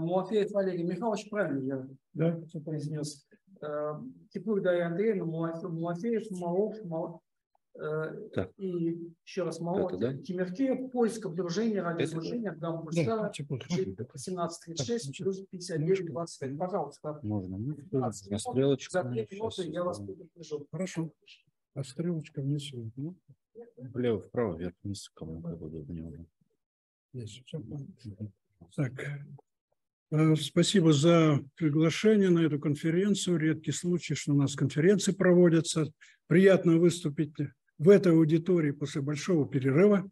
Муафеев Валерий Михайлович, правильно я Да. все произнес? Типур Дарья Андреевна, Муафеев, Маов, Маов, Так. и еще раз Это, да? Тимиркеев, поиск обнаружения радиоизлучения, гамма Да, пульсара, секунду. 1736 плюс 59 25. Пожалуйста. Можно. Ну, 15 на минут. стрелочку. За две минуты я вас предупрежу. Хорошо. А стрелочка внесу. Ну, Влево, вправо, вверх, вниз, кому как удобнее. уже. есть. Понятно. Так. Э, Спасибо за приглашение на эту конференцию. Редкий случай, что у нас конференции проводятся. Приятно выступить в этой аудитории после большого перерыва.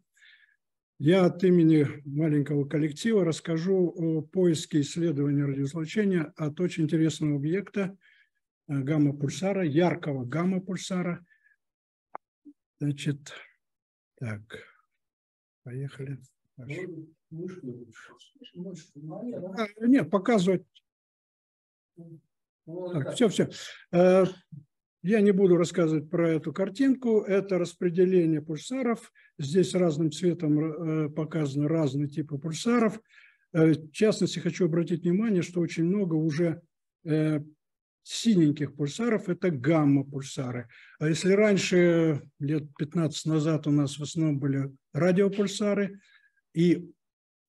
Я от имени маленького коллектива расскажу о поиске исследования радиоизлучения от очень интересного объекта э, гамма-пульсара, яркого гамма-пульсара. Значит, так, поехали. Дальше. А, Нет, показывать. Так, все, все. Я не буду рассказывать про эту картинку. Это распределение пульсаров. Здесь разным цветом э, показаны разные типы пульсаров. Э, В частности, хочу обратить внимание, что очень много уже э, синеньких пульсаров – это гамма-пульсары. А если раньше, лет 15 назад, у нас в основном были радиопульсары, и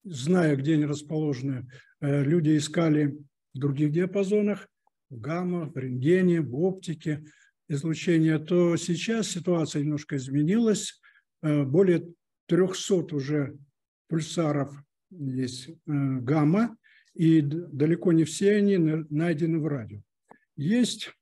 зная, где они расположены, э, люди искали в других диапазонах, в гамма, в рентгене, в оптике излучения, то сейчас ситуация немножко изменилась. Э, Более 300 уже пульсаров есть э, гамма, и далеко не все они на- найдены в радио. Есть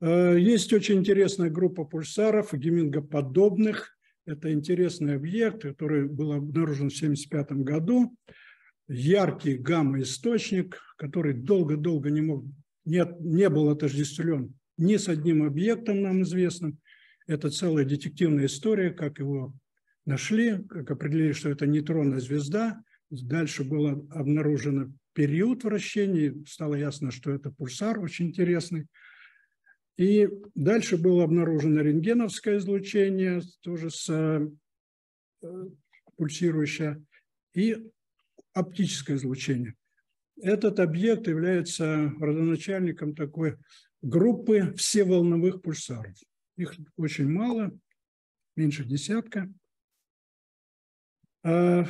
Есть очень интересная группа пульсаров, гемингоподобных. Это интересный объект, который был обнаружен в 1975 году. Яркий гамма-источник, который долго-долго не, мог, не, не был отождествлен ни с одним объектом нам известным. Это целая детективная история, как его нашли, как определили, что это нейтронная звезда. Дальше было обнаружено период вращения, стало ясно, что это пульсар очень интересный. И дальше было обнаружено рентгеновское излучение, тоже с э, пульсирующее, и оптическое излучение. Этот объект является родоначальником такой группы всеволновых пульсаров. Их очень мало, меньше десятка. А,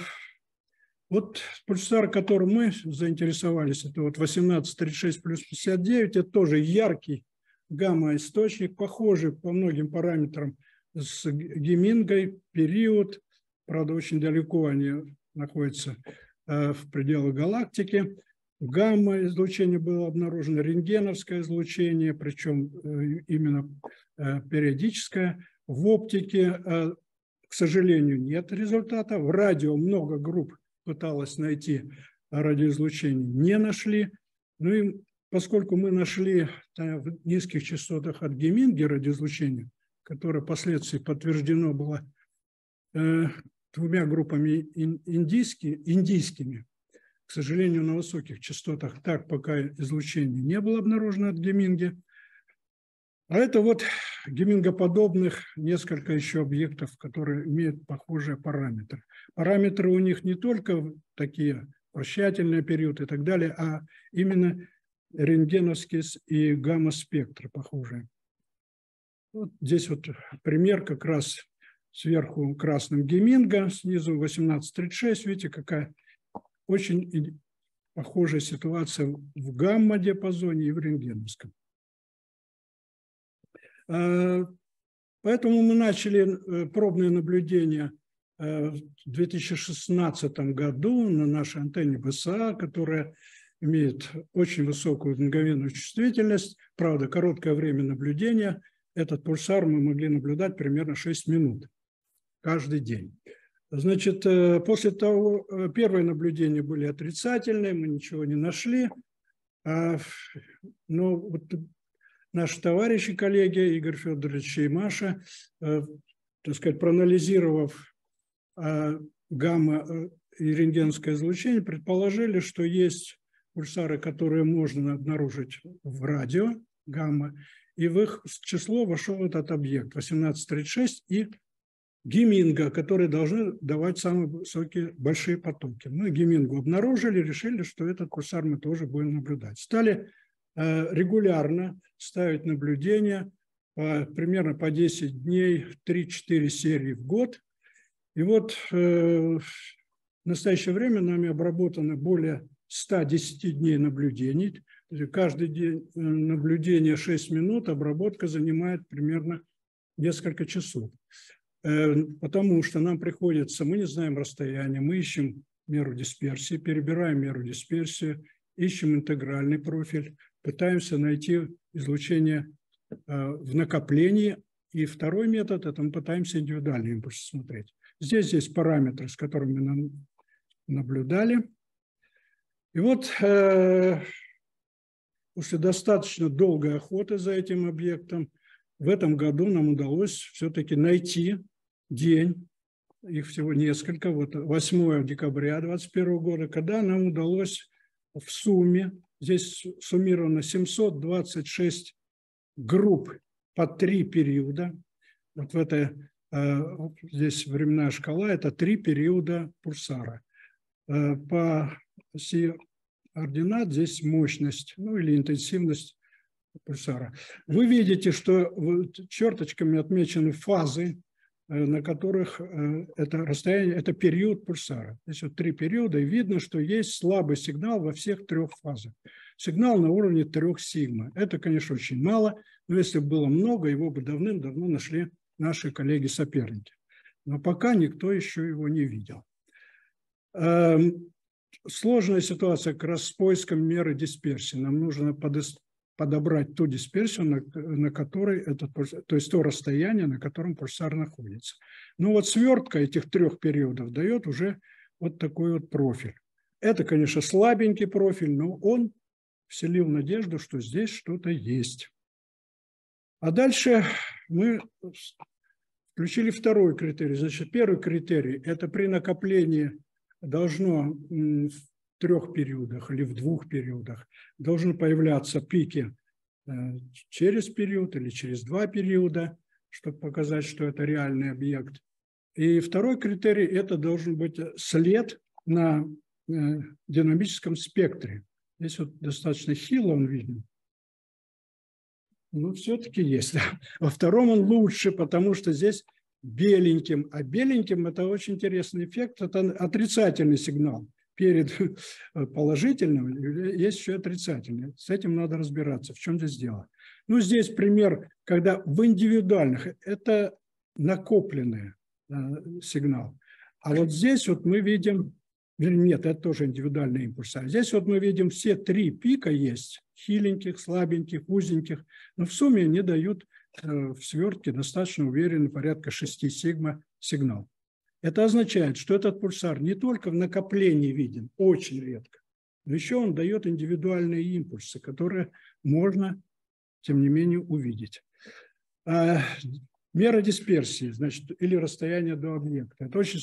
Вот пульсар, которым мы заинтересовались, это вот 1836 плюс 59, это тоже яркий гамма-источник, похожий по многим параметрам с гемингой, период, правда, очень далеко они находятся э, в пределах галактики. Гамма-излучение было обнаружено, рентгеновское излучение, причем э, именно э, периодическое. В оптике, к сожалению, нет результата. В радио много групп пыталось найти радиоизлучение, не нашли. Ну и поскольку мы нашли э, в низких частотах от геминги радиоизлучение, которое впоследствии подтверждено было э, двумя группами ин- индийски- индийскими, к сожалению, на высоких частотах так пока излучение не было обнаружено от геминги. А это вот гемингоподобных несколько еще объектов, которые имеют похожие параметры. Параметры у них не только такие вращательный период и так далее, а именно рентгеновские с- и гамма-спектры похожие. Вот здесь вот пример как раз сверху красным геминга, снизу 1836. Видите, какая очень похожая ситуация в гамма-диапазоне и в рентгеновском. А, Поэтому мы начали э, пробные наблюдения э, в 2016 году на нашей антенне БСА, которая имеет очень высокую мгновенную чувствительность. Правда, короткое время наблюдения. Этот пульсар мы могли наблюдать примерно 6 минут каждый день. Значит, э, после того, э, первые наблюдения были отрицательные, мы ничего не нашли. А, Но вот наши товарищи, коллеги Игорь Федорович и Маша, э, так сказать, проанализировав гамма и рентгенское излучение, предположили, что есть пульсары, которые можно обнаружить в радио, гамма, и в их число вошел этот объект 1836 и геминга, которые должны давать самые высокие, большие потоки. Мы гемингу обнаружили, решили, что этот пульсар мы тоже будем наблюдать. Стали э, регулярно ставить наблюдения, по, примерно по 10 дней, 3-4 серии в год. И вот э, в настоящее время нами обработано более 110 дней наблюдений. Каждый день э, наблюдение 6 минут, обработка занимает примерно несколько часов. Э, потому что нам приходится, мы не знаем расстояние, мы ищем меру дисперсии, перебираем меру дисперсии, ищем интегральный профиль, пытаемся найти излучение э, в накоплении. И второй метод – это мы пытаемся индивидуальный импульс смотреть. Здесь есть параметры, с которыми мы наблюдали. И вот э, после достаточно долгой охоты за этим объектом в этом году нам удалось все-таки найти день, их всего несколько, вот 8 декабря 2021 года, когда нам удалось в сумме, здесь суммировано 726 групп по три периода, вот в этой, э, здесь временная шкала, это три периода пульсара. Э, по оси ординат здесь мощность, ну или интенсивность пульсара. Вы видите, что черточками отмечены фазы, э, на которых э, это расстояние, это период пульсара. Здесь вот три периода, и видно, что есть слабый сигнал во всех трех фазах. Сигнал на уровне трех сигма. Это, конечно, очень мало, но если бы было много, его бы давным-давно нашли наши коллеги-соперники. Но пока никто еще его не видел. Сложная ситуация как раз с поиском меры дисперсии. Нам нужно подобрать ту дисперсию, на, на которой этот то есть то расстояние, на котором пульсар находится. Ну вот свертка этих трех периодов дает уже вот такой вот профиль. Это, конечно, слабенький профиль, но он вселил надежду, что здесь что-то есть. А дальше мы включили второй критерий. Значит, первый критерий – это при накоплении должно трех периодах или в двух периодах должны появляться пики э, через период или через два периода, чтобы показать, что это реальный объект. И второй критерий – это должен быть след на э, динамическом спектре. Здесь вот достаточно хило он виден. Но все-таки есть. Во втором он лучше, потому что здесь беленьким. А беленьким – это очень интересный эффект, это отрицательный сигнал перед положительным есть еще отрицательный. С этим надо разбираться, в чем здесь дело. Ну, здесь пример, когда в индивидуальных это накопленный э, сигнал. А вот здесь вот мы видим, нет, это тоже индивидуальный импульс. А здесь вот мы видим все три пика есть, хиленьких, слабеньких, узеньких, но в сумме они дают в свертке достаточно уверенный, порядка 6 сигма сигнал. Это означает, что этот пульсар не только в накоплении виден, очень редко, но еще он дает индивидуальные импульсы, которые можно, тем не менее, увидеть. А, мера дисперсии, значит, или расстояние до объекта. Это очень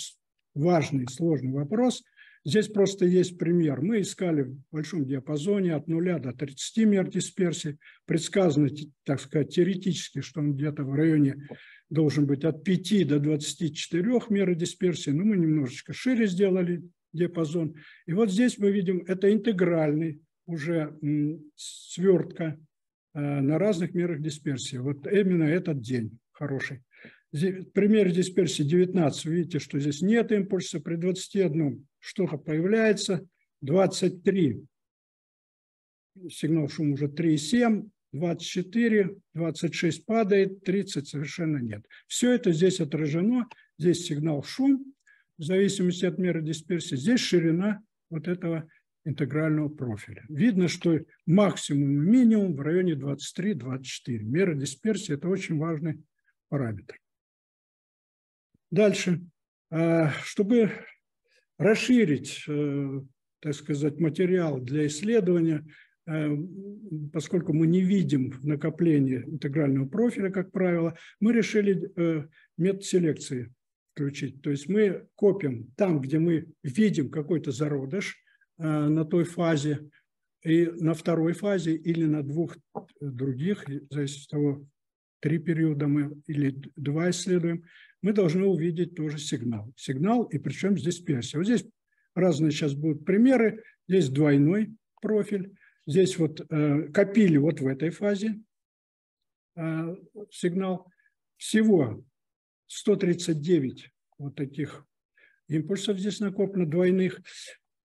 важный, сложный вопрос. Здесь просто есть пример. Мы искали в большом диапазоне от 0 до 30 мер дисперсии. Предсказано, так сказать, теоретически, что он где-то в районе должен быть от 5 до 24 меры дисперсии, но мы немножечко шире сделали диапазон. И вот здесь мы видим, это интегральный уже свертка э, на разных мерах дисперсии. Вот именно этот день хороший. Пример дисперсии 19. Видите, что здесь нет импульса. При 21 что-то появляется. 23. Сигнал шума уже 3,7. 24, 26 падает, 30 совершенно нет. Все это здесь отражено, здесь сигнал шум, в зависимости от меры дисперсии, здесь ширина вот этого интегрального профиля. Видно, что максимум и минимум в районе 23-24. Мера дисперсии – это очень важный параметр. Дальше. А, чтобы расширить, э, так сказать, материал для исследования, Э, поскольку мы не видим накопление интегрального профиля, как правило, мы решили э, метод селекции включить. То есть мы копим там, где мы видим какой-то зародыш на той фазе, и на второй фазе или на двух других, зависит от того, три периода мы или два исследуем, мы должны увидеть тоже сигнал. Сигнал, и причем здесь персия. Вот здесь разные сейчас будут примеры. Здесь двойной профиль. Здесь вот э, копили вот в этой фазе э, сигнал. Всего 139 вот таких импульсов здесь накоплено, двойных,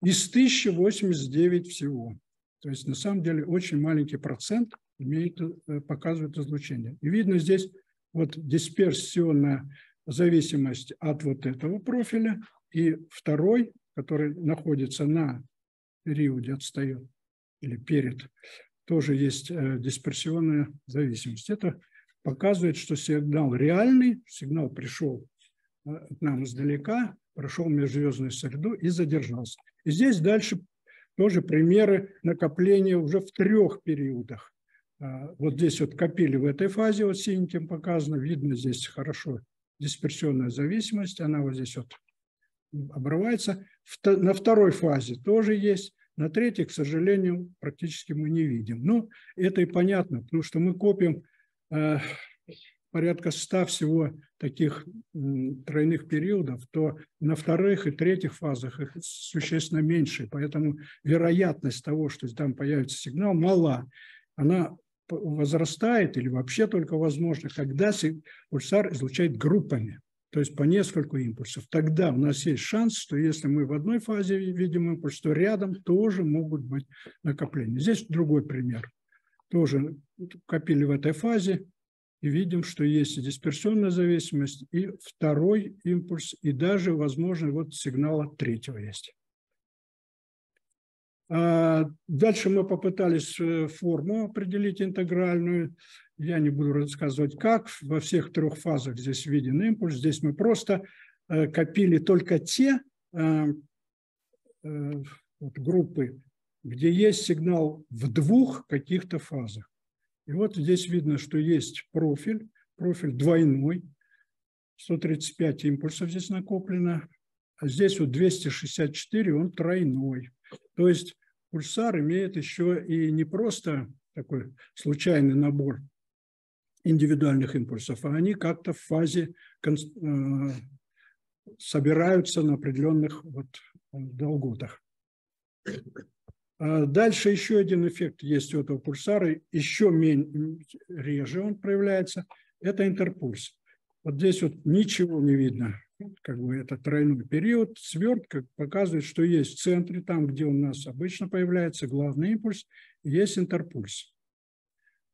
из 1089 всего. То есть на самом деле очень маленький процент имеет, э, показывает излучение. И видно здесь вот дисперсионная зависимость от вот этого профиля, и второй, который находится на периоде, отстает, или перед, тоже есть э, дисперсионная зависимость. Это показывает, что сигнал реальный, сигнал пришел э, к нам издалека, прошел межзвездную среду и задержался. И здесь дальше тоже примеры накопления уже в трех периодах. А, вот здесь вот копили в этой фазе, вот синеньким показано, видно здесь хорошо дисперсионная зависимость, она вот здесь вот обрывается. На второй фазе тоже есть, на третьей, к сожалению, практически мы не видим. Ну, это и понятно, потому что мы копим э, порядка ста всего таких тройных периодов, то на вторых и третьих фазах их существенно меньше. Поэтому вероятность того, что там появится сигнал, мала. Она возрастает или вообще только возможно, когда пульсар излучает группами, то есть по нескольку импульсов. Тогда у нас есть шанс, что если мы в одной фазе видим импульс, то рядом тоже могут быть накопления. Здесь другой пример. Тоже копили в этой фазе, и видим, что есть и дисперсионная зависимость, и второй импульс, и даже, возможно, вот сигнал от третьего есть. А дальше мы попытались э, форму определить интегральную. Я не буду рассказывать, как. Во всех трех фазах здесь виден импульс. Здесь мы просто э, копили только те э, группы, где есть сигнал в двух каких-то фазах. И вот здесь видно, что есть профиль, профиль двойной, 135 импульсов здесь накоплено, а здесь вот 264, он тройной. То есть пульсар имеет еще и не просто такой случайный набор индивидуальных импульсов, а они как-то в фазе э, собираются на определенных вот долготах. А дальше еще один эффект есть у этого пульсара, еще менее, реже он проявляется, это интерпульс. Вот здесь вот ничего не видно, как бы это тройной период. Свертка показывает, что есть в центре, там, где у нас обычно появляется главный импульс, есть интерпульс.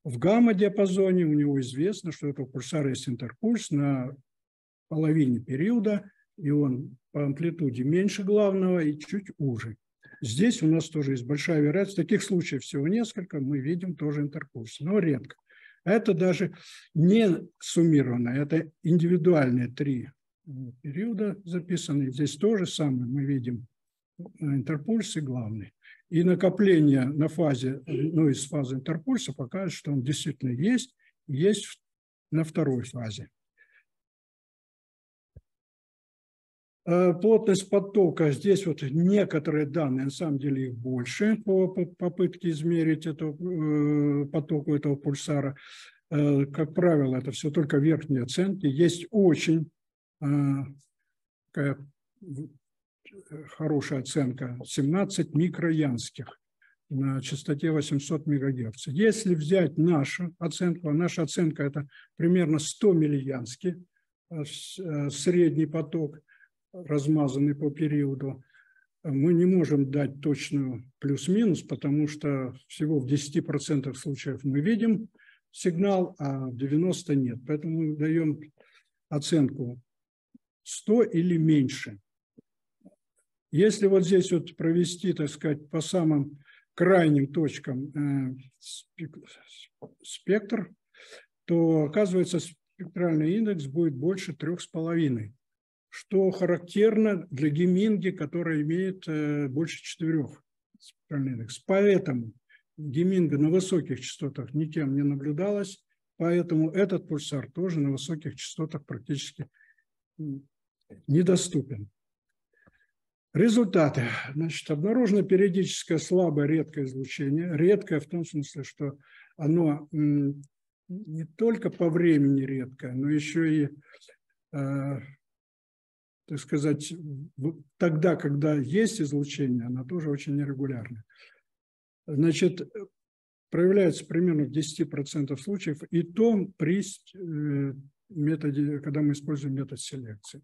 В гамма-диапазоне у него известно, что это пульсар есть интерпульс на половине периода, и он по амплитуде меньше главного и чуть уже. Здесь у нас тоже есть большая вероятность. Таких случаев всего несколько. Мы видим тоже интерпульс, но редко. Это даже не суммированное, это индивидуальные три периода записаны. Здесь тоже самое мы видим интерпульсы главный. И накопление на фазе, ну, из фазы интерпульса покажет, что он действительно есть, есть на второй фазе. Э, плотность потока, здесь вот некоторые данные, на самом деле их больше по попытке измерить эту, э, потоку этого пульсара. Э, как правило, это все только верхние оценки. Есть очень такая хорошая оценка, 17 микроянских на частоте 800 МГц. Если взять нашу оценку, а наша оценка это примерно 100 миллиянский средний поток, размазанный по периоду, мы не можем дать точную плюс-минус, потому что всего в 10% случаев мы видим сигнал, а в 90% нет. Поэтому мы даем оценку 100 или меньше. Если вот здесь вот провести, так сказать, по самым крайним точкам э, спектр, то оказывается спектральный индекс будет больше трех с половиной что характерно для геминги, которая имеет э, больше четырех спектральный индекс. Поэтому геминга на высоких частотах никем не наблюдалась, поэтому этот пульсар тоже на высоких частотах практически недоступен. Результаты. Значит, обнаружено периодическое слабое редкое излучение. Редкое в том смысле, что оно не только по времени редкое, но еще и э, так сказать, тогда, когда есть излучение, она тоже очень нерегулярна. Значит, проявляется примерно в 10% случаев, и то при э, методе, когда мы используем метод селекции.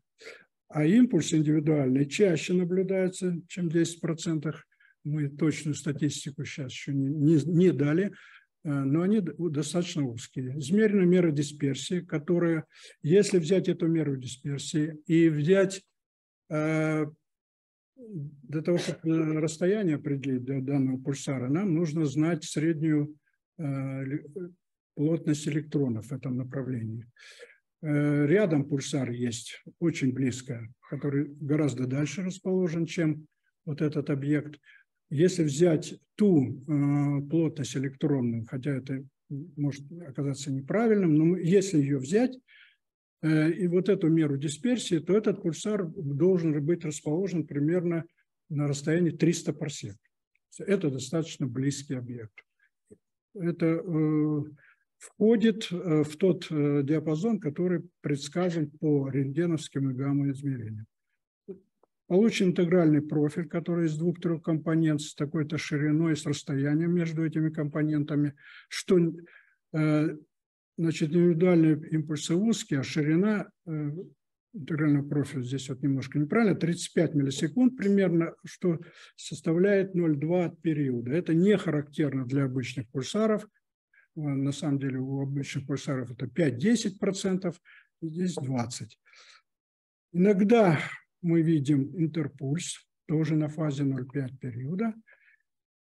А импульс индивидуальный чаще наблюдается, чем в 10%. Мы точную статистику сейчас еще не, не, не дали, э, но они достаточно узкие. Измерена мера дисперсии, которая, если взять эту меру дисперсии и взять э, для того, чтобы расстояние определить для данного пульсара, нам нужно знать среднюю э, плотность электронов в этом направлении. Э, Рядом пульсар есть, очень близко, который гораздо дальше расположен, чем вот этот объект. Если взять ту э, плотность электронную, хотя это может оказаться неправильным, но если ее взять, э, и вот эту меру дисперсии, то этот пульсар должен быть расположен примерно на расстоянии 300 парсек. Это достаточно близкий объект. Это э, входит э, в тот э, диапазон, который предсказан по рентгеновским и гамма-измерениям. Получен интегральный профиль, который из двух-трех компонент с такой-то шириной, с расстоянием между этими компонентами, что э, значит, индивидуальные импульсы узкие, а ширина интегрального профиля здесь вот немножко неправильно, 35 миллисекунд примерно, что составляет 0,2 от периода. Это не характерно для обычных пульсаров. Э, На самом деле у обычных пульсаров это 5-10%, здесь 20%. Иногда мы видим интерпульс, тоже на фазе 0,5 периода.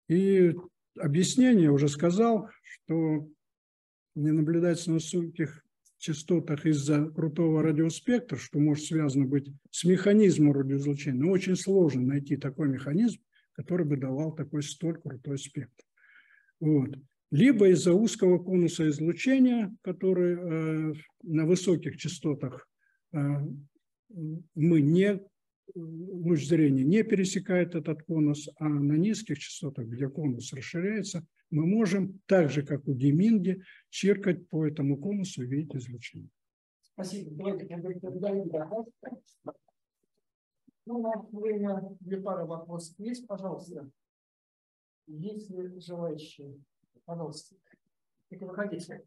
И объяснение уже сказал, что не наблюдается на высоких частотах из-за крутого радиоспектра, что может связано быть с механизмом радиоизлучения. Но очень сложно найти такой механизм, который бы давал такой столь крутой спектр. Вот. Либо из-за узкого конуса излучения, который э, на высоких частотах э, мы не луч зрения не пересекает этот конус, а на низких частотах, где конус расширяется, мы можем, так же, как у Деминги, чиркать по этому конусу и видеть излучение. Спасибо. Ну, у время для пары вопросов есть, пожалуйста. Есть ли желающие? Пожалуйста. Только выходите.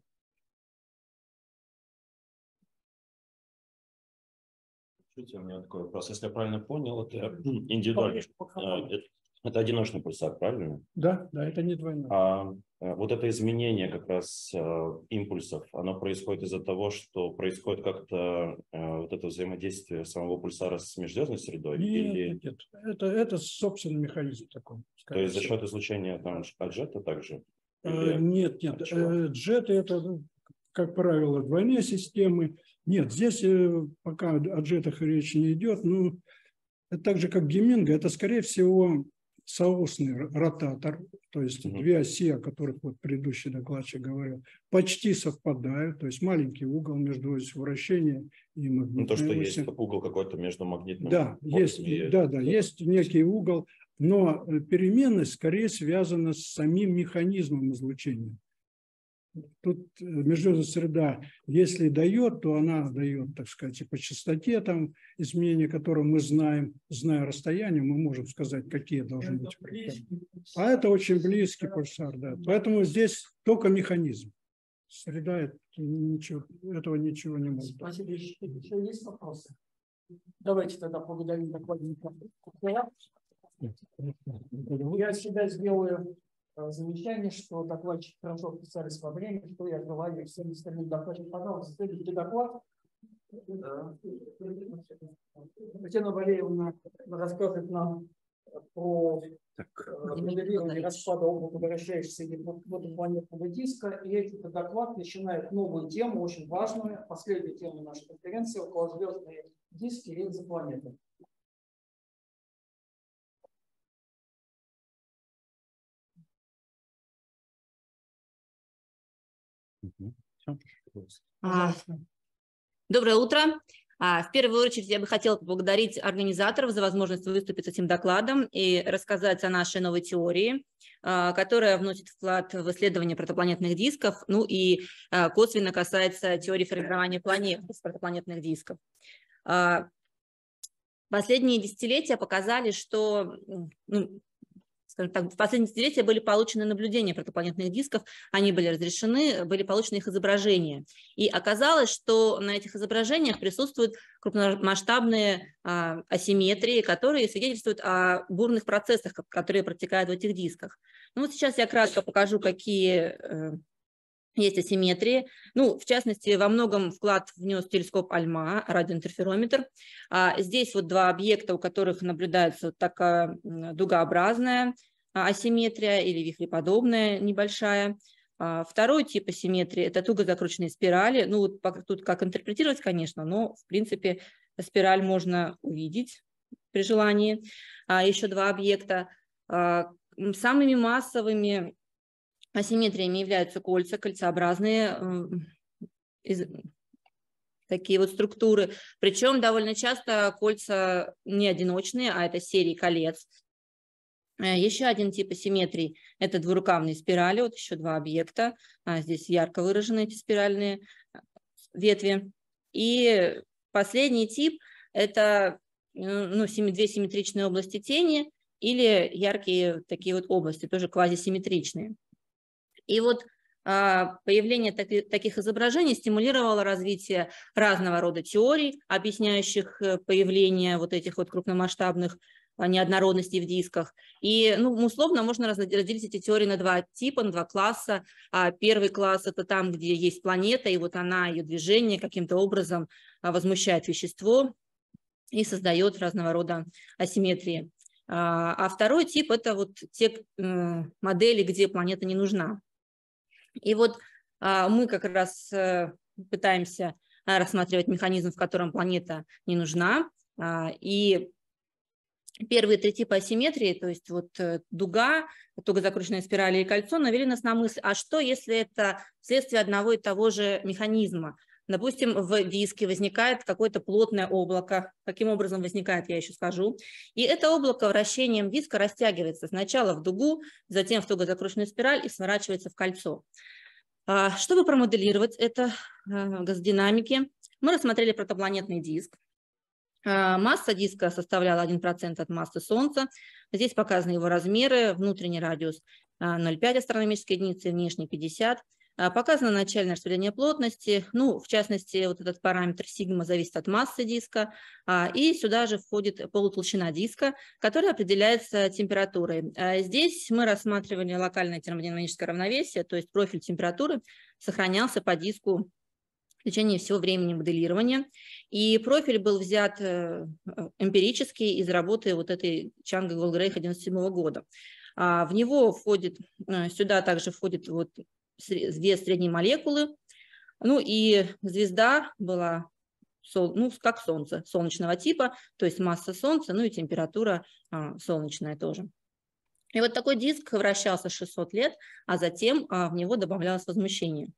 Слушайте, у меня такой вопрос. Если я правильно понял, это индивидуальный. а, Это это одиночный пульсар, правильно? Да, да, это не двойной. А э, вот это изменение как раз э, импульсов, оно происходит из-за того, что происходит как-то э, вот это взаимодействие самого пульсара с межзвездной средой? Или Нет, нет, это, это собственный механизм такой. то есть за счет излучения там от джета также? Э, Нет, нет, э, джеты это, ну, как правило, двойные системы. Нет, здесь э, пока о джетах речь не идет, но это так же, как Геминга, это, скорее всего, соосный ротатор, то есть Мгм. две оси, о которых вот предыдущий докладчик говорил, почти совпадают, то есть маленький угол между осью вращения и магнитной Ну, то, что есть осью. как угол какой-то между магнитным Да, есть, и- да, да, есть некий угол, но э, переменность скорее связана с самим механизмом излучения. Тут э, межзвездная среда, если дает, то она дает, так сказать, и по частоте там изменения, которые мы знаем, зная расстояние, мы можем сказать, какие должны быть. характерны. А это очень близкий пульсар, да. Поэтому здесь только механизм. Среда это ничего, этого ничего не может. Спасибо. Еще еще есть вопросы? Давайте тогда поблагодарим докладника. Я всегда сделаю э, замечание, что докладчик хорошо вписались во время, что я желаю всем остальным докладчикам. Пожалуйста, следующий доклад. Татьяна Валерьевна расскажет нам про э, моделирование распада облака вращающегося водопланетного диска. И этот доклад начинает новую тему, очень важную, последнюю тему нашей конференции, околозвездные диски и экзопланеты. Доброе утро. А, в первую очередь я бы хотела поблагодарить организаторов за возможность выступить с этим докладом и рассказать о нашей новой теории, а, которая вносит вклад в исследование протопланетных дисков, ну и а, косвенно касается теории формирования планет из протопланетных дисков. Последние десятилетия показали, что ну, скажем так, в последние десятилетия были получены наблюдения протопланетных дисков, они были разрешены, были получены их изображения. И оказалось, что на этих изображениях присутствуют крупномасштабные а, асимметрии, которые свидетельствуют о бурных процессах, которые протекают в этих дисках. Ну вот сейчас я кратко покажу, какие э, есть асимметрии. Ну, в частности, во многом вклад внес телескоп Альма, радиоинтерферометр. А здесь вот два объекта, у которых наблюдается вот такая дугообразная а, асимметрия или вихреподобная небольшая. А, второй тип асимметрии – это туго закрученные спирали. Ну, вот тут как интерпретировать, конечно, но, в принципе, спираль можно увидеть при желании. А еще два объекта. Самыми массовыми асимметриями являются кольца, кольцеобразные такие вот структуры. Причем довольно часто кольца не одиночные, а это серии колец. Э, еще один тип асимметрии – это двурукавные спирали, вот еще два объекта. А здесь ярко выражены эти спиральные э, ветви. И последний тип – это э, ну, две симметричные области тени или яркие такие вот области, тоже квазисимметричные. И вот а, появление таких изображений стимулировало развитие разного рода теорий, объясняющих появление вот этих вот крупномасштабных а, неоднородностей в дисках. И ну, условно можно разделить эти теории на два типа, на два класса. А первый класс – это там, где есть планета, и вот она, ее движение каким-то образом а, возмущает вещество и создает разного рода асимметрии. А второй тип – это вот те модели, где планета не нужна. И вот мы как раз э, пытаемся рассматривать механизм, в котором планета не нужна, и Первые три типа асимметрии, то есть вот э, дуга, туго закрученная спираль и кольцо, навели нас на мысль, а что, если это следствие одного и того же механизма? Допустим, в диске возникает какое-то плотное облако. Каким образом возникает, я еще скажу. И это облако вращением диска растягивается сначала в дугу, затем в туго закрученную спираль и сворачивается в кольцо. А, чтобы промоделировать это в э, газодинамике, мы рассмотрели протопланетный диск. А, масса диска составляла 1% от массы Солнца. Здесь показаны его размеры, внутренний радиус 0,5 а, астрономической единицы, внешний 50. А, показано начальное распределение плотности, ну, в частности, вот этот параметр сигма зависит от массы диска, и сюда же входит полутолщина диска, которая определяется температурой. Здесь мы рассматривали локальное термодинамическое равновесие, то есть профиль температуры сохранялся по диску в течение всего времени моделирования. И профиль был взят э, эмпирически из работы вот этой Чанга Голгрейха 97 года. А в него входит, э, сюда также входит вот две средние молекулы, ну и звезда была ну, как Солнце, солнечного типа, то есть масса Солнца, ну и температура а, солнечная тоже. И вот такой диск вращался 600 лет, а затем а, в него добавлялось возмущение.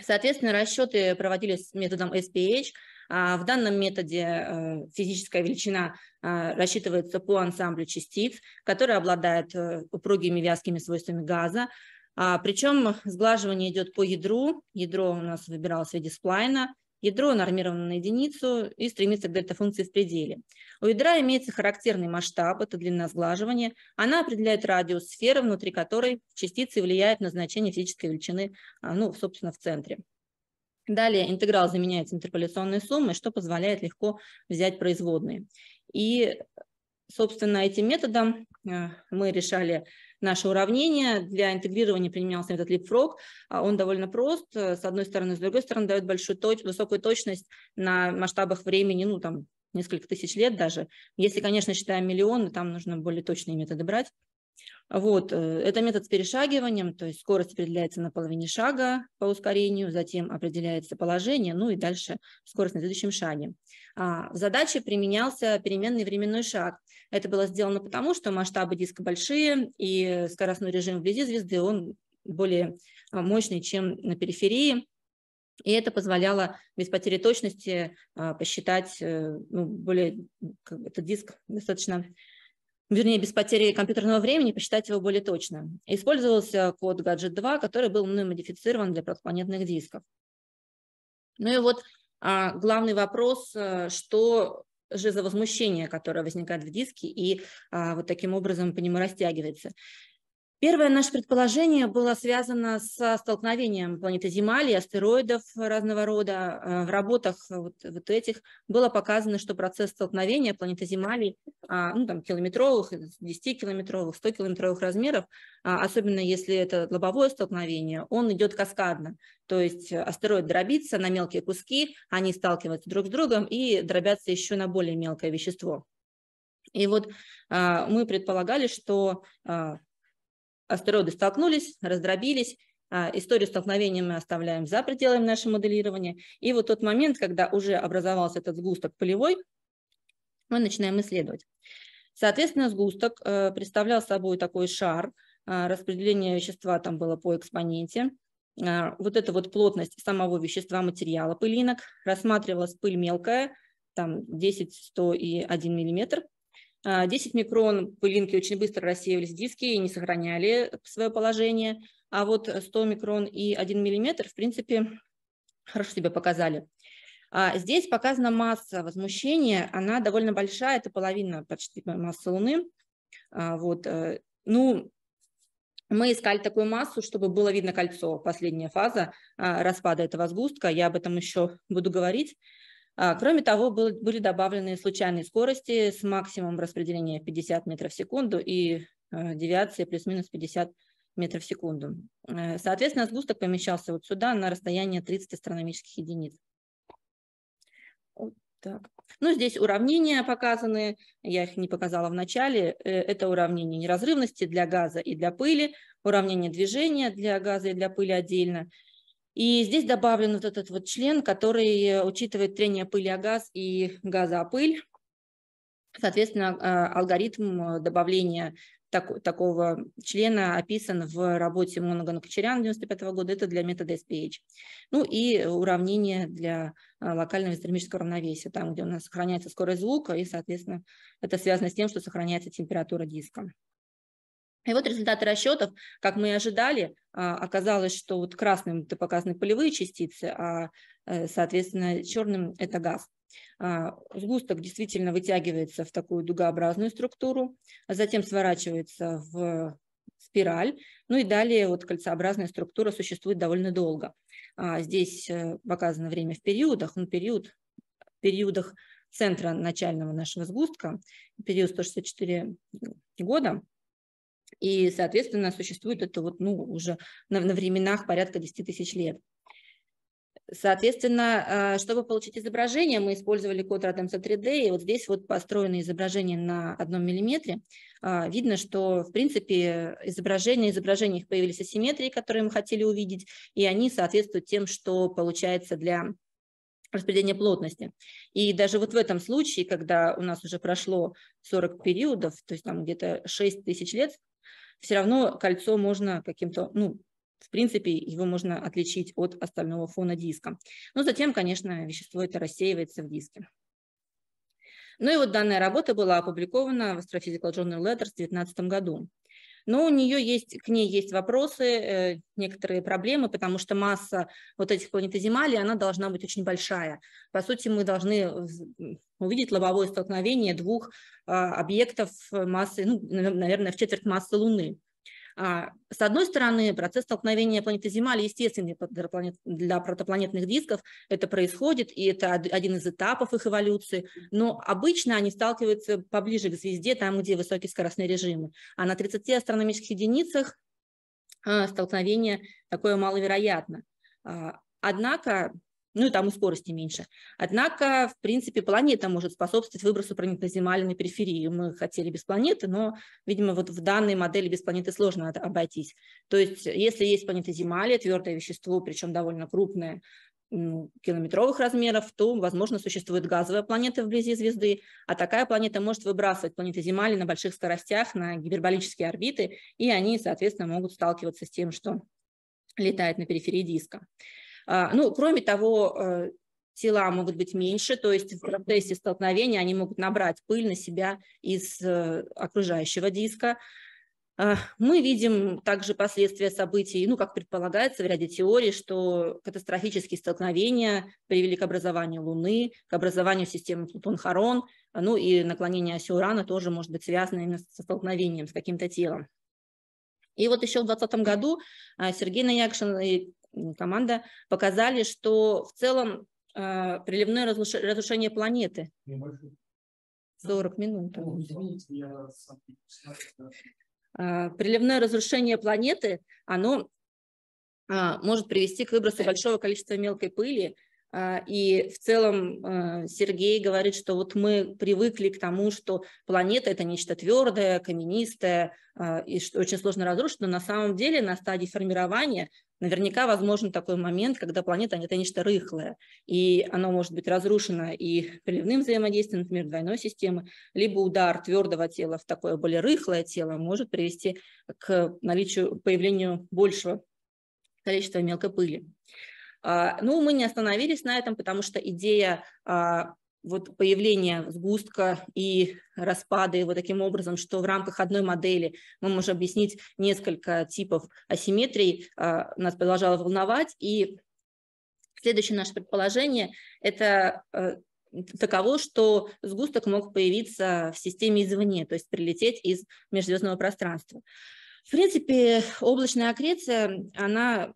Соответственно, расчеты проводились методом SPH. А, в данном методе э, физическая величина рассчитывается по ансамблю частиц, которые обладают э, упругими вязкими свойствами газа. А, Причем сглаживание идет по ядру. Ядро у нас выбиралось в виде сплайна. Ядро нормировано на единицу и стремится к дельта-функции в пределе. У ядра имеется характерный масштаб, это длина сглаживания. Она определяет радиус сферы, внутри которой частицы влияют на значение физической величины, а, ну, собственно, в центре. Далее интеграл заменяется интерполяционной суммой, что позволяет легко взять производные. И, собственно, этим методом а, мы решали наше уравнение. Для интегрирования применялся метод Leapfrog. А он довольно прост. С одной стороны, с другой стороны, дает большую точ высокую точность на масштабах времени, ну, там, несколько тысяч лет даже. Если, конечно, считаем миллионы, там нужно более точные методы брать. Вот, э, это метод с перешагиванием, то есть скорость определяется на половине шага по ускорению, затем определяется положение, ну и дальше скорость на следующем шаге. А в задаче применялся переменный временной шаг. Это было сделано потому, что масштабы диска большие, и скоростной режим вблизи звезды, он более а, мощный, чем на периферии. И это позволяло без потери точности а, посчитать ну, более, как этот диск достаточно, вернее, без потери компьютерного времени посчитать его более точно. Использовался код Gadget 2, который был мной модифицирован для протопланетных дисков. Ну и вот а, главный вопрос, что же за возмущение, которое возникает в диске и а, вот таким образом по нему растягивается. Первое наше предположение было связано со столкновением планеты Земли астероидов разного рода. Э, в работах вот, вот этих было показано, что процесс столкновения планеты Земли, а, ну, там, километровых, 10-километровых, 100-километровых размеров, а, особенно если это лобовое столкновение, он идет каскадно. То есть астероид дробится на мелкие куски, они сталкиваются друг с другом и дробятся еще на более мелкое вещество. И вот а, мы предполагали, что астероиды столкнулись, раздробились, а, Историю столкновения мы оставляем за пределами нашего моделирования. И вот тот момент, когда уже образовался этот сгусток полевой, мы начинаем исследовать. Соответственно, сгусток э, представлял собой такой шар, а, распределение вещества там было по экспоненте. А, вот эта вот плотность самого вещества материала пылинок, рассматривалась пыль мелкая, там 10, 100 и 1 миллиметр, 10 а, микрон пылинки очень быстро рассеивались в диске и не сохраняли свое положение, а вот 100 микрон и 1 миллиметр, в принципе, хорошо себя показали. А здесь показана масса возмущения, она довольно большая, это половина почти массы Луны. А, вот, э, ну, мы искали такую массу, чтобы было видно кольцо, последняя фаза распада этого сгустка, я об этом еще буду говорить. А, кроме того, были добавлены случайные скорости с максимумом распределения 50 метров в секунду и э, девиации плюс-минус 50 метров в секунду. Э, соответственно, сгусток помещался вот сюда на расстояние 30 астрономических единиц. Вот так. Ну, здесь уравнения показаны, я их не показала в начале. Э, это уравнение неразрывности для газа и для пыли, уравнение движения для газа и для пыли отдельно, и здесь добавлен вот этот вот член, который учитывает трение пыли о газ и газа о пыль. Соответственно, а, алгоритм добавления так, такого члена описан в работе Монагана Кочеряна 95 года, это для метода SPH. Ну и уравнение для а, локального исторического равновесия, там, где у нас сохраняется скорость звука, и, соответственно, это связано с тем, что сохраняется температура диска. И вот результаты расчетов, как мы и ожидали, а, оказалось, что вот красным это показаны полевые частицы, а, э, соответственно, черным это газ. А, сгусток действительно вытягивается в такую дугообразную структуру, а затем сворачивается в спираль, ну и далее вот кольцеобразная структура существует довольно долго. Здесь э, показано время в периодах, ну, период, в периодах центра начального нашего сгустка, период 164 года, и, соответственно, существует это вот, ну, уже на, на временах порядка 10 тысяч лет. Соответственно, а, чтобы получить изображение, мы использовали код RADMC 3D, и вот здесь вот построено изображение на одном миллиметре. А, видно, что, в принципе, изображения, изображения их появились асимметрии, которые мы хотели увидеть, и они соответствуют тем, что получается для распределения плотности. И даже вот в этом случае, когда у нас уже прошло 40 периодов, то есть там где-то 6 тысяч лет, все равно кольцо можно каким-то, ну, в принципе, его можно отличить от остального фона диска. Но затем, конечно, вещество это рассеивается в диске. Ну и вот данная работа была опубликована в Astrophysical Journal Letters в 2019 году. Но у нее есть, к ней есть вопросы, э, некоторые проблемы, потому что масса вот этих планетоземалий, она должна быть очень большая. По сути, мы должны увидеть лобовое столкновение двух а, объектов массы, ну, наверное, в четверть массы Луны. А, с одной стороны, процесс столкновения планеты Земли естественный для протопланетных дисков, это происходит, и это один из этапов их эволюции, но обычно они сталкиваются поближе к звезде, там, где высокие скоростные режимы, а на 30 астрономических единицах а, столкновение такое маловероятно. А, однако ну и там и скорости меньше. Однако, в принципе, планета может способствовать выбросу проникноземали на периферию. Мы хотели без планеты, но, видимо, вот в данной модели без планеты сложно обойтись. То есть, если есть планета Земля, твердое вещество, причем довольно крупное, километровых размеров, то, возможно, существует газовая планета вблизи звезды, а такая планета может выбрасывать планеты Земли на больших скоростях, на гиперболические орбиты, и они, соответственно, могут сталкиваться с тем, что летает на периферии диска. А, ну, кроме того, э, тела могут быть меньше, то есть в процессе столкновения они могут набрать пыль на себя из э, окружающего диска. А, мы видим также последствия событий, ну, как предполагается в ряде теорий, что катастрофические столкновения привели к образованию Луны, к образованию системы Плутон-Харон, ну и наклонение оси Урана тоже может быть связано именно со столкновением с каким-то телом. И вот еще в 2020 году а, Сергей Наякшин и команда показали, что в целом э, приливное разрушение планеты. 40 минут. Ну, э, приливное разрушение планеты, оно э, может привести к выбросу большого количества мелкой пыли, а, и в целом а, Сергей говорит, что вот мы привыкли к тому, что планета – это нечто твердое, каменистое, а, и что очень сложно разрушить, но на самом деле на стадии формирования наверняка возможен такой момент, когда планета – это нечто рыхлое, и оно может быть разрушено и приливным взаимодействием, например, двойной системы, либо удар твердого тела в такое более рыхлое тело может привести к наличию, появлению большего количества мелкой пыли. А, ну, мы не остановились на этом, потому что идея а, вот появления сгустка и распада его таким образом, что в рамках одной модели мы можем объяснить несколько типов асимметрий, а, нас продолжало волновать. И следующее наше предположение – это таково, что сгусток мог появиться в системе извне, то есть прилететь из межзвездного пространства. В принципе, облачная аккреция, она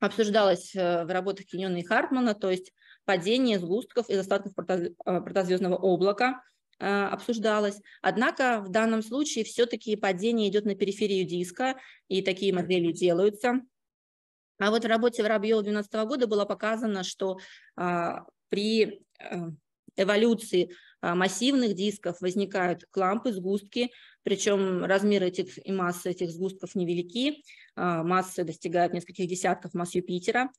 обсуждалось э, в работах Киньона и Хартмана, то есть падение сгустков из остатков э, протозвездного облака э, обсуждалось. Однако в данном случае все-таки падение идет на периферию диска, и такие модели делаются. А вот в работе Воробьева 2012 года было показано, что при эволюции массивных дисков возникают клампы, сгустки, причем размеры этих и массы этих сгустков невелики, а, массы достигают нескольких десятков масс Юпитера.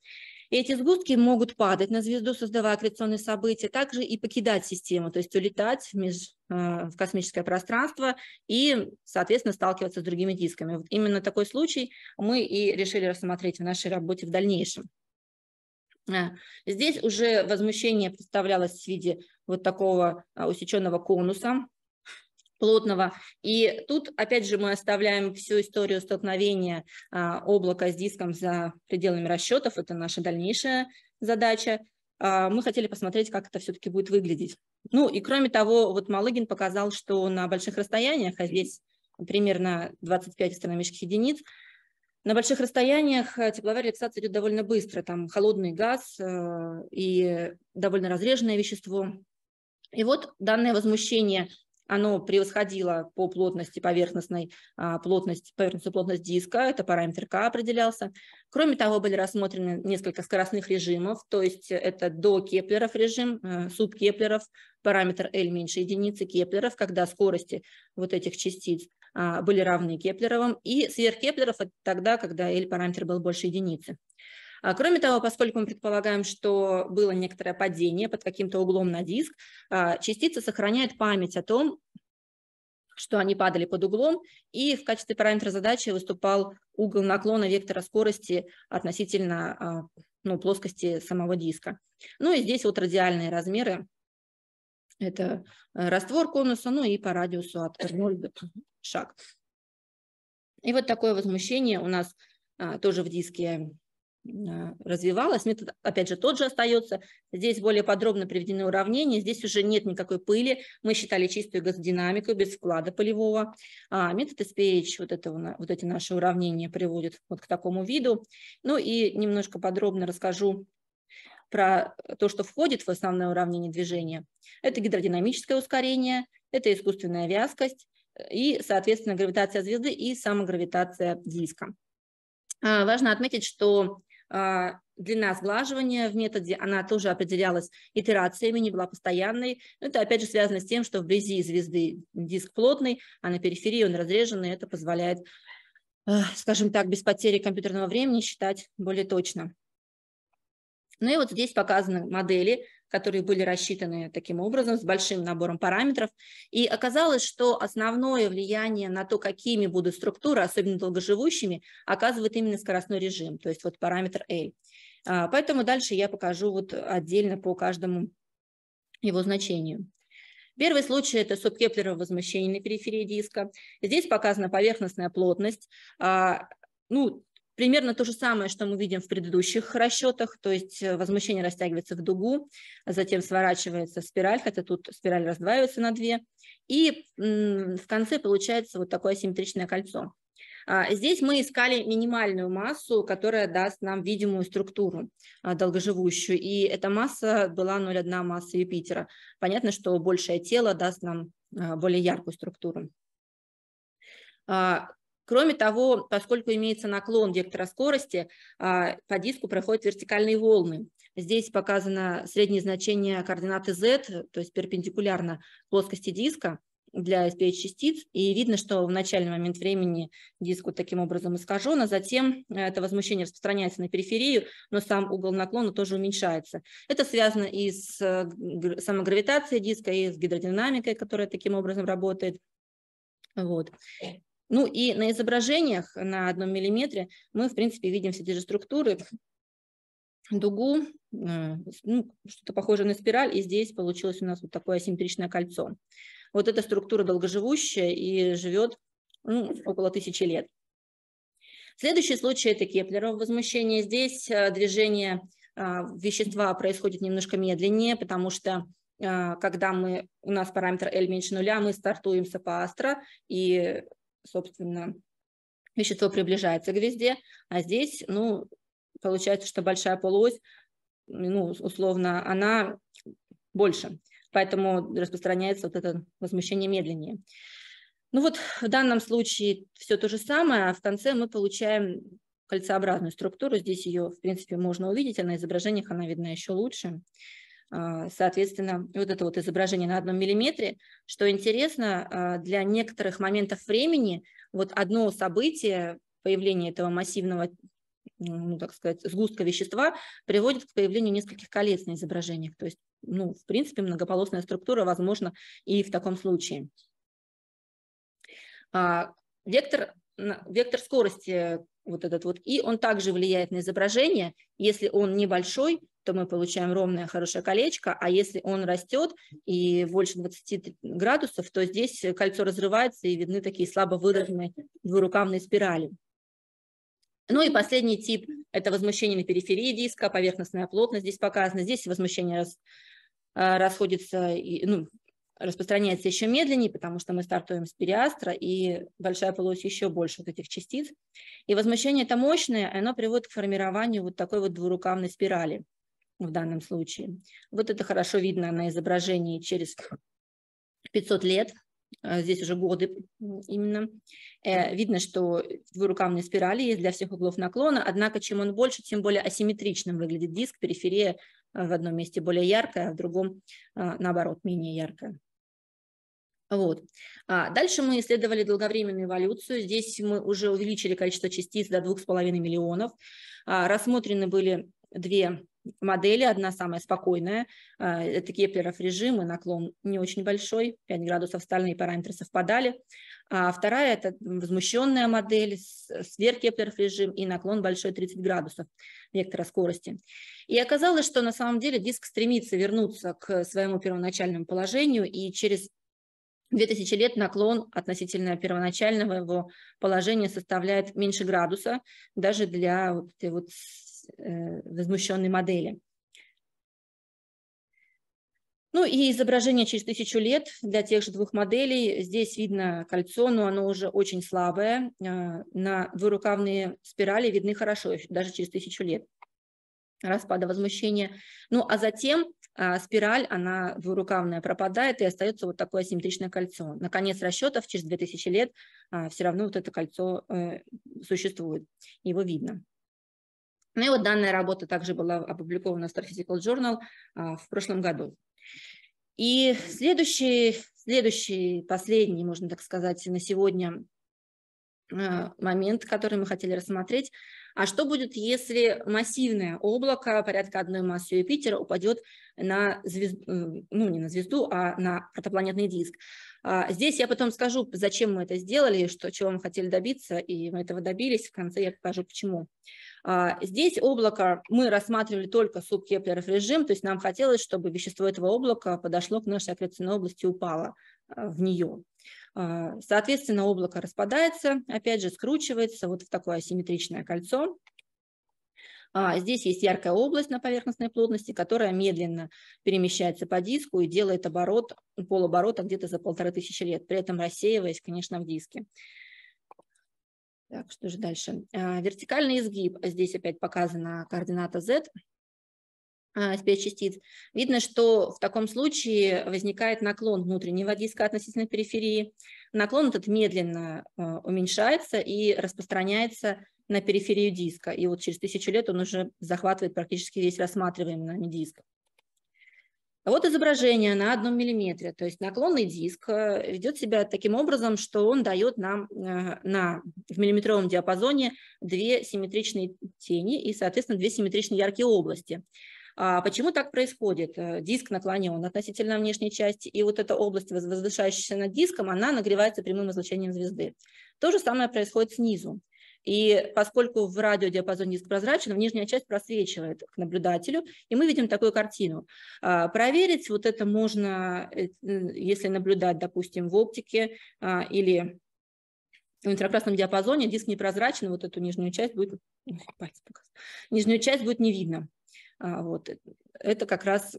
Эти сгустки могут падать на звезду, создавая аккреционные события, также и покидать систему, то есть улетать в, меж, а, в космическое пространство и, соответственно, сталкиваться с другими дисками. Вот именно такой случай мы и решили рассмотреть в нашей работе в дальнейшем. А, здесь уже возмущение представлялось в виде вот такого усеченного конуса плотного. И тут, опять же, мы оставляем всю историю столкновения а, облака с диском за пределами расчетов. Это наша дальнейшая задача. Мы хотели посмотреть, как это все-таки будет выглядеть. Ну и кроме того, вот Малыгин показал, что на больших расстояниях, а здесь примерно 25 астрономических единиц, на больших расстояниях э, тепловая релаксация идет довольно быстро. Там холодный газ э, и довольно разреженное вещество. И вот данное возмущение, оно превосходило по плотности поверхностной а, плотность, поверхностную плотность диска, это параметр К определялся. Кроме того, были рассмотрены несколько скоростных режимов, то есть это до Кеплеров режим, э, субкеплеров, параметр L меньше единицы Кеплеров, когда скорости вот этих частиц а, были равны Кеплеровым, и сверх Кеплеров это тогда, когда L-параметр был больше единицы. А, кроме того, поскольку мы предполагаем, что было некоторое падение под каким-то углом на диск, а, частица сохраняет память о том, что они падали под углом, и в качестве параметра задачи выступал угол наклона вектора скорости относительно ну, плоскости самого диска. Ну и здесь вот радиальные размеры это э, раствор конуса, ну и по радиусу от R0 до шаг. И вот такое возмущение у нас а, тоже в диске а, развивалось. Метод, опять же, тот же остается. Здесь более подробно приведены уравнения. Здесь уже нет никакой пыли. Мы считали чистую газодинамику без вклада полевого. А метод SPH, вот, это, вот эти наши уравнения приводит вот к такому виду. Ну и немножко подробно расскажу про то, что входит в основное уравнение движения. Это гидродинамическое ускорение, это искусственная вязкость и, соответственно, гравитация звезды и самогравитация диска. А, важно отметить, что длина сглаживания в методе, она тоже определялась итерациями, не была постоянной. Это опять же связано с тем, что вблизи звезды диск плотный, а на периферии он разреженный. Это позволяет, скажем так, без потери компьютерного времени считать более точно. Ну и вот здесь показаны модели, которые были рассчитаны таким образом, с большим набором параметров. И оказалось, что основное влияние на то, какими будут структуры, особенно долгоживущими, оказывает именно скоростной режим, то есть вот параметр L. А, поэтому дальше я покажу вот отдельно по каждому его значению. Первый случай – это субкеплерово возмущение на периферии диска. Здесь показана поверхностная плотность. А, ну, примерно то же самое, что мы видим в предыдущих расчетах, то есть э, возмущение растягивается в дугу, затем сворачивается спираль, хотя тут спираль раздваивается на две, и в конце получается вот такое асимметричное кольцо. А, здесь мы искали минимальную массу, которая даст нам видимую структуру а, долгоживущую, и эта масса была 0,1 масса Юпитера. Понятно, что большее тело даст нам а, более яркую структуру. Кроме того, поскольку имеется наклон вектора скорости, по диску проходят вертикальные волны. Здесь показано среднее значение координаты z, то есть перпендикулярно плоскости диска, для SPH-частиц, и видно, что в начальный момент времени диск вот таким образом искажен, а затем э, это возмущение распространяется на периферию, но сам угол наклона тоже уменьшается. Это связано и с э, самогравитацией диска, и с гидродинамикой, которая таким образом работает. Вот. Ну и на изображениях на одном миллиметре мы, в принципе, видим все те же структуры, дугу, э, ну, что-то похожее на спираль, и здесь получилось у нас вот такое асимметричное кольцо. Вот эта структура долгоживущая и живет ну, около тысячи лет. Следующий случай – это Кеплерово возмущение. Здесь э, движение а, вещества происходит немножко медленнее, потому что когда мы, у нас параметр L меньше нуля, мы стартуем с апоастра, и, собственно, вещество приближается к звезде, а здесь, ну, получается, что большая полуось, ну, условно, она больше поэтому распространяется вот это возмущение медленнее. Ну вот в данном случае все то же самое, а в конце мы получаем кольцеобразную структуру. Здесь ее, в принципе, можно увидеть, а на изображениях она видна еще лучше. А, соответственно, вот это вот изображение на одном миллиметре. Что интересно, а, для некоторых моментов времени вот одно событие, появление этого массивного ну, так сказать, сгустка вещества приводит к появлению нескольких колец на изображениях. То есть, ну, в принципе, многополосная структура возможна и в таком случае. А, вектор, вектор скорости вот этот вот и, он также влияет на изображение. Если он небольшой, то мы получаем ровное хорошее колечко, а если он растет и больше 20 градусов, то здесь кольцо разрывается и видны такие слабо выраженные двурукавные спирали. Ну и последний тип – это возмущение на периферии диска, поверхностная плотность здесь показана. Здесь возмущение рас, а, расходится, ну, распространяется еще медленнее, потому что мы стартуем с периастра, и большая полость еще больше вот этих частиц. И возмущение это мощное, оно приводит к формированию вот такой вот двурукавной спирали в данном случае. Вот это хорошо видно на изображении через 500 лет. А, здесь уже годы именно, э, видно, что двурукавные спирали есть для всех углов наклона, однако чем он больше, тем более асимметричным выглядит диск, периферия а, в одном месте более яркая, а в другом, а, наоборот, менее яркая. Вот. дальше мы исследовали долговременную эволюцию. Здесь мы уже увеличили количество частиц до 2,5 миллионов. рассмотрены были две модели. Одна самая спокойная, а, это Кеплеров режим, и наклон не очень большой, 5 градусов стальные параметры совпадали. А вторая – это возмущенная модель, сверхкеплеров режим и наклон большой 30 градусов вектора скорости. И оказалось, что на самом деле диск стремится вернуться к своему первоначальному положению, и через 2000 лет наклон относительно первоначального его положения составляет меньше градуса, даже для вот этой вот Э, возмущенной модели. Ну и изображение через тысячу лет для тех же двух моделей. Здесь видно кольцо, но оно уже очень слабое. Э, на двурукавные спирали видны хорошо, даже через тысячу лет распада возмущения. Ну а затем а, спираль, она двурукавная, пропадает и остается вот такое асимметричное кольцо. Наконец расчетов через 2000 лет а, все равно вот это кольцо э, существует, его видно. Ну и вот данная работа также была опубликована в Star Physical Journal а, в прошлом году. И следующий, следующий, последний, можно так сказать, на сегодня а, момент, который мы хотели рассмотреть, А что будет, если массивное облако порядка одной массы Юпитера упадет на звезду, ну не на звезду, а на протопланетный диск? А, здесь я потом скажу, зачем мы это сделали, что, чего мы хотели добиться, и мы этого добились. В конце я покажу, почему. А, здесь облако мы рассматривали только субкеплеров режим, то есть нам хотелось, чтобы вещество этого облака подошло к нашей аккреционной области и упало а, в нее. Соответственно, облако распадается, опять же, скручивается вот в такое асимметричное кольцо. А, здесь есть яркая область на поверхностной плотности, которая медленно перемещается по диску и делает оборот, полоборота где-то за полторы тысячи лет, при этом рассеиваясь, конечно, в диске. Так, что же дальше? А, вертикальный изгиб. Здесь опять показана координата z а, спецчастиц. Видно, что в таком случае возникает наклон внутреннего диска относительно периферии. Наклон этот медленно уменьшается и распространяется на периферию диска. И вот через тысячу лет он уже захватывает практически весь рассматриваемый нами диск. Вот изображение на одном миллиметре, то есть наклонный диск э, ведет себя таким образом, что он дает нам э, на, в миллиметровом диапазоне две симметричные тени и, соответственно, две симметричные яркие области. А почему так происходит? Э, диск наклонен относительно внешней части, и вот эта область, возвышающаяся над диском, она нагревается прямым излучением звезды. То же самое происходит снизу. И поскольку в радиодиапазоне диск прозрачен, нижняя часть просвечивает к наблюдателю, и мы видим такую картину. А, проверить вот это можно, э, если наблюдать, допустим, в оптике а, или в инфракрасном диапазоне, диск непрозрачный, вот эту нижнюю часть будет, нижнюю часть будет не видно. А, вот. Это как раз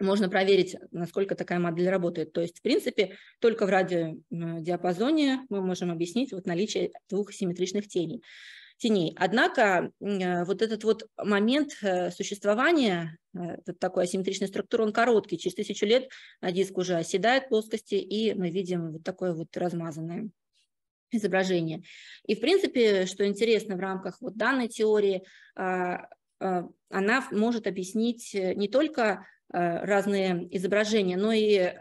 можно проверить, насколько такая модель работает. То есть, в принципе, только в радиодиапазоне мы можем объяснить вот наличие двух симметричных теней. теней. Однако э, вот этот вот момент э, существования э, такой асимметричной структуры, он короткий. Через тысячу лет диск уже оседает в плоскости, и мы видим вот такое вот размазанное изображение. И, в принципе, что интересно в рамках вот данной теории, а, а, она может объяснить не только разные изображения, но и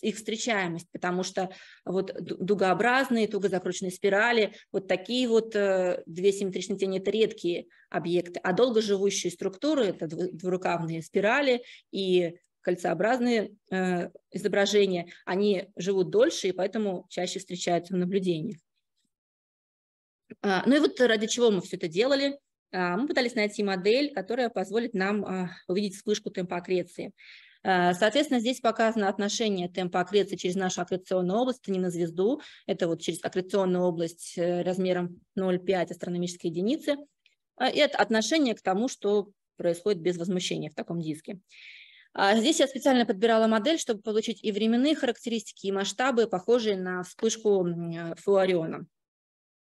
их встречаемость, потому что вот дугообразные, туго закрученные спирали, вот такие вот э, две симметричные тени – это редкие объекты, а долгоживущие структуры – это двурукавные спирали и кольцеобразные э, изображения, они живут дольше и поэтому чаще встречаются в наблюдениях. А, ну и вот ради чего мы все это делали – мы пытались найти модель, которая позволит нам а, увидеть вспышку темпа аккреции. А, соответственно, здесь показано отношение темпа аккреции через нашу аккреционную область, не на звезду, это вот через аккреционную область э, размером 0,5 астрономической единицы, и это отношение к тому, что происходит без возмущения в таком диске. Здесь я специально подбирала модель, чтобы получить и временные характеристики, и масштабы, похожие на вспышку Флуариона.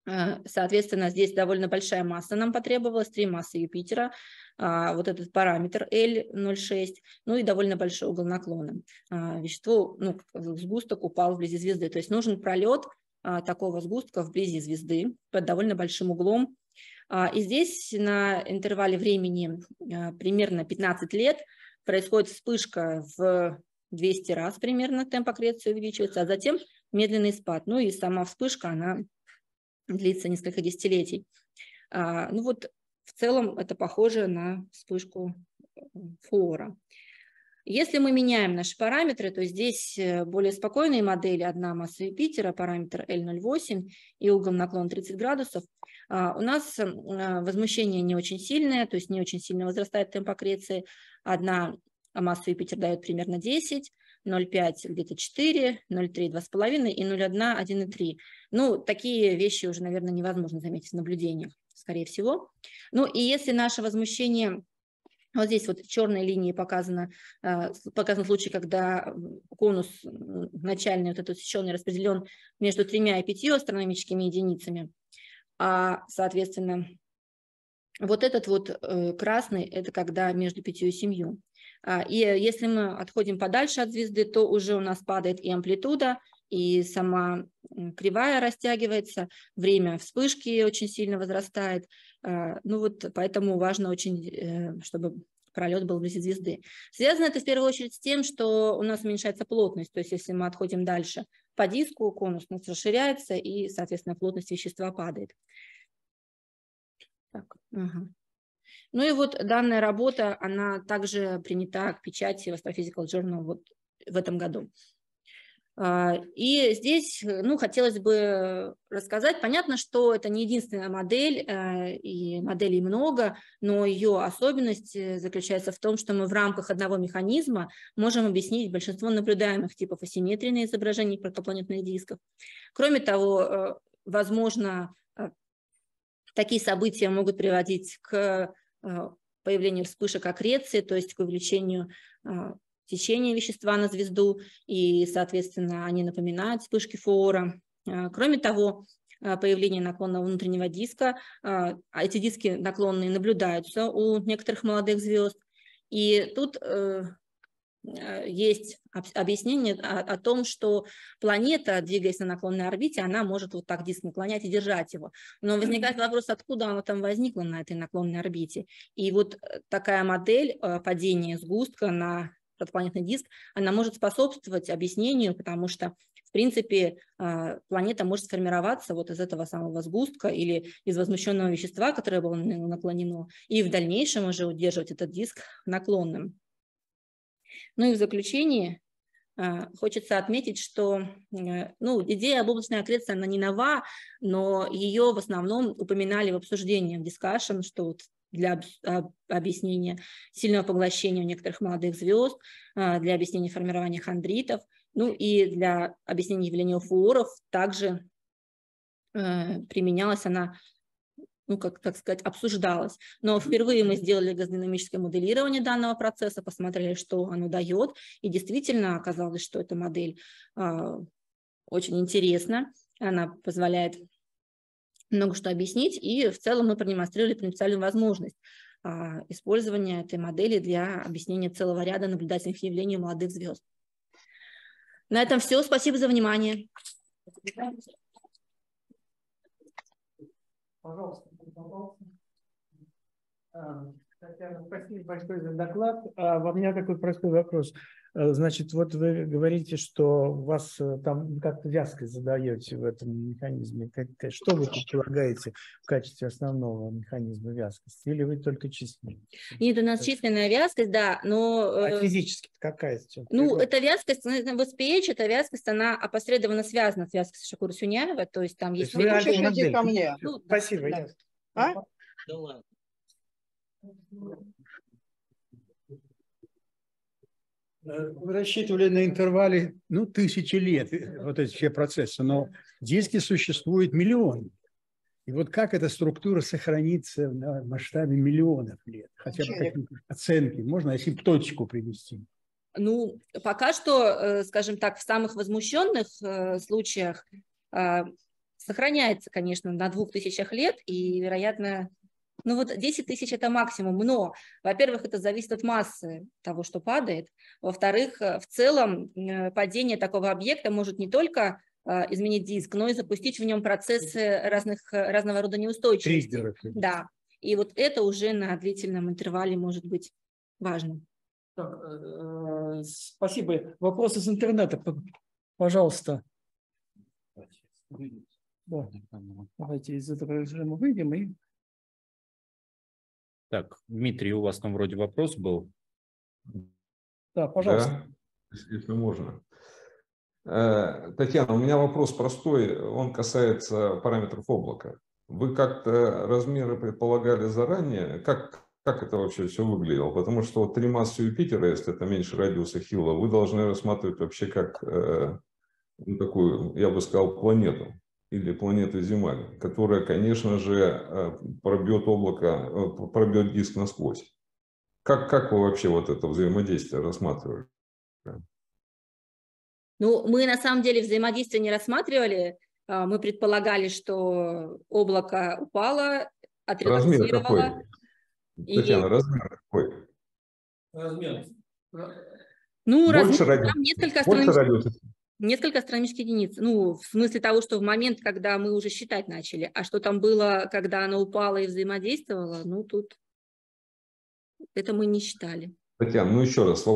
Э, соответственно, здесь довольно большая масса нам потребовалась, три массы Юпитера, а, вот этот параметр L06, ну и довольно большой угол наклона. А, вещество, ну, сгусток упал вблизи звезды, то есть нужен пролет а, такого сгустка вблизи звезды под довольно большим углом. И здесь на интервале времени примерно 15 лет происходит вспышка в 200 раз примерно темп аккреции увеличивается, а затем медленный спад. Ну и сама вспышка, она длится несколько десятилетий. А, ну вот в целом это похоже на вспышку флора. Если мы меняем наши параметры, то здесь э, более спокойные модели, одна масса Юпитера, параметр L08 и угол наклона 30 градусов, а, у нас э, возмущение не очень сильное, то есть не очень сильно возрастает темп аккреции. Одна масса Юпитер дает примерно 10, 0,5 где-то 4, 0,3 2,5 и 0,1 1,3. Ну, такие вещи уже, наверное, невозможно заметить в наблюдениях, скорее всего. Ну, и если наше возмущение вот здесь вот черной линией показано, э, показан случай, когда конус начальный, вот этот усеченный, распределен между тремя и пятью астрономическими единицами, а, соответственно, вот этот вот э, красный – это когда между пятью и семью. А, и если мы отходим подальше от звезды, то уже у нас падает и амплитуда, и сама кривая растягивается, время вспышки очень сильно возрастает. А, ну вот поэтому важно очень, э, чтобы пролет был вблизи звезды. Связано это в первую очередь с тем, что у нас уменьшается плотность, то есть если мы отходим дальше по диску, конус у нас расширяется и, соответственно, плотность вещества падает. Ага. Ну и вот данная работа, она также принята к печати в Astrophysical Journal вот в этом году. А, и здесь, ну, хотелось бы рассказать, понятно, что это не единственная модель, э, и моделей много, но ее особенность э, заключается в том, что мы в рамках одного механизма можем объяснить большинство наблюдаемых типов асимметрии на изображении протопланетных дисков. Кроме того, э, возможно, такие события могут приводить к появлению вспышек аккреции, то есть к увеличению течение вещества на звезду, и, соответственно, они напоминают вспышки флуора. А, кроме того, а, появление наклонного внутреннего диска, а, эти диски наклонные наблюдаются у некоторых молодых звезд, и тут э, есть объяснение о, о том, что планета, двигаясь на наклонной орбите, она может вот так диск наклонять и держать его. Но возникает вопрос, откуда оно там возникло на этой наклонной орбите. И вот э, такая модель э, падения сгустка на протопланетный диск, она может способствовать объяснению, потому что, в принципе, планета может сформироваться вот из этого самого сгустка или из возмущенного вещества, которое было наклонено, и в дальнейшем уже удерживать этот диск наклонным. Ну и в заключение а, хочется отметить, что э, ну, идея об облачной аккреции, она не нова, но ее в основном упоминали в обсуждении, в дискашн, что вот для объяснения сильного поглощения у некоторых молодых звезд, а, для объяснения формирования хондритов, ну и для объяснения явления фуоров также э, применялась она, ну, как, так сказать, обсуждалась. Но впервые мы сделали газодинамическое моделирование данного процесса, посмотрели, что оно дает, и действительно оказалось, что эта модель а, очень интересна, она позволяет много что объяснить, и в целом мы продемонстрировали потенциальную возможность а, использования этой модели для объяснения целого ряда наблюдательных явлений у молодых звезд. На этом все. Спасибо за внимание. Пожалуйста, пожалуйста. Татьяна, спасибо большое за доклад. А, у меня такой простой вопрос. Э, значит, вот вы говорите, что у вас э, там как-то вязкость задаете в этом механизме. Что вы предполагаете в качестве основного механизма вязкости? Или вы только численные? Нет, у нас численная вязкость, да, но... А э, физически какая сейчас? Ну, эта вязкость, в SPH, эта вязкость, она опосредованно связана с вязкостью Шакура-Сюняева, то есть там есть... Вы ко мне. Ну, Спасибо. Да. А? Да ладно. Э, вы рассчитывали на интервале, ну, тысячи лет, э, вот эти все процессы, но диски существуют миллион. И вот как эта структура сохранится в масштабе миллионов лет? Хотя бы какие-то оценки можно асимптотику привести? Ну, пока что, э, скажем так, в самых возмущенных случаях сохраняется, конечно, на двух тысячах лет, и, вероятно, ну вот 10 тысяч это максимум, но, во-первых, это зависит от массы того, что падает. Во-вторых, э, в целом э, падение такого объекта может не только э, изменить диск, но и запустить в нем процессы разных, разного рода неустойчивости. Триггеры. Да, и вот это уже на длительном интервале может быть важно. Так, э, спасибо. Вопросы с интернета, пожалуйста. Да. Давайте из этого режима выйдем и так, Дмитрий, у вас там вроде вопрос был. Да, пожалуйста. Да, если можно. Э, Татьяна, у меня вопрос простой, он касается параметров облака. Вы как-то размеры предполагали заранее? Как, как это вообще все выглядело? Потому что вот три массы Юпитера, если это меньше радиуса Хилла, вы должны рассматривать вообще как э, ну, такую, я бы сказал, планету или планеты Земля, которая, конечно же, э, пробьет облако, э, пробьет диск насквозь. Как, как вы вообще вот это взаимодействие рассматривали? Ну, мы на самом деле взаимодействие не рассматривали. А, мы предполагали, что облако упало, Размер какой? И... Татьяна, размер какой? Размер. Ну, Больше размер, радиус. несколько Больше радиуса несколько астрономических единиц. Ну, в смысле того, что в момент, когда мы уже считать начали, а что там было, когда оно упало и взаимодействовало, ну, тут это мы не считали. Татьяна, ну еще раз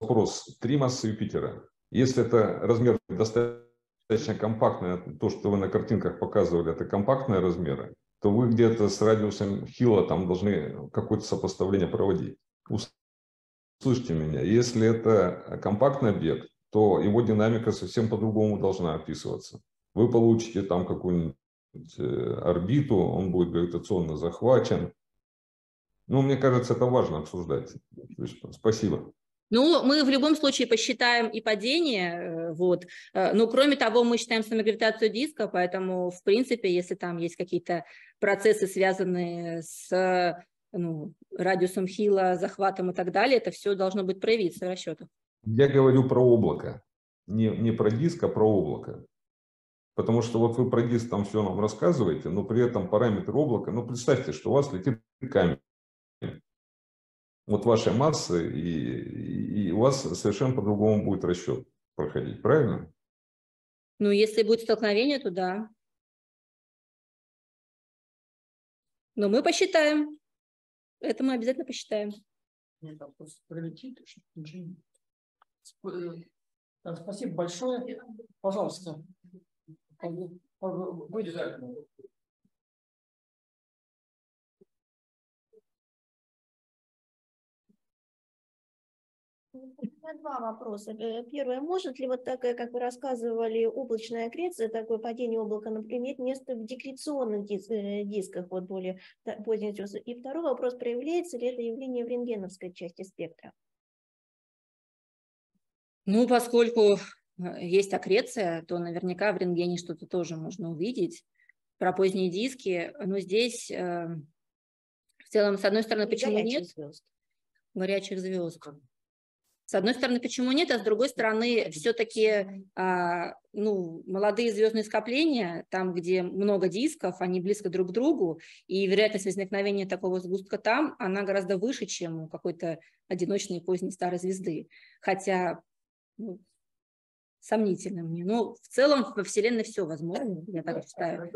вопрос. Три массы Юпитера. Если это размер достаточно компактный, то, что вы на картинках показывали, это компактные размеры, то вы где-то с радиусом Хилла там должны какое-то сопоставление проводить. Услышьте меня, если это компактный объект, то его динамика совсем по-другому должна описываться. Вы получите там какую-нибудь э, орбиту, он будет гравитационно захвачен. Ну, мне кажется, это важно обсуждать. Спасибо. Ну, мы в любом случае посчитаем и падение, э, вот. Э, но кроме того, мы считаем самогравитацию диска, поэтому, в принципе, если там есть какие-то процессы, связанные с ну, радиусом Хилла, захватом и так далее, это все должно быть проявиться в расчетах. Я говорю про облако, не, не про диск, а про облако. Потому что вот вы про диск там все нам рассказываете, но при этом параметр облака, ну представьте, что у вас летит камень вот вашей массы, и, и у вас совершенно по-другому будет расчет проходить, правильно? Ну, если будет столкновение, то да. Но мы посчитаем. Это мы обязательно посчитаем. Спасибо большое. Пожалуйста. Меня два вопроса. Э, первое, может ли вот такая, как вы рассказывали, облачная аккреция, такое падение облака, например, место в декреционных э, дисках, вот более поздних И второй вопрос, проявляется ли это явление в рентгеновской части спектра? Ну, поскольку э, есть аккреция, то наверняка в рентгене что-то тоже можно увидеть. Про поздние диски, но здесь э, в целом, с одной стороны, почему нет? Звезд. Горячих звезд. С одной стороны, почему нет, а с другой стороны, все-таки а, ну, молодые звездные скопления, там, где много дисков, они близко друг к другу, и вероятность возникновения такого сгустка там, она гораздо выше, чем у какой-то одиночной поздней старой звезды. Хотя ну, сомнительно мне. Но в целом во Вселенной все возможно, я так считаю.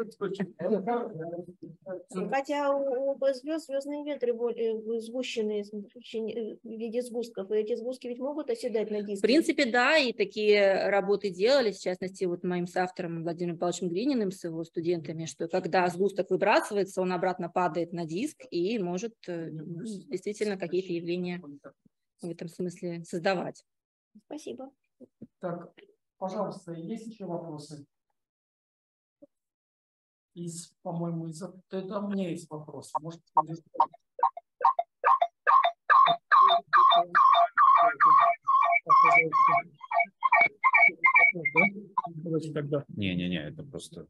Хотя у, у звезд звездные ветры более сгущенные в виде сгустков, и эти сгустки ведь могут оседать на диске. В принципе, да, и такие работы делались, в частности, вот моим соавтором Владимиром Павловичем Грининым с его студентами, что когда сгусток выбрасывается, он обратно падает на диск и может э, действительно какие-то явления в этом смысле создавать. Спасибо. Так, Пожалуйста, есть еще вопросы? Из, по-моему, из это у меня есть вопрос. Может, тогда. Не-не-не, это просто...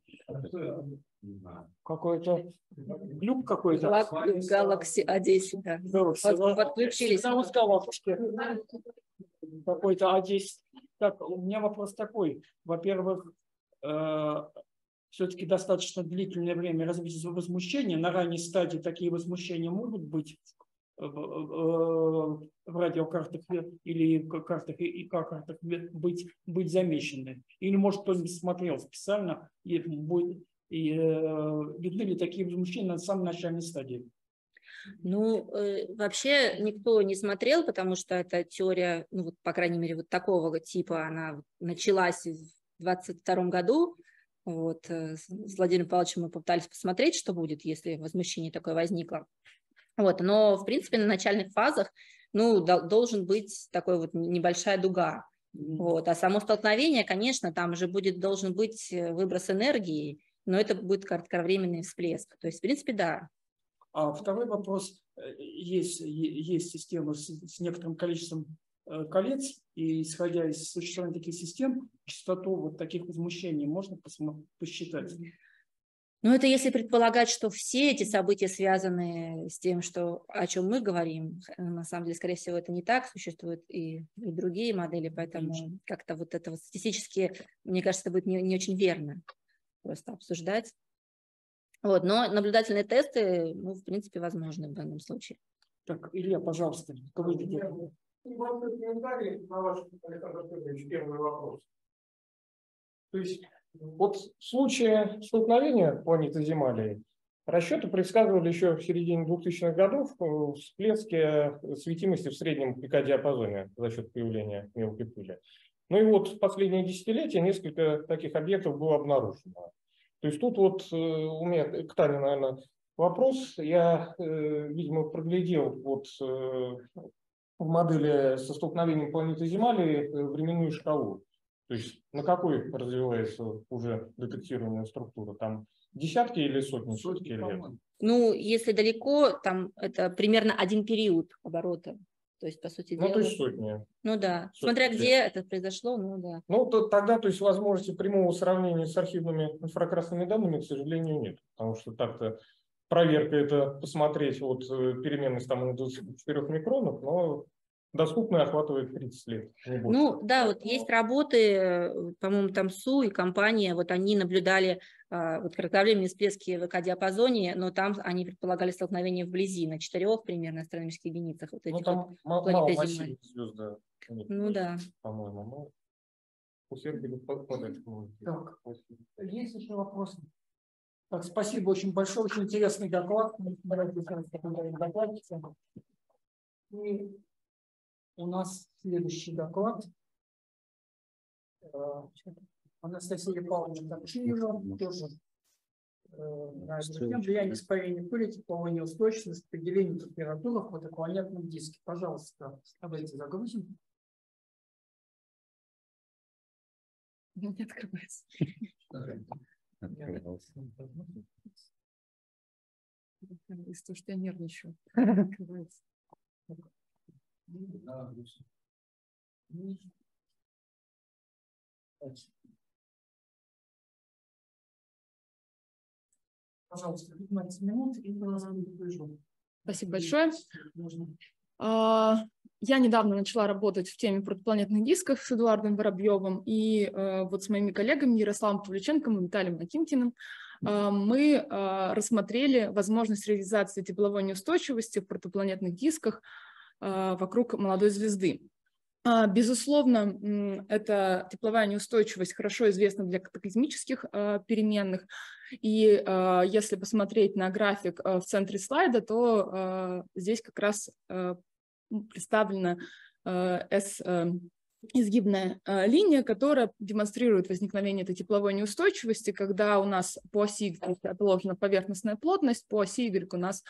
Какой-то люк какой-то. Galaxy A10, да. Galaxy, Подключились. Какой-то A10 так, у меня вопрос такой. Во-первых, э, все-таки достаточно длительное время развития возмущения. На ранней стадии такие возмущения могут быть в, в, радиокартах или картах и картах быть, быть замечены. Или, может, кто-нибудь смотрел специально, и, и э, видны ли такие возмущения на самой начальной стадии. Ну, э, вообще никто не смотрел, потому что эта теория, ну, вот, по крайней мере, вот такого типа, она началась в 22 году. Вот, э, с Владимиром Павловичем мы попытались посмотреть, что будет, если возмущение такое возникло. Вот, но, в принципе, на начальных фазах, ну, должен быть такой вот небольшая дуга. Вот, а само столкновение, конечно, там же будет, должен быть э, выброс энергии, но это будет кратковременный всплеск. То есть, в принципе, да, а второй вопрос. Э, есть, есть система с, с некоторым количеством э, колец, и исходя из существования таких систем, частоту вот таких возмущений можно посчитать? Ну, это если предполагать, что все эти события связаны с тем, что, о чем мы говорим. На самом деле, скорее всего, это не так. Существуют и, и другие модели, поэтому как-то вот это вот статистически, мне кажется, это будет не, не очень верно просто обсуждать. Вот, но наблюдательные тесты, ну, в принципе, возможны в данном случае. Так, Илья, пожалуйста, вы комментарий на ваш, первый вопрос. То есть, вот в случае столкновения планеты Земали расчеты предсказывали еще в середине 2000-х годов всплески светимости в среднем пикодиапазоне за счет появления мелкой пыли. Ну и вот в последние десятилетия несколько таких объектов было обнаружено. То есть тут вот э, у меня к Тане, наверное, вопрос. Я, э, видимо, проглядел вот э, в модели со столкновением планеты Земли временную шкалу. То есть на какой развивается уже детектированная структура? Там десятки или сотни, сотни лет? Ну, если далеко, там это примерно один период оборота. То есть, по сути ну, дела... то есть сотни. Ну да, сотни смотря где это произошло, ну да. Ну, то, тогда, то есть, возможности прямого сравнения с архивными инфракрасными данными, к сожалению, нет. Потому что так-то проверка это посмотреть вот э, переменность там на 24 микронов, но доступно охватывает 30 лет. Ну да, вот есть работы, э, по-моему, там СУ и компания, вот они наблюдали а, вот кратковременные всплески в ЭК-диапазоне, но там они предполагали столкновение вблизи, на четырех примерно астрономических единицах. Вот ну, этих там вот. мало массивных звезд, да. Нет, Ну да. По-моему, у Сергея подальше. Так. Есть еще вопросы? Так, спасибо очень большое, очень интересный доклад. Мы докладчика. И у нас следующий доклад. Э, Анастасия Павловна Корчиева, тоже э, на эту тему влияние испарения пыли, тепловой неустойчивости, определение температуры в фотопланетном диске. Пожалуйста, давайте загрузим. Ну, Не открывается. Открывался. Из-за того, что я нервничаю. Открывается. Пожалуйста, 15 минут и. Спасибо большое. А, Я недавно начала работать в теме протопланетных дисков с Эдуардом Воробьевым и э, вот с моими коллегами Ярославом Павлюченком и Виталием Акимкиным э, мы э, рассмотрели возможность реализации тепловой неустойчивости в протопланетных дисках вокруг молодой звезды. А, Безусловно, эта тепловая неустойчивость хорошо известна для катаклизмических э, переменных. И э, если посмотреть на график э, в центре слайда, то э, здесь как раз э, представлена э, S э, изгибная э, линия, которая демонстрирует возникновение этой тепловой неустойчивости, когда у нас по оси X отложена поверхностная плотность, по оси Y у нас э,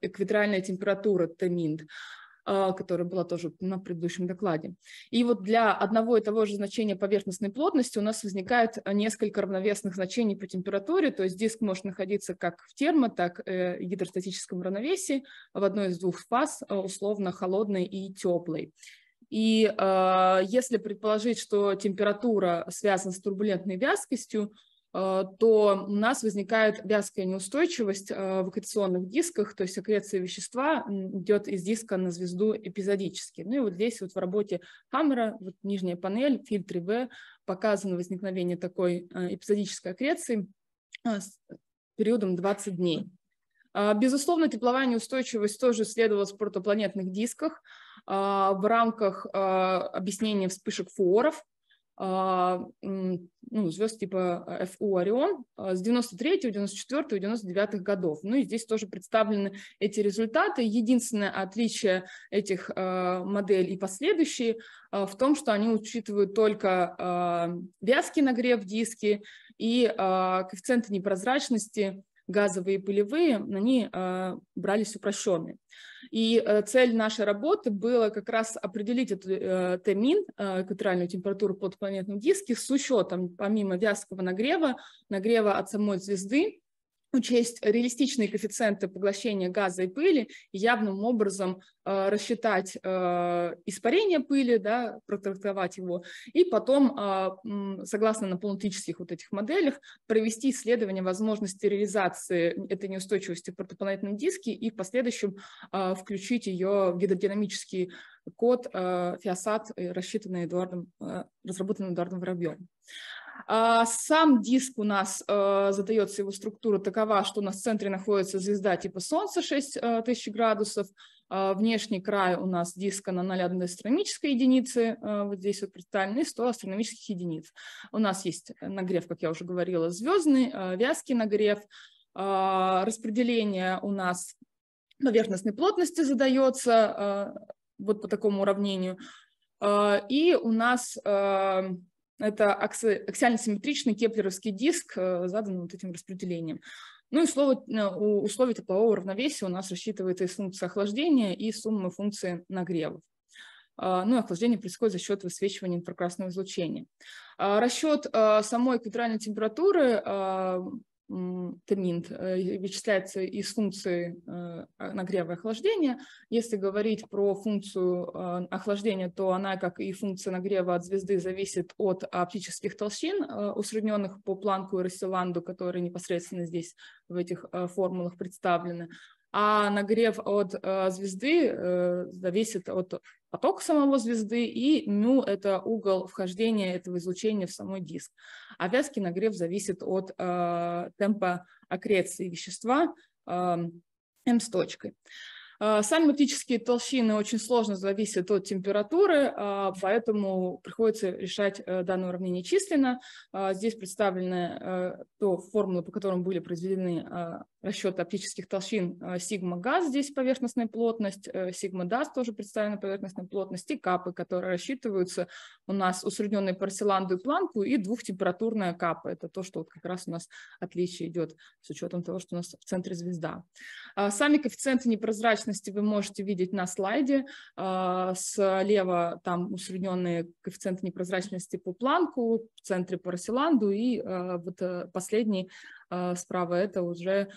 экваториальная температура Тминт а, которая была тоже на предыдущем докладе. И вот для одного и того же значения поверхностной плотности у нас возникает а, несколько равновесных значений по температуре, то есть диск может находиться как в термо, так и в гидростатическом равновесии в одной из двух фаз, а, условно холодной и теплой. И э, если предположить, что температура связана с турбулентной вязкостью, э, то у нас возникает вязкая неустойчивость э, в аккреционных дисках, то есть аккреция вещества идет из диска на звезду эпизодически. Ну и вот здесь вот в работе Хаммера, вот нижняя панель, в фильтре В, показано возникновение такой э, эпизодической аккреции э, с периодом 20 дней. Безусловно, тепловая неустойчивость тоже исследовалась в протопланетных дисках в рамках объяснения вспышек фуоров, ну, звезд типа ФУ Орион а, с 93, 94, 99 годов. Ну и здесь тоже представлены эти результаты. Единственное отличие этих а, моделей и последующие а, в том, что они учитывают только а, вязкий нагрев диски и а, коэффициенты непрозрачности газовые и пылевые, они э, брались упрощенные. И э, цель нашей работы была как раз определить эту э, Т-мин, э, экваториальную температуру под планетным диске, с учетом, помимо вязкого нагрева, нагрева от самой звезды, учесть реалистичные коэффициенты поглощения газа и пыли, явным образом э, рассчитать э, испарение пыли, да, протрактовать его, и потом, э, согласно наполнотических вот этих моделях, провести исследование возможности реализации этой неустойчивости в протопланетном диске и в последующем э, включить ее в гидродинамический код э, FIASAT, э, рассчитанный Эдуардом, э, разработанный Эдуардом Воробьевым. А, Сам диск у нас э, задается его структура такова, что у нас в центре находится звезда типа Солнца 6000 градусов, а, внешний край у нас диска на 0,1 астрономической единицы, э, вот здесь вот представлены, и 100 астрономических единиц. У нас есть нагрев, как я уже говорила, звездный, вязкий нагрев, А, распределение у нас поверхностной плотности задается вот по такому уравнению. И у нас Это аксиально-симметричный кеплеровский диск, заданный вот этим распределением. Ну и слово, у условий теплового равновесия у нас рассчитывается из функции охлаждения и суммы функции нагревов. Ну и охлаждение происходит за счет высвечивания инфракрасного излучения. Расчет самой экваториальной температуры Тминт э, вычисляется из функции э, нагрева и охлаждения. Если говорить про функцию э, охлаждения, то она, как и функция нагрева от звезды, зависит от оптических толщин, усредненных по Планку и Расселанду, которые непосредственно здесь в этих формулах представлены а нагрев от звезды зависит от потока самого звезды, и μ – это угол вхождения этого излучения в самой диск. А вязкий нагрев зависит от э, темпа аккреции вещества э, m с точкой. А, сами оптические толщины очень сложно зависят от температуры, а, поэтому приходится решать э, данное уравнение численно. А, здесь представлены э, то формулы, по которым были произведены расчеты оптических толщин сигма газ, здесь поверхностная плотность, э, сигма дас тоже представлена поверхностная плотность, и капы, которые рассчитываются у нас усредненные по Арселанду и Планку, и двухтемпературная капа. Это то, что вот как раз у нас отличие идет с учетом того, что у нас в центре звезда. Сами коэффициенты непрозрачности частности, вы можете видеть на слайде. А, слева там усредненные коэффициенты непрозрачности по планку, в центре по Расселанду, и а, вот э, последний справа это уже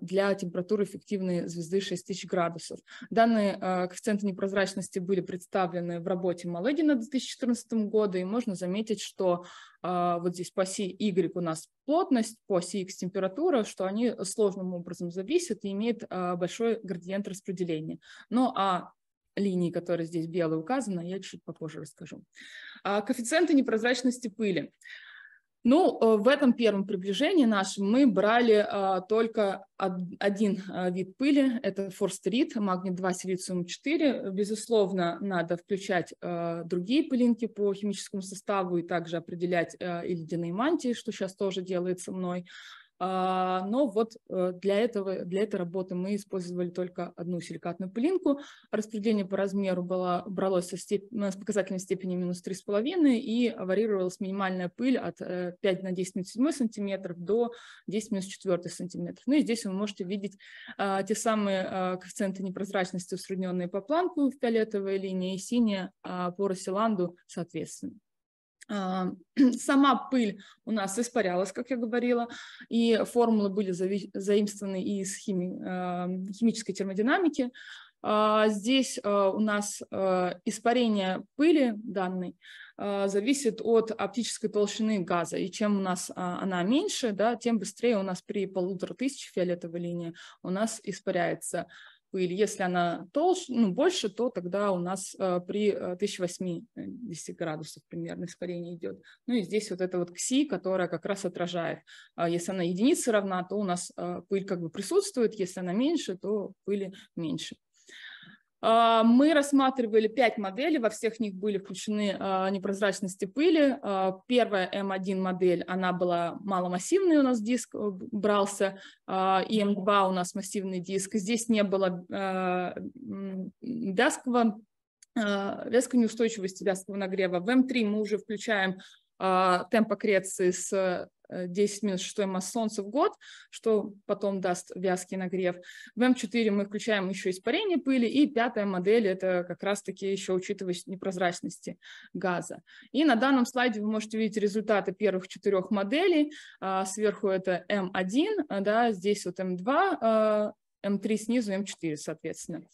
для температуры эффективной звезды 6000 градусов. Данные коэффициенты непрозрачности были представлены в работе Малыгина 2014 года, и можно заметить, что вот здесь по оси Y у нас плотность, по оси X температура, что они сложным образом зависят и имеют большой градиент распределения. Ну а линии, которые здесь белые указаны, я чуть попозже расскажу. Коэффициенты непрозрачности пыли. Ну, э, в этом первом приближении нашем мы брали а, только од, один а, вид пыли, это форстерит, магний-2, силициум-4. Безусловно, надо включать а, другие пылинки по химическому составу и также определять а, и ледяные мантии, что сейчас тоже делается мной. А, но вот э, для, этого, для этой работы мы использовали только одну силикатную пылинку. Распределение по размеру было, бралось со степ... с показательной степени минус 3,5 и варьировалась минимальная пыль от 5 э, на 10 минус 7 сантиметров до 10 минус 4 сантиметров. Ну и здесь вы можете видеть а, те самые а, коэффициенты непрозрачности, усредненные по планку в фиолетовой линии и синяя а, по Расселанду соответственно. А, сама пыль у нас испарялась, как я говорила, и формулы были заимствованы из хими, а, химической термодинамики. А, здесь у нас испарение пыли данной зависит от оптической толщины газа. И чем у нас она меньше, да, тем быстрее у нас при полутора тысяч фиолетовой линии у нас испаряется пыль. Если она толще, ну, больше, то тогда у нас э, при 1080 э, градусов примерно испарение идет. Ну и здесь вот это вот кси, которая как раз отражает. А если она единице равна, то у нас э, пыль как бы присутствует, если она меньше, то пыли меньше. А, мы рассматривали пять моделей, во всех них были включены а, непрозрачности пыли. А, первая М1 модель, она была маломассивный у нас диск э, брался, и М2 у нас массивный диск. Здесь не было вязкого, вязкой неустойчивости, вязкого нагрева. В М3 мы уже включаем темп аккреции с 10 минус 6 масс солнца в год, что потом даст вязкий нагрев. В М4 мы включаем еще испарение пыли, и пятая модель – это как раз-таки еще учитывая непрозрачности газа. И на данном слайде вы можете видеть результаты первых четырех моделей. А, сверху это М1, да, здесь вот М2, М3 снизу, М4, соответственно.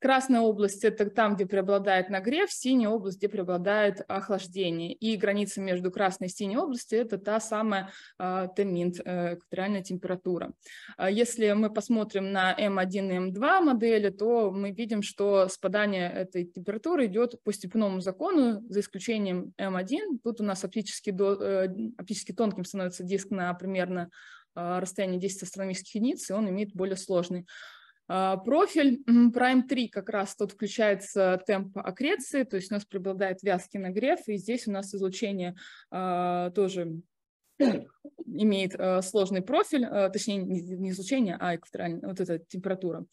Красная область – это там, где преобладает нагрев, синяя область, где преобладает охлаждение. И граница между красной и синей областью – это та самая э, теминт, э, температура. А если мы посмотрим на М1 и М2 модели, то мы видим, что спадание этой температуры идет по степенному закону, за исключением М1. Тут у нас оптически, до, э, оптически тонким становится диск на примерно э, расстоянии 10 астрономических единиц, и он имеет более сложный а, профиль Prime 3 как раз тут включается темп аккреции, то есть у нас преобладает вязкий нагрев, и здесь у нас излучение а, тоже имеет а, сложный профиль, точнее не излучение, а экваториальная, вот эта температура.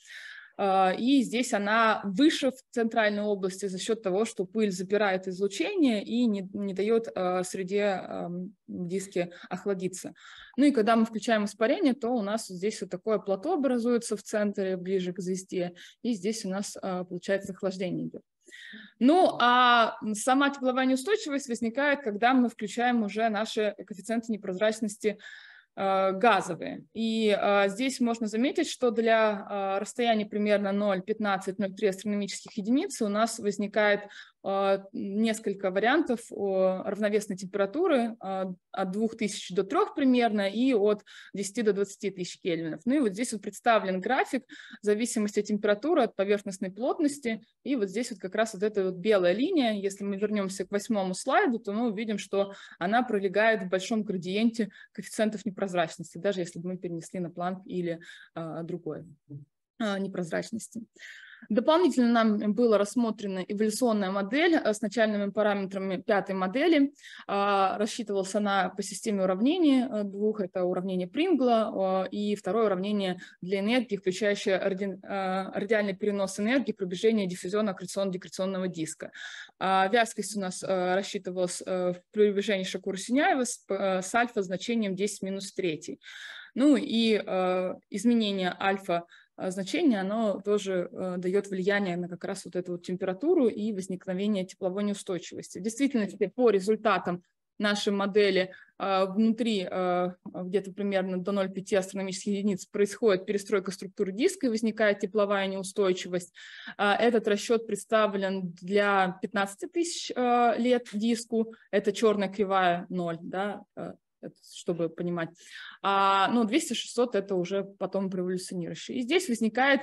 А, и здесь она выше в центральной области за счет того, что пыль запирает излучение и не, не дает а, среде в диске охладиться. Ну и когда мы включаем испарение, то у нас здесь вот такое плато образуется в центре, ближе к звезде, и здесь у нас получается охлаждение идет. Ну, а сама тепловая неустойчивость возникает, когда мы включаем уже наши коэффициенты непрозрачности газовые. И а, здесь можно заметить, что для а, расстояния примерно 0,15-0,3 астрономических единиц у нас возникает несколько вариантов равновесной температуры от 2000 до 3 примерно и от 10 до 20 тысяч кельвинов. Ну и вот здесь вот представлен график зависимости температуры, от поверхностной плотности. И вот здесь вот как раз вот эта вот белая линия, если мы вернемся к восьмому слайду, то мы увидим, что она пролегает в большом градиенте коэффициентов непрозрачности, даже если бы мы перенесли на планк или а, другое а, непрозрачности. Дополнительно нам была рассмотрена эволюционная модель э, с начальными параметрами пятой модели. А, рассчитывался она по системе уравнений э, двух. Это уравнение Прингла и второе уравнение для энергии, включающее э, радиальный перенос энергии при движении диффузионно аккреционно-декреционного диска. А, вязкость у нас рассчитывалась в приближении Шакура-Синяева с альфа значением 10 минус 3. Ну и изменение альфа значение, оно тоже э, дает влияние на как раз вот эту вот температуру и возникновение тепловой неустойчивости. Действительно, теперь по результатам нашей модели а, внутри а, где-то примерно до 0,5 астрономических единиц происходит перестройка структуры диска и возникает тепловая неустойчивость. Этот расчет представлен для 15 тысяч лет диску. Это черная кривая 0, да, чтобы понимать. А, ну, 200-600 это уже потом эволюционирующие. И здесь возникает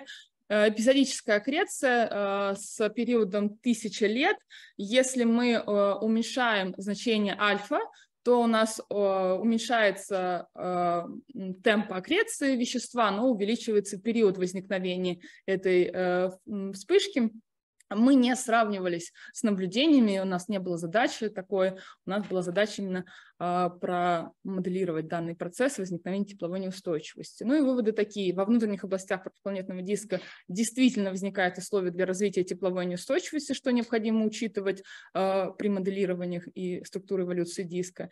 э, эпизодическая аккреция э, с периодом 1000 лет. Если мы э, уменьшаем значение альфа, то у нас уменьшается темп аккреции вещества, но увеличивается период возникновения этой вспышки мы не сравнивались с наблюдениями, у нас не было задачи такой, у нас была задача именно э, промоделировать данный процесс возникновения тепловой неустойчивости. Ну и выводы такие. Во внутренних областях протопланетного диска действительно возникают условия для развития тепловой неустойчивости, что необходимо учитывать э, при моделировании и структуре эволюции диска.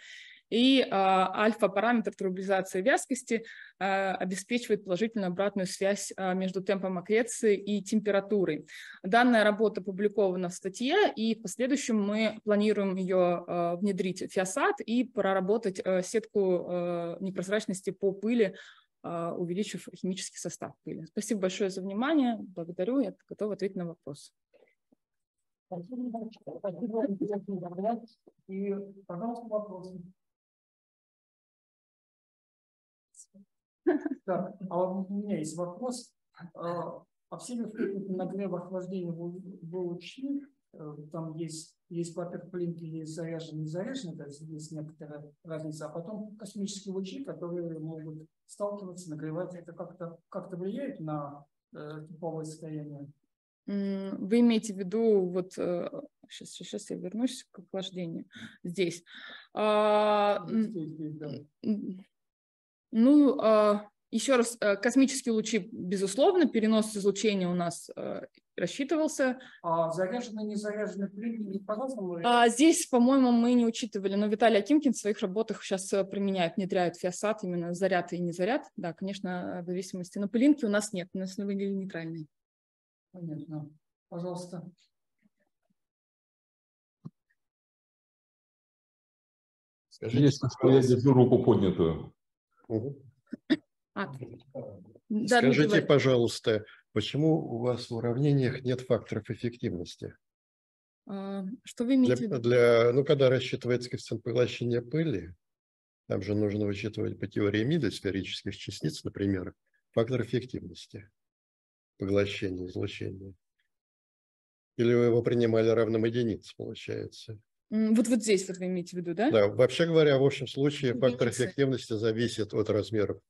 И а, альфа-параметр трубилизации вязкости а, обеспечивает положительную обратную связь а, между темпом аккреции и температурой. Данная работа опубликована в статье, и в последующем мы планируем ее внедрить в FIASAT и проработать сетку непрозрачности по пыли, увеличив химический состав пыли. Спасибо большое за внимание. Благодарю. Я готова ответить на вопросы. И, пожалуйста, вопросы. Так, а у меня есть вопрос. А, а все ли нагрев охлаждения вы, вы учли? Э, там есть, есть паперплинки, есть заряженные и заряженные, то есть есть некоторая разница. А потом космические лучи, которые могут сталкиваться, нагревать, это как-то как влияет на э, тепловое состояние? Вы имеете в виду, вот сейчас, э, сейчас я вернусь к охлаждению здесь. А, здесь, здесь да. Ну, а, еще раз, э, космические лучи, безусловно, перенос излучения у нас э, рассчитывался. А заряженные, не заряженные пленки по-разному? А, здесь, по-моему, мы не учитывали, но Виталий Акимкин в своих работах сейчас э, применяет, внедряет фиасат, именно заряд и не заряд. Да, конечно, в зависимости. Но пылинки у нас нет, у нас выглядели нейтральные. Понятно. Пожалуйста. Скажите, Если что, я держу руку поднятую. А, Скажите, пожалуйста, почему у вас в уравнениях нет факторов эффективности? А, что вы имеете для? Для, ну, когда рассчитывается коэффициент поглощения пыли, там же нужно учитывать по теории Мида сферических частиц, например, фактор эффективности поглощения излучения. Или вы его принимали равным единице, получается? Вот, вот здесь вот вы имеете в виду, да? Да, вообще говоря, в общем случае Единицы. фактор эффективности зависит от размеров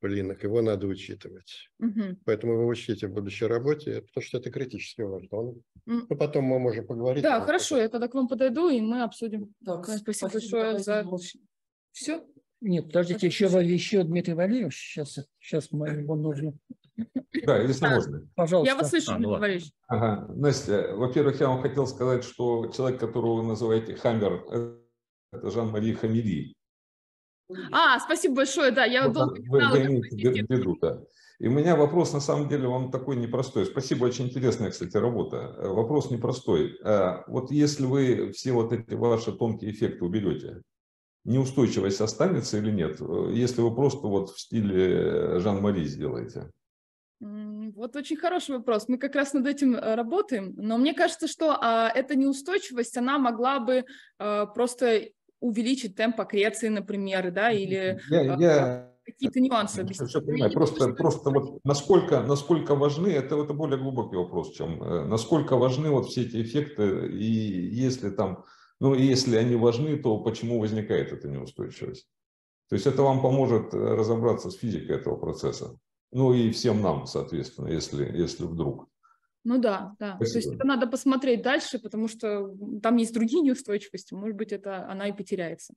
пылинок, его надо учитывать. Угу. Поэтому вы учтите в будущей работе, потому что это критически важно. Он, ну, потом мы можем поговорить. Да, хорошо, я тогда к вам подойду, и мы обсудим. Так, спасибо, спасибо большое за... Все? Нет, подождите, еще, еще Дмитрий Валерьевич, сейчас, сейчас мы его нужно Да, если можно. Пожалуйста. Я вас слышу, А, ну. Валерьевич. Ага. Настя, во-первых, я вам хотел сказать, что человек, которого вы называете Хаммер, это Жан-Мари Хамили. А, спасибо большое, да, я Вот, долго не вы, знала, вы виду, да. И у меня вопрос, на самом деле, он такой непростой. Спасибо, очень интересная, кстати, работа. Э, Вопрос непростой. Э, Вот если вы все вот эти ваши тонкие эффекты уберете, неустойчивость останется или нет? Э, Если вы просто вот в стиле Жан-Мари сделаете. Вот очень хороший вопрос. Мы как раз над этим э, работаем, но мне кажется, что а, эта неустойчивость, она могла бы а, просто увеличить темп аккреции, например, да, или Я, а, я какие-то нюансы объяснить. понимаю. Я не Просто, что просто вот насколько, насколько важны, это, это более глубокий вопрос, чем э, насколько важны вот все эти эффекты, и если там, ну если они важны, то почему возникает эта неустойчивость? То есть это вам поможет разобраться с физикой этого процесса. Ну и всем нам, соответственно, если, если вдруг. Ну да, да. То есть Спасибо. это надо посмотреть дальше, потому что там есть другие неустойчивости. Может быть, это она и потеряется.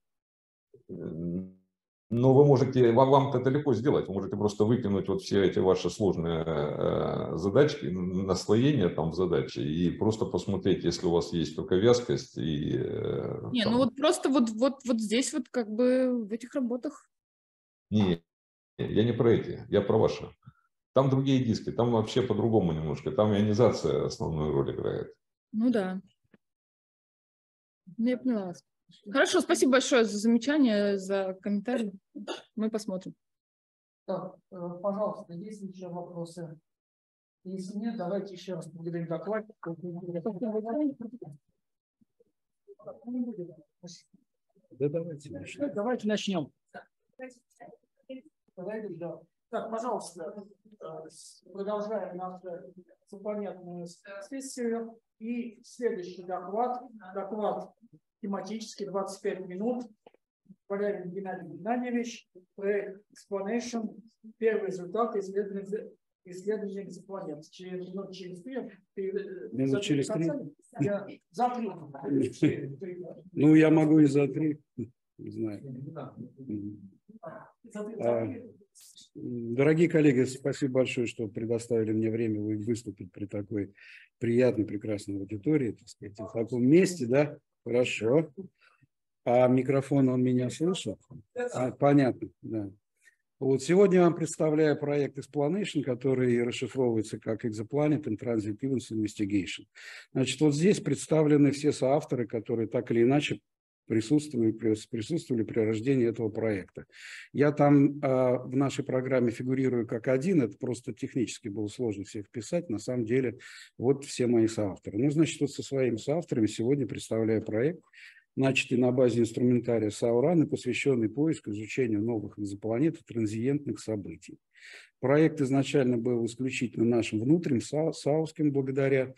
Но вы можете, вам, вам это легко сделать, вы можете просто выкинуть вот все эти ваши сложные э, задачки, наслоения там в задачи и просто посмотреть, если у вас есть только вязкость и... э, Не, там- ну вот просто вот, вот, вот здесь вот как бы в этих работах. Не, я не про эти, я про ваши. Там другие диски, там вообще по-другому немножко, там ионизация основную роль играет. Ну да. Ну, я поняла вас. Хорошо, спасибо большое за замечание, за комментарий. Мы посмотрим. Так, э, пожалуйста, есть ли еще вопросы? Если нет, давайте еще раз поблагодарим докладчика. Да давайте начнем. Давайте начнем. Давайте, да. Так, пожалуйста, э, продолжаем нашу понятную сессию. И следующий доклад, доклад тематический, 25 минут. Валерий Геннадий Геннадьевич, проект Explanation, первый результат исследования исследования экзопланет. Через минут через три. ты, э, Минут через три? Я за три. Ну, я могу и за три, не знаю. А. Дорогие коллеги, спасибо большое, что предоставили мне время вы- выступить при такой приятной, прекрасной аудитории, так сказать, в таком месте, да? Хорошо. А микрофон он меня слышит? А, понятно, да. Вот сегодня я вам представляю проект Explanation, который расшифровывается как Exoplanet and Transit Events Investigation. Значит, вот здесь представлены все соавторы, которые так или иначе присутствовали, прис- присутствовали при рождении этого проекта. Я там а, в нашей программе фигурирую как один, это просто технически было сложно всех вписать. На самом деле, вот все мои соавторы. Ну, значит, вот со своими соавторами сегодня представляю проект, начатый на базе инструментария Саурана, посвященный поиску, изучению новых экзопланет и транзиентных событий. Проект изначально был исключительно нашим внутренним, са- сауским, благодаря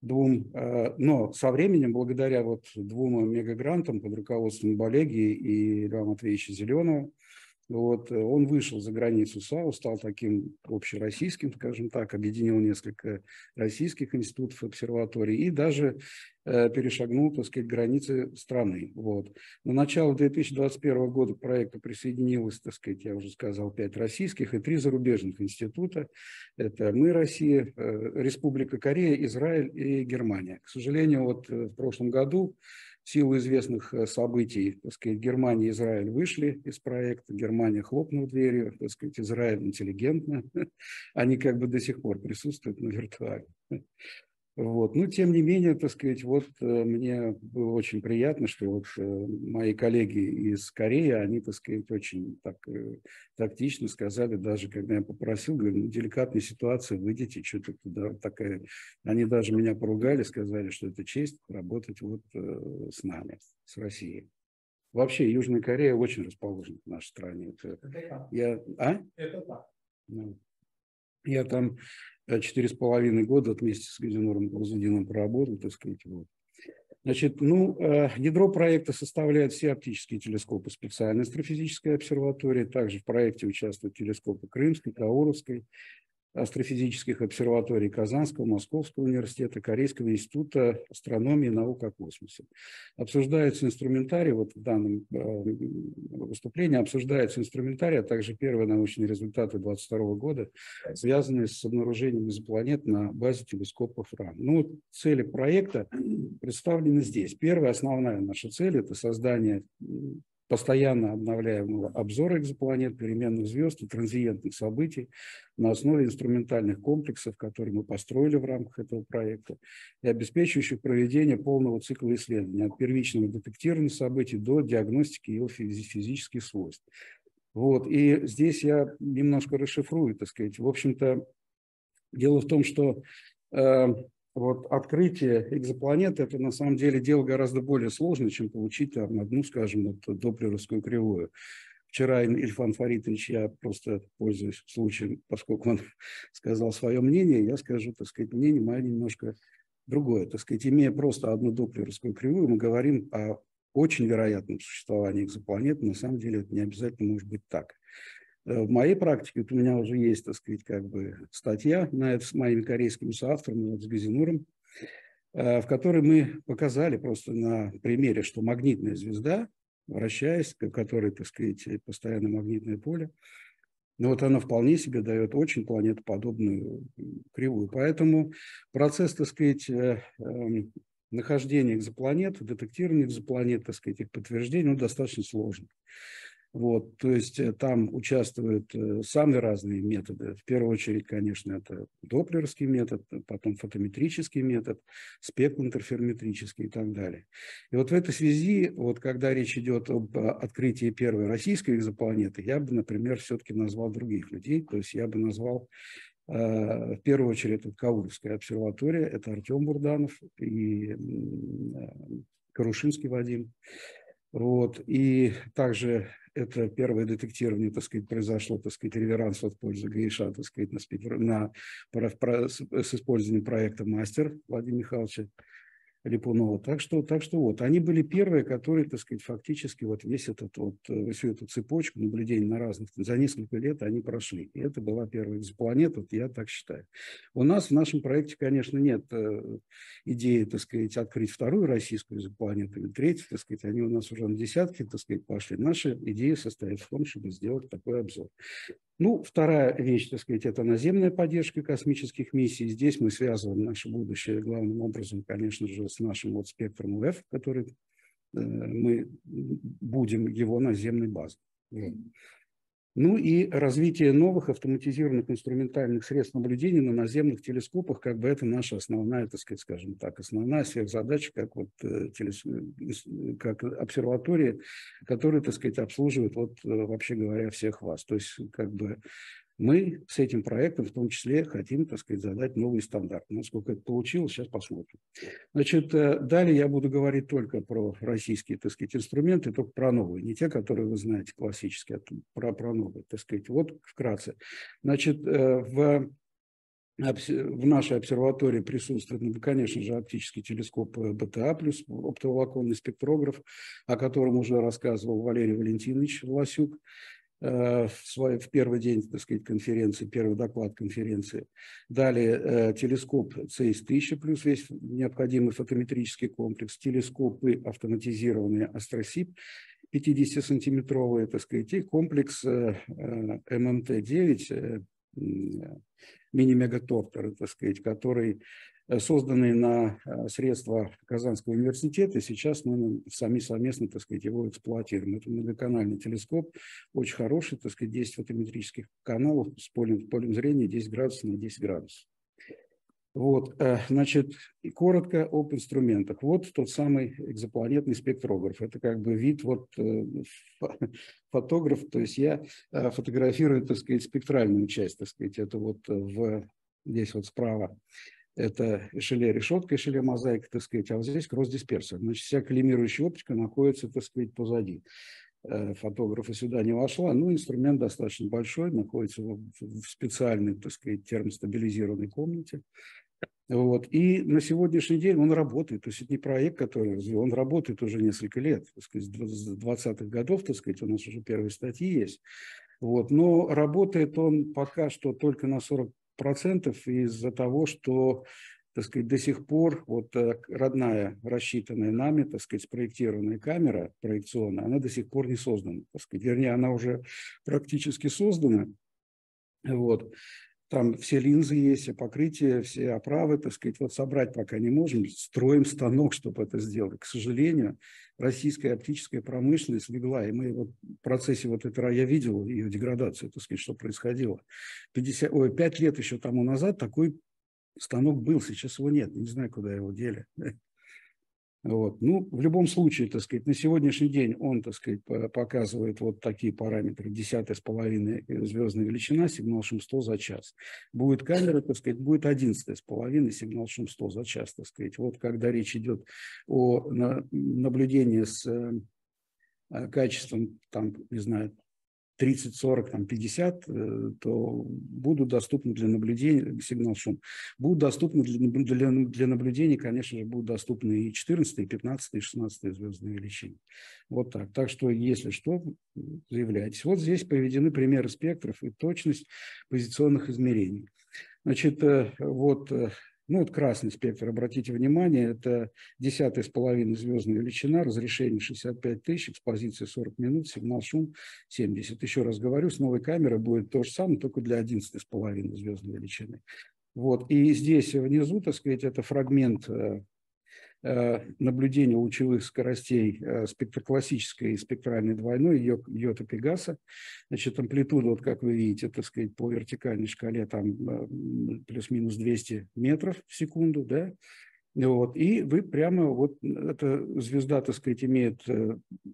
двум, э, но со временем, благодаря вот двум мегагрантам под руководством Болеги и Льва Матвеевича Зеленого, вот, э, он вышел за границу САУ, стал таким общероссийским, скажем так, объединил несколько российских институтов, обсерваторий и даже э, перешагнул, так сказать, границы страны. Вот. На начало 2021 года к проекту присоединилось, так сказать, я уже сказал, пять российских и три зарубежных института. Это мы, Россия, э, Республика Корея, Израиль и Германия. К сожалению, вот э, в прошлом году силу известных э, событий, так сказать, Германия и Израиль вышли из проекта, Германия хлопнула дверью, так сказать, Израиль интеллигентно, они как бы до сих пор присутствуют, но виртуально. Вот. Но тем не менее, так сказать, вот э, мне было очень приятно, что вот э, мои коллеги из Кореи, они, так сказать, очень так э, тактично сказали, даже когда я попросил, говорю, ну, деликатная ситуация, выйдите, что-то туда такая. Они даже меня поругали, сказали, что это честь работать вот с нами, с Россией. Вообще Южная Корея очень расположена в нашей стране. Это, я, а? Это так. Ну, Я там четыре с половиной года вместе с Газинором Грузудином проработал, так сказать. Вот. Значит, ну, э, ядро проекта составляют все оптические телескопы специальной астрофизической обсерватории. Также в проекте участвуют телескопы Крымской, Кауровской, астрофизических обсерваторий Казанского, Московского университета, Корейского института астрономии и наук о космосе. Обсуждается инструментарий, вот в данном э, выступлении обсуждается инструментарий, а также первые научные результаты 2022 года, связанные с обнаружением изопланет на базе телескопов РАН. Ну, цели проекта представлены здесь. Первая, основная наша цель – это создание постоянно обновляемого обзора экзопланет, переменных звезд и транзиентных событий на основе инструментальных комплексов, которые мы построили в рамках этого проекта, и обеспечивающих проведение полного цикла исследований от первичного детектирования событий до диагностики его физических свойств. Вот. И здесь я немножко расшифрую, так сказать. В общем-то, дело в том, что э, вот открытие экзопланеты – это на самом деле дело гораздо более сложное, чем получить там, одну, скажем, вот, доплеровскую кривую. Вчера Ильфан Фаритович, я просто пользуюсь случаем, поскольку он сказал свое мнение, я скажу, так сказать, мнение мое немножко другое. Так сказать, имея просто одну доплеровскую кривую, мы говорим о очень вероятном существовании экзопланет. На самом деле это не обязательно может быть так. Э, в моей практике, вот у меня уже есть, так сказать, как бы статья на это с моими корейскими соавторами, вот с Газинуром, э, в которой мы показали просто на примере, что магнитная звезда, вращаясь, в которой, так сказать, постоянно магнитное поле, но вот она вполне себе дает очень планетоподобную кривую. Поэтому процесс, так сказать, э, эм, нахождения экзопланет, детектирования экзопланет, так сказать, их подтверждения, он достаточно сложный. Вот, то есть э, там участвуют э, самые разные методы. В первую очередь, конечно, это доплеровский метод, потом фотометрический метод, спектру-интерферометрический и так далее. И вот в этой связи, вот когда речь идет об э, открытии первой российской экзопланеты, я бы, например, все-таки назвал других людей. То есть я бы назвал в первую очередь это Каурская обсерватория, это Артем Бурданов и Карушинский Вадим. Вот. И также это первое детектирование, так сказать, произошло, так сказать, реверанс в пользу Гаиша, так сказать, на, спектр, на, с использованием проекта «Мастер» Владимира Михайловича. Липунова. Так что, так что вот, они были первые, которые, так сказать, фактически вот весь этот вот, э, всю эту цепочку наблюдений на разных, за несколько лет они прошли. И это была первая экзопланета, вот я так считаю. У нас в нашем проекте, конечно, нет э, идеи, так сказать, открыть вторую российскую экзопланету или третью, так сказать, они у нас уже на десятки, так сказать, пошли. Наша идея состоит в том, чтобы сделать такой обзор. Ну, вторая вещь, так сказать, это наземная поддержка космических миссий. Здесь мы связываем наше будущее главным образом, конечно же, с нашим вот спектром УФ, который э, мы будем его наземной базой. Ну и развитие новых автоматизированных инструментальных средств наблюдения на наземных телескопах, как бы это наша основная, так сказать, скажем так, основная сверхзадача, как вот э, телес... как обсерватория, которая, так сказать, обслуживает вот э, вообще говоря всех вас. То есть как бы мы с этим проектом в том числе хотим, так сказать, задать новый стандарт. Насколько это получилось, сейчас посмотрим. Значит, э, далее я буду говорить только про российские, так сказать, инструменты, только про новые, не те, которые вы знаете классические, а про, про новые, так сказать. Вот вкратце. Значит, э, в в нашей обсерватории присутствует, ну, конечно же, оптический телескоп э, БТА плюс оптоволоконный спектрограф, о котором уже рассказывал Валерий Валентинович Власюк. Э, в, свой, в первый день, так сказать, конференции, первый доклад конференции. Далее э, телескоп CES-1000 плюс весь необходимый фотометрический комплекс, телескопы автоматизированные Астросип 50-сантиметровые, так сказать, и комплекс э, ММТ-9, мини-мегатортер, так сказать, который созданный на э, средства Казанского университета. Сейчас мы сами совместно, так сказать, его эксплуатируем. Это многоканальный телескоп, очень хороший, так сказать, 10 фотометрических каналов с полем, полем зрения 10 градусов на 10 градусов. Вот, э, значит, коротко об инструментах. Вот тот самый экзопланетный спектрограф. Это как бы вид вот фотограф, то есть я фотографирую, так сказать, спектральную часть, так сказать, это вот в, здесь вот справа это эшеле решетка, эшеле мозаика, так сказать, а вот здесь кросс-дисперсор. Значит, вся коллимирующая оптика находится, так сказать, позади. Э, фотографа сюда не вошла, но инструмент достаточно большой, находится в специальной, так сказать, термостабилизированной комнате. Вот. И на сегодняшний день он работает. То есть это не проект, который он работает уже несколько лет. Так сказать, с 20-х годов, так сказать, у нас уже первые статьи есть. Вот. Но работает он пока что только на 40 процентов из-за того, что так сказать, до сих пор вот э, родная, рассчитанная нами, так сказать, спроектированная камера проекционная, она до сих пор не создана. Так сказать. Вернее, она уже практически создана. Вот. Там все линзы есть, все покрытия, все оправы, так сказать, вот собрать пока не можем. Строим станок, чтобы это сделать. К сожалению, российская оптическая промышленность легла, и мы вот в процессе вот этого, я видел ее деградацию, так сказать, что происходило. 50, ой, 5 лет еще тому назад такой станок был, сейчас его нет, не знаю, куда его дели. Вот. Ну, в любом случае, так сказать, на сегодняшний день он, так сказать, показывает вот такие параметры. Десятая с половиной звездная величина, сигнал шум 100 за час. Будет камера, так сказать, будет одиннадцатая с половиной сигнал шум 100 за час, так сказать. Вот когда речь идет о наблюдении с э, качеством, там, не знаю, 30, 40, там, 50, э, то будут доступны для наблюдения, сигнал шум, будут доступны для, для, для наблюдения, конечно же, будут доступны и 14, и 15, и 16 звездные величины. Вот так. Так что, если что, заявляйтесь. Вот здесь приведены примеры спектров и точность позиционных измерений. Значит, э, вот э, ну, вот красный спектр, обратите внимание, это десятая с половиной звездная величина, разрешение 65 тысяч, экспозиция 40 минут, сигнал шум 70. Еще раз говорю, с новой камерой будет то же самое, только для одиннадцатой с половиной звездной величины. Вот. И здесь внизу, так сказать, это фрагмент э, наблюдения лучевых скоростей э, спектроклассической и спектральной двойной йота Пегаса. Значит, амплитуда, вот как вы видите, так сказать, по вертикальной шкале там э, плюс-минус 200 метров в секунду, да, вот, и вы прямо, вот эта звезда, так сказать, имеет,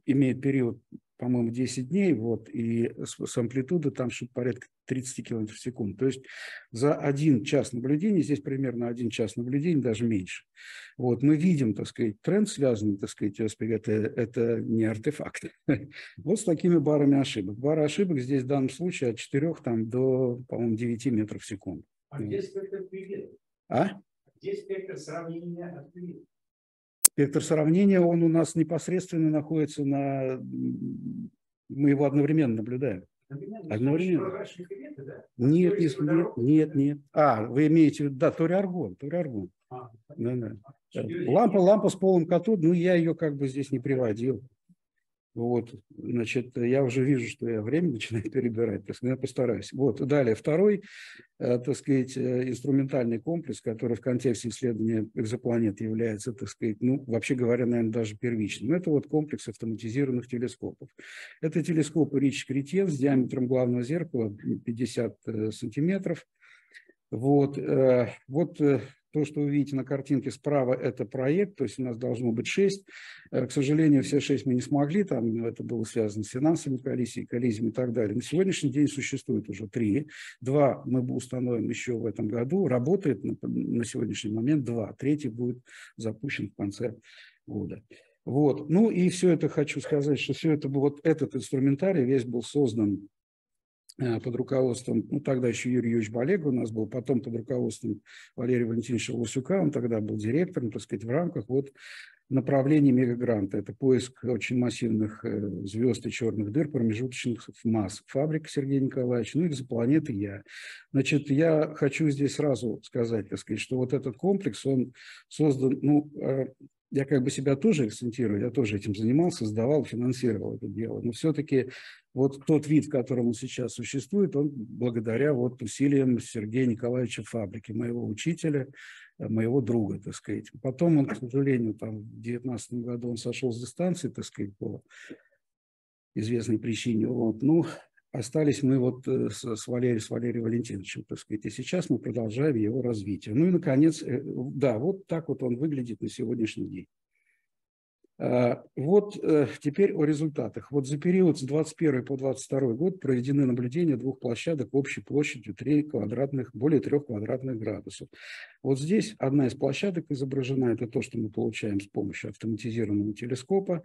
имеет период по-моему, 10 дней, вот, и с, с амплитудой там что-то порядка 30 км в секунду. То есть за один час наблюдения, здесь примерно один час наблюдения, даже меньше. Вот, мы видим, так сказать, тренд связанный, так сказать, это, это не артефакт. Вот с такими барами ошибок. Бары ошибок здесь в данном случае от 4 там, до, по-моему, 9 метров в секунду. А где спектр привет? А? Где спектр сравнения от Спектр сравнения, он у нас непосредственно находится на... Мы его одновременно наблюдаем. Одновременно. Нет, нет, нет, нет, нет. А, вы имеете в виду, да, ториаргон, ториаргон. А, да, да. Лампа, лампа с полым катод, ну, я ее как бы здесь не приводил. Вот, значит, я уже вижу, что я время начинаю перебирать, так сказать, я постараюсь. Вот, далее, второй, э, так сказать, э, инструментальный комплекс, который в контексте исследования экзопланет является, так сказать, ну, вообще говоря, наверное, даже первичным. Это вот комплекс автоматизированных телескопов. Это телескоп Рич Кретен с диаметром главного зеркала 50 э, сантиметров. Вот, вот то, что вы видите на картинке справа, это проект, то есть у нас должно быть шесть. Э, к сожалению, все шесть мы не смогли, там это было связано с финансовыми коллизиями, коллизиями и так далее. На сегодняшний день существует уже три. Два мы установим еще в этом году. Работает на, на сегодняшний момент два. Третий будет запущен в конце года. Вот. Ну и все это хочу сказать, что все это, вот этот инструментарий весь был создан Э, под руководством, ну, тогда еще Юрий Юрьевич Балега у нас был, потом под руководством Валерия Валентиновича Лосюка, он тогда был директором, так сказать, в рамках вот направления мегагранта. Это поиск очень массивных э, звезд и черных дыр, промежуточных масс. Фабрика Сергея Николаевича, ну, экзопланеты я. Значит, я хочу здесь сразу сказать, так сказать, что вот этот комплекс, он создан, ну, э, я как бы себя тоже акцентирую, я тоже этим занимался, сдавал, финансировал это дело. Но все-таки вот тот вид, в котором он сейчас существует, он благодаря вот усилиям Сергея Николаевича Фабрики, моего учителя, э, моего друга, так сказать. Потом он, к сожалению, там в 2019 году он сошел с дистанции, так сказать, по известной причине. Вот. Ну, остались мы вот э, с, Валерием, с Валерием Валентиновичем, так сказать, и сейчас мы продолжаем его развитие. Ну и, наконец, э, да, вот так вот он выглядит на сегодняшний день. А, вот э, теперь о результатах. Вот за период с 21 по 22 год проведены наблюдения двух площадок общей площадью 3 квадратных, более 3 квадратных градусов. Вот здесь одна из площадок изображена, это то, что мы получаем с помощью автоматизированного телескопа.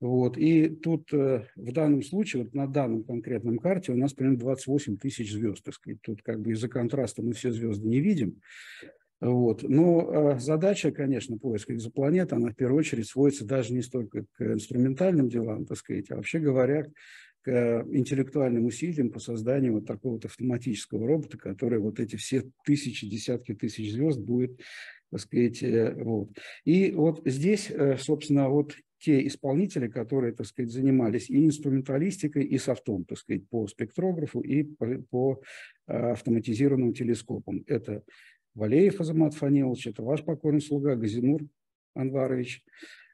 Вот. И тут э, в данном случае, вот на данном конкретном карте у нас примерно 28 тысяч звезд. Так сказать. Тут как бы из-за контраста мы все звезды не видим. Вот. Но э, задача, конечно, поиска экзопланет, она в первую очередь сводится даже не столько к инструментальным делам, так сказать, а вообще говоря, к интеллектуальным усилиям по созданию вот такого вот автоматического робота, который вот эти все тысячи, десятки тысяч звезд будет, так сказать, э, вот. И вот здесь, э, собственно, вот те исполнители, которые, так сказать, занимались и инструменталистикой, и софтом, так сказать, по спектрографу и по, по э, автоматизированным телескопам. Это Валеев Азамат Фанилович, это ваш покорный слуга Газимур Анварович,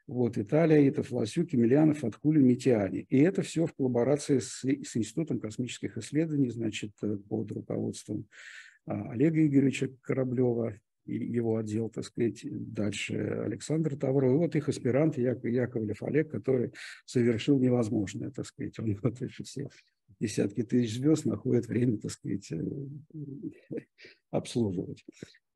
вот, Италия, это Власюк, Емельянов, Откулин, Митиани. И это все в коллаборации с, с Институтом космических исследований, значит, э, под руководством а, Олега Игоревича Кораблева и его отдел, так сказать, дальше Александр Тавров. И вот их аспирант Як, Яковлев Олег, который совершил невозможное, так сказать. Он вот эти все десятки тысяч звезд находит время, так сказать, э, обслуживать.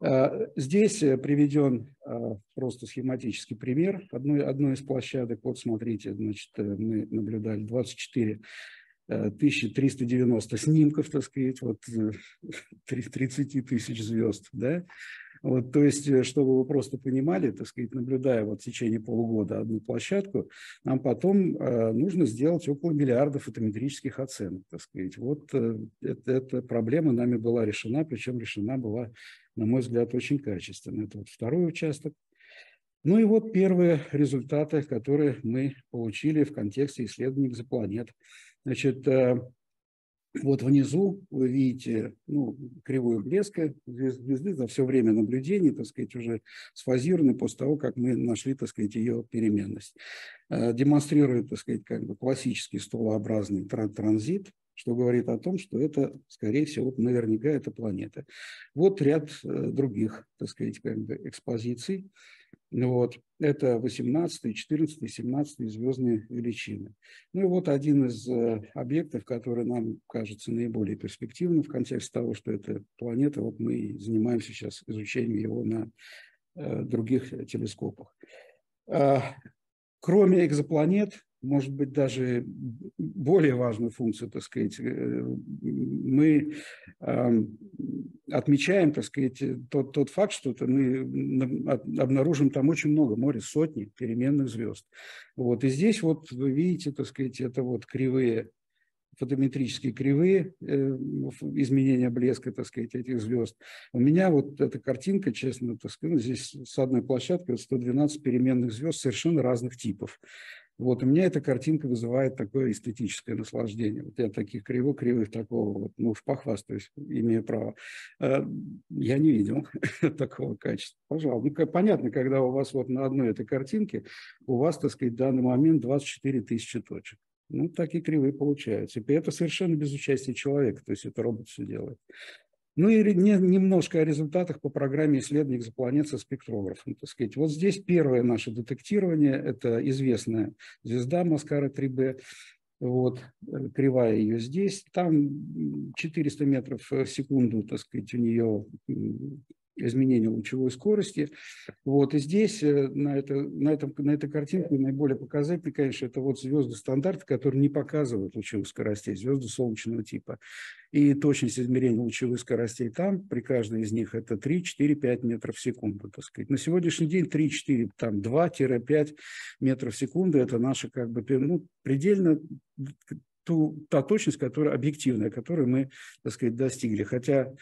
А, здесь э, приведен а, просто схематический пример одной, одной из площадок. Вот смотрите, значит, э, мы наблюдали 24 1390 снимков, так сказать, вот 30 тысяч звезд, да, вот, то есть, э, чтобы вы просто понимали, так сказать, наблюдая вот в течение полугода одну площадку, нам потом э, нужно сделать около миллиарда фотометрических оценок, так сказать. Вот э, это, эта проблема нами была решена, причем решена была, на мой взгляд, очень качественно. Это вот второй участок. Ну и вот первые результаты, которые мы получили в контексте исследований экзопланет. Значит, э, вот внизу вы видите ну, кривую блеска звезды за все время наблюдений, так сказать, уже сфазированы после того, как мы нашли, так сказать, ее переменность. Э, демонстрирует, так сказать, как бы классический столообразный транзит, что говорит о том, что это, скорее всего, наверняка это планета. Вот ряд э, других, так сказать, как бы экспозиций. Вот. Это 18, 14, 17 звездные величины. Ну и вот один из э, объектов, который нам кажется наиболее перспективным в контексте того, что это планета, вот мы занимаемся сейчас изучением его на э, других телескопах. А, кроме экзопланет, может быть, даже более важную функцию, так сказать, э, мы отмечаем, так сказать, тот, тот факт, что мы обнаружим там очень много, море, сотни переменных звезд. Вот, и здесь вот вы видите, так сказать, это вот кривые фотометрические кривые э, изменения блеска, так сказать, этих звезд. У меня вот эта картинка, честно так сказать, здесь с одной площадкой 112 переменных звезд совершенно разных типов. Вот, у меня эта картинка вызывает такое эстетическое наслаждение. Вот я таких криво-кривых такого, вот, ну уж похвастаюсь, имею право. Э, я не видел такого качества. Пожалуйста. Ну, понятно, когда у вас вот на одной этой картинке, у вас, так сказать, в данный момент 24 тысячи точек. Ну, такие кривые получаются. И это совершенно без участия человека, то есть это робот все делает. Ну и не, немножко о результатах по программе исследований экзопланет со спектрографом. Так сказать. Вот здесь первое наше детектирование – это известная звезда Маскара 3B. Вот, э, кривая ее здесь. Там 400 метров в секунду, так сказать, у нее изменения лучевой скорости. Вот, и здесь э, на, это, на, этом, на этой картинке наиболее показательно, конечно, это вот звезды стандарт, которые не показывают лучевых скоростей, звезды солнечного типа. И точность измерения лучевых скоростей там, при каждой из них, это 3, 4, 5 метров в секунду, так сказать. На сегодняшний день 3, 4, там 2-5 метров в секунду, это наша как бы ну, предельно ту, та точность, которая объективная, которую мы, так сказать, достигли. Хотя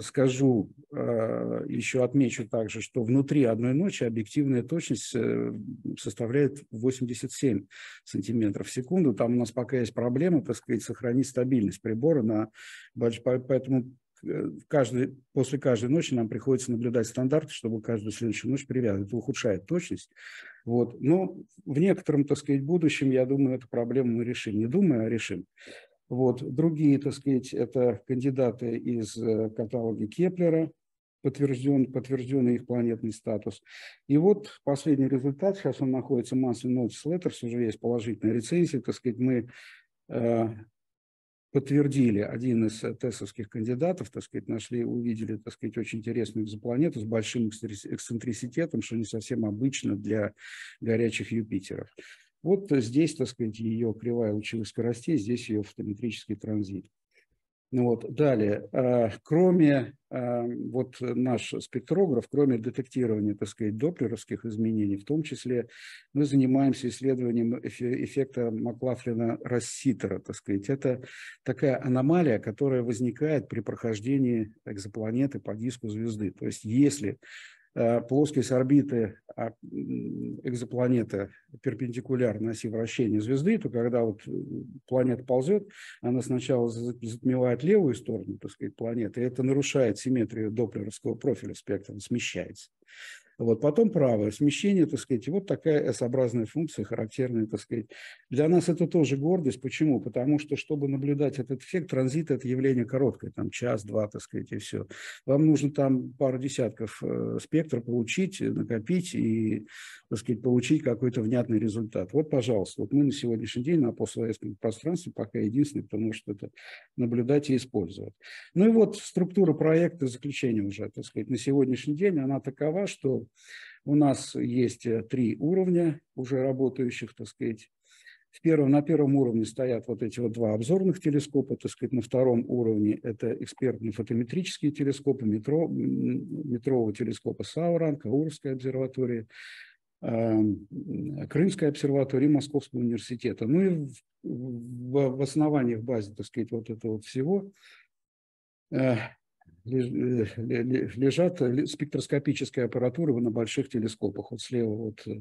скажу, э, еще отмечу также, что внутри одной ночи объективная точность э, составляет 87 сантиметров в секунду. Там у нас пока есть проблема, так сказать, сохранить стабильность прибора. На, поэтому э, каждый, после каждой ночи нам приходится наблюдать стандарты, чтобы каждую следующую ночь привязывать. Это ухудшает точность. Вот. Но в некотором, так сказать, будущем, я думаю, эту проблему мы решим. Не думаю, а решим. Вот. Другие, так сказать, это кандидаты из э, каталога Кеплера, подтвержден, подтвержденный их планетный статус. И вот последний результат, сейчас он находится Monthly Notice Letters, уже есть положительная рецензия, так сказать, мы э, подтвердили один из тестовских кандидатов, так сказать, нашли, увидели, так сказать, очень интересную экзопланету с большим эксцентриситетом, что не совсем обычно для горячих Юпитеров. Вот здесь, так сказать, ее кривая лучевых скоростей, здесь ее фотометрический транзит. Ну вот, далее, а, кроме а, вот наш спектрограф, кроме детектирования, так сказать, доплеровских изменений, в том числе мы занимаемся исследованием эффекта Маклафлина-Расситера, так сказать. Это такая аномалия, которая возникает при прохождении экзопланеты по диску звезды. То есть если плоскость орбиты а, экзопланеты перпендикулярна оси вращения звезды, то когда вот э, планета ползет, она сначала затмевает левую сторону, так сказать, планеты, и это нарушает симметрию доплеровского профиля спектра, смещается. Вот, потом правое смещение, так сказать, вот такая S-образная функция, характерная, так сказать. Для нас это тоже гордость. Почему? Потому что, чтобы наблюдать этот эффект, транзит – это явление короткое, там час-два, так сказать, и все. Вам нужно там пару десятков э, спектра получить, накопить и, так сказать, получить какой-то внятный результат. Вот, пожалуйста, вот мы на сегодняшний день на постсоветском пространстве пока единственный, кто может это наблюдать и использовать. Ну и вот структура проекта заключения уже, так сказать, на сегодняшний день, она такова, что у нас есть э, три уровня уже работающих, так сказать. В первом, на первом уровне стоят вот эти вот два обзорных телескопа, так сказать, на втором уровне это экспертные фотометрические телескопы, метро, метрового телескопа Сауран, Каурская обсерватория, эм, Крымская обсерватория и Московского университета. Ну и в, в, основании, в базе, так сказать, вот этого всего Э, лежат спектроскопические аппаратуры на больших телескопах. Вот слева вот э,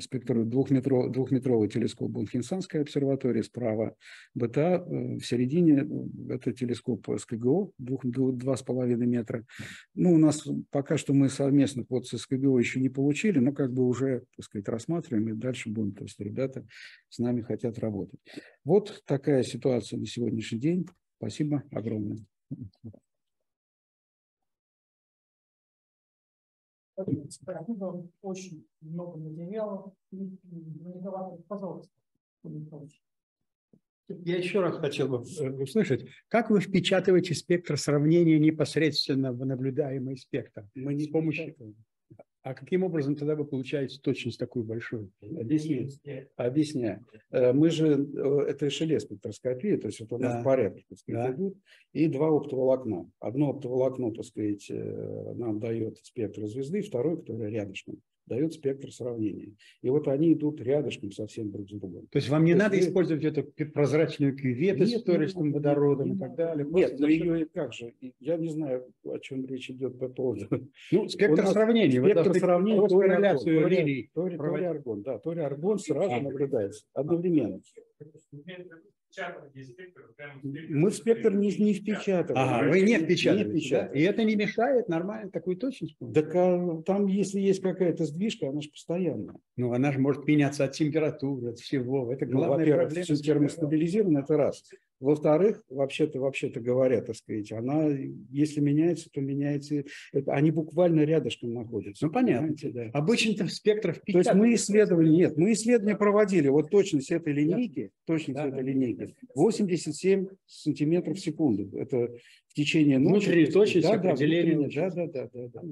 спектр двухметровый, двухметровый телескоп Бунхенсанской обсерватории, справа БТА, э, в середине это телескоп СКГО, два с половиной метра. Ну, у нас пока что мы совместно вот с СКГО еще не получили, но как бы уже, так сказать, рассматриваем и дальше будем, то есть ребята с нами хотят работать. Вот такая ситуация на сегодняшний день. Спасибо огромное. Очень много материалов. Пожалуйста, я еще раз хотел бы э, услышать, как вы впечатываете спектр сравнения непосредственно в наблюдаемый спектр? Мы не с помощью... А каким образом тогда вы получаете точность такую большую? Объясню. Объясняю. Э, мы же, э, это эшеле спектроскопия, то есть это у нас да. порядок, так сказать, да. идут, и два оптоволокна. Одно оптоволокно, так сказать, э, нам дает спектр звезды, второй, который рядышком, дает спектр сравнения. И вот они идут рядышком совсем друг с другом. То есть вам не То надо есть, использовать эту прозрачную кювету с туристым водородом и так далее? Нет, но ее как же? Я не знаю, о чем речь идет по поводу. Ну, спектр сравнения. Спектр сравнения, корреляцию линий. Тори аргон, да, тори аргон сразу наблюдается одновременно. Мы в спектр не, не впечатываем. Ага, вы не впечатываете. Не впечатываете. Да? И это не мешает нормально такую точность? Так а, там, если есть какая-то сдвижка, она же постоянная. Ну, она же может меняться от температуры, от всего. Это ну, главная ну, проблема. Термостабилизирована, это раз. Во-вторых, вообще-то, вообще-то говоря, так сказать, она, если меняется, то меняется. Это, они буквально рядышком находятся. Ну, понятно. Да. Обычно-то в спектрах То есть мы исследовали, нет, мы исследования проводили. Вот точность этой линейки, точность да, этой да, линейки, 87 сантиметров в секунду. Это в течение ночи. Внутренняя точность да, определения. Да, да, да, да, да,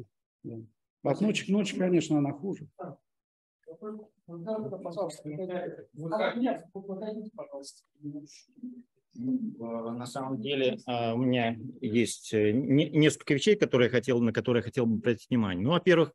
да. От ночи к ночи, конечно, она хуже. Пожалуйста, на самом деле а, у меня есть э, несколько вещей, которые хотел, на которые я хотел бы обратить внимание. Ну, во-первых,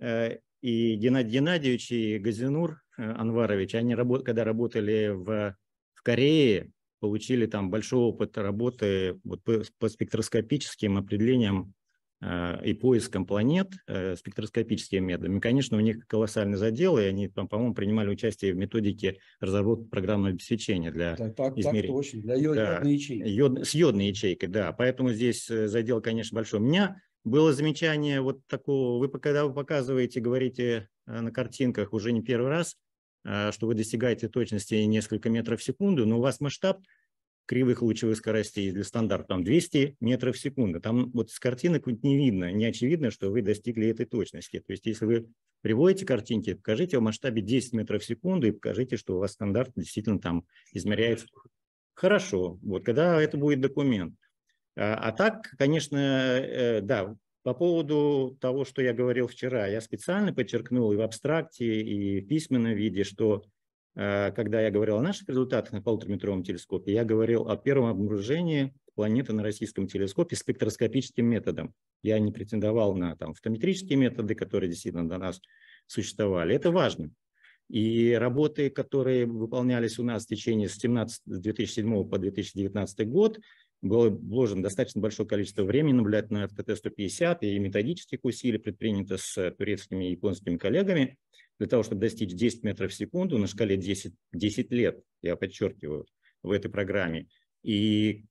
э, и Геннадий Геннадьевич, и Газинур э, Анварович, они, когда работали в, в Корее, получили там большой опыт работы вот по, по спектроскопическим определениям Э, и поиском планет э, спектроскопическими методами. Конечно, у них колоссальный задел, и они, по-моему, принимали участие в методике разработки программного обеспечения для так, так, измерения. Так точно, для йод, да, йодной ячейки. Йод, с йодной ячейкой, да. Поэтому здесь э, задел, конечно, большой. У меня было замечание вот такого, вы когда вы показываете, говорите на картинках уже не первый раз, что вы достигаете точности несколько метров в секунду, но у вас масштаб кривых лучевых скоростей для стандарта, там 200 метров в секунду. Там вот с картинок не видно, не очевидно, что вы достигли этой точности. То есть если вы приводите картинки, покажите в масштабе 10 метров в секунду и покажите, что у вас стандарт действительно там измеряется. Хорошо, вот когда это будет документ. А, а так, конечно, э, да, по поводу того, что я говорил вчера, я специально подчеркнул и в абстракте, и в письменном виде, что когда я говорил о наших результатах на полутораметровом телескопе, я говорил о первом обнаружении планеты на российском телескопе спектроскопическим методом. Я не претендовал на там, фотометрические методы, которые действительно до нас существовали. Это важно. И работы, которые выполнялись у нас в течение с, 17, с 2007 по 2019 год, было вложено достаточно большое количество времени наблюдать на ФТТ-150 и методических усилий предпринято с турецкими и японскими коллегами для того, чтобы достичь 10 метров в секунду на шкале 10, 10 лет, я подчеркиваю, в этой программе. И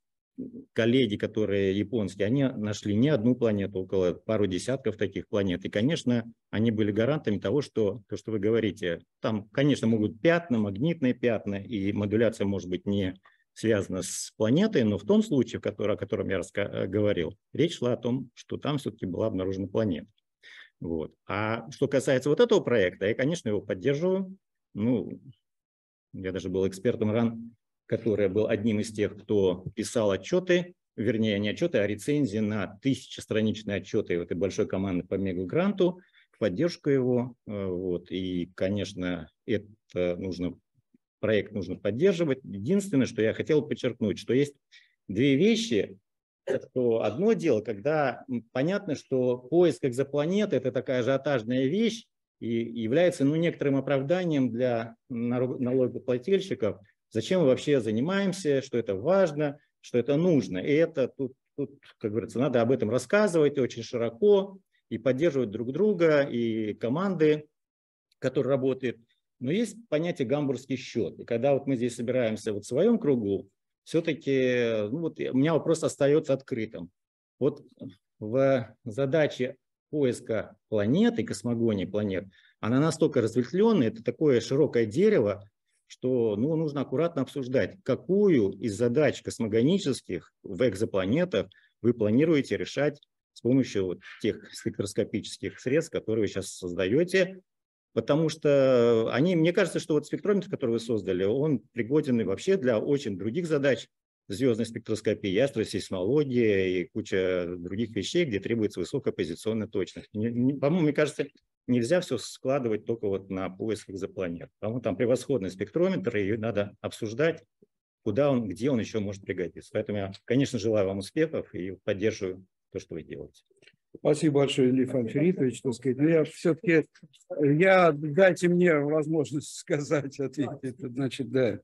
коллеги, которые японские, они нашли не одну планету, около пару десятков таких планет. И, конечно, они были гарантами того, что то, что вы говорите, там, конечно, могут пятна, магнитные пятна, и модуляция может быть не связана с планетой, но в том случае, который, о котором я говорил, речь шла о том, что там все-таки была обнаружена планета. Вот. А что касается вот этого проекта, я, конечно, его поддерживаю. Ну, я даже был экспертом РАН, который был одним из тех, кто писал отчеты, вернее, не отчеты, а рецензии на тысячестраничные отчеты этой большой команды по мегагранту, в поддержку его. Э, вот. И, конечно, это нужно проект нужно поддерживать. Единственное, что я хотел подчеркнуть, что есть две вещи. Что одно дело, когда понятно, что поиск экзопланеты – это такая ажиотажная вещь и является ну, некоторым оправданием для налогоплательщиков. Зачем мы вообще занимаемся, что это важно, что это нужно. И это тут, тут, как говорится, надо об этом рассказывать очень широко и поддерживать друг друга, и команды, которые работают но есть понятие гамбургский счет. И когда вот мы здесь собираемся вот в своем кругу, все-таки ну вот у меня вопрос остается открытым. Вот в задаче поиска планеты, космогонии планет, она настолько разветвленная, это такое широкое дерево, что ну, нужно аккуратно обсуждать, какую из задач космогонических в экзопланетах вы планируете решать с помощью вот тех спектроскопических средств, которые вы сейчас создаете, Потому что они, мне кажется, что вот спектрометр, который вы создали, он пригоден вообще для очень других задач звездной спектроскопии, астросейсмология и куча других вещей, где требуется высокая позиционная точность. По-моему, мне кажется, нельзя все складывать только вот на поиск экзопланет. По-моему, там превосходный спектрометр, и надо обсуждать, куда он, где он еще может пригодиться. Поэтому я, конечно, желаю вам успехов и поддерживаю то, что вы делаете. Спасибо большое, Илья Фанферитович. Так сказать. Но я все-таки, я, дайте мне возможность сказать, ответить. Значит, да,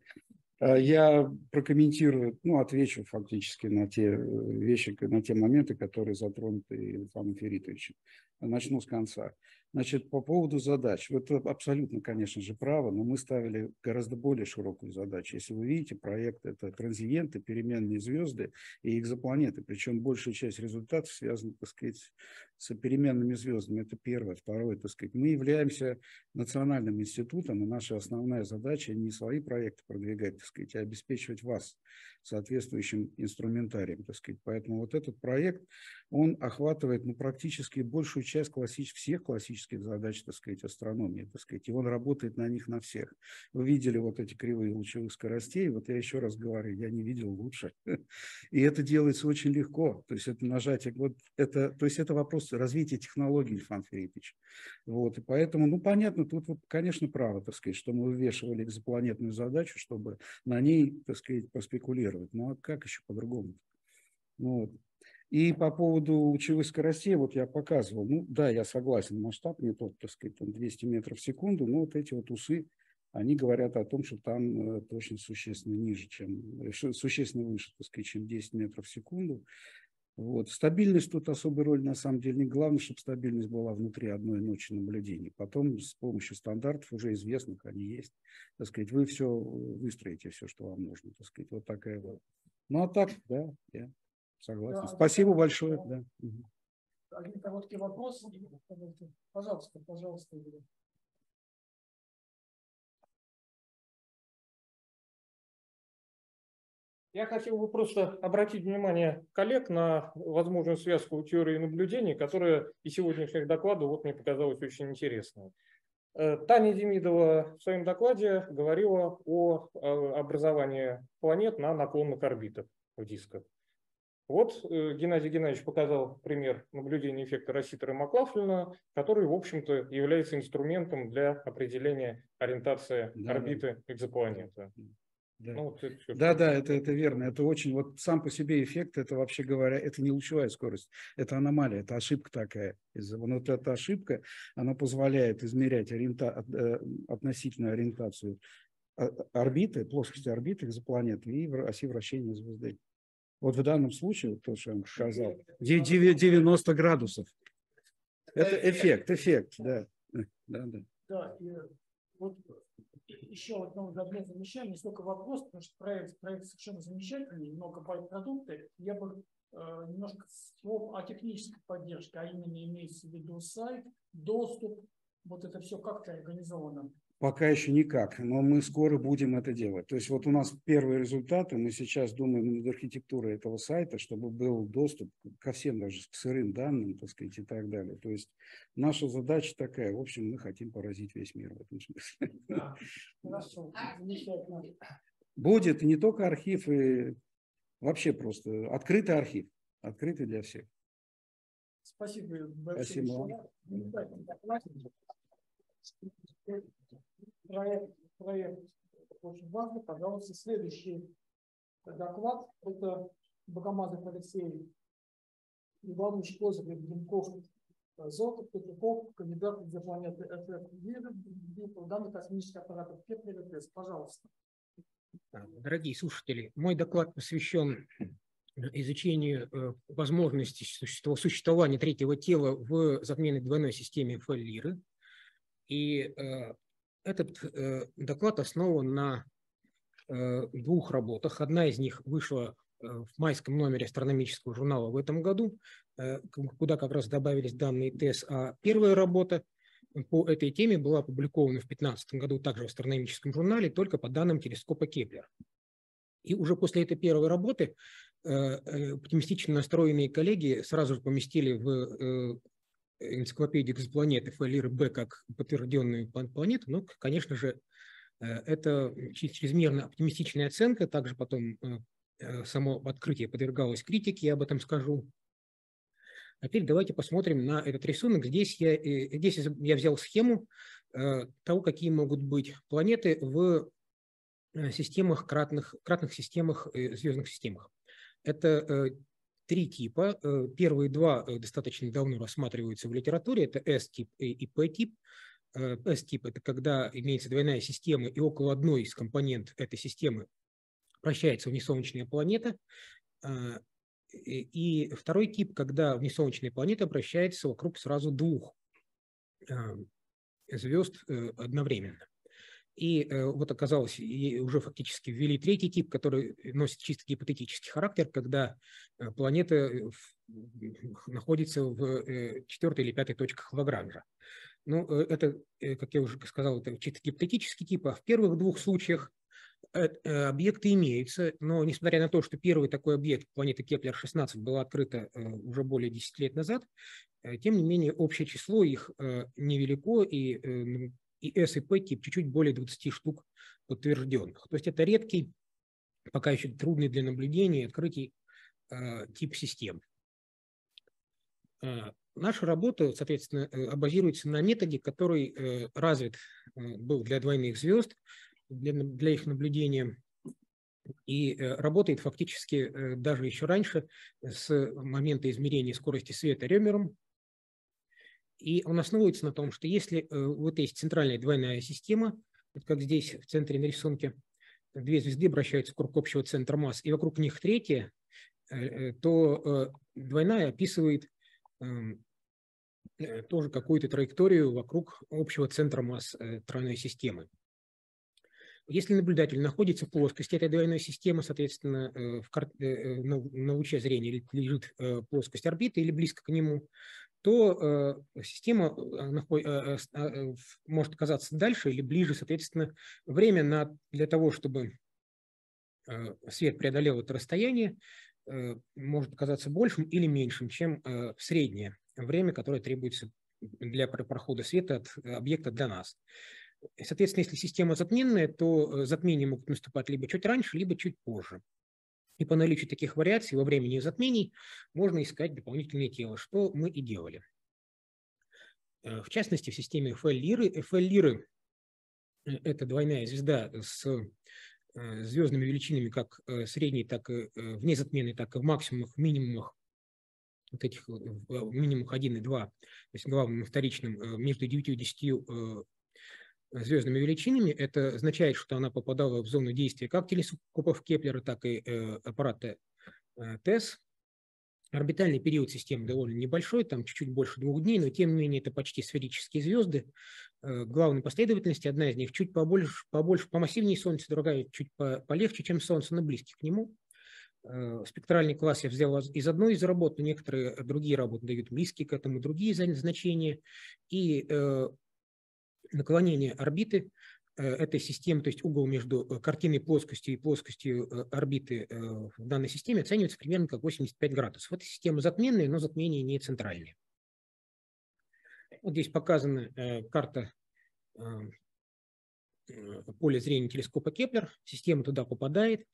а я прокомментирую, ну, отвечу фактически на те вещи, на те моменты, которые затронуты Ильфаном Феритовичем. Начну с конца. Значит, по поводу задач. Вот абсолютно, конечно же, право, но мы ставили гораздо более широкую задачу. Если вы видите, проект – это транзиенты, переменные звезды и экзопланеты. Причем большая часть результатов связана, так сказать, с переменными звездами. Это первое. Второе, так сказать, мы являемся национальным институтом, и наша основная задача не свои проекты продвигать, так сказать, а обеспечивать вас соответствующим инструментарием, так сказать. Поэтому вот этот проект, он охватывает ну, практически большую часть классич... всех классических задач, так сказать, астрономии, так сказать, и он работает на них на всех. Вы видели вот эти кривые лучевых скоростей, вот я еще раз говорю, я не видел лучше. И это делается очень легко, то есть это нажатие, вот это, то есть это вопрос развития технологий, Ильфан Феритович. Вот, и поэтому, ну, понятно, тут, вот, конечно, право, так сказать, что мы вывешивали экзопланетную задачу, чтобы на ней, так сказать, поспекулировать. Ну, а как еще по-другому? Ну, вот. И по поводу лучевых скоростей, вот я показывал, ну да, я согласен, масштаб не тот, так сказать, там 200 метров в секунду, но вот эти вот усы, они говорят о том, что там э, точно существенно ниже, чем, э, существенно выше, так сказать, чем 10 метров в секунду. Вот. Стабильность тут особой роли на самом деле не главное, чтобы стабильность была внутри одной ночи наблюдений. Потом с помощью стандартов уже известных, они есть, так сказать, вы все выстроите, все, что вам нужно, так сказать, вот такая вот. Ну а так, да, я согласен. Да, Спасибо да, большое. Да. Один короткий вопрос. Пожалуйста, пожалуйста. Я хотел бы просто обратить внимание коллег на возможную связку теории наблюдений, которая из сегодняшних докладов вот мне показалась очень интересной. Э, Таня Демидова в своем докладе говорила о э, образовании планет на наклонных орбитах в дисках. Вот э, Геннадий Геннадьевич показал пример наблюдения эффекта Расситера и Маклафлина, который, в общем-то, является инструментом для определения ориентации орбиты экзопланеты. Да. Ну, вот это Да, да, это, это верно. Это очень, вот сам по себе эффект, это вообще говоря, это не лучевая скорость, это аномалия, это ошибка такая. Из-за- Вот эта ошибка, она позволяет измерять ориента, э, относительную ориентацию а- орбиты, плоскости орбиты экзопланеты и оси вращения звезды. Вот в данном случае, то, что я вам сказал, де- девя- 90 градусов. Это эффект, эффект, да. Да, да. Да, и вот еще одно одно замечание, не столько вопрос, потому что проект, проект совершенно замечательный, много продукты. Я бы э, немножко слов о технической поддержке, а именно имеется в виду сайт, доступ, вот это все как-то организовано. Пока еще никак, но мы скоро будем это делать. То есть вот у нас первые результаты, мы сейчас думаем над архитектурой этого сайта, чтобы был доступ ко всем даже к сырым данным, так сказать, и так далее. То есть наша задача такая, в общем, мы хотим поразить весь мир в этом смысле. Будет не только архив, и вообще просто открытый архив, открытый для всех. Спасибо большое. Спасибо. Проект, проект очень важный. Пожалуйста, следующий доклад. Это Богомазов Алексей Иванович Козырев, Демков, Золотов, Петруков, кандидат в планеты ФФ, данных космических аппаратов Кеплер ТС. Пожалуйста. Дорогие слушатели, мой доклад посвящен изучению э, возможности существования третьего тела в затменной двойной системе Феллиры. И э, этот э, доклад основан на э, двух работах. Одна из них вышла э, в майском номере астрономического журнала в этом году, э, куда как раз добавились данные TESS. А первая работа по этой теме была опубликована в 2015 году также в астрономическом журнале, только по данным телескопа Кеплер. И уже после этой первой работы э, оптимистично настроенные коллеги сразу же поместили в э, энциклопедию экзопланеты FL Лиры b как подтвержденную план- планету. Но, конечно же, э, это чрезмерно оптимистичная оценка. Также потом э, э, само открытие подвергалось критике, я об этом скажу. А теперь давайте посмотрим на этот рисунок. Здесь я, здесь я взял схему того, какие могут быть планеты в системах, кратных, кратных системах, звездных системах. Это три типа. Э, Первые два э, достаточно давно рассматриваются в литературе. Это S-тип и P-тип. Э, S-тип – это когда имеется двойная система, и около одной из компонент этой системы вращается внесолнечная планета. И второй тип, когда внесолнечная планета вращается вокруг сразу двух звезд одновременно. И э, вот оказалось, уже фактически ввели третий тип, который носит чисто гипотетический характер, когда э, планета э, находится в э, четвертой или пятой точках Лагранжа. Ну, э, это, э, как я уже сказал, это чисто гипотетический тип, а в первых двух случаях э, э, объекты имеются, но несмотря на то, что первый такой объект, планета Кеплер-16, была открыта э, уже более 10 лет назад, э, тем не менее общее число их э, невелико, и, э, и S и P тип чуть-чуть более 20 штук подтвержденных. То есть это редкий, пока еще трудный для наблюдения и открытий э, тип систем. Э, Наша работа, соответственно, э, базируется на методе, который э, развит был для двойных звезд, для, для их наблюдения, и работает фактически даже еще раньше, с момента измерения скорости света Ремером. И он основывается на том, что если э, вот есть центральная двойная система, вот как здесь в центре на рисунке, две звезды обращаются вокруг общего центра масс, и вокруг них третья, э, э, то двойная описывает эм, тоже какую-то траекторию вокруг общего центра масс тройной системы. Если наблюдатель находится в плоскости этой двойной системы, соответственно, в кар- э, на, луче зрения лежит плоскость орбиты или близко к нему, то э, система э, э, может оказаться дальше или ближе, соответственно, время на, для того, чтобы свет преодолел это расстояние, может оказаться большим или меньшим, чем среднее время, которое требуется для про- прохода света от объекта для нас. Соответственно, если система затменная, то затмения могут наступать либо чуть раньше, либо чуть позже. И по наличию таких вариаций во времени затмений можно искать дополнительные тела, что мы и делали. Э, в частности, в системе FL-лиры. FL-лиры – это двойная звезда с э, звездными величинами как э, средней, так и вне затменной, так и в максимумах, минимумах вот этих минимумах 1 и 2, то есть главным вторичным, между 9 и 10 звездными величинами, это означает, что она попадала в зону действия как телескопов Кеплера, так и аппарата ТЭС, Орбитальный период системы довольно небольшой, там чуть-чуть больше двух дней, но тем не менее это почти сферические звезды. Э, главной последовательности одна из них чуть побольше, побольше помассивнее Солнца, другая чуть полегче, чем Солнце, но близких к нему. Э, спектральный класс я взял из одной из работ, но некоторые другие работы дают близкие к этому другие значения. И э, наклонение орбиты Э, этой системы, то есть угол между э, картиной плоскостью и плоскостью э, орбиты в данной системе оценивается примерно как 85 градусов. Это система затменная, но затмение не центральное. Вот здесь показана карта поля зрения телескопа Кеплер. Система туда попадает.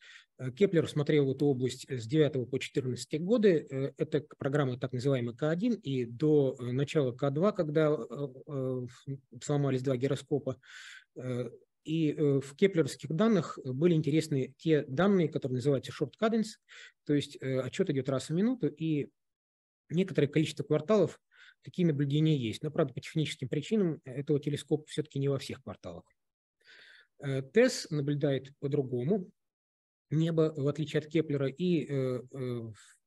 Кеплер смотрел эту область с 9 по 14 годы. Это программа так называемая К1. И до начала К2, когда сломались два гироскопа, Э, и э, в кеплеровских данных были интересны те данные, которые называются short cadence, то есть э, отчет идет раз в минуту, и некоторое количество кварталов такие наблюдения есть. Но, правда, по техническим причинам этого телескопа все-таки не во всех кварталах. ТЭС наблюдает по-другому небо, в отличие от Кеплера, и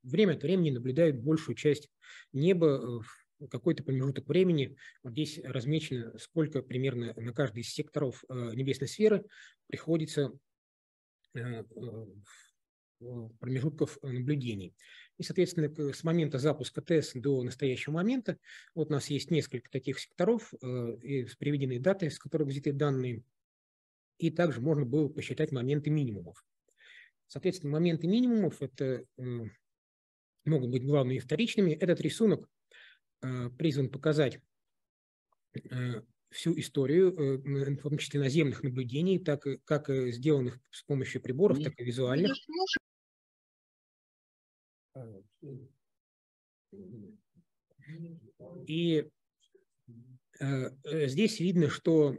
время от времени наблюдает большую часть неба в какой-то промежуток времени. Вот здесь размечено, сколько примерно на каждый из секторов э, небесной сферы приходится э, промежутков наблюдений. И, соответственно, с момента запуска ТЭС до настоящего момента вот у нас есть несколько таких секторов э, приведенной даты, с которых взяты данные. И также можно было посчитать моменты минимумов. Соответственно, моменты минимумов – это могут быть главными и вторичными. Этот рисунок Э, призван показать э, всю историю, э, в том числе наземных наблюдений, так как сделанных с помощью приборов, так и визуальных. И здесь видно, что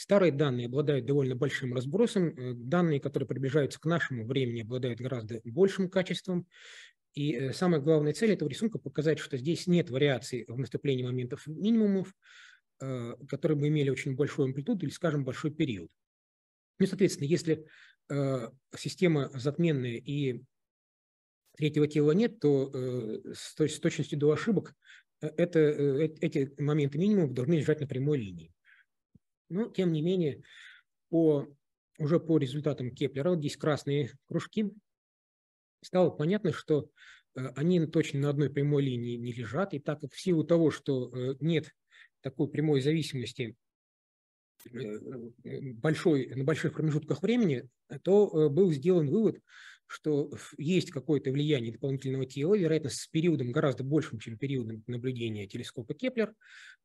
старые данные обладают довольно большим разбросом, данные, которые приближаются к нашему времени, обладают гораздо большим качеством, и э, самая главная цель этого рисунка показать, что здесь нет вариаций в наступлении моментов минимумов, э, которые бы имели очень большую амплитуду или, скажем, большой период. Ну, соответственно, если э, система затменная и третьего тела нет, то с точностью до ошибок это, эти моменты минимумов должны лежать на прямой линии. Но, тем не менее, по, уже по результатам Кеплера, вот здесь красные кружки, стало понятно, что э, они точно на одной прямой линии не лежат, и так как в силу того, что э, нет такой прямой зависимости э, большой, на больших промежутках времени, то был сделан вывод, что есть какое-то влияние дополнительного тела, вероятно, с периодом гораздо большим, чем периодом наблюдения телескопа Кеплер,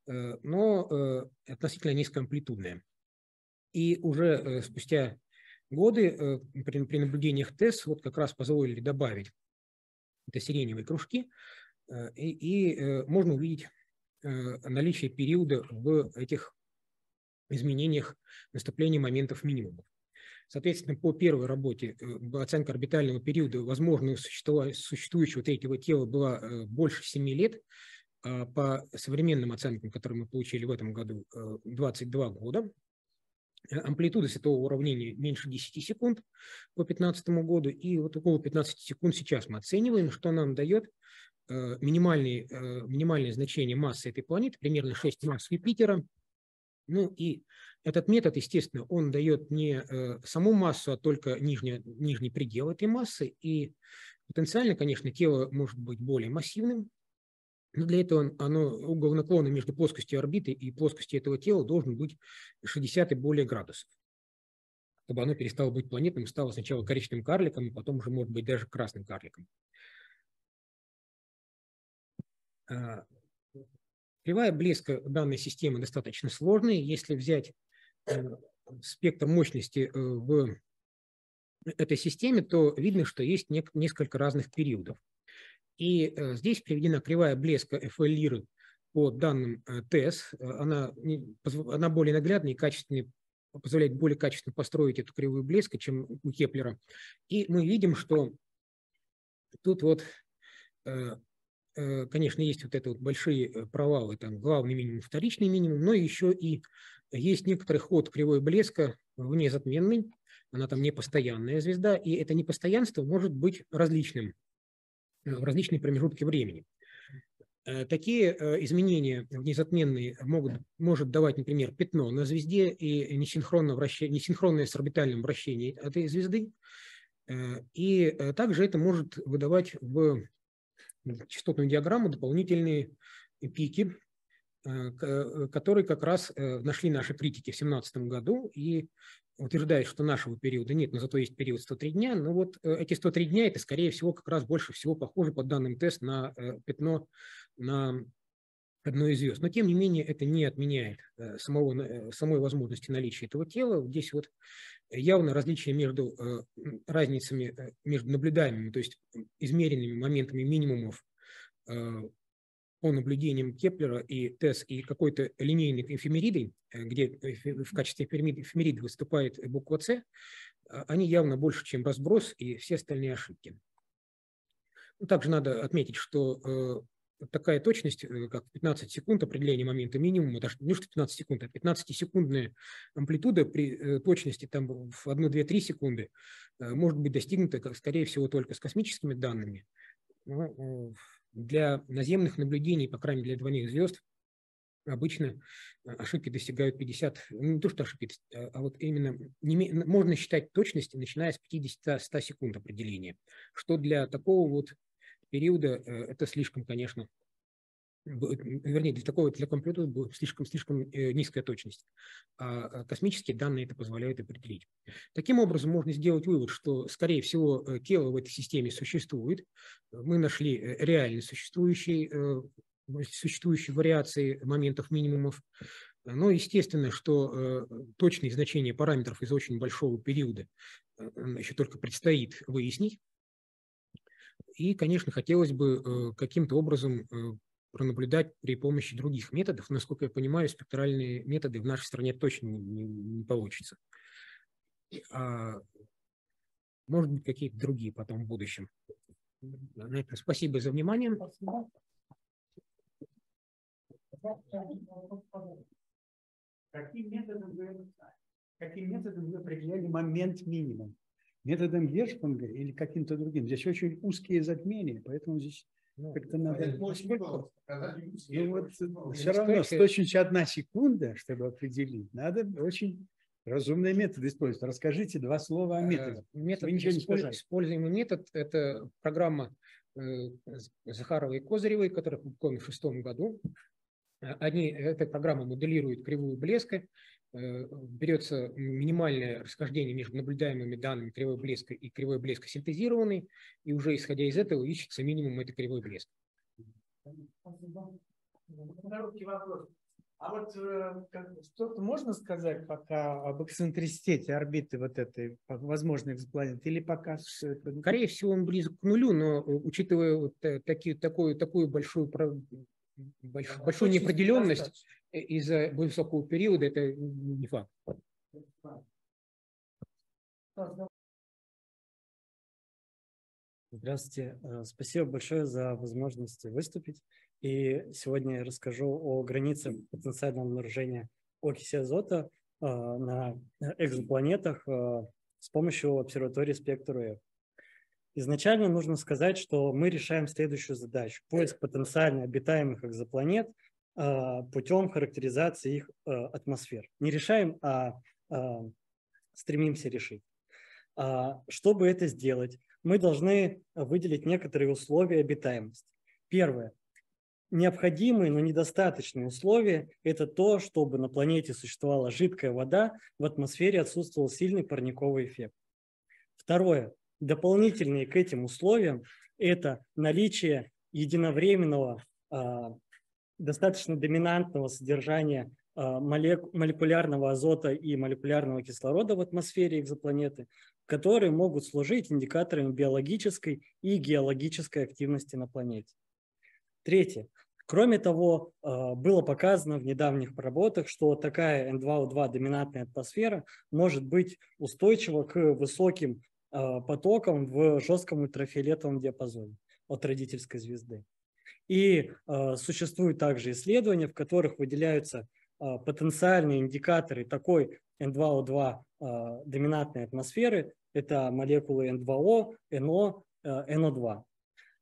но относительно низкоамплитудное. И уже спустя годы э, при, наблюдениях TESS вот как раз позволили добавить это сиреневые кружки, э, и, и э, можно увидеть наличие периода в этих изменениях наступления моментов минимумов. Соответственно, по первой работе оценка орбитального периода возможно существующего третьего тела была больше 7 лет, а по современным оценкам, которые мы получили в этом году, 22 года. Э, амплитуда светового уравнения меньше 10 секунд по 2015 году, и вот около 15 секунд сейчас мы оцениваем, что нам дает э, минимальные, э, минимальное значение массы этой планеты, примерно 6 масс Юпитера. Ну и этот метод, естественно, он дает не саму массу, а только нижний, нижний предел этой массы, и потенциально, конечно, тело может быть более массивным, но для этого оно, угол наклона между плоскостью орбиты и плоскостью этого тела должен быть 60 и более градусов, чтобы оно перестало быть планетным, стало сначала коричневым карликом, а потом уже, может быть, даже красным карликом. Кривая блеска данной системы достаточно сложная. Если взять э, спектр мощности э, в этой системе, то видно, что есть несколько разных периодов. И здесь приведена кривая блеска FL по данным ТЭС. Она, она более наглядная и качественнее позволяет более качественно построить эту кривую блеска, чем у Кеплера. И мы видим, что тут вот, э, э, конечно, есть вот это вот большие э, провалы, там главный минимум, вторичный минимум, но еще и есть некоторый ход кривой блеска внезатменный, она там не постоянная звезда, и это непостоянство может быть различным в различные промежутки времени. Э, такие э, изменения внезатменные могут, может давать, например, пятно на звезде и несинхронное, вращение, несинхронное с орбитальным вращением этой звезды. Э, и также это может выдавать в частотную диаграмму дополнительные пики, которые как раз нашли наши критики в 2017 году и утверждают, что нашего периода нет, но зато есть период 103 дня. Но вот эти 103 дня – это, скорее всего, как раз больше всего похоже по данным тест на пятно на одной из звезд. Но, тем не менее, это не отменяет э, самого, э, самой возможности наличия этого тела. Здесь вот явно различие между э, разницами между наблюдаемыми, то есть измеренными моментами минимумов по наблюдениям Кеплера и ТЭС и какой-то линейной эфемеридой, где в качестве эфемериды выступает буква С, они явно больше, чем разброс и все остальные ошибки. Также надо отметить, что такая точность, э, как 15 секунд определения момента минимума, даже не что 15 секунд, а 15-секундная амплитуда при э, точности там в 1, 2, 3 секунды э, может быть достигнута, скорее всего, только с космическими данными. Для наземных наблюдений, по крайней мере, для двойных звезд, обычно ошибки достигают 50, ну, не то что ошибки, а вот именно не, можно считать точности, начиная с 50-100 секунд определения, что для такого вот периода э, это слишком, конечно, вернее, для такого для компьютера будет слишком, слишком э, низкая точность. А космические данные это позволяют определить. Таким образом, можно сделать вывод, что, скорее всего, э, тело в этой системе существует. Мы нашли реально существующие, существующие вариации моментов минимумов. Но естественно, что точные значения параметров из очень большого периода еще только предстоит выяснить. И, конечно, хотелось бы э, каким-то образом э, пронаблюдать при помощи других методов. Насколько я понимаю, спектральные методы в нашей стране точно не, не, получится. А может быть, какие-то другие потом в будущем. На этом спасибо за внимание. Каким методом вы, каким методом вы определяли момент минимум? Методом Гершпанга или каким-то другим. Здесь очень узкие затмения, поэтому здесь ну, как-то надо... Ну, вот все равно с точностью одна секунда, чтобы определить, надо очень разумные методы использовать. Расскажите два слова о э, методе. Метод, используемый метод – это программа э, Захаровой и Козыревой, которая опубликована в шестом году. Э, они, эта программа моделирует кривую блеска берется минимальное расхождение между наблюдаемыми данными кривой блеска и кривой блеска синтезированной, и уже исходя из этого ищется минимум этой кривой блеска. Короткий вопрос. А вот э, что-то можно сказать пока об эксцентриситете орбиты вот этой возможной экзопланеты или пока все это... Скорее всего, он близок к нулю, но э, учитывая вот такие, такую, такую большую, большую, большую неопределенность, из-за высокого периода это не факт. Здравствуйте. Э, спасибо большое за возможность выступить. И сегодня я расскажу о границе потенциального обнаружения окиси азота э, на экзопланетах э, с помощью обсерватории спектра Изначально нужно сказать, что мы решаем следующую задачу. Поиск потенциально обитаемых экзопланет – путем характеризации их а, атмосфер. Не решаем, а, а стремимся решить. Чтобы это сделать, мы должны выделить некоторые условия обитаемости. Первое. Необходимые, но недостаточные условия – это то, чтобы на планете существовала жидкая вода, в атмосфере отсутствовал сильный парниковый эффект. Второе. Дополнительные к этим условиям – это наличие единовременного достаточно доминантного содержания молекулярного азота и молекулярного кислорода в атмосфере экзопланеты, которые могут служить индикаторами биологической и геологической активности на планете. Третье. Кроме того, было показано в недавних работах, что такая N2O2 доминантная атмосфера может быть устойчива к высоким потокам в жестком ультрафиолетовом диапазоне от родительской звезды. И существуют также исследования, в которых выделяются потенциальные индикаторы такой N2O2 доминантной атмосферы. Это молекулы N2O, NO, NO2.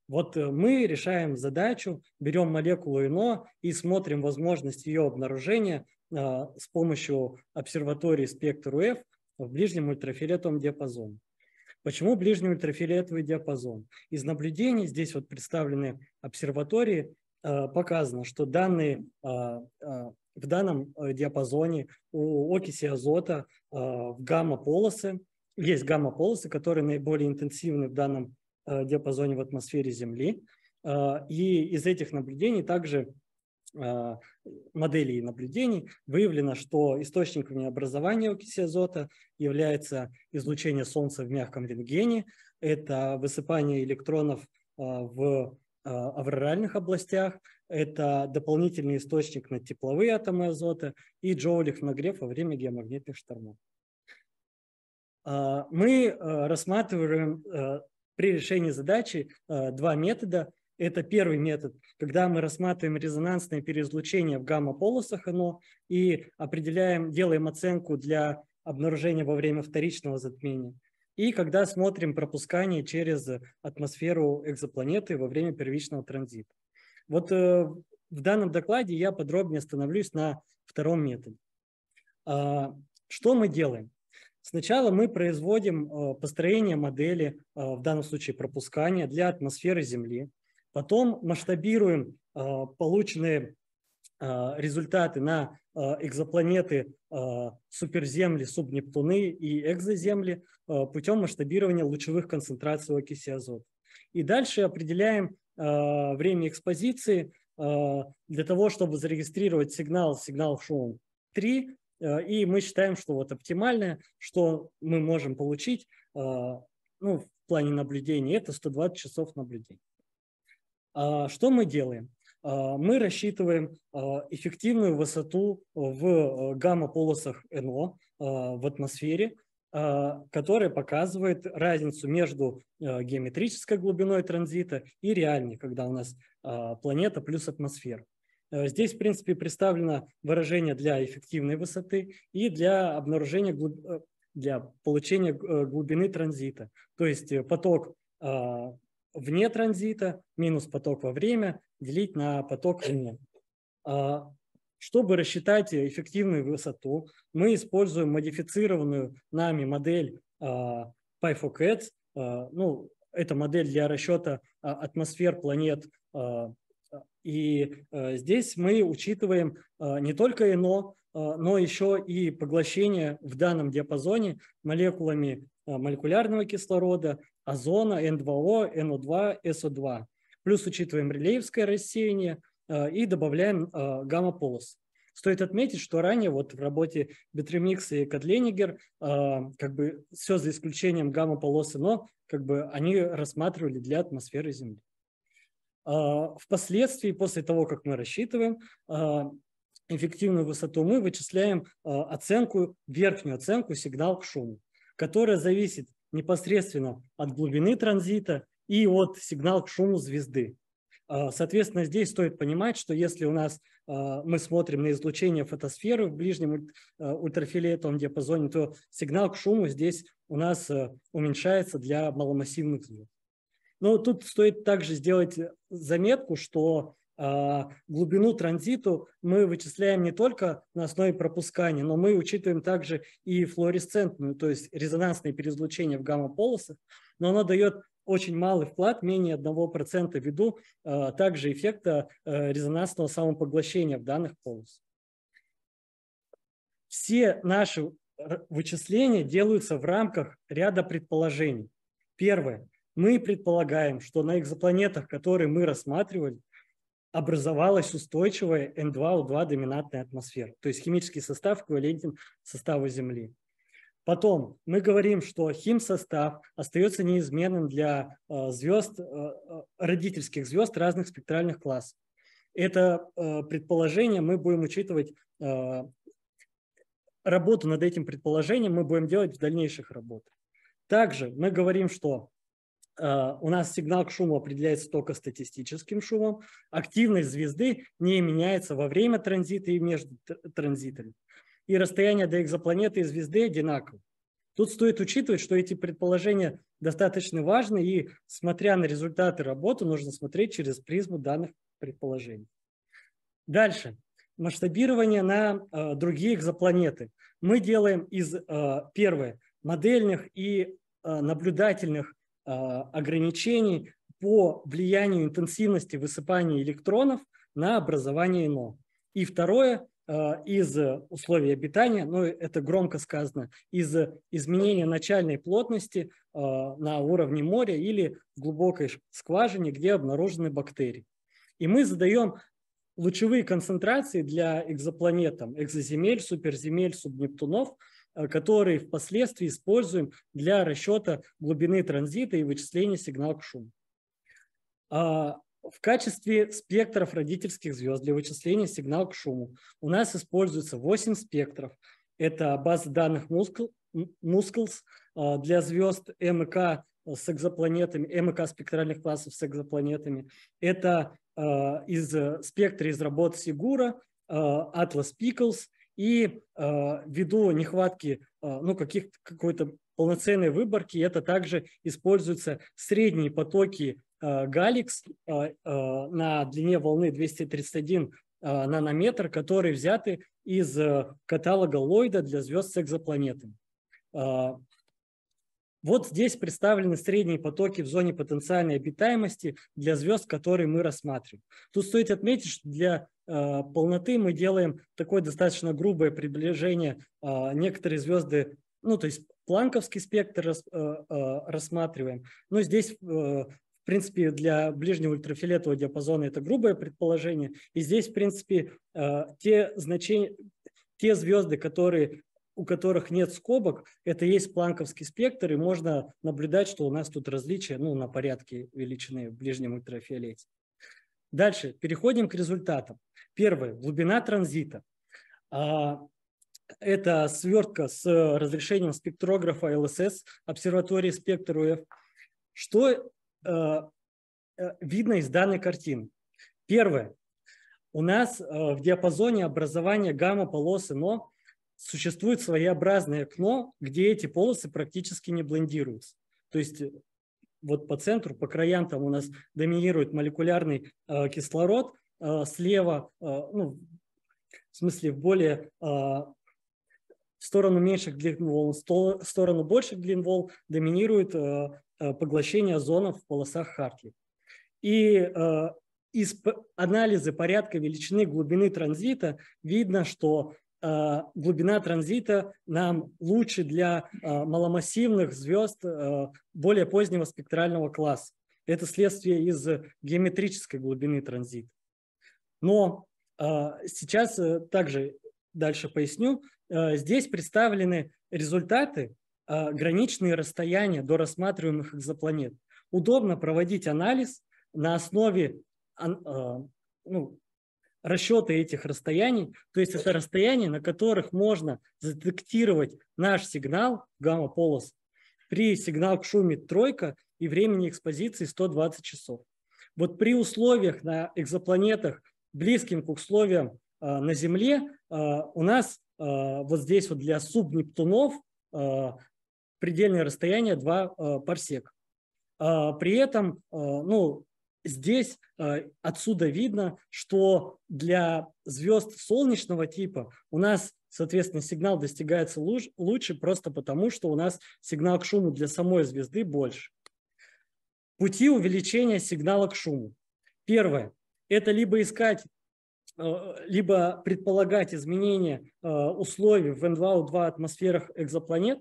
Вот э, мы решаем задачу, берем молекулу ИНО и смотрим возможность ее обнаружения а, с помощью обсерватории спектр УФ в ближнем ультрафиолетовом диапазоне. Почему ближний ультрафиолетовый диапазон? Из наблюдений здесь вот представлены обсерватории, а, показано, что данные а, в данном э, диапазоне у окиси азота в гамма-полосы, есть гамма-полосы, которые наиболее интенсивны в данном Э, диапазоне в атмосфере Земли. Э, и из этих наблюдений также э, моделей наблюдений выявлено, что источниками образования окиси азота является излучение Солнца в мягком рентгене, это высыпание электронов в авроральных областях, это дополнительный источник на тепловые атомы азота и джоулях нагрев во время геомагнитных штормов. Мы рассматриваем при решении задачи два метода. Это первый метод, когда мы рассматриваем резонансное переизлучение в гамма-полосах НО и определяем, делаем оценку для обнаружения во время вторичного затмения. И когда смотрим пропускание через атмосферу экзопланеты во время первичного транзита. Вот э, в данном докладе я подробнее остановлюсь на втором методе. А, что мы делаем? Сначала мы производим э, построение модели, э, в данном случае пропускания, для атмосферы Земли. Потом масштабируем э, полученные результаты на экзопланеты, суперземли, субнептуны и экзоземли путем масштабирования лучевых концентраций окиси азота. И дальше определяем время экспозиции для того, чтобы зарегистрировать сигнал, сигнал шум 3 Э, и мы считаем, что вот оптимальное, что мы можем получить ну, в плане наблюдения, это 120 часов наблюдения. А что мы делаем? А, мы рассчитываем а, эффективную высоту в гамма-полосах НО в атмосфере, которая показывает разницу между геометрической глубиной транзита и реальной, когда у нас планета плюс атмосфера. Э, здесь, в принципе, представлено выражение для эффективной высоты и для обнаружения, э, для получения э, глубины транзита. То есть поток вне транзита минус поток во время делить на поток вне. А, чтобы рассчитать эффективную высоту, мы используем модифицированную нами модель PyFocats. А, ну, это модель для расчета атмосфер планет и здесь мы учитываем не только ИНО, но еще и поглощение в данном диапазоне молекулами молекулярного кислорода, озона, N2O, NO2, SO2. Плюс учитываем релеевское рассеяние и добавляем гамма-полос. Стоит отметить, что ранее вот в работе Бетремикс и Котленигер как бы все за исключением гамма-полосы, но как бы они рассматривали для атмосферы Земли. Впоследствии, после того, как мы рассчитываем эффективную высоту, мы вычисляем оценку, верхнюю оценку сигнал к шуму, которая зависит непосредственно от глубины транзита и от сигнал к шуму звезды. Соответственно, здесь стоит понимать, что если у нас мы смотрим на излучение фотосферы в ближнем ультрафиолетовом диапазоне, то сигнал к шуму здесь у нас уменьшается для маломассивных звезд. Но тут стоит также сделать заметку, что э, глубину транзиту мы вычисляем не только на основе пропускания, но мы учитываем также и флуоресцентную, то есть резонансное переизлучение в гамма-полосах, но оно дает очень малый вклад, менее 1% ввиду э, также эффекта э, резонансного самопоглощения в данных полосах. Все наши вычисления делаются в рамках ряда предположений. Первое. Мы предполагаем, что на экзопланетах, которые мы рассматривали, образовалась устойчивая N2O2 доминантная атмосфера, то есть химический состав эквивалентен составу Земли. Потом мы говорим, что химсостав остается неизменным для э, звезд, э, э, родительских звезд разных спектральных классов. Это предположение мы будем учитывать, работу над этим предположением мы будем делать в дальнейших работах. Также мы говорим, что у нас сигнал к шуму определяется только статистическим шумом. Активность звезды не меняется во время транзита и между транзитами и расстояние до экзопланеты и звезды одинаково. Тут стоит учитывать, что эти предположения достаточно важны, и смотря на результаты работы, нужно смотреть через призму данных предположений. Дальше. Масштабирование на э, другие экзопланеты. Мы делаем из, э, первое, модельных и э, наблюдательных ограничений по влиянию интенсивности высыпания электронов на образование ИНО. И второе, Э, из условий обитания, ну это громко сказано, из изменения начальной плотности э, на уровне моря или в глубокой скважине, где обнаружены бактерии. И мы задаем лучевые концентрации для экзопланет, экзоземель, суперземель, субнептунов, которые впоследствии используем для расчета глубины транзита и вычисления сигнала к шуму. А, в качестве спектров родительских звезд для вычисления сигнала к шуму у нас используется 8 спектров. Это база данных Muscles а, для звезд МК с экзопланетами, МК спектральных классов с экзопланетами. Это из спектра из работ Сигура, Atlas Pickles и ввиду нехватки ну, каких какой-то полноценной выборки, это также используются средние потоки Э, Галикс э, э, на длине волны 231 нанометр, которые взяты из каталога Ллойда для звезд с экзопланетами. Вот здесь представлены средние потоки в зоне потенциальной обитаемости для звезд, которые мы рассматриваем. Тут стоит отметить, что для полноты мы делаем такое достаточно грубое приближение. Некоторые звезды, ну то есть планковский спектр рассматриваем. Но здесь в принципе, для ближнего ультрафиолетового диапазона это грубое предположение. И здесь, в принципе, э, те значения, те звезды, которые, у которых нет скобок, это есть планковский спектр, и можно наблюдать, что у нас тут различия ну, на порядке величины в ближнем ультрафиолете. Дальше, переходим к результатам. Первое, глубина транзита. А, это свертка с разрешением спектрографа ЛСС обсерватории спектр УФ. Что Э, э, видно из данной картины. Первое. У нас э, в диапазоне образования гамма-полосы НО существует своеобразное окно, где эти полосы практически не блендируются. То есть вот по центру, по краям там у нас доминирует молекулярный кислород, слева, ну, в смысле в более в сторону меньших длин волн, в сторону больших длин волн доминирует Э, поглощения озона в полосах Хартли. И э, из анализа порядка величины глубины транзита видно, что э, глубина транзита нам лучше для маломассивных звезд более позднего спектрального класса. Это следствие из геометрической глубины транзита. Но сейчас также дальше поясню. Здесь представлены результаты граничные расстояния до рассматриваемых экзопланет. Удобно проводить анализ на основе ну, расчета этих расстояний, то есть это расстояния, на которых можно задетектировать наш сигнал гамма-полос при сигнал к шуме тройка и времени экспозиции 120 часов. Вот при условиях на экзопланетах, близким к условиям э, на Земле, э, у нас э, вот здесь вот для субнептунов предельное расстояние 2 э, парсек. А, при этом э, ну, здесь э, отсюда видно, что для звезд солнечного типа у нас, соответственно, сигнал достигается лучше просто потому, что у нас сигнал к шуму для самой звезды больше. Пути увеличения сигнала к шуму. Первое – это либо искать либо предполагать изменения условий в N2O2 атмосферах экзопланет,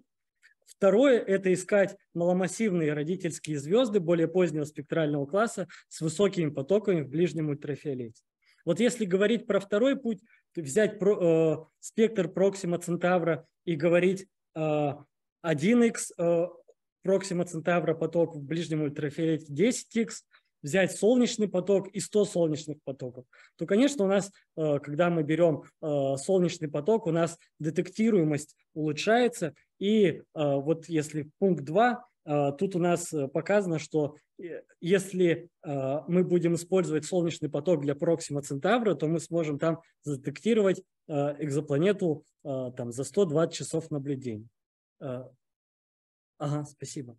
Второе – это искать маломассивные родительские звезды более позднего спектрального класса с высокими потоками в ближнем ультрафиолете. Вот если говорить про второй путь, взять про, э, спектр Проксима Центавра и говорить э, 1х э, Проксима Центавра поток в ближнем ультрафиолете 10х, взять солнечный поток и 100 солнечных потоков, то, конечно, у нас, э, когда мы берем э, солнечный поток, у нас детектируемость улучшается. И э, вот если пункт 2, тут у нас показано, что если мы будем использовать солнечный поток для Проксима Центавра, то мы сможем там задетектировать экзопланету там, за 120 часов наблюдений. Ага, спасибо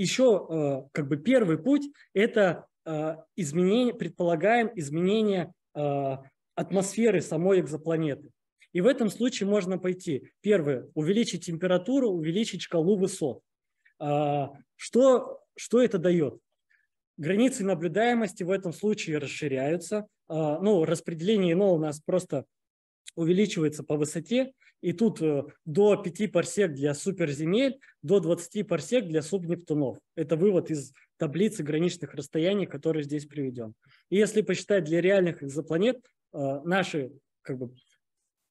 еще э, как бы первый путь – это э, изменение, предполагаем изменение э, атмосферы самой экзопланеты. И в этом случае можно пойти, первое, увеличить температуру, увеличить шкалу высот. Что, что это дает? Границы наблюдаемости в этом случае расширяются. Ну, распределение иного у нас просто увеличивается по высоте, и тут э, до 5 парсек для суперземель, до 20 парсек для субнептунов. Это вывод из таблицы граничных расстояний, который здесь приведен. И если посчитать для реальных экзопланет, э, наши как бы,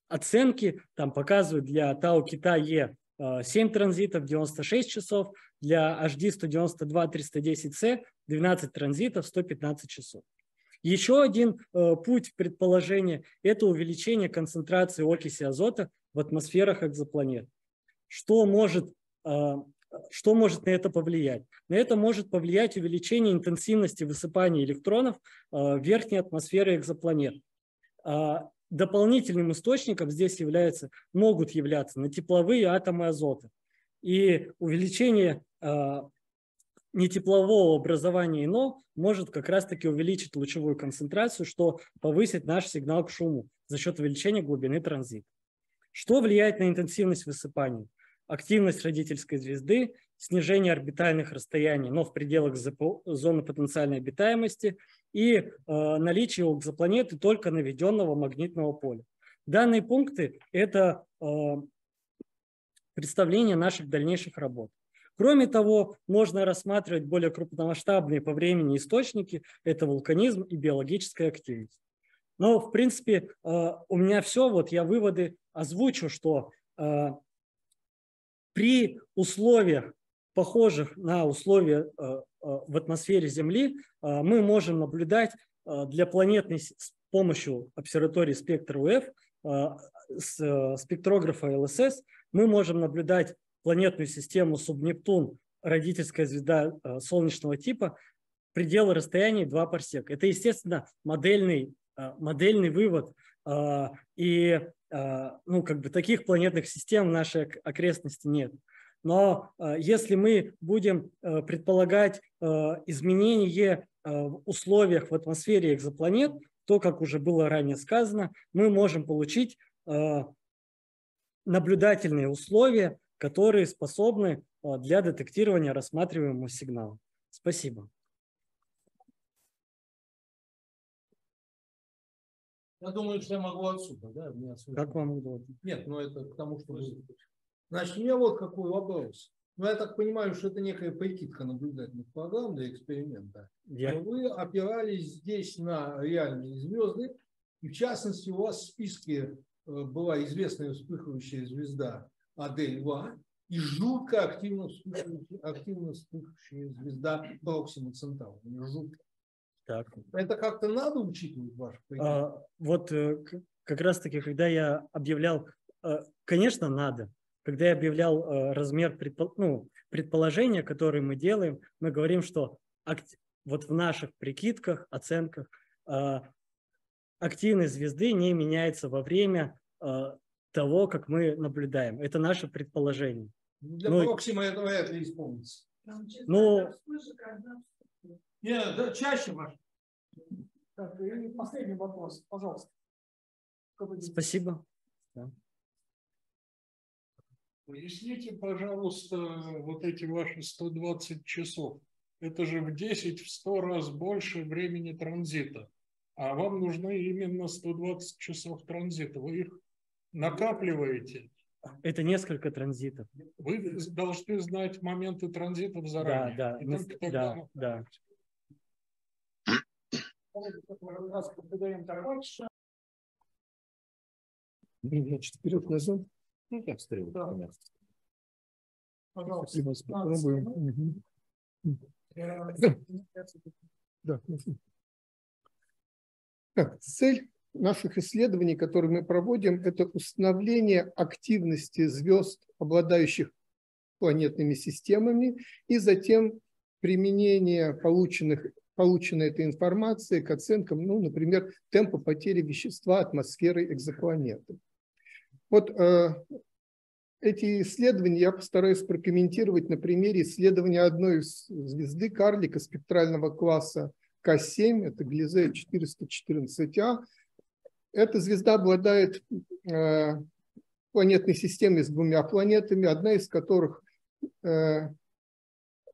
оценки там показывают для Тау Кита Е 7 транзитов 96 часов, для HD 192 310C 12 транзитов 115 часов. Еще один э, путь предположения – это увеличение концентрации окиси азота в атмосферах экзопланет. Что может, э, что может на это повлиять? На это может повлиять увеличение интенсивности высыпания электронов э, в верхней атмосфере экзопланет. Дополнительным источником здесь является, могут являться на тепловые атомы азота. И увеличение э, нетеплового образования ИНО может как раз-таки увеличить лучевую концентрацию, что повысит наш сигнал к шуму за счет увеличения глубины транзита. Что влияет на интенсивность высыпания? Активность родительской звезды, снижение орбитальных расстояний, но в пределах зоны потенциальной обитаемости и э, наличие у экзопланеты только наведенного магнитного поля. Данные пункты – это э, представление наших дальнейших работ. Кроме того, можно рассматривать более крупномасштабные по времени источники – это вулканизм и биологическая активность. Но, в принципе, э, у меня все. Вот я выводы озвучу, что при условиях, похожих на условия э, в атмосфере Земли, мы можем наблюдать для планетной с помощью обсерватории спектра УФ, с спектрографа ЛСС, мы можем наблюдать планетную систему Субнептун, родительская звезда э, солнечного типа, пределы расстояния 2 парсек. Это, естественно, модельный, э, модельный вывод. Э, и ну, как бы таких планетных систем в нашей окрестности нет. Но если мы будем предполагать изменение в условиях в атмосфере экзопланет, то, как уже было ранее сказано, мы можем получить наблюдательные условия, которые способны для детектирования рассматриваемого сигнала. Спасибо. Я думаю, что я могу отсюда, да? Как вам удобно? Нет, ну это к тому, что... Значит, у меня вот какой вопрос. Ну, я так понимаю, что это некая прикидка наблюдательных программ для эксперимента. Я... Но вы опирались здесь на реальные звезды, и в частности у вас в списке э, была известная вспыхивающая звезда АД-2 и жутко активно вспыхивающая, активно вспыхивающая звезда Проксима Центавра. Жутко. Так. Это как-то надо учитывать ваш а, Вот э, как раз-таки, когда я объявлял, э, конечно, надо. Когда я объявлял э, размер предпол... ну, предположения, которые мы делаем, мы говорим, что вот в наших прикидках, оценках активность звезды не меняется во время того, как мы наблюдаем. Это наше предположение. Для ну, Проксима это вряд ли исполнится. Ну, Нет, да, чаще ваш. Так, и последний вопрос, пожалуйста. Спасибо. Да. Поясните, пожалуйста, вот эти ваши 120 часов. Это же в 10, в 100 раз больше времени транзита. А вам нужны именно 120 часов транзита. Вы их накапливаете Это несколько транзитов. Вы должны знать моменты транзитов заранее. Да, да, мы, да, да. Значит, вперед-назад. Ну, как. Да. Пожалуйста. Попробуем. Да, так, цель наших исследований, которые мы проводим, это установление активности звезд, обладающих планетными системами, и затем применение полученных, полученной этой информации к оценкам, ну, например, темпа потери вещества атмосферы экзопланеты. Вот э, эти исследования я постараюсь прокомментировать на примере исследования одной звезды карлика спектрального класса К7, это Глизея 414А. Эта звезда обладает э, планетной системой с двумя планетами, одна из которых э,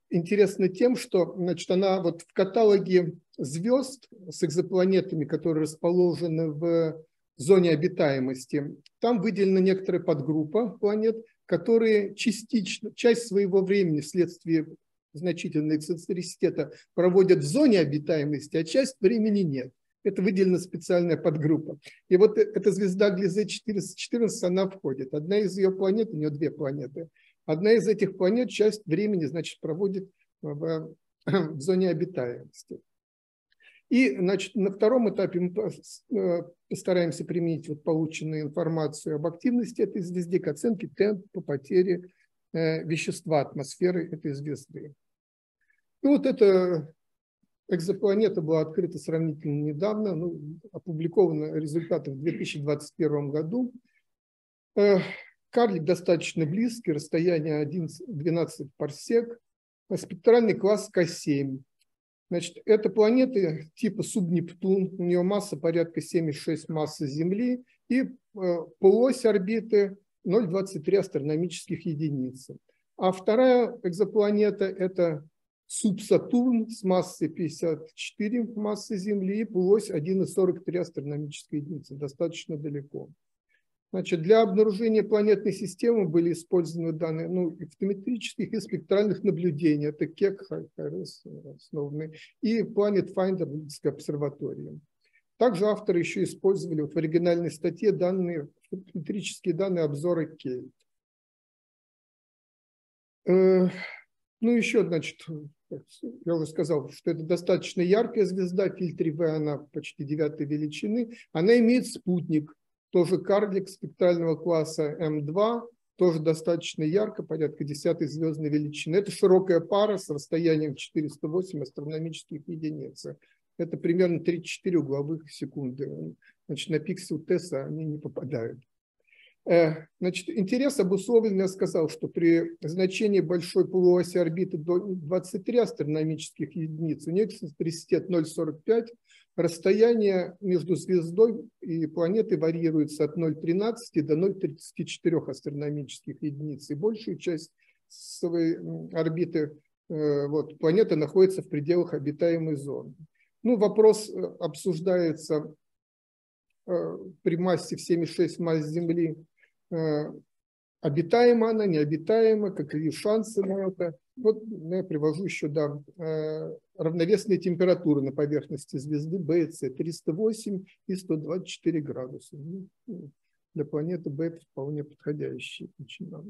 интересна тем, что значит, она вот в каталоге звезд с экзопланетами, которые расположены в зоне обитаемости, там выделена некоторая подгруппа планет, которые частично, часть своего времени вследствие значительного эксцентриситета проводят в зоне обитаемости, а часть времени нет. Это выделена специальная подгруппа. И вот эта звезда Глизе 414, она входит. Одна из ее планет, у нее две планеты. Одна из этих планет часть времени, значит, проводит в, в зоне обитаемости. И значит, на втором этапе мы э, постараемся применить вот полученную информацию об активности этой звезды к оценке темпа потери э, вещества атмосферы этой звезды. И вот эта экзопланета была открыта сравнительно недавно, ну, опубликованы результаты в 2021 году. Э, карлик достаточно близкий, расстояние 11, 12 парсек, спектральный класс К7. Значит, это планеты типа субнептун, у нее масса порядка 7,6 массы Земли, и э, полуось орбиты 0,23 астрономических единицы. А вторая экзопланета – это субсатурн с массой 54 массы Земли и полуось 1,43 астрономической единицы, достаточно далеко. Значит, для обнаружения планетной системы были использованы данные ну, фотометрических и спектральных наблюдений. Это КЕК, ХРС основанные, и Planet Finder Лидской обсерватории. Также авторы еще использовали вот в оригинальной статье данные, фотометрические данные обзора Кейт. Э, ну, еще, значит, я уже сказал, что это достаточно яркая звезда, фильтре В она почти девятой величины. Она имеет спутник – тоже карлик спектрального класса М2, тоже достаточно ярко, порядка 10 звездной величины. Это широкая пара с расстоянием 408 астрономических единиц. Это примерно 34 угловых секунды. Значит, на пиксель Тесса они не попадают. Э, значит, интерес обусловлен, я сказал, что при значении большой полуоси орбиты до 23 астрономических единиц, у нее эксцентриситет 0,45, расстояние между звездой и планетой варьируется от 0,13 до 0,34 астрономических единиц. И большую часть своей орбиты э, вот, планета находится в пределах обитаемой зоны. Ну, вопрос э, обсуждается при массе в 7,6 масс Земли Э, обитаема она, необитаема, какие шансы на это. Вот я привожу еще да, э, равновесные температуры на поверхности звезды B и C 308 и 124 градуса. Ну, для планеты B это вполне подходящие величина.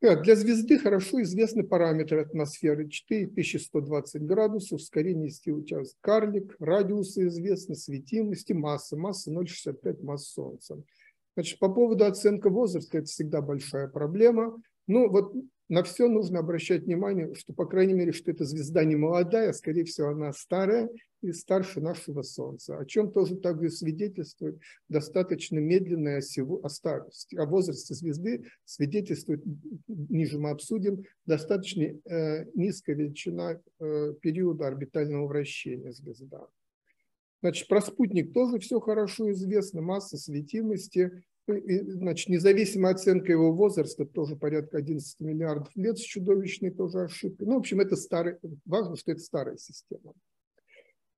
Для звезды хорошо известны параметры атмосферы 4120 градусов, ускорение участка карлик, радиусы известны, светимости, масса, масса 0,65 масс Солнца. Значит, по поводу оценки возраста, это всегда большая проблема. Ну, вот на все нужно обращать внимание, что, по крайней мере, что эта звезда не молодая, а, скорее всего, она старая и старше нашего Солнца, о чем тоже также свидетельствует достаточно медленная о, старости, о возрасте звезды свидетельствует, ниже мы обсудим, достаточно э, низкая величина э, периода орбитального вращения звезды. Значит, про спутник тоже все хорошо известно, масса светимости. Значит, независимая оценка его возраста тоже порядка 11 миллиардов лет с чудовищной тоже ошибкой. Ну, в общем, это старый, важно, что это старая система.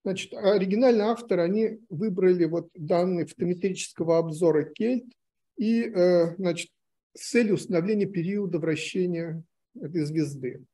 Значит, оригинальный автор, они выбрали вот данные фотометрического обзора Кельт и э, значит, с целью установления периода вращения этой звезды.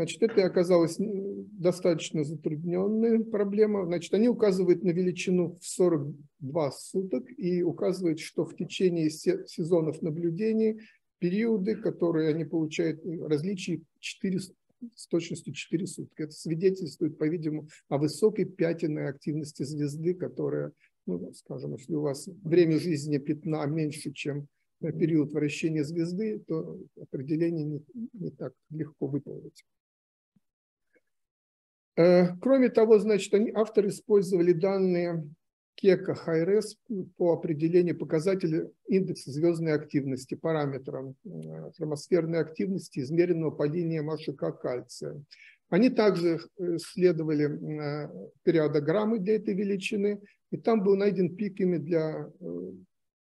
Значит, это оказалось достаточно затрудненная проблема. Значит, они указывают на величину в 42 суток и указывают, что в течение сезонов наблюдений периоды, которые они получают, различия 4, с точностью 4 суток. Это свидетельствует, по-видимому, о высокой пятенной активности звезды, которая, ну, скажем, если у вас время жизни пятна меньше, чем период вращения звезды, то определение не, не так легко выполнить. Э, кроме того, значит, они, авторы использовали данные Кека Хайрес по определению показателя индекса звездной активности, параметром атмосферной э, активности, измеренного падения МШК кальция. Они также э, исследовали периодограммы для этой величины, и там был найден пиками для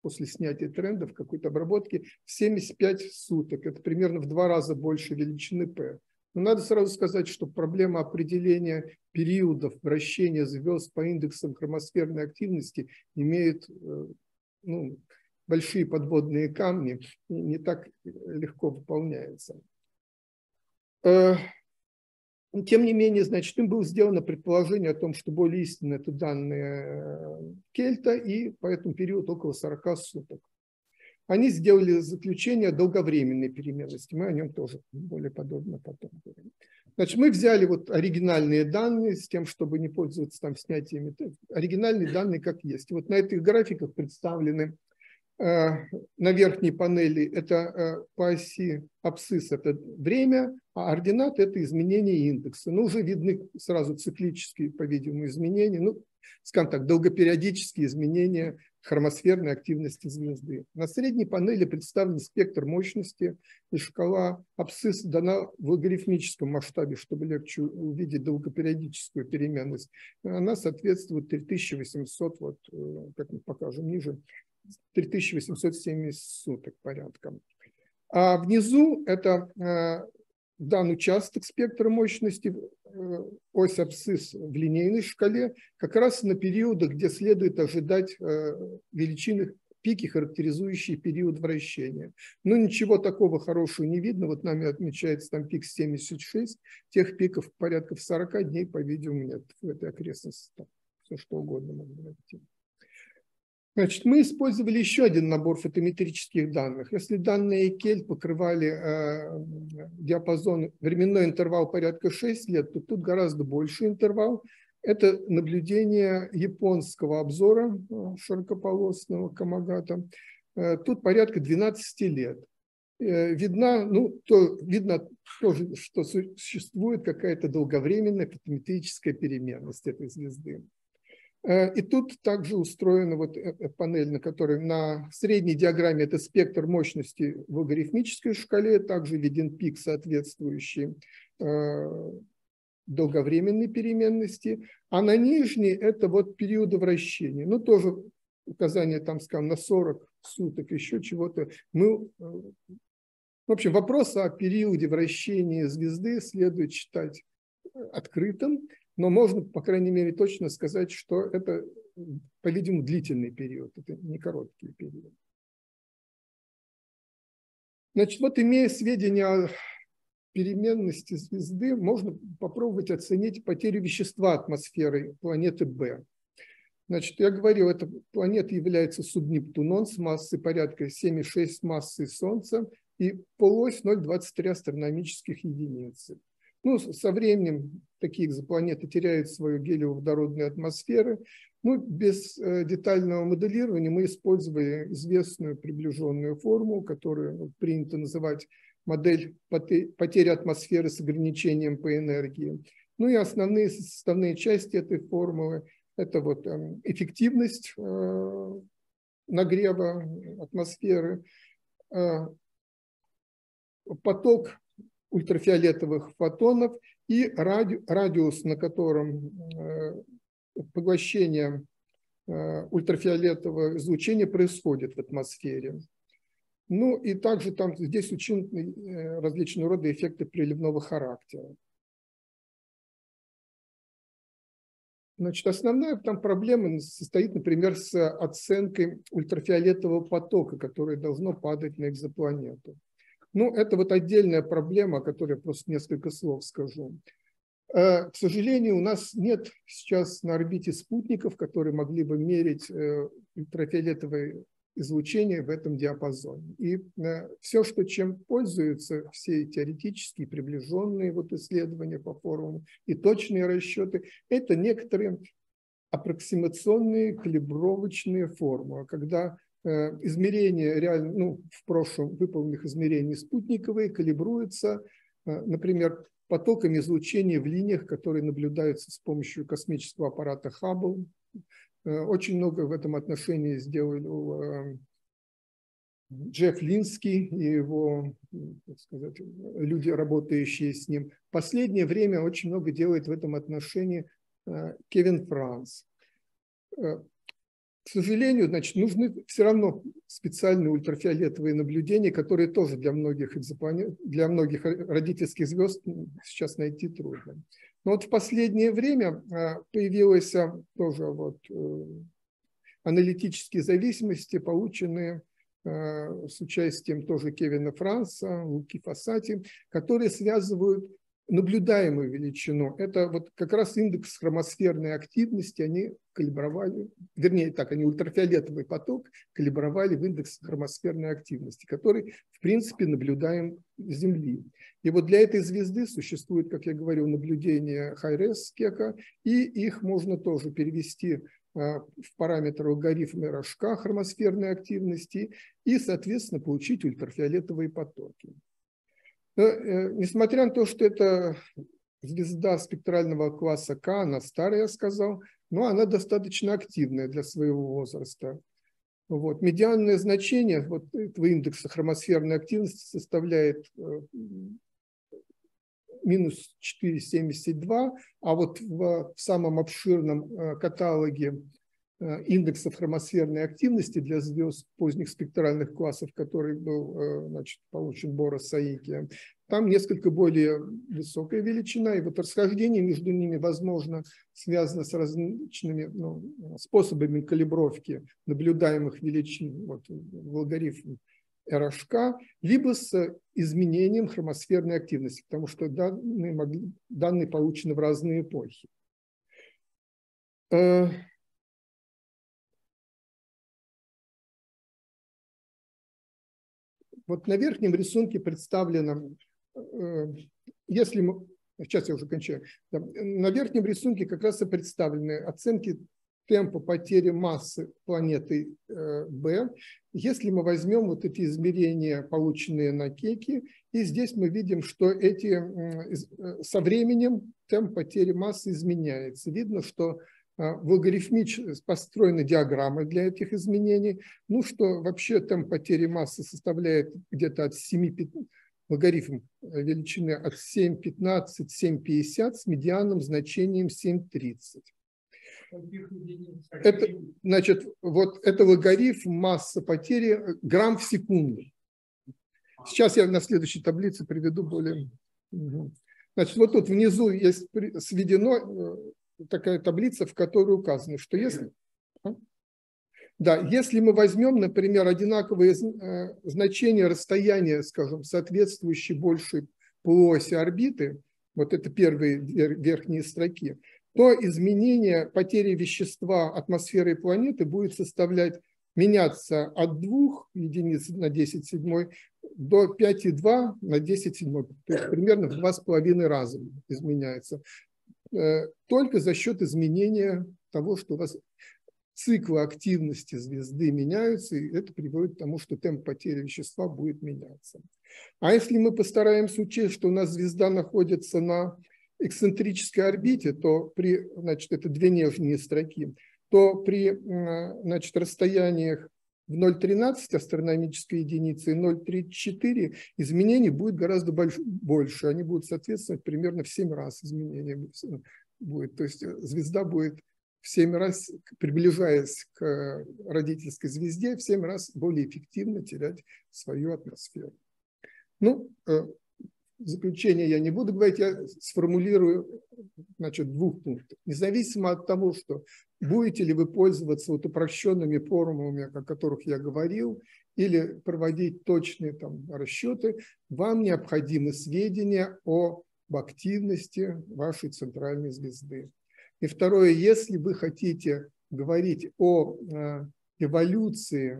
после снятия трендов какой-то обработки 75 суток. Это примерно в два раза больше величины P. Но надо сразу сказать, что проблема определения периодов вращения звезд по индексам хромосферной активности имеет э, ну, большие подводные камни и не так легко выполняется. Э, тем не менее, значит, им было сделано предположение о том, что более истинны это данные э, Кельта, и по этому периоду около 40 суток. Они сделали заключение о долговременной переменности. Мы о нем тоже более подробно потом говорим. Значит, мы взяли вот оригинальные данные с тем, чтобы не пользоваться там снятиями. Оригинальные данные как есть. Вот на этих графиках представлены э, на верхней панели это э, по оси абсцисс это время, а ординат это изменение индекса. Ну, уже видны сразу циклические, по-видимому, изменения. Ну, скажем так, долгопериодические изменения хромосферной активности звезды. На средней панели представлен спектр мощности, и шкала абсцисс дана в логарифмическом масштабе, чтобы легче увидеть долгопериодическую переменность. Она соответствует 3800, вот, э, как мы покажем ниже, 3870 суток порядком. А внизу это э, дан участок спектра мощности, э, ось абсцисс в линейной шкале, как раз на периодах, где следует ожидать э, величины пики, характеризующие период вращения. Но ничего такого хорошего не видно. Вот нами отмечается там пик 76, тех пиков порядка в 40 дней, по-видимому, нет в этой окрестности. Все что угодно можно найти. Значит, мы использовали еще один набор фотометрических данных. Если данные Кель покрывали э, диапазон, временной интервал порядка 6 лет, то тут гораздо больше интервал. Это наблюдение японского обзора э, широкополосного Камагата. Э, тут порядка 12 лет. Э, видна, ну, то, видно тоже, что существует какая-то долговременная фотометрическая переменность этой звезды. Э, и тут также устроена вот эта панель, на которой на средней диаграмме это спектр мощности в логарифмической шкале, также виден пик, соответствующий э, долговременной переменности, а на нижней это вот периоды вращения. Ну, тоже указание там, скажем, на 40 суток, еще чего-то. Мы, э, в общем, вопрос о периоде вращения звезды следует считать открытым, но можно, по крайней мере, точно сказать, что это, по-видимому, длительный период, это не короткий период. Значит, вот имея сведения о переменности звезды, можно попробовать оценить потерю вещества атмосферы планеты Б. Значит, я говорил, эта планета является субнептунон с массой порядка 7,6 массы Солнца и полось 0,23 астрономических единицы. Ну, со временем такие экзопланеты теряют свою гелиеводородную атмосферу. Ну, без э, детального моделирования мы использовали известную приближенную форму, которую принято называть модель потери атмосферы с ограничением по энергии. Ну и основные составные части этой формулы – это вот эм, эффективность э, нагрева атмосферы, э, поток ультрафиолетовых фотонов и ради, радиус, на котором э, поглощение э, ультрафиолетового излучения происходит в атмосфере. Ну и также там здесь учтены э, различные рода эффекты приливного характера. Значит, основная там проблема состоит, например, с оценкой ультрафиолетового потока, который должно падать на экзопланету. Ну, это вот отдельная проблема, о которой я просто несколько слов скажу. Э, к сожалению, у нас нет сейчас на орбите спутников, которые могли бы мерить э, ультрафиолетовое излучение в этом диапазоне. И э, все, что чем пользуются все теоретические приближенные вот исследования по формулам и точные расчеты, это некоторые аппроксимационные калибровочные формулы, когда измерения реально, ну, в прошлом выполненных измерений спутниковые калибруются, например, потоками излучения в линиях, которые наблюдаются с помощью космического аппарата Хаббл. Э, очень много в этом отношении сделал э, Джефф Линский и его так сказать, люди, работающие с ним. Последнее время очень много делает в этом отношении э, Кевин Франц. К сожалению, значит, нужны все равно специальные ультрафиолетовые наблюдения, которые тоже для многих, экзопланет, для многих родительских звезд сейчас найти трудно. Но вот в последнее время а, появилась а, тоже вот э, аналитические зависимости, полученные а, с участием тоже Кевина Франца, Луки Фасати, которые связывают наблюдаемую величину. Это вот как раз индекс хромосферной активности они калибровали, вернее так, они ультрафиолетовый поток калибровали в индекс хромосферной активности, который в принципе наблюдаем с Земли. И вот для этой звезды существует, как я говорил, наблюдение Хайрес Кека, и их можно тоже перевести а, в параметр алгоритма рожка хромосферной активности и, соответственно, получить ультрафиолетовые потоки. Но, э, несмотря на то, что это звезда спектрального класса К, она старая, я сказал, но она достаточно активная для своего возраста. Вот. Медианное значение вот этого индекса хромосферной активности составляет э, минус 4,72, а вот в, в самом обширном э, каталоге индексов хромосферной активности для звезд поздних спектральных классов, который был э, значит, получен Бора Саики, там несколько более высокая величина, и вот расхождение между ними, возможно, связано с различными ну, способами калибровки наблюдаемых величин вот, в алгоритме РHK, либо с изменением хромосферной активности, потому что данные, могли, данные получены в разные эпохи. Вот на верхнем рисунке представлено, э, если мы, сейчас я уже кончаю, на верхнем рисунке как раз и представлены оценки темпа потери массы планеты э, Б, если мы возьмем вот эти измерения, полученные на Кеке, и здесь мы видим, что эти, э, со временем темп потери массы изменяется. Видно, что в алгоритмич построены диаграммы для этих изменений. Ну, что вообще темп потери массы составляет где-то от 7 логарифм э, величины от 7,15, 7,50 с медианным значением 7,30. Это, значит, вот это логарифм масса потери э, грамм в секунду. Сейчас я на следующей таблице приведу более... Значит, вот тут внизу есть сведено э, такая таблица, в которой указано, что если, да, если мы возьмем, например, одинаковые э, значения расстояния, скажем, соответствующие большей полуоси орбиты, вот это первые верхние строки, то изменение потери вещества атмосферы планеты будет составлять меняться от 2 единиц на 10 седьмой до 5,2 на 10 седьмой. То есть примерно в 2,5 раза изменяется. Э, только за счет изменения того, что у вас циклы активности звезды меняются, и это приводит к тому, что темп потери вещества будет меняться. А если мы постараемся учесть, что у нас звезда находится на эксцентрической орбите, то при, значит, это две нижние строки, то при значит, расстояниях в 0,13 астрономической единицы и 0,34 изменений будет гораздо больше. Они будут соответствовать примерно в 7 раз изменения будет. То есть э, звезда будет в 7 раз, приближаясь к родительской звезде, в 7 раз более эффективно терять свою атмосферу. Ну, э, в заключение я не буду говорить, я сформулирую значит, двух пунктов. Независимо от того, что будете ли вы пользоваться вот упрощенными формулами, о которых я говорил, или проводить точные там, расчеты, вам необходимы сведения о, об активности вашей центральной звезды. И второе, если вы хотите говорить о э, эволюции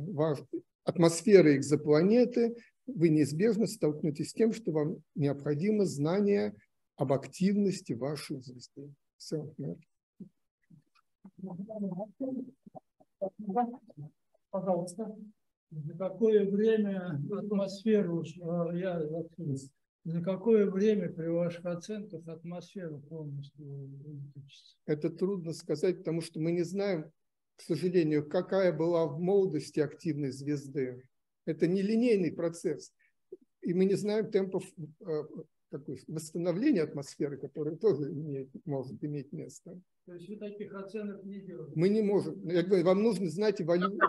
атмосферы экзопланеты, вы неизбежно столкнетесь с тем, что вам необходимо знание об активности вашей звезды. Все. Пожалуйста. За какое время атмосферу, э, я за какое время при ваших оценках атмосфера полностью выключится? Это трудно сказать, потому что мы не знаем, к сожалению, какая была в молодости активность звезды. Это не линейный процесс. И мы не знаем темпов э, какой, восстановления атмосферы, которое тоже имеет, может иметь место. То есть вы таких оценок не делаете? Мы не можем. Я говорю, вам нужно знать эволюцию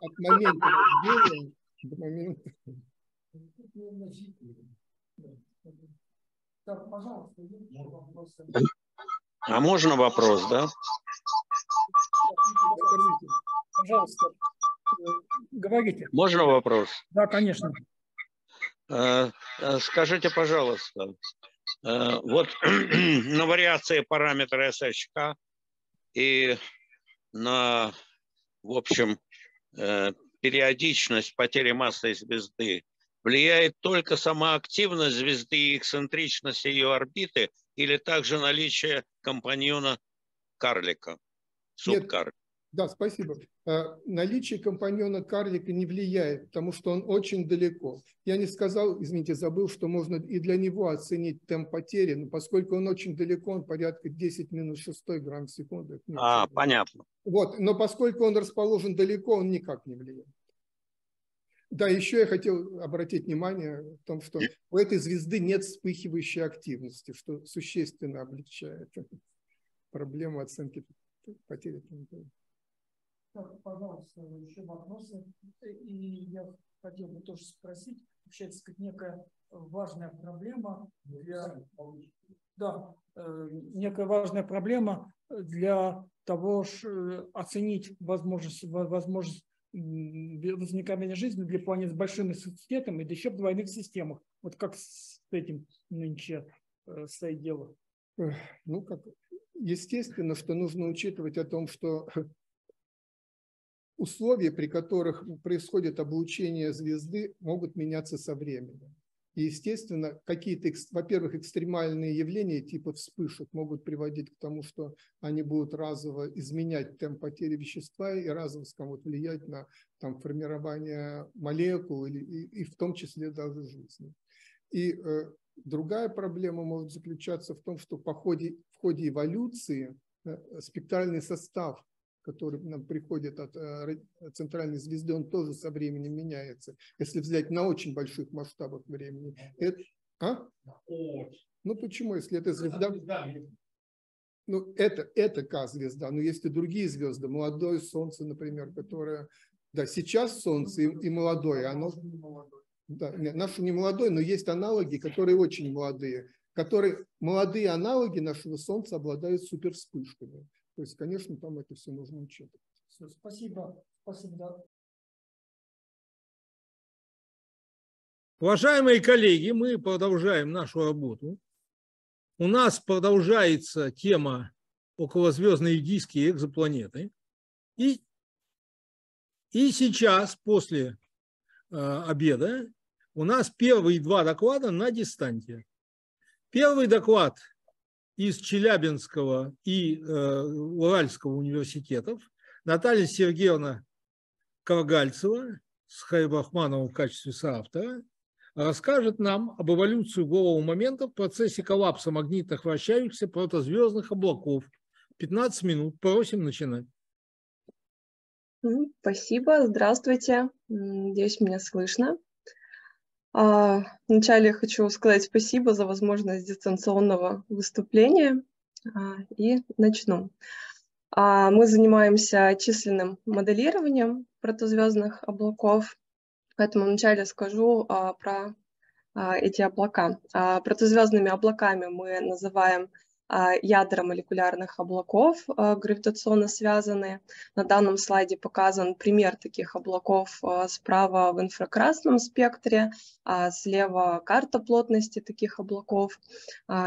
от момента рождения до момента... Так, пожалуйста, а можно вопрос, да? Пожалуйста, говорите. Можно вопрос? Да, конечно. Э, э, скажите, пожалуйста, э, вот на вариации параметра SHK и на, в общем, периодичность потери массы звезды влияет только сама активность звезды и эксцентричность ее орбиты или также наличие компаньона карлика, субкарлика? Да, спасибо. А, наличие компаньона карлика не влияет, потому что он очень далеко. Я не сказал, извините, забыл, что можно и для него оценить темп потери, но поскольку он очень далеко, он порядка 10 минус 6 грамм в секунду. А, понятно. Вот, но поскольку он расположен далеко, он никак не влияет. Да, еще я хотел обратить внимание в том, что у этой звезды нет вспыхивающей активности, что существенно облегчает проблему оценки потери. Так, пожалуйста, еще вопросы. И я хотел бы тоже спросить, вообще, так сказать, некая важная проблема для... Да, э, некая важная проблема для того, чтобы оценить возможность, возможность возникновения жизни для планет с большим интенситетом и да еще в двойных системах. Вот как с этим нынче э, стоит дело? Ну, как естественно, что нужно учитывать о том, что условия, при которых происходит облучение звезды, могут меняться со временем. И, естественно, какие-то, во-первых, экстремальные явления типа вспышек могут приводить к тому, что они будут разово изменять темп потери вещества и разово смогут влиять на там, формирование молекул или, и, и в том числе даже жизни. И э, другая проблема может заключаться в том, что по ходе, в ходе эволюции э, спектральный состав который нам приходит от э, центральной звезды, он тоже со временем меняется. Если взять на очень больших масштабах времени. Это, а? Ну почему, если это звезда... Ну, это, это К-звезда, но есть и другие звезды. Молодое Солнце, например, которое... Да, сейчас Солнце и, и молодое, оно... Да, нет, наше не молодое, но есть аналоги, которые очень молодые. Которые, молодые аналоги нашего Солнца обладают супервспышками. То есть, конечно, там это все нужно учитывать. Все, спасибо. Спасибо. Уважаемые коллеги, мы продолжаем нашу работу. У нас продолжается тема околозвездные диски и экзопланеты. И, и сейчас, после э, обеда, у нас первые два доклада на дистанте. Первый доклад из Челябинского и э, Уральского университетов, Наталья Сергеевна Каргальцева с Хайбахмановым в качестве соавтора расскажет нам об эволюции голого момента в процессе коллапса магнитных вращающихся протозвездных облаков. 15 минут. Просим начинать. Спасибо. Здравствуйте. Надеюсь, меня слышно. А, вначале хочу сказать спасибо за возможность дистанционного выступления а, и начну. А, мы занимаемся численным моделированием протозвездных облаков, поэтому вначале скажу про эти облака. Протозвездными облаками мы называем ядра молекулярных облаков а, гравитационно связанные. На данном слайде показан пример таких облаков а, справа в инфракрасном спектре, а слева карта плотности таких облаков.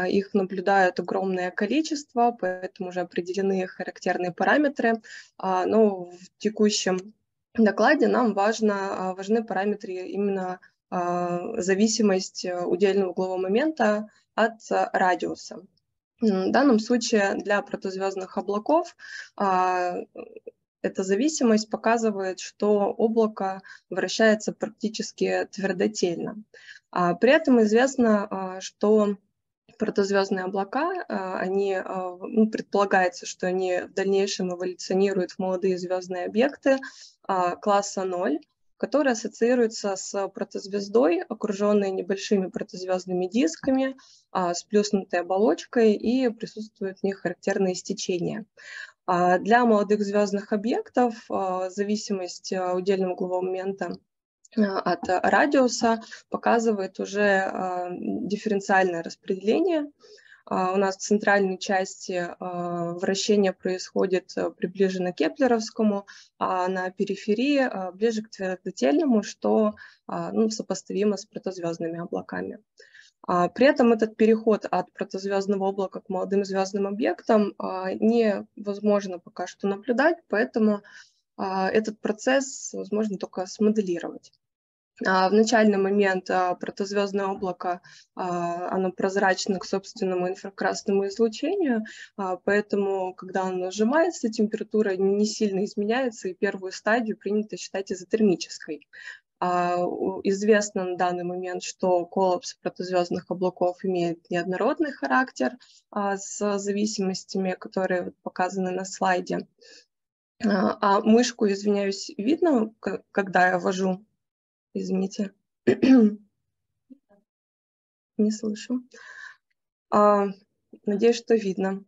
Их наблюдают огромное количество, поэтому уже определены характерные параметры. Но в текущем докладе нам важно, важны параметры именно зависимость удельного углового момента от радиуса. В данном случае для протозвездных облаков а, эта зависимость показывает, что облако вращается практически твердотельно. А при этом известно, а, что протозвездные облака, они, ну, предполагается, что они в дальнейшем эволюционируют в молодые звездные объекты класса 0, которая ассоциируется с протозвездой, окруженной небольшими протозвездными дисками, а, с плюснутой оболочкой и присутствуют в них характерные стечения. А, для молодых звездных объектов а, зависимость удельного углового момента от радиуса показывает уже дифференциальное распределение, у нас в центральной части а, вращение происходит э, приближенно к Кеплеровскому, а на периферии а, ближе к твердотельному, что ну, сопоставимо с протозвездными облаками. При этом этот переход от протозвездного облака к молодым звездным объектам невозможно пока что наблюдать, поэтому этот процесс возможно только смоделировать. А, в начальный момент а, протозвездное облако, а, оно прозрачно к собственному инфракрасному излучению, поэтому, когда оно сжимается, температура не сильно изменяется, и первую стадию принято считать изотермической. Известно на данный момент, что коллапс протозвездных облаков имеет неоднородный характер с зависимостями, которые показаны на слайде. А мышку, извиняюсь, видно, когда я вожу Извините. Не слышу. А, надеюсь, что видно.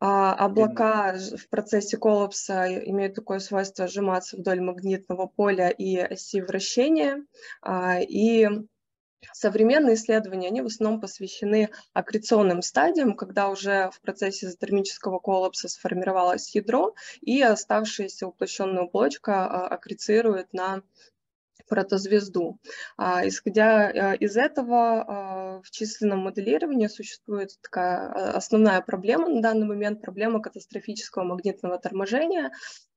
А, облака в процессе коллапса имеют такое свойство сжиматься вдоль магнитного поля и оси вращения. А, и современные исследования, они в основном посвящены аккреционным стадиям, когда уже в процессе изотермического коллапса сформировалось ядро, и оставшаяся уплощенная оболочка а, аккрецирует на протозвезду. А, исходя а, из этого, а, в численном моделировании существует такая основная проблема на данный момент, проблема катастрофического магнитного торможения,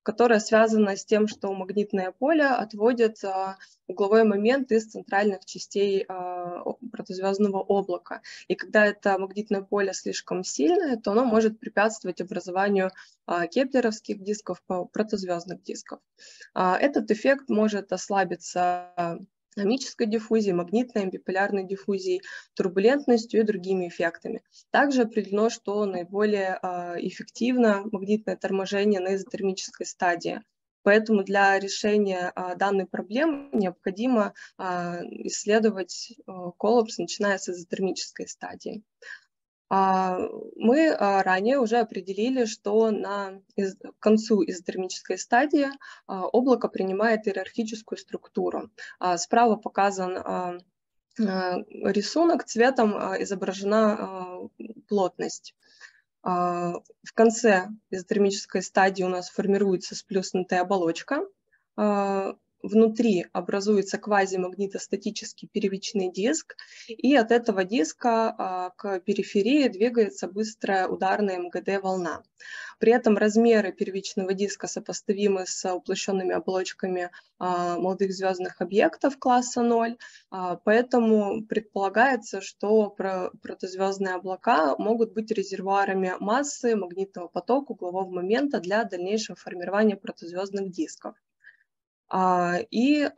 которая связана с тем, что магнитное поле отводит а, угловой момент из центральных частей а, протозвездного облака. И когда это магнитное поле слишком сильное, то оно может препятствовать образованию а, кеплеровских дисков, протозвездных дисков. Этот эффект может ослабиться динамической диффузией, магнитной биполярной диффузией, турбулентностью и другими эффектами. Также определено, что наиболее а, эффективно магнитное торможение на изотермической стадии. Поэтому для решения а, данной проблемы необходимо а, исследовать коллапс, начиная с изотермической стадии. А, мы а, ранее уже определили, что на к концу изотермической стадии а, облако принимает иерархическую структуру. Справа показан рисунок, цветом изображена плотность. В конце изотермической стадии у нас формируется сплюснутая оболочка, внутри образуется квазимагнитостатический первичный диск, и от этого диска а, к периферии двигается быстрая ударная МГД-волна. При этом размеры первичного диска сопоставимы с уплощенными оболочками а, молодых звездных объектов класса 0, а, поэтому предполагается, что протозвездные облака могут быть резервуарами массы, магнитного потока, углового момента для дальнейшего формирования протозвездных дисков. А, и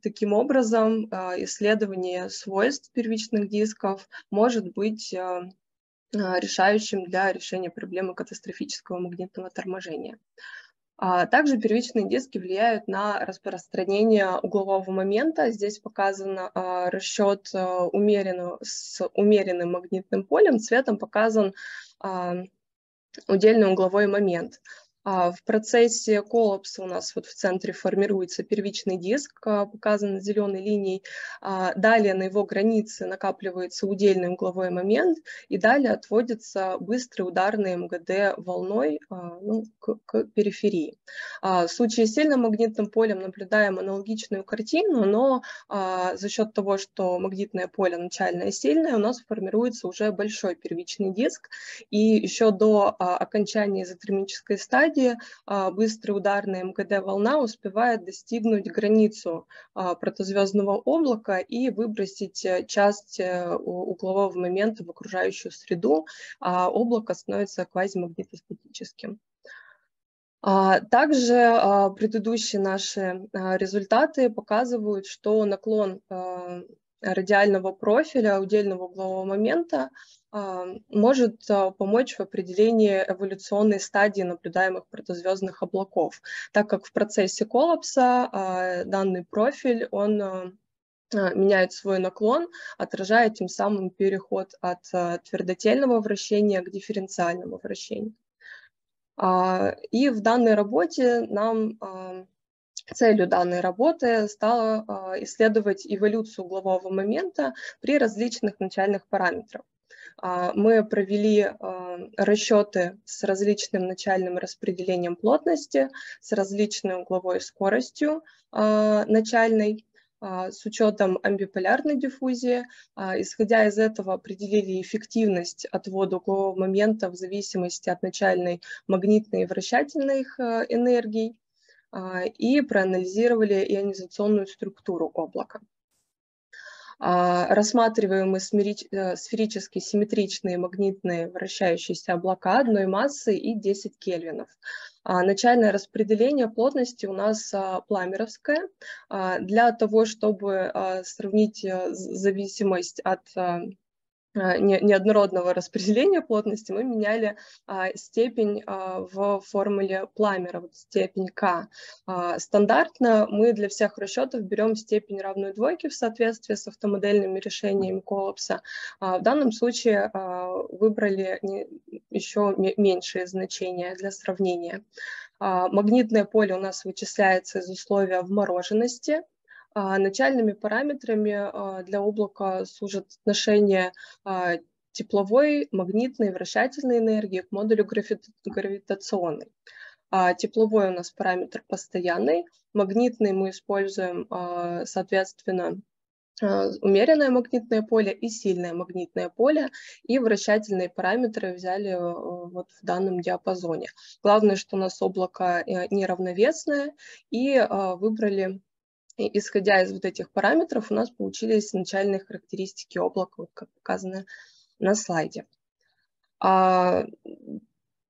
таким образом а, исследование свойств первичных дисков может быть а, решающим для решения проблемы катастрофического магнитного торможения. Также первичные диски влияют на распространение углового момента. Здесь показан расчет с умеренным магнитным полем. Цветом показан удельный угловой момент. А, в процессе коллапса у нас вот в центре формируется первичный диск, а, показан зеленой линией. А, далее на его границе накапливается удельный угловой момент, и далее отводится быстрый ударный МГД волной ну, к, к периферии. В случае с сильным магнитным полем наблюдаем аналогичную картину, но за счет того, что магнитное поле начальное сильное, у нас формируется уже большой первичный диск, и еще до окончания изотермической стадии стадии а, быстрая ударная МГД-волна успевает достигнуть границу а, протозвездного облака и выбросить э, часть э, углового момента в окружающую среду, а облако становится квазимагнитостатическим. Также предыдущие наши результаты показывают, что наклон радиального профиля удельного углового момента а, может а, помочь в определении эволюционной стадии наблюдаемых протозвездных облаков, так как в процессе коллапса а, данный профиль, он меняет свой наклон, отражая тем самым переход от твердотельного вращения к дифференциальному вращению. И в данной работе нам Целью данной работы стало исследовать эволюцию углового момента при различных начальных параметрах. А, мы провели а, расчеты с различным начальным распределением плотности, с различной угловой скоростью а, начальной, с учетом амбиполярной диффузии. Исходя из этого определили эффективность отвода углового момента в зависимости от начальной магнитной и вращательной энергий и проанализировали ионизационную структуру облака. А, рассматриваем мы э, сферически симметричные магнитные вращающиеся облака одной массы и 10 кельвинов. А, начальное распределение плотности у нас а, пламеровское. Для того, чтобы сравнить э, зависимость от а, неоднородного распределения плотности мы меняли а, степень а, в формуле Пламера, вот степень К. Стандартно мы для всех расчетов берем степень равную двойке в соответствии с автомодельными решениями коллапса. В данном случае выбрали не, еще меньшие значения для сравнения. Магнитное поле у нас вычисляется из условия вмороженности, начальными параметрами а, для облака служат отношение а, тепловой, магнитной, вращательной энергии к модулю гравитационной. Тепловой у нас параметр постоянный, магнитный мы используем, соответственно, умеренное магнитное поле и сильное магнитное поле, и вращательные параметры взяли вот в данном диапазоне. Главное, что у нас облако э, неравновесное, и выбрали и исходя из вот этих параметров у нас получились начальные характеристики облака, вот как показано на слайде. А,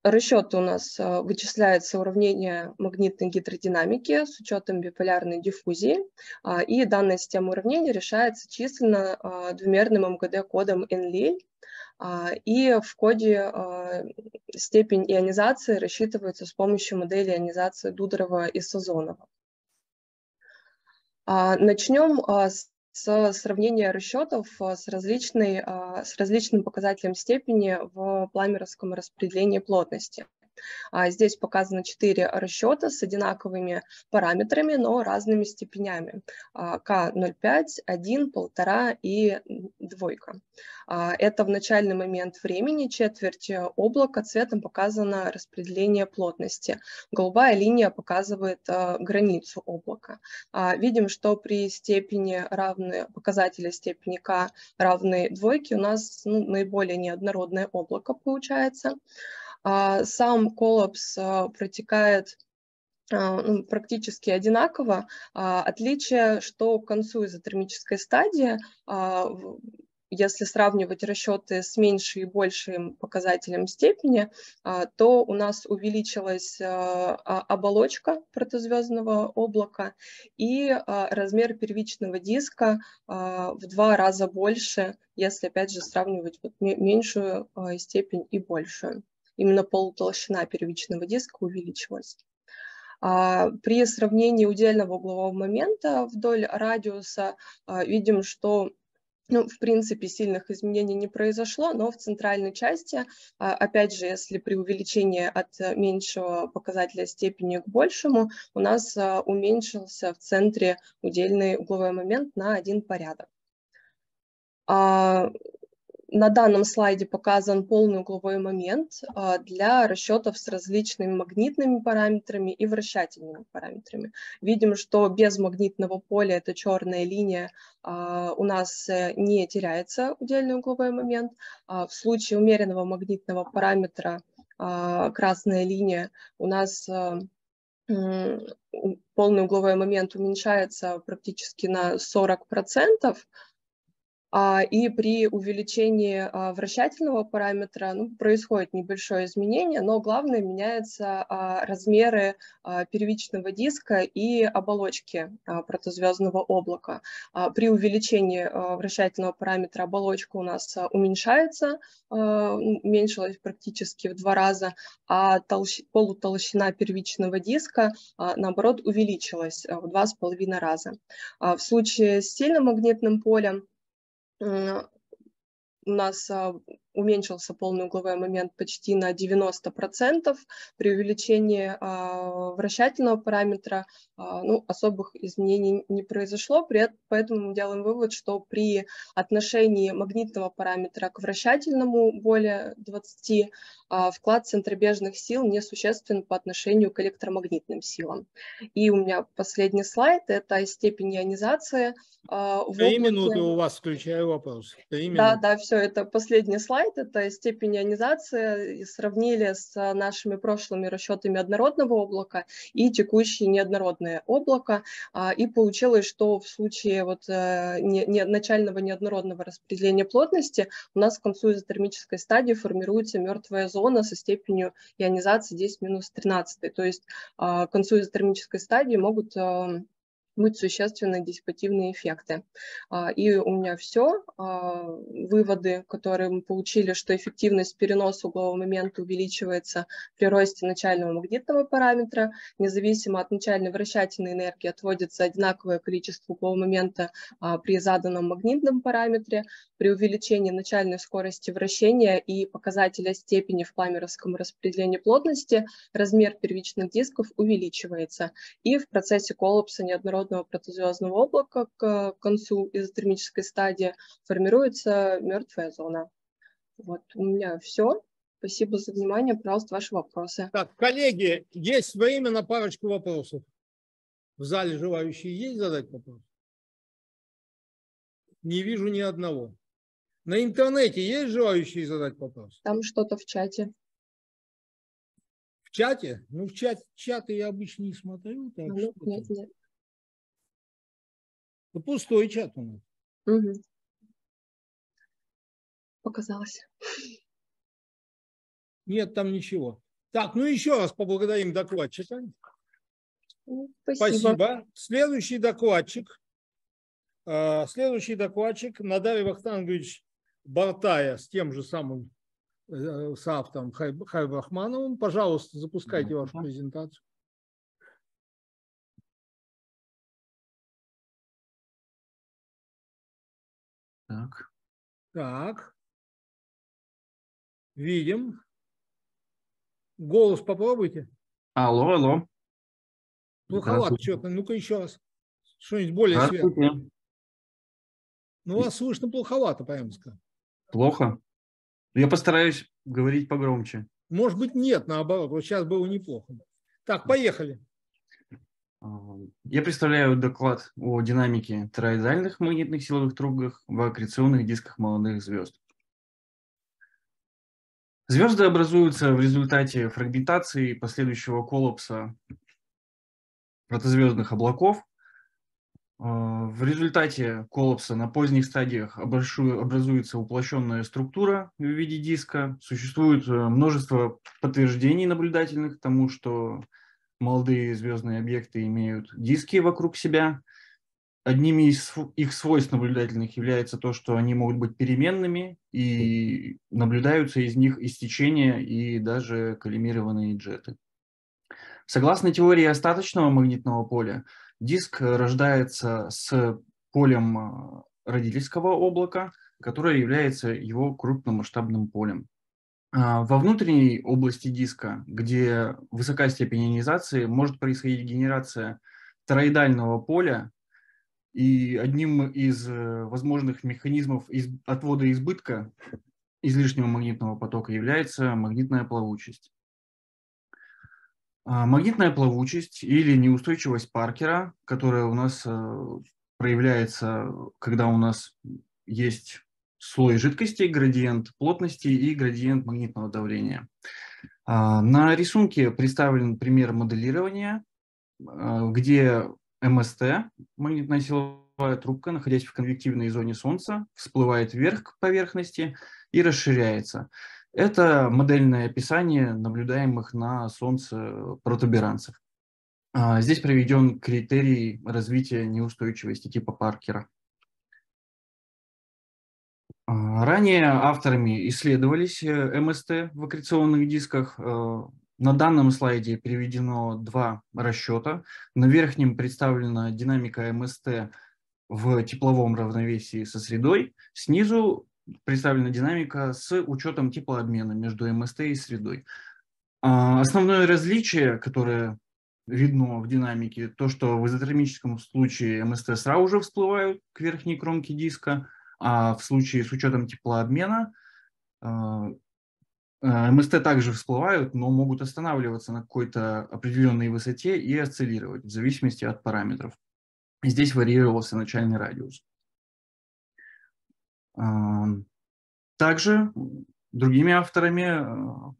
расчеты у нас а, вычисляется уравнение магнитной гидродинамики с учетом биполярной диффузии, а, и данная система уравнений решается численно а, двумерным МГД-кодом NLIL, а, и в коде степень ионизации рассчитывается с помощью модели ионизации Дударова и Сазонова. А, Начнем а, с сравнения расчетов а, с, различной, с различным показателем степени в пламеровском распределении плотности. А здесь показано четыре расчета с одинаковыми параметрами, но разными степенями. К0,5, 1, 1,5 и двойка. Это в начальный момент времени, четверть облака, цветом показано распределение плотности. Голубая линия показывает границу облака. Видим, что при степени равны, показателя степени К равны двойке у нас ну, наиболее неоднородное облако получается. А, сам коллапс а, протекает а, ну, практически одинаково. Отличие, что к концу изотермической стадии, если сравнивать расчеты с меньшим и большим показателем степени, то у нас увеличилась оболочка протозвездного облака и размер первичного диска в два раза больше, если опять же сравнивать меньшую степень и большую именно полутолщина первичного диска увеличилась. А, при сравнении удельного углового момента вдоль радиуса а, видим, что ну, в принципе, сильных изменений не произошло, но в центральной части, а, опять же, если при увеличении от меньшего показателя степени к большему, у нас уменьшился в центре удельный угловой момент на один порядок. На данном слайде показан полный угловой момент а, для расчетов с различными магнитными параметрами и вращательными параметрами. Видим, что без магнитного поля эта черная линия а, у нас э, не теряется удельный угловой момент. А в случае умеренного магнитного параметра красная линия у нас полный угловой момент уменьшается практически на 40%, а, и при увеличении а, вращательного параметра ну, происходит небольшое изменение, но главное меняются а, размеры первичного диска и оболочки протозвездного облака. При увеличении вращательного параметра оболочка у нас уменьшается, уменьшилась практически в два раза, а толщ... полутолщина первичного диска, наоборот, увеличилась в два с половиной раза. В случае с сильным магнитным полем у нас а, уменьшился полный угловой момент почти на 90%. При увеличении а, вращательного параметра а, ну, особых изменений не произошло, поэтому мы делаем вывод, что при отношении магнитного параметра к вращательному более 20 вклад центробежных сил несуществен по отношению к электромагнитным силам. И у меня последний слайд – это степень ионизации. В Три облаке... минуты у вас, включаю вопрос. Да, да, все, это последний слайд слайд, это степень ионизации, и сравнили с нашими прошлыми расчетами однородного облака и текущее неоднородное облако, а, и получилось, что в случае вот э, не, не, начального неоднородного распределения плотности у нас к концу изотермической стадии формируется мертвая зона со степенью ионизации 10-13, то есть а, к концу изотермической стадии могут э, быть существенные диссипативные эффекты. А, и у меня все. А, выводы, которые мы получили, что эффективность переноса углового момента увеличивается при росте начального магнитного параметра. Независимо от начальной вращательной энергии отводится одинаковое количество углового момента а, при заданном магнитном параметре. При увеличении начальной скорости вращения и показателя степени в пламеровском распределении плотности размер первичных дисков увеличивается. И в процессе коллапса неоднородного водного протозвездного облака к концу изотермической стадии формируется мертвая зона. Вот у меня все. Спасибо за внимание. Пожалуйста, ваши вопросы. Так, коллеги, есть время на парочку вопросов. В зале желающие есть задать вопрос? Не вижу ни одного. На интернете есть желающие задать вопрос? Там что-то в чате. В чате? Ну, в чат, чаты я обычно не смотрю. Так ну, нет, нет. Ну, пустой чат у нас. Угу. Показалось. Нет, там ничего. Так, ну еще раз поблагодарим докладчика. Ну, спасибо. Спасибо. Следующий докладчик. А, следующий докладчик Надарий Вахтангович Бартая с тем же самым э, с автором Хайбрахмановым. Пожалуйста, запускайте вашу презентацию. Так. Так. Видим. Голос попробуйте. Алло, алло. Плоховато что-то. Ну-ка еще раз. Что-нибудь более светлое. Ну, вас слышно плоховато, прямо скажем. Плохо? Я постараюсь говорить погромче. Может быть, нет, наоборот. Вот сейчас было неплохо. Так, поехали. Я представляю доклад о динамике тороидальных магнитных силовых трубках в аккреционных дисках молодых звезд. Звезды образуются в результате фрагментации и последующего коллапса протозвездных облаков. В результате коллапса на поздних стадиях образуется уплощенная структура в виде диска. Существует множество подтверждений наблюдательных тому, что молодые звездные объекты имеют диски вокруг себя. Одними из их свойств наблюдательных является то, что они могут быть переменными, и наблюдаются из них истечения и даже коллимированные джеты. Согласно теории остаточного магнитного поля, диск рождается с полем родительского облака, которое является его крупномасштабным полем. А, во внутренней области диска, где высока степень ионизации, может происходить генерация тороидального поля, и одним из э, возможных механизмов отвода избытка излишнего магнитного потока является магнитная плавучесть. А, магнитная плавучесть или неустойчивость Паркера, которая у нас э, проявляется, когда у нас есть слой жидкости, градиент плотности и градиент магнитного давления. А, на рисунке представлен пример моделирования, а, где МСТ, магнитная силовая трубка, находясь в конвективной зоне Солнца, всплывает вверх к поверхности и расширяется. Это модельное описание наблюдаемых на Солнце протуберанцев. А, здесь приведен критерий развития неустойчивости типа Паркера. А, ранее авторами исследовались э, МСТ в аккреционных дисках. Э, на данном слайде приведено два расчета. На верхнем представлена динамика МСТ в тепловом равновесии со средой. Снизу представлена динамика с учетом теплообмена между МСТ и средой. А, основное различие, которое видно в динамике, то, что в изотермическом случае МСТ сразу же всплывают к верхней кромке диска, а в случае с учетом теплообмена а, а, МСТ также всплывают, но могут останавливаться на какой-то определенной высоте и осциллировать в зависимости от параметров. Здесь варьировался начальный радиус. А, также другими авторами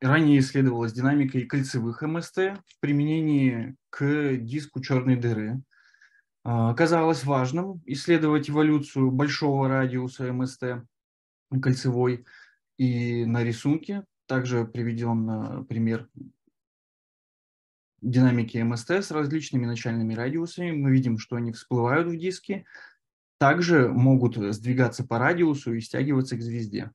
ранее исследовалась динамика и кольцевых МСТ в применении к диску черной дыры. А, оказалось важным исследовать эволюцию большого радиуса МСТ кольцевой. И на рисунке также приведен а, пример динамики МСТ с различными начальными радиусами. Мы видим, что они всплывают в диске, также могут сдвигаться по радиусу и стягиваться к звезде.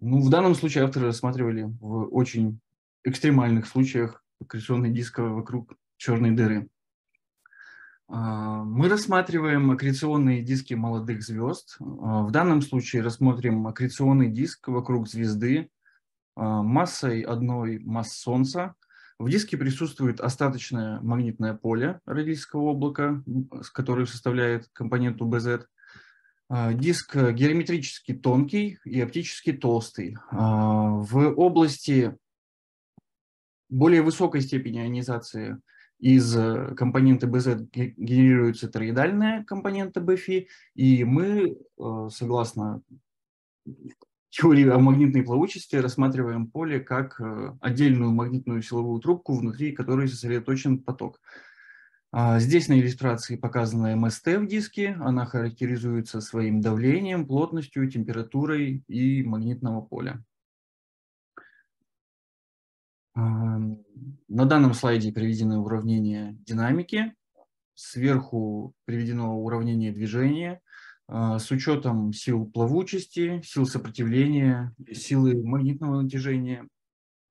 Ну, в данном случае авторы рассматривали в очень экстремальных случаях аккреционный диск вокруг черной дыры. А, мы рассматриваем аккреционные диски молодых звезд. А, в данном случае рассмотрим аккреционный диск вокруг звезды а, массой одной масс Солнца. В диске присутствует остаточное магнитное поле родительского облака, которое составляет компоненту BZ. Диск геометрически тонкий и оптически толстый. В области более высокой степени ионизации – из компонента BZ генерируется тороидальная компонента BFI, и мы, э, согласно теории о магнитной плавучести, рассматриваем поле как э, отдельную магнитную силовую трубку, внутри которой сосредоточен поток. А здесь на иллюстрации показана МСТ в диске. Она характеризуется своим давлением, плотностью, температурой и магнитного поля. На данном слайде приведены уравнения динамики. Сверху приведено уравнение движения а, с учетом сил плавучести, сил сопротивления, силы магнитного натяжения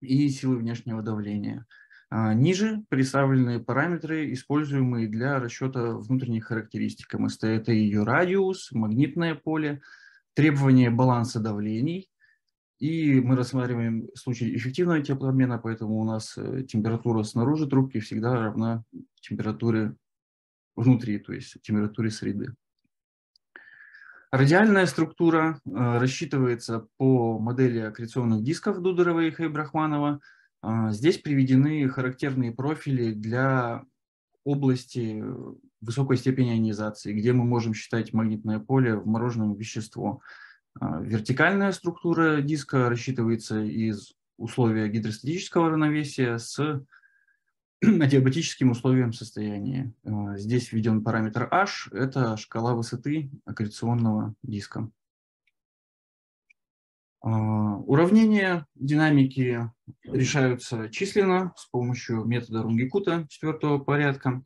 и силы внешнего давления. А, ниже представлены параметры, используемые для расчета внутренних характеристик МСТ. Это ее радиус, магнитное поле, требования баланса давлений, и мы рассматриваем случай эффективного теплообмена, поэтому у нас э, температура снаружи трубки всегда равна температуре внутри, то есть температуре среды. Радиальная структура э, рассчитывается по модели аккреционных дисков Дудорова и Хайбрахманова. Э, здесь приведены характерные профили для области высокой степени ионизации, где мы можем считать магнитное поле вмороженным вещество. А, вертикальная структура диска рассчитывается из условия гидростатического равновесия с адиабатическим условием состояния. А, здесь введен параметр H, это шкала высоты аккреционного диска. А, уравнения динамики решаются численно с помощью метода Рунгикута четвертого порядка.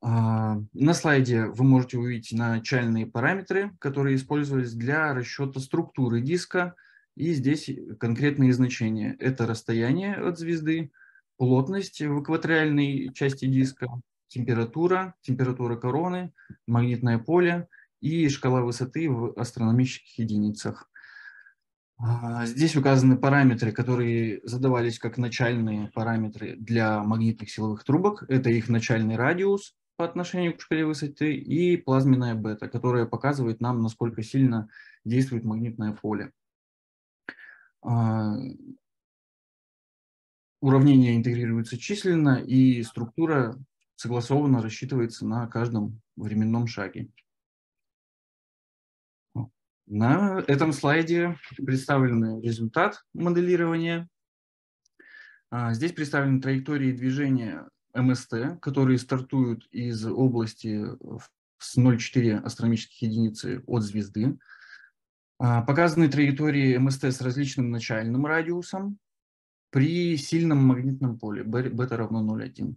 А, на слайде вы можете увидеть начальные параметры, которые использовались для расчета структуры диска. И здесь конкретные значения. Это расстояние от звезды, плотность в экваториальной части диска, температура, температура короны, магнитное поле и шкала высоты в астрономических единицах. А, здесь указаны параметры, которые задавались как начальные параметры для магнитных силовых трубок. Это их начальный радиус по отношению к шкале высоты и плазменная бета, которая показывает нам, насколько сильно действует магнитное поле. А, уравнение интегрируется численно, и структура согласованно рассчитывается на каждом временном шаге. На этом слайде представлен результат моделирования. А, здесь представлены траектории движения МСТ, которые стартуют из области с 0,4 астрономических единицы от звезды. А, показаны траектории МСТ с различным начальным радиусом при сильном магнитном поле, бета равно 0,1.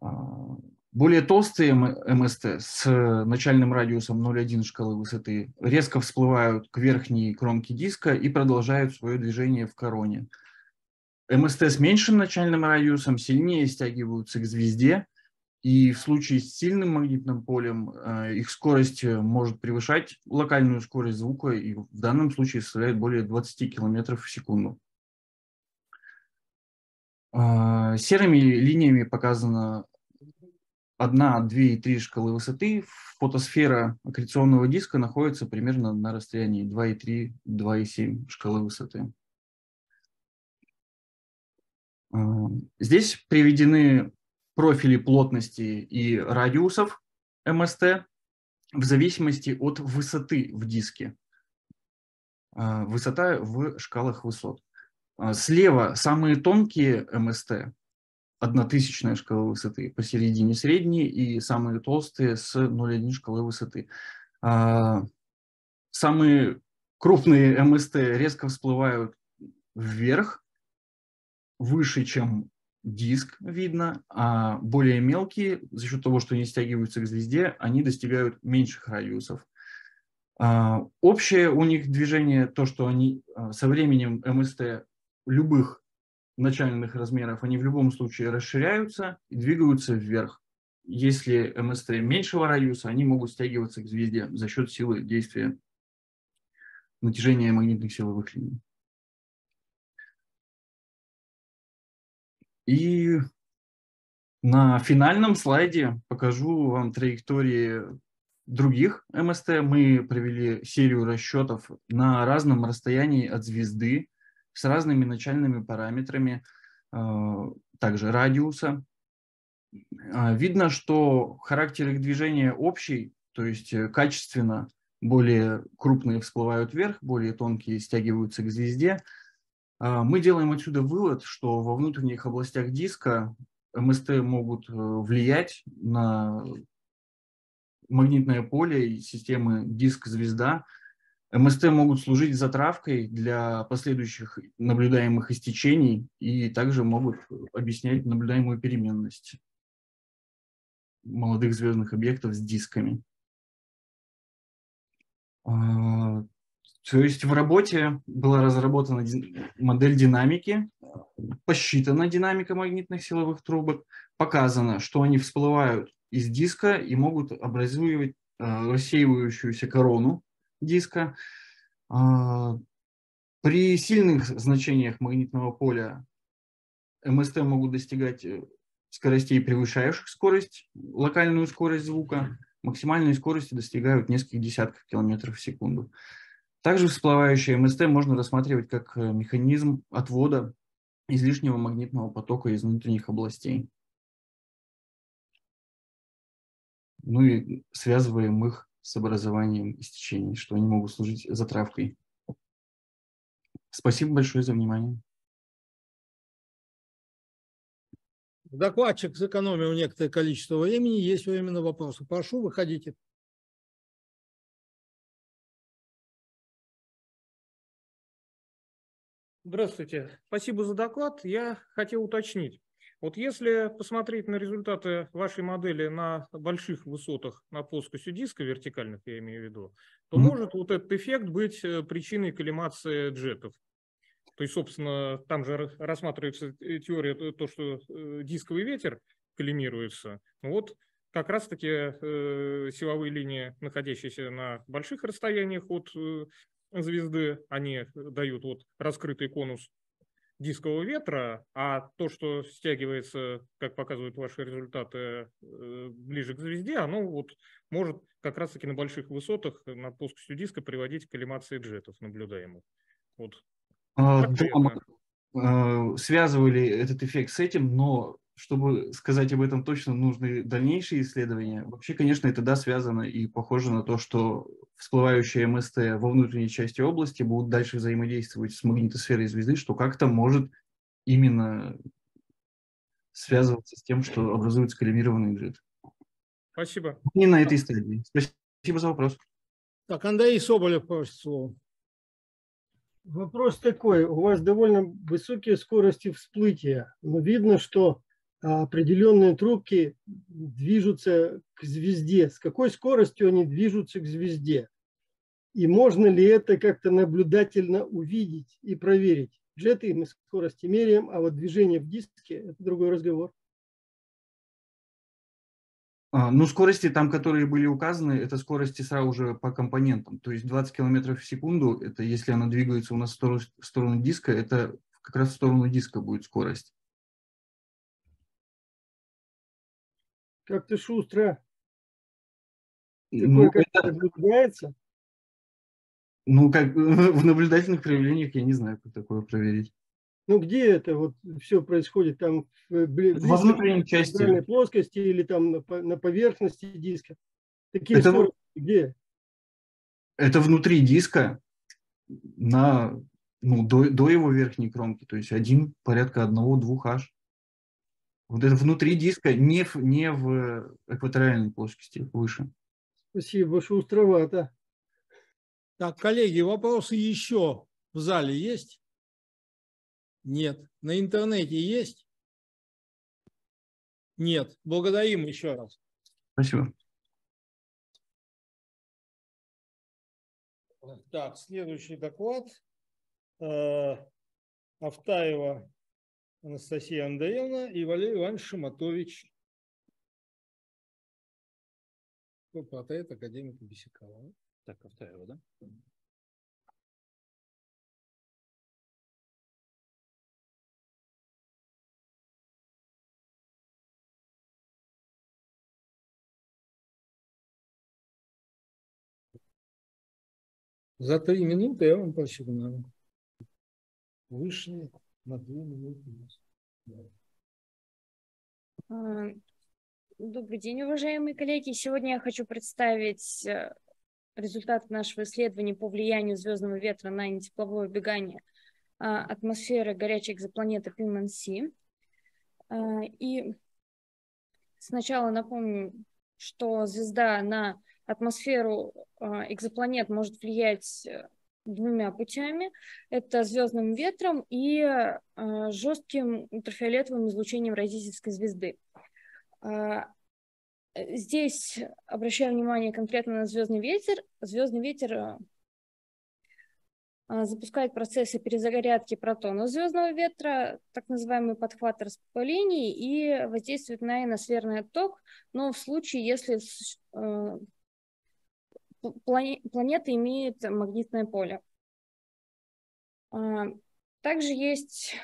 А, более толстые МСТ с начальным радиусом 0,1 шкалы высоты резко всплывают к верхней кромке диска и продолжают свое движение в короне. МСТ с меньшим начальным радиусом сильнее стягиваются к звезде, и в случае с сильным магнитным полем э, их скорость может превышать локальную скорость звука и в данном случае составляет более 20 км в секунду. А, серыми линиями показана 1, 2 и 3 шкалы высоты. Фотосфера аккреционного диска находится примерно на расстоянии 2,3, 2,7 шкалы высоты. А, здесь приведены профили плотности и радиусов МСТ в зависимости от высоты в диске. А, высота в шкалах высот. А, слева самые тонкие МСТ, одна тысячная шкала высоты, посередине средние и самые толстые с 0,1 шкалы высоты. Самые крупные МСТ резко всплывают вверх, выше, чем диск видно, а более мелкие, за счет того, что они стягиваются к звезде, они достигают меньших радиусов. А, общее у них движение, то, что они а, со временем МСТ любых начальных размеров, они в любом случае расширяются и двигаются вверх. Если МСТ меньшего радиуса, они могут стягиваться к звезде за счет силы действия натяжения магнитных силовых линий. И на финальном слайде покажу вам траектории других МСТ. Мы провели серию расчетов на разном расстоянии от звезды с разными начальными параметрами, а, также радиуса. А, видно, что характер их движения общий, то есть э, качественно более крупные всплывают вверх, более тонкие стягиваются к звезде, мы делаем отсюда вывод, что во внутренних областях диска МСТ могут э, влиять на магнитное поле системы диск-звезда. МСТ могут служить затравкой для последующих наблюдаемых истечений и также могут объяснять наблюдаемую переменность молодых звездных объектов с дисками. А, то есть в работе была разработана модель динамики, посчитана динамика магнитных силовых трубок, показано, что они всплывают из диска и могут образовывать э, рассеивающуюся корону диска. Э, при сильных значениях магнитного поля МСТ могут достигать э, скоростей, превышающих скорость, локальную скорость звука. Максимальные скорости достигают нескольких десятков километров в секунду. Также всплывающие МСТ можно рассматривать как э, механизм отвода излишнего магнитного потока из внутренних областей. Ну и связываем их с образованием истечений, что они могут служить затравкой. Спасибо большое за внимание. Докладчик сэкономил некоторое количество времени. Есть время на вопросы. Прошу, выходите. Здравствуйте. Спасибо за доклад. Я хотел уточнить. Вот если посмотреть на результаты вашей модели на больших высотах на плоскостью диска, вертикальных я имею в виду, то mm-hmm. может вот этот эффект быть э, причиной коллимации джетов. То есть, собственно, там же рассматривается теория, то, что э, дисковый ветер коллимируется. Вот как раз-таки э, силовые линии, находящиеся на больших расстояниях от э, звезды, они дают вот раскрытый конус дискового ветра, а то, что стягивается, как показывают ваши результаты, э, ближе к звезде, оно вот может как раз-таки на больших высотах над плоскостью диска приводить к коллимации джетов наблюдаемых. Вот. А, да, мы, связывали этот эффект с этим, но чтобы сказать об этом точно, нужны дальнейшие исследования. Вообще, конечно, это да, связано и похоже на то, что всплывающие МСТ во внутренней части области будут дальше взаимодействовать с магнитосферой звезды, что как-то может именно связываться с тем, что образуется коллимированный джет. Спасибо. Не на этой стадии. Спасибо за вопрос. Так, Андрей Соболев просит слово. Вопрос такой. У вас довольно высокие скорости всплытия, но видно, что определенные трубки движутся к звезде. С какой скоростью они движутся к звезде? И можно ли это как-то наблюдательно увидеть и проверить? Джеты мы скорости меряем, а вот движение в диске – это другой разговор. А, ну, скорости там, которые были указаны, это скорости сразу же по компонентам. То есть 20 км в секунду, это если она двигается у нас в сторону, в сторону диска, это как раз в сторону диска будет скорость. Как-то шустро. Ну, Такое это... наблюдается? Ну, как в наблюдательных проявлениях я не знаю, как такое проверить. Ну, где это вот все происходит? Там в, Во внутренней части. плоскости или там на, на поверхности диска? Такие это, скорости где? Это внутри диска на, ну, до, до его верхней кромки, то есть один, порядка одного-двух h. Вот это внутри диска, не в, не в экваториальной плоскости, выше. Спасибо, шустровато. Так, коллеги, вопросы еще в зале есть? Нет. На интернете есть? Нет. Благодарим еще раз. Спасибо. Так, следующий доклад. Э, Автаева Анастасия Андреевна и Валерий Иванович Шаматович. Портрет академика Бесикова. Так, Автаева, да? За три минуты я вам посигналю. Вышли на две минуты. А, добрый день, уважаемые коллеги. Сегодня я хочу представить э, результаты нашего исследования по влиянию звездного ветра на нетепловое убегание а, атмосферы горячей экзопланеты Пинман-Си. А, и сначала напомню, что звезда на атмосферу экзопланет может влиять э, двумя путями. Это звездным ветром и э, жестким ультрафиолетовым излучением родительской звезды. А, здесь обращаю внимание конкретно на звездный ветер. Звездный ветер э, а, запускает процессы перезагорядки протонов звездного ветра, так называемый подхват распылений, и воздействует на ионосферный отток, но в случае, если э, планета имеет магнитное поле. А, также есть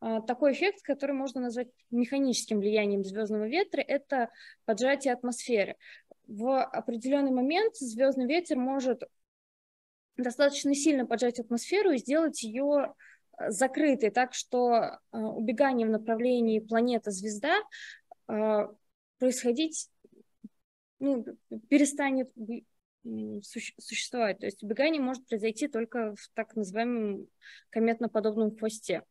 а, такой эффект, который можно назвать механическим влиянием звездного ветра, это поджатие атмосферы. В определенный момент звездный ветер может достаточно сильно поджать атмосферу и сделать ее а, закрытой, так что убегание в направлении планета-звезда происходить ну, перестанет существовать. То есть убегание может произойти только в так называемом кометно-подобном хвосте.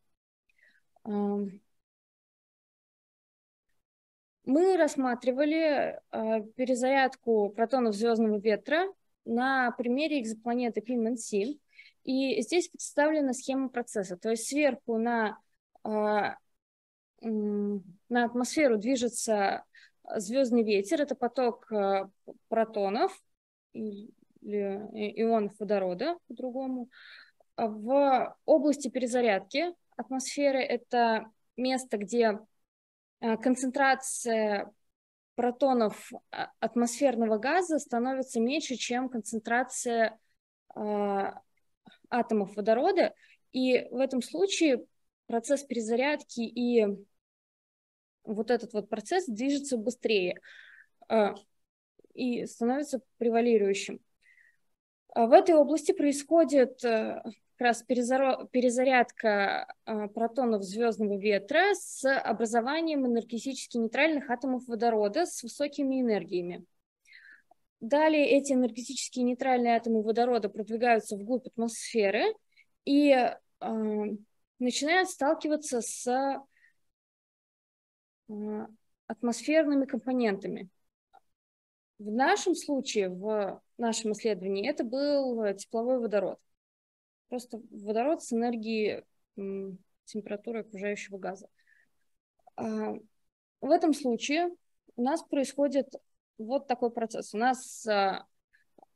Мы рассматривали а, перезарядку протонов звездного ветра на примере экзопланеты Пинман-Си. И здесь представлена схема процесса. То есть сверху на, а, на атмосферу движется звездный ветер. Это поток а, протонов, или ионов водорода по-другому. А в области перезарядки атмосферы это место, где концентрация протонов атмосферного газа становится меньше, чем концентрация атомов водорода. И в этом случае процесс перезарядки и вот этот вот процесс движется быстрее и становится превалирующим. В этой области происходит как раз перезарядка а, протонов звездного ветра с образованием энергетически нейтральных атомов водорода с высокими энергиями. Далее эти энергетически нейтральные атомы водорода продвигаются вглубь атмосферы и э, начинают сталкиваться с э, атмосферными компонентами. В нашем случае, в нашем исследовании, это был тепловой водород. Просто водород с энергией температуры окружающего газа. А, в этом случае у нас происходит вот такой процесс. У нас NaH,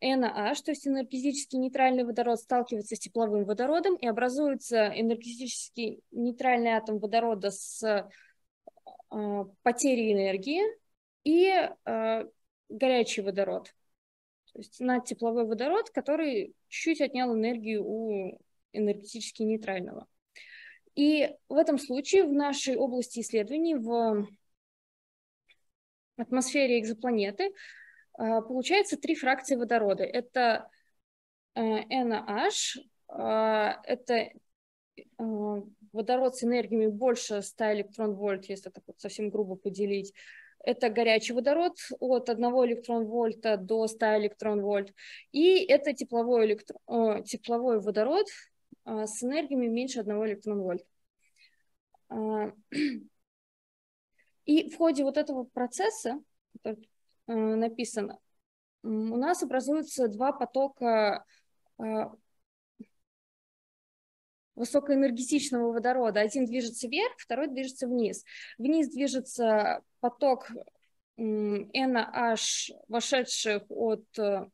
а, то есть энергетически нейтральный водород, сталкивается с тепловым водородом и образуется энергетически нейтральный атом водорода с а, потерей энергии и горячий водород. То есть на тепловой водород, который чуть-чуть отнял энергию у энергетически нейтрального. И в этом случае в нашей области исследований в атмосфере экзопланеты а, получается три фракции водорода. Это NaH, а, это а, водород с энергиями больше 100 электрон-вольт, если так вот совсем грубо поделить, это горячий водород от 1 электрон-вольта до 100 электрон-вольт. И это тепловой, электро... тепловой водород а, с энергиями меньше 1 электрон-вольта. А, и в ходе вот этого процесса, а, написано, у нас образуются два потока высокоэнергетичного водорода. Один движется вверх, второй движется вниз. Вниз движется поток NaH, вошедших от э,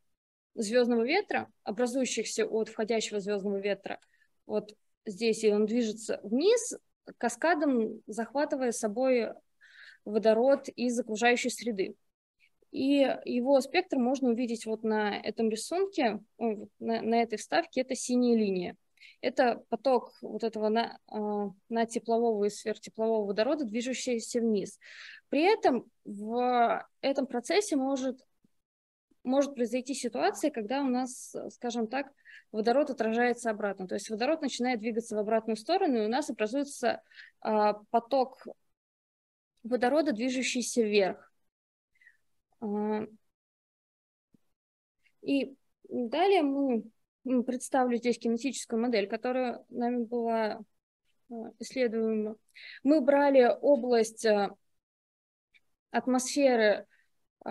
звездного ветра, образующихся от входящего звездного ветра. Вот здесь и он движется вниз, каскадом захватывая собой водород из окружающей среды. И его спектр можно увидеть вот на этом рисунке, на, на этой вставке, это синяя линия. Это поток вот этого на, а, на теплового и сверхтеплового водорода, движущийся вниз. При этом в этом процессе может, может произойти ситуация, когда у нас, скажем так, водород отражается обратно. То есть водород начинает двигаться в обратную сторону, и у нас образуется а, поток водорода, движущийся вверх. А, и далее мы представлю здесь кинетическую модель, которая нами была э, исследуема. Мы брали область э, атмосферы э,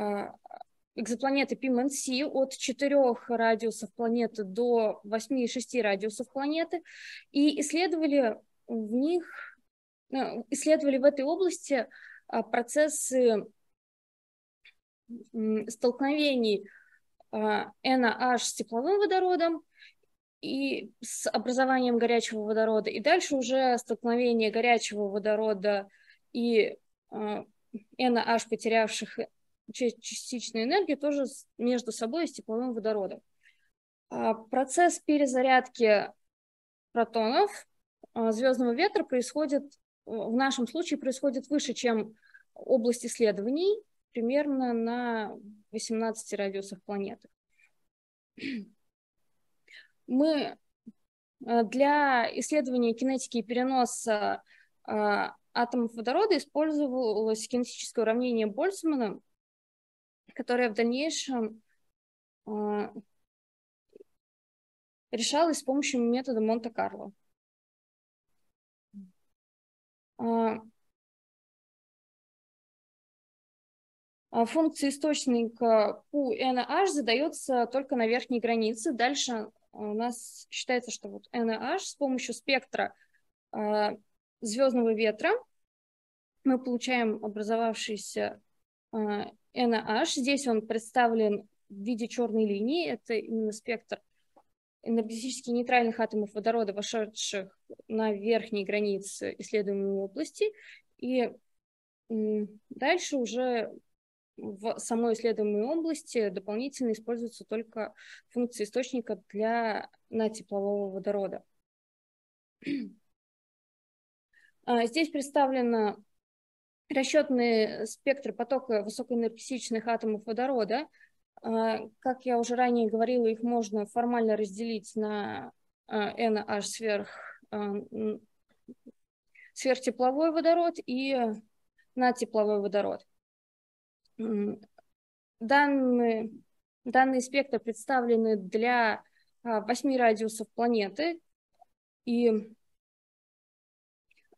экзопланеты PMNC от 4 радиусов планеты до 8,6 радиусов планеты и исследовали в них, исследовали в этой области процессы столкновений NaH с тепловым водородом и с образованием горячего водорода. И дальше уже столкновение горячего водорода и NaH, потерявших частичную энергию, тоже между собой с тепловым водородом. Процесс перезарядки протонов звездного ветра происходит, в нашем случае происходит выше, чем область исследований, примерно на 18 радиусах планеты. Мы э, для исследования кинетики и переноса э, атомов водорода использовалось кинетическое уравнение Больцмана, которое в дальнейшем э, решалось с помощью метода Монте-Карло. Функция источника QNH задается только на верхней границе. Дальше у нас считается, что вот NaH с помощью спектра э, звездного ветра мы получаем образовавшийся э, NaH. Здесь он представлен в виде черной линии. Это именно спектр энергетически нейтральных атомов водорода, вошедших на верхней границе исследуемой области. И дальше уже в самой исследуемой области дополнительно используются только функции источника для теплового водорода. А, здесь представлено расчетный спектр потока высокоэнергетичных атомов водорода. А, как я уже ранее говорила, их можно формально разделить на NH а, сверх, сверхтепловой водород и надтепловой водород. Данные, данные спектры представлены для восьми радиусов планеты, и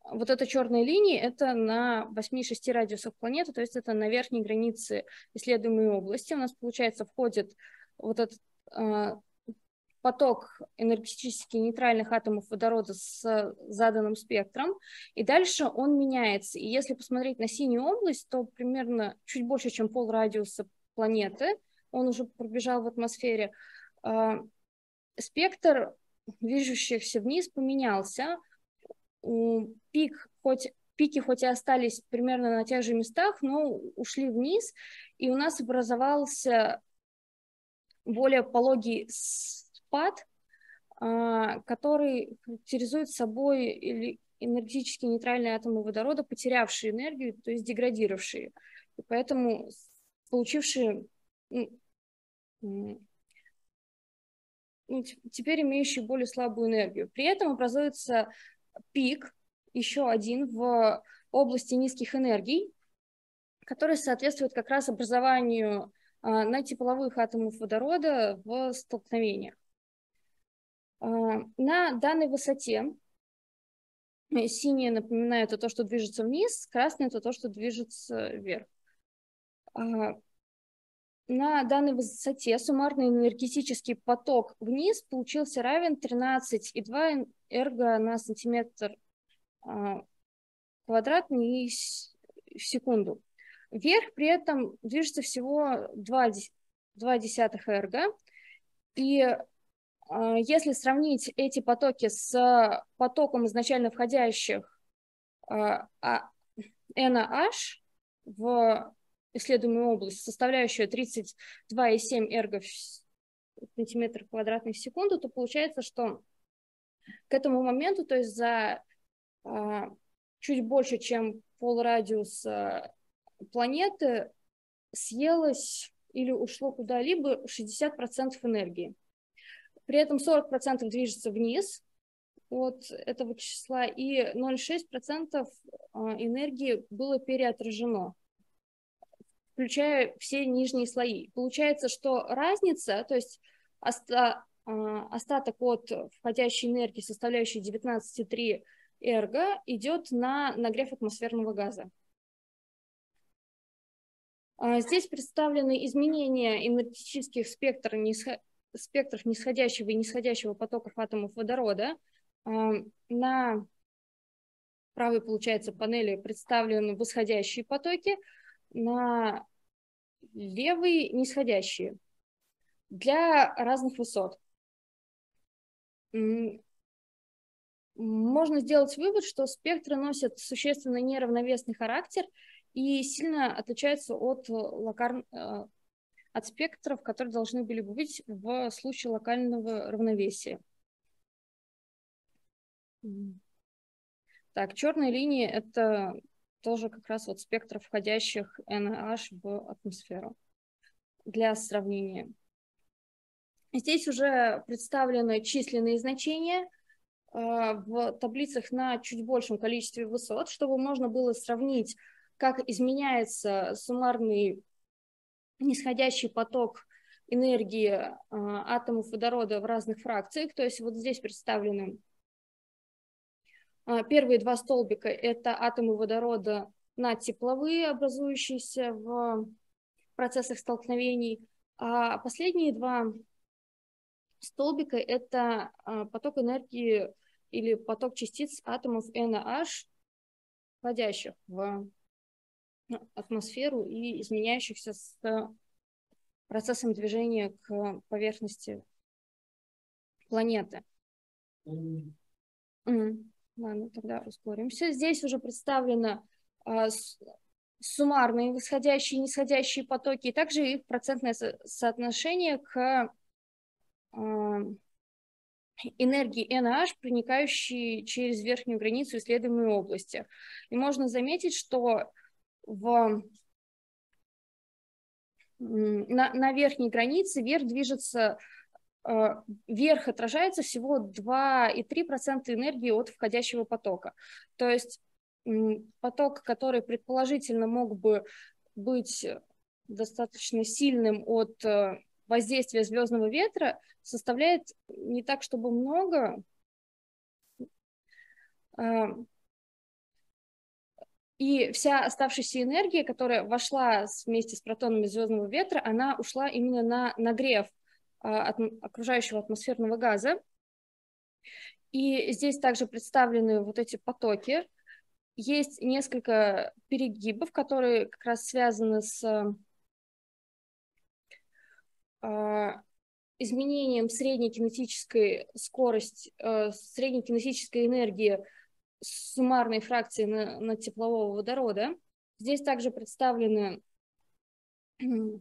вот эта черная линия – это на 8-6 радиусах планеты, то есть это на верхней границе исследуемой области. У нас, получается, входит вот этот э, поток энергетически нейтральных атомов водорода с заданным спектром, и дальше он меняется. И если посмотреть на синюю область, то примерно чуть больше, чем пол радиуса планеты, он уже пробежал в атмосфере, э, спектр движущихся вниз поменялся, пик, хоть пики хоть и остались примерно на тех же местах, но ушли вниз, и у нас образовался более пологий спад, а, который характеризует собой энергетически нейтральные атомы водорода, потерявшие энергию, то есть деградировавшие. И поэтому получившие ну, теперь имеющие более слабую энергию. При этом образуется пик, еще один в области низких энергий, который соответствует как раз образованию а, на тепловых атомов водорода в столкновениях. А, на данной высоте э, синее напоминает то, что движется вниз, красное это то, что движется вверх. А, на данной высоте суммарный энергетический поток вниз получился равен 13,2 эрго на сантиметр а, квадратный в секунду. Вверх при этом движется всего 2, 2 десятых эрго. И если сравнить эти потоки с потоком изначально входящих NH а, в исследуемую область, составляющую 32,7 эрго сантиметр квадратный в секунду, то получается, что к этому моменту, то есть за а, чуть больше, чем полрадиус а, планеты, съелось или ушло куда-либо 60% энергии. При этом 40% движется вниз от этого числа, и 0,6% а, энергии было переотражено включая все нижние слои. Получается, что разница, то есть оста, а, остаток от входящей энергии, составляющей 19,3 эрго, идет на нагрев атмосферного газа. А, здесь представлены изменения энергетических спектров, спектров нисходящего и нисходящего потоков атомов водорода. А, на правой, получается, панели представлены восходящие потоки, на левые нисходящие для разных высот. Можно сделать вывод, что спектры носят существенно неравновесный характер и сильно отличаются от, локар... От спектров, которые должны были бы быть в случае локального равновесия. Так, черные линии – это тоже как раз вот спектр входящих NH в атмосферу для сравнения. Здесь уже представлены численные значения э, в таблицах на чуть большем количестве высот, чтобы можно было сравнить, как изменяется суммарный нисходящий поток энергии э, атомов водорода в разных фракциях. То есть вот здесь представлены а, первые два столбика – это атомы водорода надтепловые, образующиеся в процессах столкновений, а последние два столбика – это а, поток энергии или поток частиц атомов NaH, входящих в атмосферу и изменяющихся с процессом движения к поверхности планеты. Mm. Ладно, тогда ускоримся. Здесь уже представлено а, суммарные восходящие и нисходящие потоки, и также их процентное соотношение к энергии NH, проникающей через верхнюю границу исследуемой области. И можно заметить, что в, на, на верхней границе вверх движется, э, вверх отражается всего 2,3% энергии от входящего потока. То есть поток, который предположительно мог бы быть достаточно сильным от э, воздействия звездного ветра, составляет не так, чтобы много. И вся оставшаяся энергия, которая вошла вместе с протонами звездного ветра, она ушла именно на нагрев а, окружающего атмосферного газа. И здесь также представлены вот эти потоки. Есть несколько перегибов, которые как раз связаны с а, изменением средней кинетической скорости, э, средней кинетической энергии суммарной фракции на, на теплового водорода. Здесь также представлены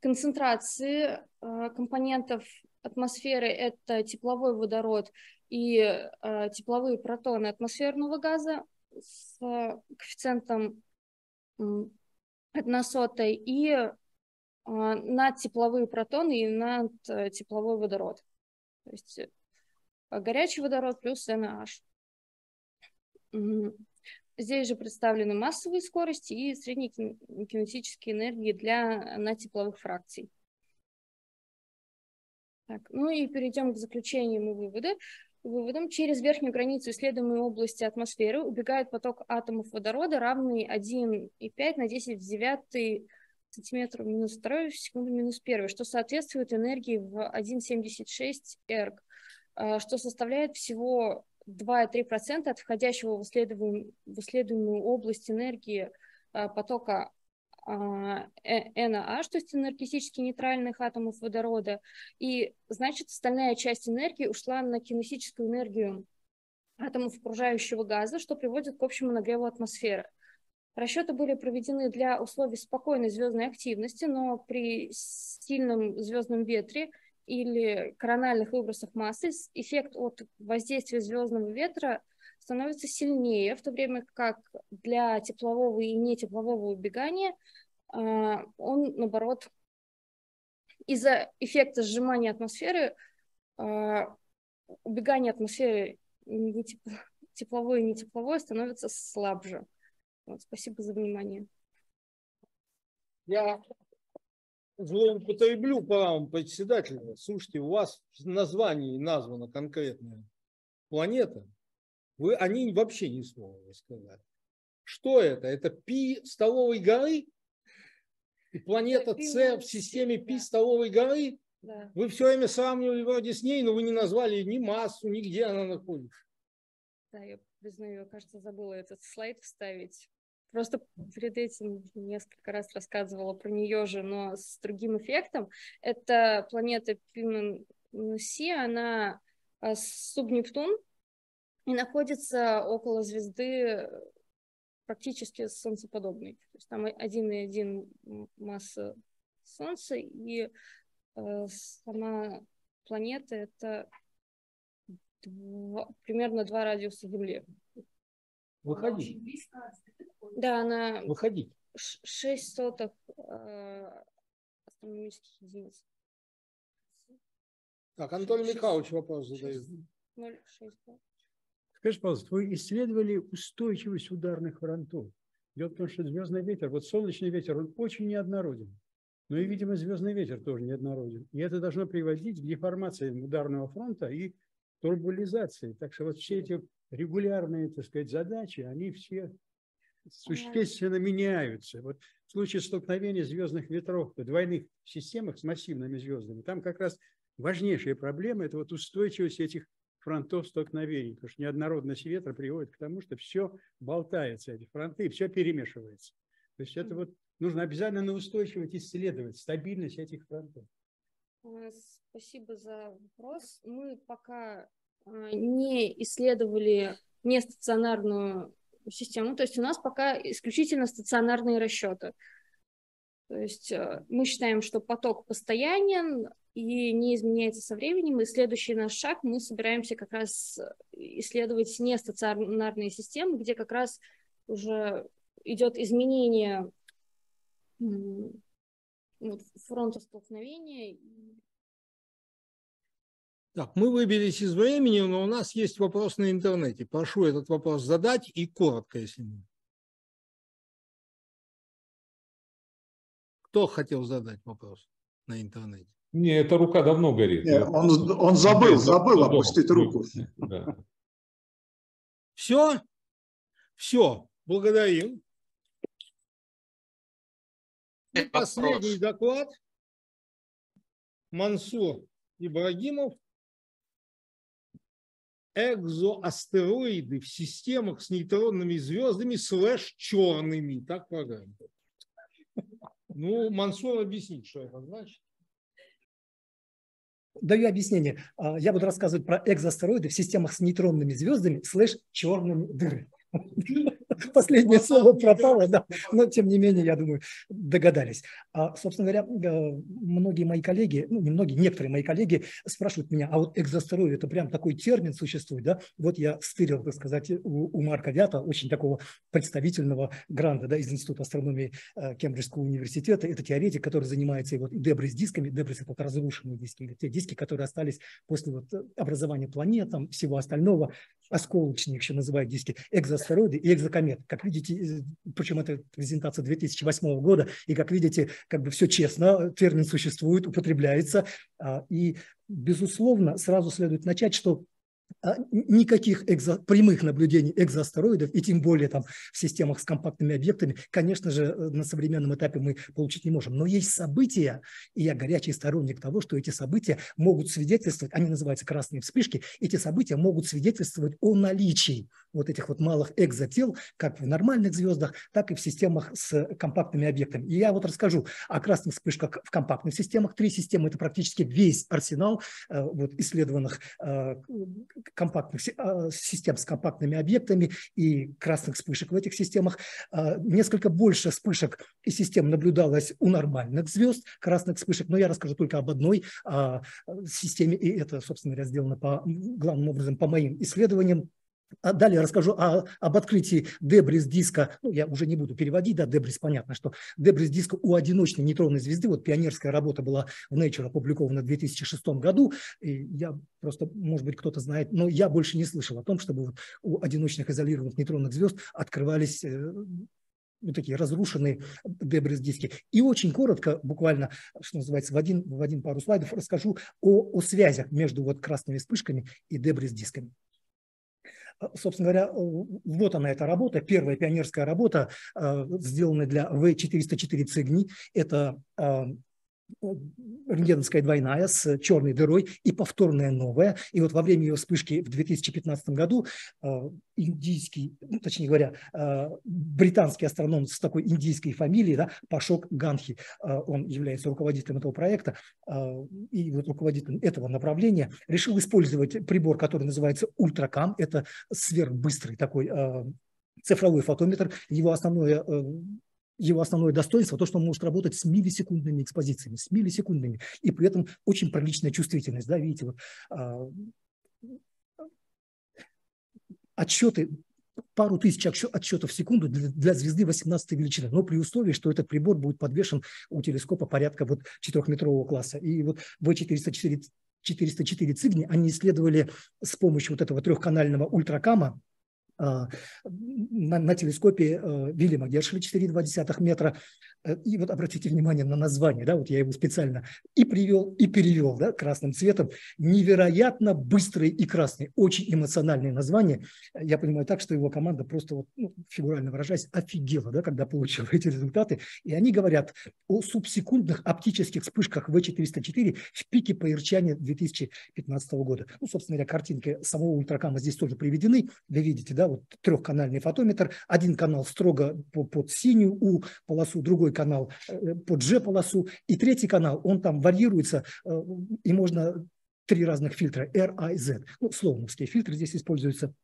концентрации э, компонентов атмосферы. Это тепловой водород и э, тепловые протоны атмосферного газа с коэффициентом 1 сотой и а, на тепловые протоны и на э, тепловой водород. То есть э, горячий водород плюс NaH. Здесь же представлены массовые скорости и средние кинетические энергии для на тепловых фракций. Так, ну и перейдем к заключениям и выводу. выводам. Через верхнюю границу исследуемой области атмосферы убегает поток атомов водорода, равный 1,5 на 10 в 9 сантиметров минус 2 в секунду минус 1, что соответствует энергии в 1,76 эрг, а, что составляет всего 2,3% от входящего в исследуемую, в исследуемую область энергии а, потока NaH, э, то есть энергетически нейтральных атомов водорода, и значит остальная часть энергии ушла на кинетическую энергию атомов окружающего газа, что приводит к общему нагреву атмосферы. Расчеты были проведены для условий спокойной звездной активности, но при сильном звездном ветре или корональных выбросах массы эффект от воздействия звездного ветра становится сильнее, в то время как для теплового и нетеплового убегания а, он, наоборот, из-за эффекта сжимания атмосферы а, убегание атмосферы тепловое и нетепловое становится слабже. Вот, спасибо за внимание. Я злоупотреблю правом председателя. Слушайте, у вас в названии названа конкретная планета. Вы о ней вообще ни слова не сказали. Что это? Это пи столовой горы? И планета С в системе пи столовой горы? Да. Вы все время сравнивали вроде с ней, но вы не назвали ни массу, ни где она находится. Да, я признаю, я, кажется, забыла этот слайд вставить. Просто перед этим несколько раз рассказывала про нее же, но с другим эффектом. Это планета Пимен-Си, она а, субнептун и находится около звезды практически солнцеподобной. То есть там один и один масса Солнца, и э, сама планета это два, примерно два радиуса Земли. Выходи. Да, она... Выходи. 6 соток э, астрономических единиц. Так, Антон Михайлович вопрос задает. 0,6. Скажи, пожалуйста, вы исследовали устойчивость ударных фронтов? Дело в том, что звездный ветер, вот солнечный ветер, он очень неоднороден. Но и, видимо, звездный ветер тоже неоднороден. И это должно приводить к деформации ударного фронта и турбулизации. Так что вот все эти регулярные, так сказать, задачи, они все существенно меняются. Вот в случае столкновения звездных ветров в двойных системах с массивными звездами, там как раз важнейшая проблема – это вот устойчивость этих фронтов столкновений, потому что неоднородность ветра приводит к тому, что все болтается, эти фронты, все перемешивается. То есть это вот нужно обязательно на устойчивость исследовать, стабильность этих фронтов. Спасибо за вопрос. Мы пока не исследовали нестационарную систему. То есть у нас пока исключительно стационарные расчеты. То есть э, мы считаем, что поток постоянен и не изменяется со временем, и следующий наш шаг мы собираемся как раз исследовать не стационарные системы, где как раз уже идет изменение фронта столкновения. Так, мы выбились из времени, но у нас есть вопрос на интернете. Прошу этот вопрос задать и коротко, если можно. Кто хотел задать вопрос на интернете? Не, эта рука давно горит. Не, он, он забыл, забыл опустить руку. Да. Все? Все. Благодарим. И последний доклад. Мансур Ибрагимов. Экзоастероиды в системах с нейтронными звездами слэш черными. Так программа. Ну, Мансур объяснит, что это значит. Даю объяснение. А, я буду рассказывать про экзоастероиды в системах с нейтронными звездами слэш черными дырами. Последнее слово пропало, да, но тем не менее, я думаю, догадались. А, собственно говоря, э, многие мои коллеги, ну не многие, некоторые мои коллеги спрашивают меня, а вот экзоастероид, это прям такой термин существует, да? Вот я стырил, так сказать, у, у Марка Вята, очень такого представительного гранта, да, из Института астрономии э, Кембриджского университета. Это теоретик, который занимается и вот и дебрис дисками. Дебрис это вот разрушенные диски, те диски, которые остались после вот образования планет, там, всего остального. Осколочные еще называют диски. Экзоастероиды и экзокомет. Как видите, причем это презентация 2008 года, и как видите, как бы все честно, термин существует, употребляется. А, и, безусловно, сразу следует начать, что никаких экзо, прямых наблюдений экзоастероидов, и тем более там в системах с компактными объектами, конечно же, э, на современном этапе мы получить не можем. Но есть события, и я горячий сторонник того, что эти события могут свидетельствовать, они называются красные вспышки, эти события могут свидетельствовать о наличии вот этих вот малых экзотел, как в нормальных звездах, так и в системах с компактными объектами. И я вот расскажу о красных вспышках в компактных системах. Три системы – это практически весь арсенал э, вот, исследованных э, компактных а, систем с компактными объектами и красных вспышек в этих системах. А, несколько больше вспышек и систем наблюдалось у нормальных звезд, красных вспышек, но я расскажу только об одной а, системе, и это, собственно говоря, сделано по, главным образом по моим исследованиям. А далее расскажу о, об открытии Дебрис диска. Ну, я уже не буду переводить, да, Дебрис понятно, что Дебрис диска у одиночной нейтронной звезды. Вот пионерская работа была в Nature опубликована в 2006 году. И я просто, может быть, кто-то знает, но я больше не слышал о том, чтобы вот у одиночных изолированных нейтронных звезд открывались э, вот такие разрушенные Дебрис диски. И очень коротко, буквально, что называется, в один, в один пару слайдов расскажу о, о связях между вот красными вспышками и Дебрис дисками. А, собственно говоря, вот она эта работа, первая пионерская работа, а, сделанная для В404 Цигни. Это а, рентгеновская двойная с черной дырой и повторная новая. И вот во время ее вспышки в 2015 году а, индийский, ну, точнее говоря, а, британский астроном с такой индийской фамилией, да, Пашок Ганхи, он является руководителем этого проекта, и вот руководителем этого направления, решил использовать прибор, который называется Ультракам, это сверхбыстрый такой цифровой фотометр. Его основное его основное достоинство, то, что он может работать с миллисекундными экспозициями, с миллисекундными, и при этом очень приличная чувствительность, да, видите, вот, а, отсчеты, пару тысяч отсчетов в секунду для, для звезды 18 величины, но при условии, что этот прибор будет подвешен у телескопа порядка вот 4-метрового класса. И вот В404 404 цигни они исследовали с помощью вот этого трехканального ультракама на, на телескопе э, Вильяма Гершеля 4,2 метра. Э, и вот обратите внимание на название, да, вот я его специально и привел, и перевел, да, красным цветом. Невероятно быстрый и красный, очень эмоциональное название. Я понимаю так, что его команда просто, вот, ну, фигурально выражаясь, офигела, да, когда получила эти результаты. И они говорят о субсекундных оптических вспышках В404 в пике поярчания 2015 года. Ну, собственно говоря, картинки самого ультракама здесь тоже приведены. Вы видите, да, вот трехканальный фотометр. Один канал строго под синюю У полосу, другой канал э, под G полосу. И третий канал, он там варьируется, э, и можно три разных фильтра, R, I, Z. Ну, слоуновские фильтры здесь используются.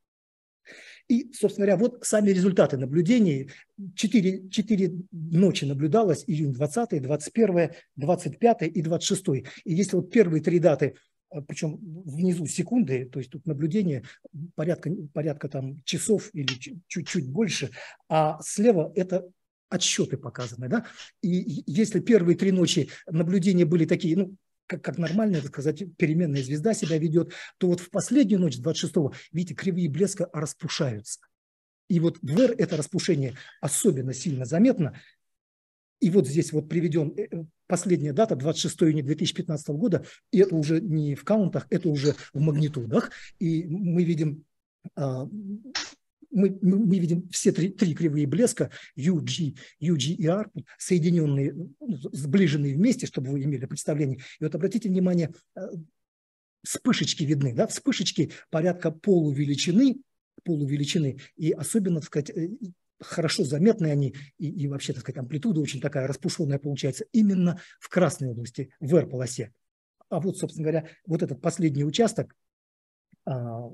И, собственно говоря, вот сами результаты наблюдений. Четыре, четыре ночи наблюдалось, июнь 20, 21, 25 и 26. И если вот первые три даты а, причем внизу секунды, то есть тут наблюдение порядка, порядка там часов или чуть-чуть больше, а слева это отсчеты показаны, да, и если первые три ночи наблюдения были такие, ну, как, как нормально, так сказать, переменная звезда себя ведет, то вот в последнюю ночь 26-го, видите, кривые блеска распушаются. И вот в это распушение особенно сильно заметно. И вот здесь вот приведен э, последняя дата, 26 июня 2015 года, и это уже не в каунтах, это уже в магнитудах. И мы видим мы, мы видим все три, три кривые блеска U, G, U, G и R, соединенные, ну, сближенные вместе, чтобы вы имели представление. И вот обратите внимание, э, вспышечки видны, да, вспышечки порядка полувеличины, полувеличины, и особенно, так сказать, э, хорошо заметны они, и, и вообще, так сказать, амплитуда очень такая распушенная получается именно в красной области, в R-полосе. А вот, собственно говоря, вот этот последний участок, а,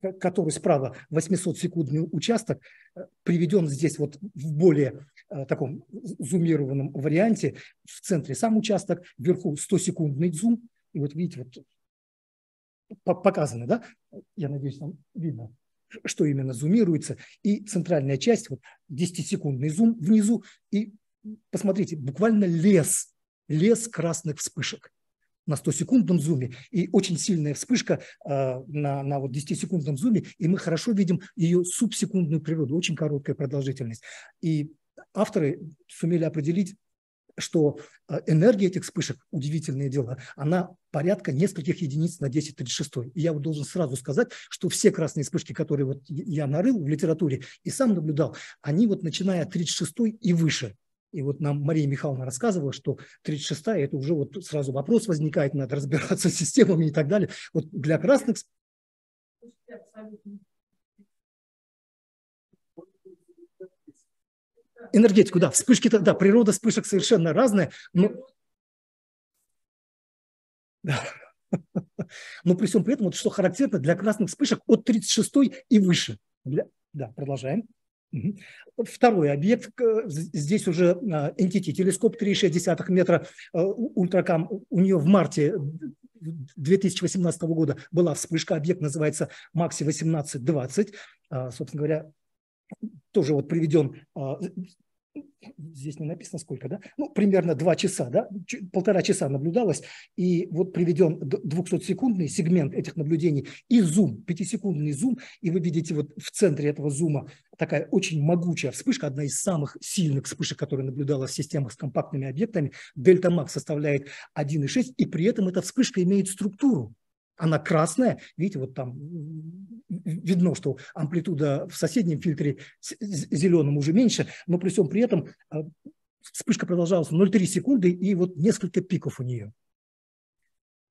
который справа 800-секундный участок, э, приведен здесь вот в более э, таком зумированном варианте. В центре сам участок, вверху 100-секундный зум. И вот видите, вот показано, да? Я надеюсь, там видно, что именно зумируется. И центральная часть, вот 10-секундный зум внизу. И посмотрите, буквально лес, лес красных вспышек на 100-секундном зуме, и очень сильная вспышка э, на, на вот 10-секундном зуме, и мы хорошо видим ее субсекундную природу, очень короткая продолжительность. И авторы сумели определить, что а, энергия этих вспышек, удивительное дело, она порядка нескольких единиц на 10-36. И я вот должен сразу сказать, что все красные вспышки, которые вот я нарыл в литературе и сам наблюдал, они вот начиная от 36 и выше. И вот нам Мария Михайловна рассказывала, что 36-я, это уже вот сразу вопрос возникает, надо разбираться с системами и так далее. Вот для красных... Энергетику, да, вспышки, да, природа вспышек совершенно разная, но... Да. Но при всем при этом, вот что характерно для красных вспышек от 36 и выше. Для... Да, продолжаем. Второй объект, здесь уже NTT, телескоп 3,6 метра э, ультракам, у нее в марте 2018 года была вспышка, объект называется Макси 1820, а, собственно говоря, тоже вот приведен а, здесь не написано сколько, да, ну, примерно два часа, да, полтора часа наблюдалось, и вот приведен 200-секундный сегмент этих наблюдений и зум, пятисекундный зум, и вы видите вот в центре этого зума такая очень могучая вспышка, одна из самых сильных вспышек, которая наблюдалась в системах с компактными объектами, дельта Мак составляет 1,6, и при этом эта вспышка имеет структуру, она красная, видите, вот там видно, что амплитуда в соседнем фильтре зеленом уже меньше, но при всем при этом а, вспышка продолжалась 0,3 секунды и вот несколько пиков у нее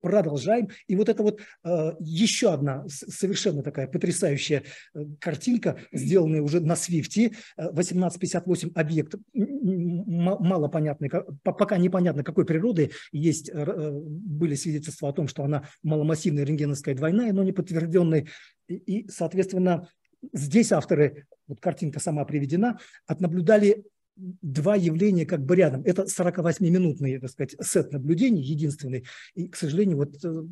продолжаем. И вот это вот э, еще одна совершенно такая потрясающая э, картинка, сделанная уже на Свифте, 1858 объект, мало понятный, пока непонятно какой природы, есть, э, были свидетельства о том, что она маломассивная рентгеновская двойная, но не подтвержденная. И, соответственно, здесь авторы, вот картинка сама приведена, отнаблюдали два явления как бы рядом. Это 48-минутный, так сказать, сет наблюдений, единственный. И, к сожалению, вот э,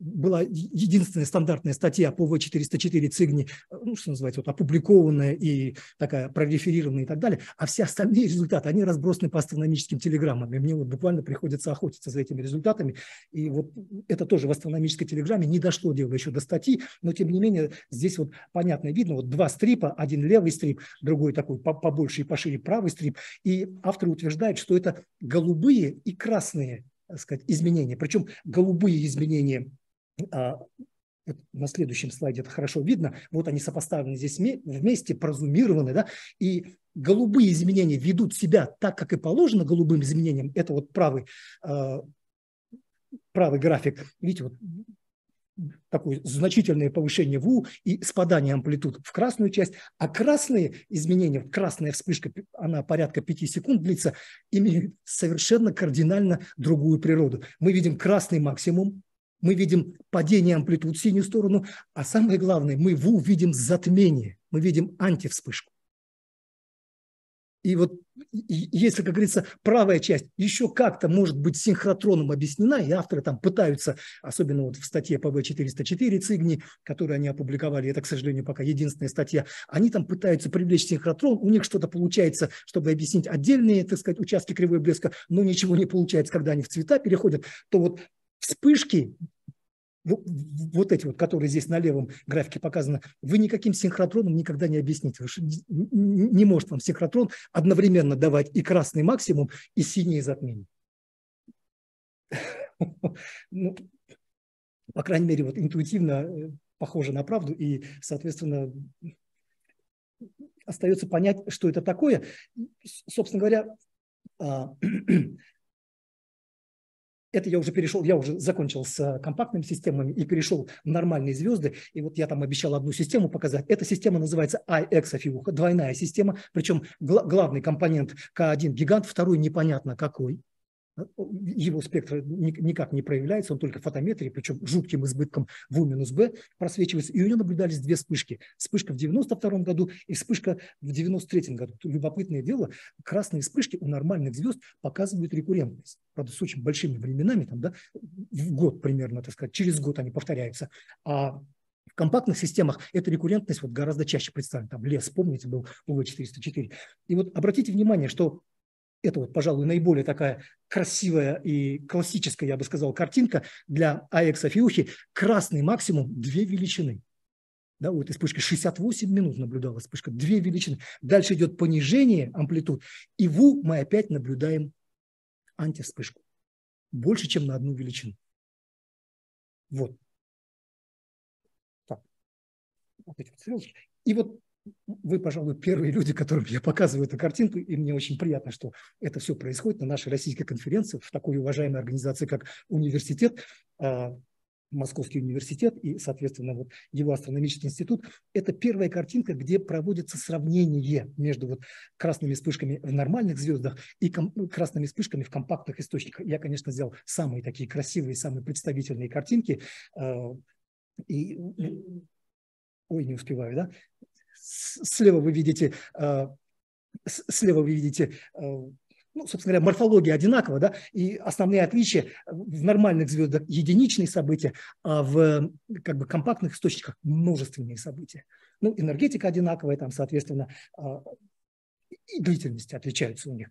была единственная стандартная статья по В404 ЦИГНИ, ну, что называется, вот, опубликованная и такая прореферированная и так далее, а все остальные результаты, они разбросаны по астрономическим телеграммам, и мне вот буквально приходится охотиться за этими результатами, и вот это тоже в астрономической телеграмме не дошло дело еще до статьи, но тем не менее здесь вот понятно видно, вот два стрипа, один левый стрип, другой такой побольше и пошире правый стрип, и авторы утверждают, что это голубые и красные сказать, изменения. Причем голубые изменения на следующем слайде это хорошо видно, вот они сопоставлены здесь вместе, прозумированы, да, и голубые изменения ведут себя так, как и положено голубым изменениям, это вот правый, а, правый график, видите, вот такое значительное повышение в У и спадание амплитуд в красную часть, а красные изменения, красная вспышка, она порядка 5 секунд длится, имеют совершенно кардинально другую природу. Мы видим красный максимум, мы видим падение амплитуд в синюю сторону, а самое главное, мы в У видим затмение, мы видим антивспышку. И вот если, как говорится, правая часть еще как-то может быть синхротроном объяснена, и авторы там пытаются, особенно вот в статье ПВ-404 Цигни, которую они опубликовали, это, к сожалению, пока единственная статья, они там пытаются привлечь синхротрон, у них что-то получается, чтобы объяснить отдельные, так сказать, участки кривой блеска, но ничего не получается, когда они в цвета переходят, то вот вспышки вот эти вот, которые здесь на левом графике показаны, вы никаким синхротроном никогда не объясните. Не может вам синхротрон одновременно давать и красный максимум, и синие затмения. Ну, по крайней мере, вот интуитивно э, похоже на правду, и, соответственно, остается понять, что это такое. Собственно говоря, а, это я уже перешел, я уже закончил с э, компактными системами и перешел в нормальные звезды. И вот я там обещал одну систему показать. Эта система называется iXFU, двойная система. Причем главный компонент К1 гигант, второй непонятно какой его спектр никак не проявляется, он только в фотометрии, причем жутким избытком в минус b просвечивается. И у него наблюдались две вспышки. Вспышка в 92 году и вспышка в 93 году. Любопытное дело, красные вспышки у нормальных звезд показывают рекуррентность. Правда, с очень большими временами, там, да, в год примерно, так сказать, через год они повторяются. А в компактных системах эта рекуррентность вот гораздо чаще представлена. Там лес, помните, был УВ-404. И вот обратите внимание, что это вот, пожалуй, наиболее такая красивая и классическая, я бы сказал, картинка для АЭКСа Фиухи. Красный максимум – две величины. Да, вот вспышка 68 минут наблюдалась вспышка, две величины. Дальше идет понижение амплитуд, и в У мы опять наблюдаем антивспышку. Больше, чем на одну величину. Вот. Так. Вот эти вот стрелочки. И вот вы, пожалуй, первые люди, которым я показываю эту картинку, и мне очень приятно, что это все происходит на нашей российской конференции в такой уважаемой организации, как университет, а, Московский университет и, соответственно, вот его астрономический институт. Это первая картинка, где проводится сравнение между вот красными вспышками в нормальных звездах и красными вспышками в компактных источниках. Я, конечно, взял самые такие красивые, самые представительные картинки. А, и, ой, не успеваю, да? Слева вы видите, э, слева вы видите э, ну, собственно говоря, морфология одинакова, да, и основные отличия в нормальных звездах единичные события, а в как бы компактных источниках множественные события. Ну, энергетика одинаковая, там, соответственно, э, и длительности отличаются у них.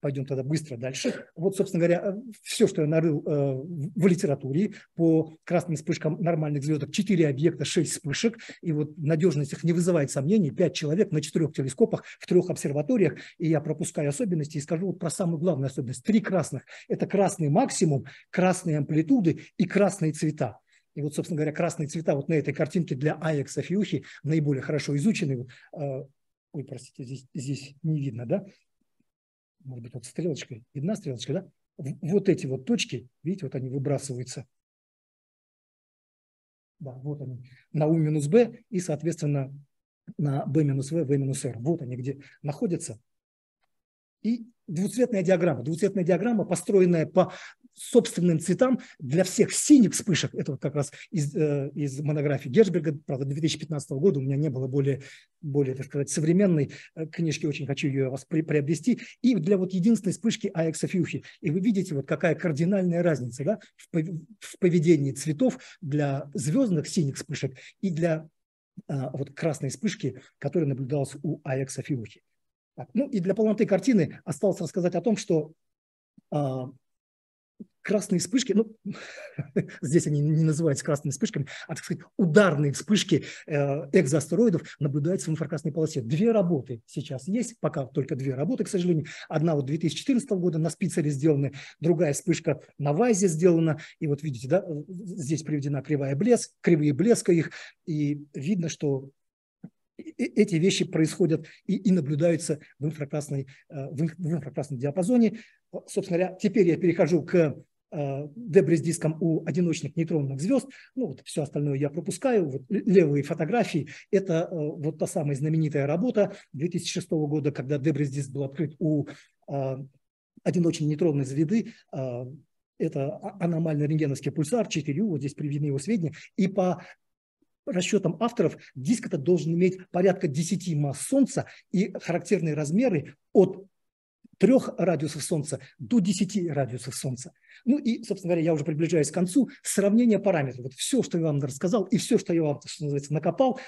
Пойдем тогда быстро дальше. Вот, собственно говоря, э, все, что я нарыл э, в литературе по красным вспышкам нормальных звездок. Четыре объекта, шесть вспышек. И вот надежность их не вызывает сомнений. Пять человек на четырех телескопах в трех обсерваториях. И я пропускаю особенности и скажу вот про самую главную особенность. Три красных. Это красный максимум, красные амплитуды и красные цвета. И вот, собственно говоря, красные цвета вот на этой картинке для Аякса Фиухи наиболее хорошо изучены. Э, ой, простите, здесь, здесь не видно, да? Может быть, вот стрелочкой, видна стрелочка, да? Вот эти вот точки, видите, вот они выбрасываются. Да, вот они, на U минус B и, соответственно, на B минус V, V минус R. Вот они где находятся. И двуцветная диаграмма. Двуцветная диаграмма, построенная по собственным цветам для всех синих вспышек. Это вот как раз из, э, из монографии Гершберга, правда, 2015 года. У меня не было более, более так сказать, современной э, книжки. Очень хочу ее вас при, приобрести. И для вот единственной вспышки Аякса Фьюхи. И вы видите, вот какая кардинальная разница да, в, в поведении цветов для звездных синих вспышек и для а, вот красной вспышки, которая наблюдалась у Аякса Фьюхи. Ну и для полноты картины осталось рассказать о том, что а, красные вспышки, ну, здесь они не называются красными вспышками, а, так сказать, ударные вспышки э, экзоастероидов наблюдаются в инфракрасной полосе. Две работы сейчас есть, пока только две работы, к сожалению. Одна вот 2014 года на Спицере сделана, другая вспышка на ВАЗе сделана. И вот видите, да, здесь приведена кривая блеск, кривые блеска их, и видно, что эти вещи происходят и, и наблюдаются в, инфракрасной, э, в инфракрасном диапазоне. Собственно говоря, теперь я перехожу к э, дебрис-дискам у одиночных нейтронных звезд. Ну, вот все остальное я пропускаю. Вот левые фотографии – это э, вот та самая знаменитая работа 2006 года, когда дебрис-диск был открыт у одиночной нейтронной звезды это а, аномальный рентгеновский пульсар, 4U, вот здесь приведены его сведения, и по расчетам авторов, диск этот должен иметь порядка 10 масс Солнца и характерные размеры от трех радиусов Солнца до 10 радиусов Солнца. Ну и, собственно говоря, я уже приближаюсь к концу. Сравнение параметров. Вот все, что я вам рассказал, и все, что я вам, что называется, накопал,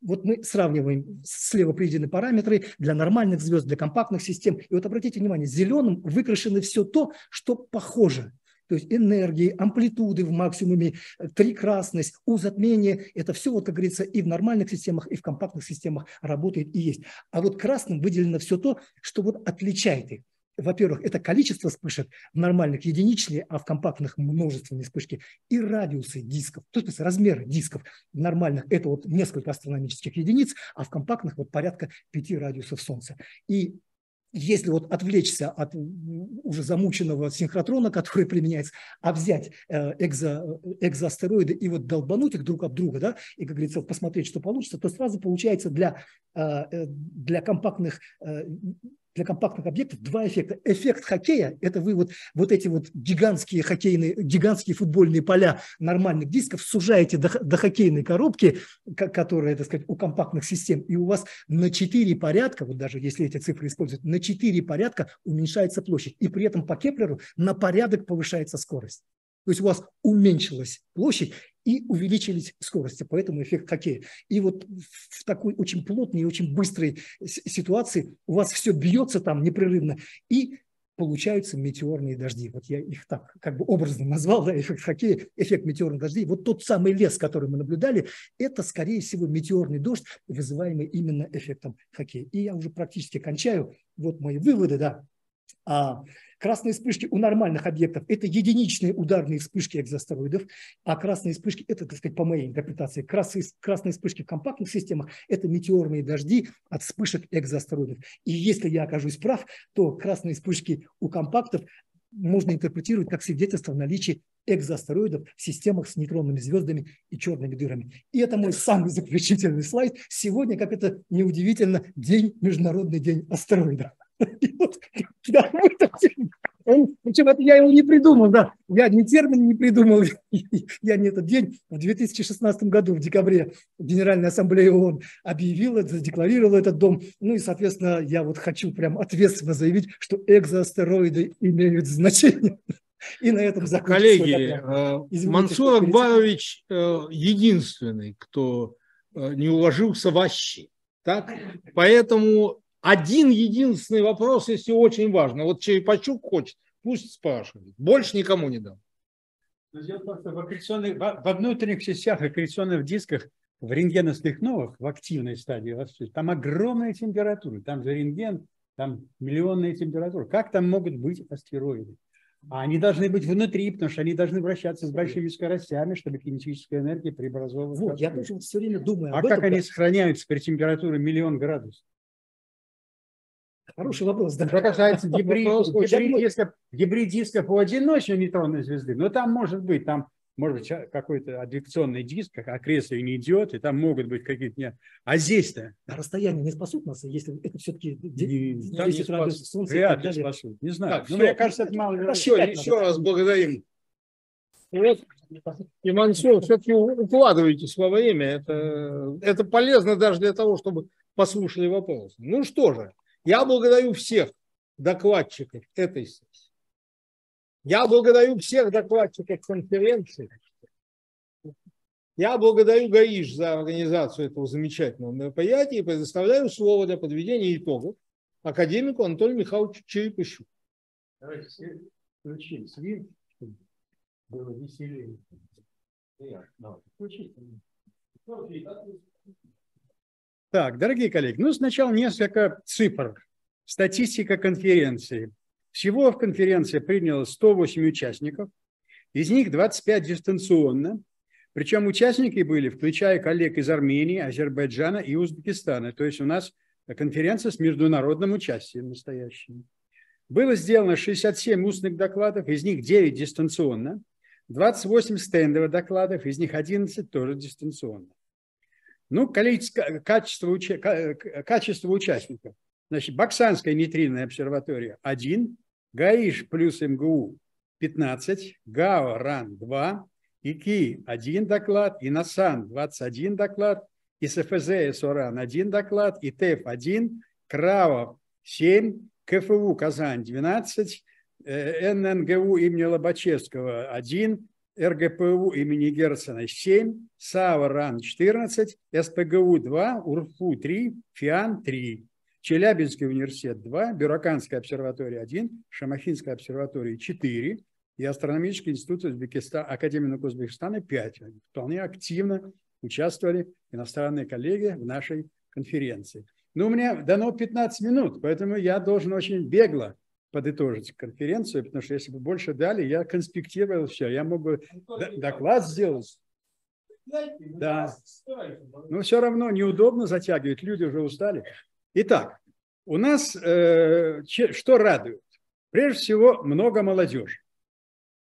вот мы сравниваем слева приведены параметры для нормальных звезд, для компактных систем. И вот обратите внимание, зеленым выкрашено все то, что похоже то есть энергии, амплитуды в максимуме, трикрасность, у затмения, это все, вот, как говорится, и в нормальных системах, и в компактных системах работает и есть. А вот красным выделено все то, что вот отличает их. Во-первых, это количество вспышек в нормальных единичные, а в компактных множественные вспышки, и радиусы дисков, то есть размеры дисков в нормальных – это вот несколько астрономических единиц, а в компактных вот порядка пяти радиусов Солнца. И если вот отвлечься от уже замученного синхротрона, который применяется, а взять э, экзо, экзоастероиды и вот долбануть их друг об друга, да, и, как говорится, посмотреть, что получится, то сразу получается для, э, э, для компактных для компактных объектов два эффекта. Эффект хоккея – это вы вот, вот эти вот гигантские хоккейные, гигантские футбольные поля нормальных дисков сужаете до, до хоккейной коробки, которая, так сказать, у компактных систем, и у вас на 4 порядка, вот даже если эти цифры используют, на 4 порядка уменьшается площадь, и при этом по Кеплеру на порядок повышается скорость. То есть у вас уменьшилась площадь и увеличились скорости, поэтому эффект хоккея. И вот в такой очень плотной и очень быстрой ситуации у вас все бьется там непрерывно, и получаются метеорные дожди. Вот я их так как бы образно назвал, да, эффект хоккея, эффект метеорных дождей. Вот тот самый лес, который мы наблюдали, это, скорее всего, метеорный дождь, вызываемый именно эффектом хоккея. И я уже практически кончаю. Вот мои выводы, да. А, Красные вспышки у нормальных объектов – это единичные ударные вспышки экзоастероидов, а красные вспышки – это, так сказать, по моей интерпретации, красные, красные вспышки в компактных системах – это метеорные дожди от вспышек экзоастероидов. И если я окажусь прав, то красные вспышки у компактов можно интерпретировать как свидетельство наличия экзоастероидов в системах с нейтронными звездами и черными дырами. И это мой самый заключительный слайд. Сегодня, как это неудивительно, день, Международный день астероидов. Причем это я его не придумал, да. Я ни термин не придумал, я не этот день. В 2016 году, в декабре, Генеральная Ассамблея ООН объявила, задекларировала этот дом. Ну и, соответственно, я вот хочу прям ответственно заявить, что экзоастероиды имеют значение. И на этом закончим. Коллеги, э, Извините, Мансур Акбарович э, единственный, кто э, не уложился вообще. Так? Поэтому один единственный вопрос, если очень важно. Вот Черепачук хочет, пусть спрашивает. Больше никому не дам. Дело в том, что в, аккреционных, во внутренних частях аккреционных дисках в рентгеновских новых, в активной стадии там огромная температура. Там же рентген, там миллионная температура. Как там могут быть астероиды? А они должны быть внутри, потому что они должны вращаться с большими скоростями, чтобы кинетическая энергия преобразовывалась. Вот, я тоже все время думаю а об как этом. они сохраняются при температуре миллион градусов? Хороший вопрос. Да. Что касается гибрид, гибрид, гибрид дисков у одиночной нейтронной звезды, но там может быть, там может быть какой-то адвекционный диск, как окреслие не идет, и там могут быть какие-то... А здесь-то... А расстояние не спасут нас, если это все-таки 10 градусов солнца Вряд ли спасут. Не знаю. Так, но мне кажется, это мало... Хорошо, еще раз благодарим. Вот, и Мансур, все-таки укладывайте свое имя. Это, это полезно даже для того, чтобы послушали вопрос. Ну что же, я благодарю всех докладчиков этой сессии. Я благодарю всех докладчиков конференции. Я благодарю ГАИШ за организацию этого замечательного мероприятия и предоставляю слово для подведения итогов академику Анатолию Михайловичу Черепыщу. Давайте включим свет, чтобы было веселее. Так, дорогие коллеги, ну сначала несколько цифр. Статистика конференции. Всего в конференции приняло 108 участников, из них 25 дистанционно, причем участники были, включая коллег из Армении, Азербайджана и Узбекистана. То есть у нас конференция с международным участием настоящим. Было сделано 67 устных докладов, из них 9 дистанционно, 28 стендовых докладов, из них 11 тоже дистанционно. Ну, количество, качество, уча, качество участников. Значит, Баксанская нейтринная обсерватория – один, ГАИШ плюс МГУ 15, ГАО РАН-2, ИКИ – один доклад, и НАСАН – 21 доклад, и СФЗ СОРАН – один доклад, и ТЭФ – один, КРАО – 7, КФУ Казань – 12, э, ННГУ имени Лобачевского – 1, РГПУ имени Герцена 7, САВА РАН 14, СПГУ 2, УРФУ 3, ФИАН 3. Челябинский университет 2, Бюроканская обсерватория 1, Шамахинская обсерватория 4 и Астрономический институт Узбекистана, Академии наук Узбекистана 5. Они вполне активно участвовали иностранные коллеги в нашей конференции. Но у меня дано 15 минут, поэтому я должен очень бегло подытожить конференцию, потому что если бы больше дали, я конспектировал все, я мог бы доклад сделать. Да. Но все равно неудобно затягивать, люди уже устали. Итак, у нас э, что радует? Прежде всего, много молодежи.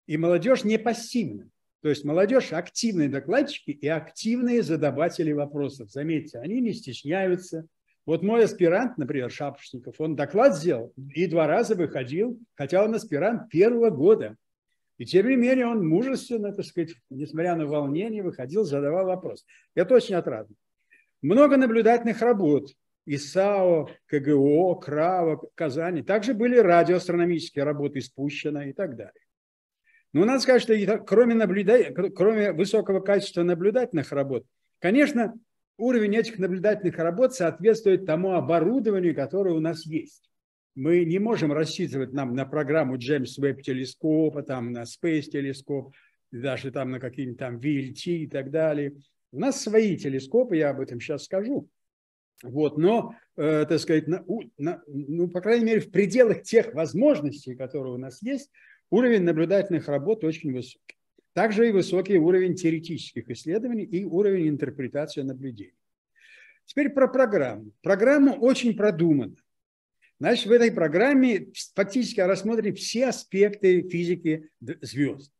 И молодежь не пассивна. То есть молодежь активные докладчики и активные задаватели вопросов. Заметьте, они не стесняются, вот мой аспирант, например, Шапошников, он доклад сделал и два раза выходил, хотя он аспирант первого года. И тем не менее он мужественно, так сказать, несмотря на волнение, выходил, задавал вопрос. Это очень отрадно. Много наблюдательных работ. ИСАО, КГО, КРАВО, Казани. Также были радиоастрономические работы спущено и так далее. Но надо сказать, что кроме, наблюда... кроме высокого качества наблюдательных работ, конечно, уровень этих наблюдательных работ соответствует тому оборудованию, которое у нас есть. Мы не можем рассчитывать нам на программу Джеймс Веб телескопа, там, на Space телескоп, даже там на какие-нибудь там VLT и так далее. У нас свои телескопы, я об этом сейчас скажу. Вот, но, э, так сказать, на, на, ну, по крайней мере, в пределах тех возможностей, которые у нас есть, уровень наблюдательных работ очень высокий. Также и высокий уровень теоретических исследований и уровень интерпретации наблюдений. Теперь про программу. Программа очень продумана. Значит, в этой программе фактически рассмотрены все аспекты физики звезд.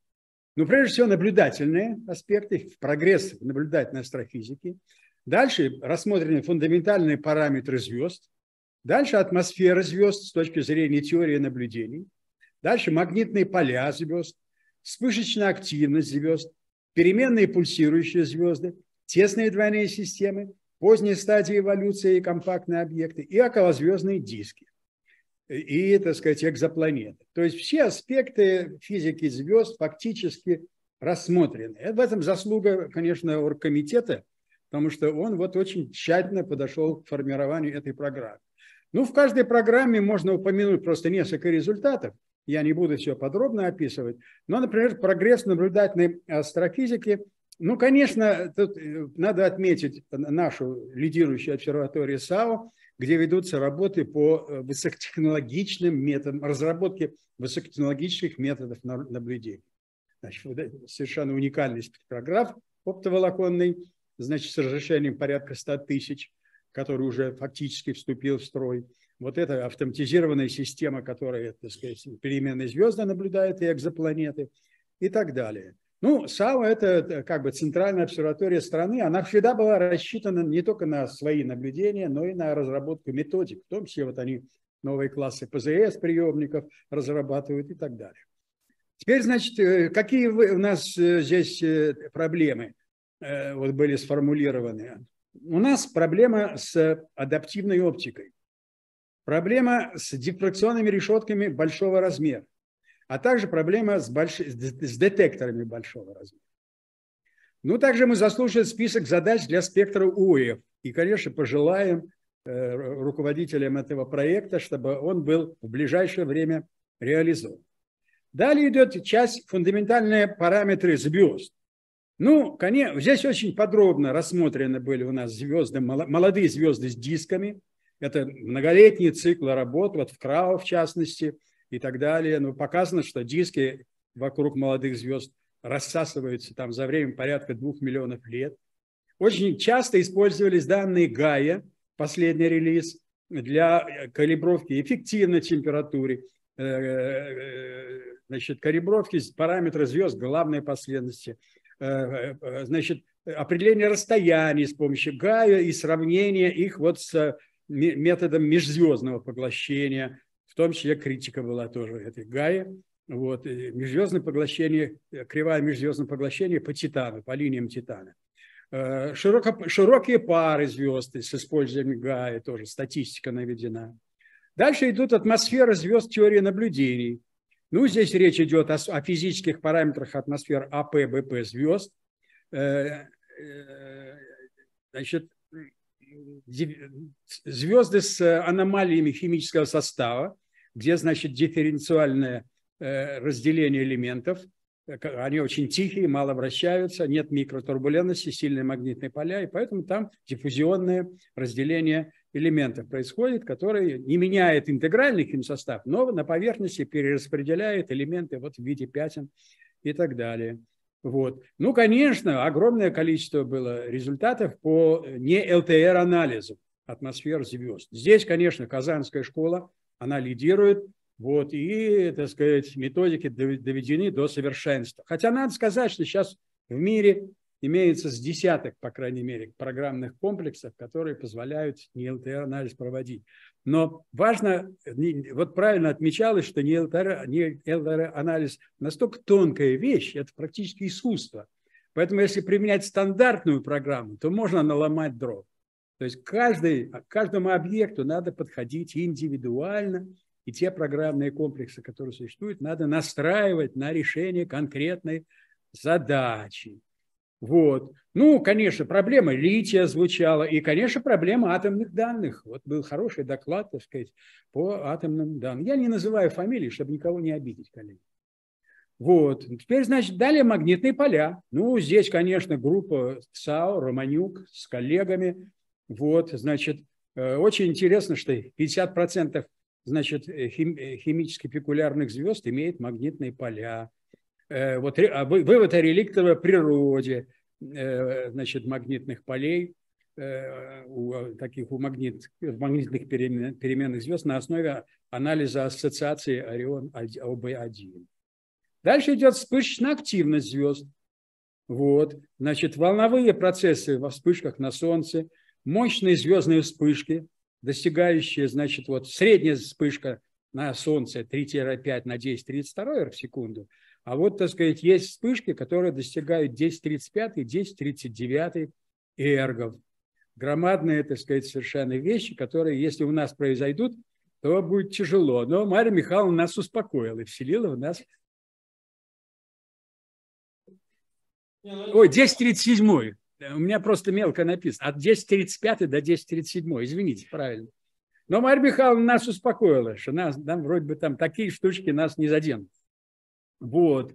Ну, прежде всего, наблюдательные аспекты, прогресс наблюдательной астрофизике. Дальше рассмотрены фундаментальные параметры звезд. Дальше атмосфера звезд с точки зрения теории наблюдений. Дальше магнитные поля звезд, вспышечная активность звезд, переменные пульсирующие звезды, тесные двойные системы, поздние стадии эволюции и компактные объекты и околозвездные диски и, так сказать, экзопланеты. То есть все аспекты физики звезд фактически рассмотрены. В этом заслуга, конечно, оргкомитета, потому что он вот очень тщательно подошел к формированию этой программы. Ну, в каждой программе можно упомянуть просто несколько результатов – я не буду все подробно описывать. Но, например, прогресс наблюдательной астрофизики. Ну, конечно, тут э, надо отметить нашу лидирующую обсерваторию САО, где ведутся работы по э, высокотехнологичным методам, разработке высокотехнологичных методов наблюдения. Значит, совершенно уникальный спектрограф оптоволоконный, значит, с разрешением порядка 100 тысяч, который уже фактически вступил в строй вот эта автоматизированная система, которая, так сказать, переменные звезды наблюдает и экзопланеты и так далее. Ну, САУ – это как бы центральная обсерватория страны. Она всегда была рассчитана не только на свои наблюдения, но и на разработку методик. В том числе вот они новые классы ПЗС приемников разрабатывают и так далее. Теперь, значит, э, какие у нас э, здесь э, проблемы вот были сформулированы? У нас проблема с адаптивной оптикой. Проблема с дифракционными решетками большого размера, а также проблема с, больш... с детекторами большого размера. Ну, также мы заслушали список задач для спектра УЭФ. И, конечно, пожелаем э, руководителям этого проекта, чтобы он был в ближайшее время реализован. Далее идет часть фундаментальные параметры звезд. Ну, конечно, здесь очень подробно рассмотрены были у нас звезды, молодые звезды с дисками, это многолетние циклы работ, вот в КРАО в частности и так далее. Но показано, что диски вокруг молодых звезд рассасываются там за время порядка двух миллионов лет. Очень часто использовались данные Гая, последний релиз, для калибровки эффективной температуры, э, э, значит, калибровки параметра звезд главной последовательности, э, значит, определение расстояний с помощью Гая и сравнение их вот с методом межзвездного поглощения, в том числе критика была тоже этой Гая. Вот, межзвездное поглощение, кривая межзвездного поглощения по титану, по линиям титана. Широко, широкие пары звезд с использованием Гая, тоже статистика наведена. Дальше идут атмосферы звезд теории наблюдений. Ну, здесь речь идет о, о физических параметрах атмосфер АП, БП звезд. Значит, звезды с аномалиями химического состава, где, значит, дифференциальное э, разделение элементов. Они очень тихие, мало вращаются, нет микротурбулентности, сильные магнитные поля, и поэтому там диффузионное разделение элементов происходит, которое не меняет интегральный химсостав, но на поверхности перераспределяет элементы вот в виде пятен и так далее. Вот. Ну, конечно, огромное количество было результатов по не ЛТР-анализу атмосфер звезд. Здесь, конечно, Казанская школа, она лидирует, вот, и, так сказать, методики доведены до совершенства. Хотя надо сказать, что сейчас в мире имеется с десяток, по крайней мере, программных комплексов, которые позволяют не ЛТР-анализ проводить. Но важно, вот правильно отмечалось, что не ЛТР-анализ настолько тонкая вещь, это практически искусство. Поэтому если применять стандартную программу, то можно наломать дров. То есть каждый, каждому объекту надо подходить индивидуально, и те программные комплексы, которые существуют, надо настраивать на решение конкретной задачи. Вот. Ну, конечно, проблема лития звучала, и, конечно, проблема атомных данных. Вот был хороший доклад, так сказать, по атомным данным. Я не называю фамилии, чтобы никого не обидеть, коллеги. Вот. Теперь, значит, далее магнитные поля. Ну, здесь, конечно, группа САО, Романюк с коллегами. Вот, значит, э, очень интересно, что 50% значит, э, э, химически пекулярных звезд имеет магнитные поля. Э, вот а вывод о реликтовой природе э, значит, магнитных полей э, у таких у магнит, магнитных перемен, переменных звезд на основе анализа ассоциации Орион ОБ1. Дальше идет вспышечная активность звезд. Вот, значит, волновые процессы во вспышках на Солнце, мощные звездные вспышки, достигающие, значит, вот средняя вспышка на Солнце 3-5 на 10-32 в секунду – а вот, так сказать, есть вспышки, которые достигают 1035, 1039 эргов. Громадные, так сказать, совершенно вещи, которые, если у нас произойдут, то будет тяжело. Но Мария Михайловна нас успокоила и вселила в нас... Ой, 1037. У меня просто мелко написано. От 10.35 до 10.37. Извините, правильно. Но Марья Михайловна нас успокоила, что нас, нам вроде бы там такие штучки нас не заденут. Вот.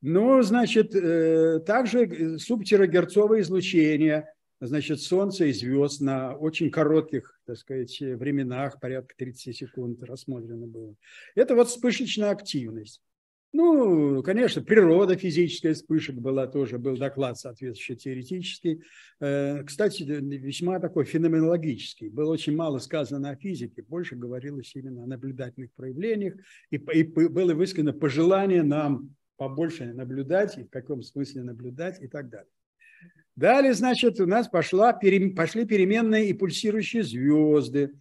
Ну, значит, э, также субтерагерцовое излучение, значит, Солнца и звезд на очень коротких, так сказать, временах, порядка 30 секунд рассмотрено было. Это вот вспышечная активность. Ну, конечно, природа физическая вспышек была тоже, был доклад соответствующий теоретический. Э, кстати, весьма такой феноменологический. Было очень мало сказано о физике, больше говорилось именно о наблюдательных проявлениях. И, и было высказано пожелание нам побольше наблюдать, и в каком смысле наблюдать и так далее. Далее, значит, у нас пошла, пошли переменные и пульсирующие звезды.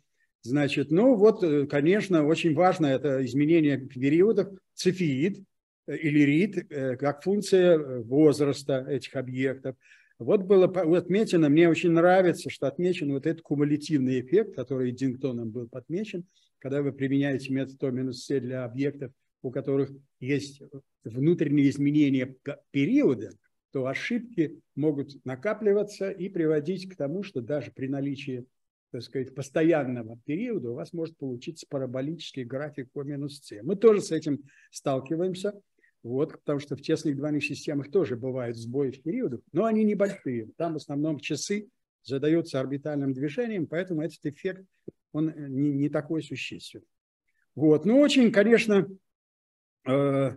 Значит, ну вот, э, конечно, очень важно это изменение периодов, цефеид э, или рит, э, как функция возраста этих объектов. Вот было отмечено, мне очень нравится, что отмечен вот этот кумулятивный эффект, который Эдингтоном был подмечен, когда вы применяете метод О-С для объектов, у которых есть внутренние изменения периода, то ошибки могут накапливаться и приводить к тому, что даже при наличии так сказать, постоянного периода у вас может получиться параболический график по минус c. Мы тоже с этим сталкиваемся, вот, потому что в тесных двойных системах тоже бывают сбои в периодах, но они небольшие. Там в основном часы задаются орбитальным движением, поэтому этот эффект он не, не такой существенный. Вот. Ну, очень, конечно, э,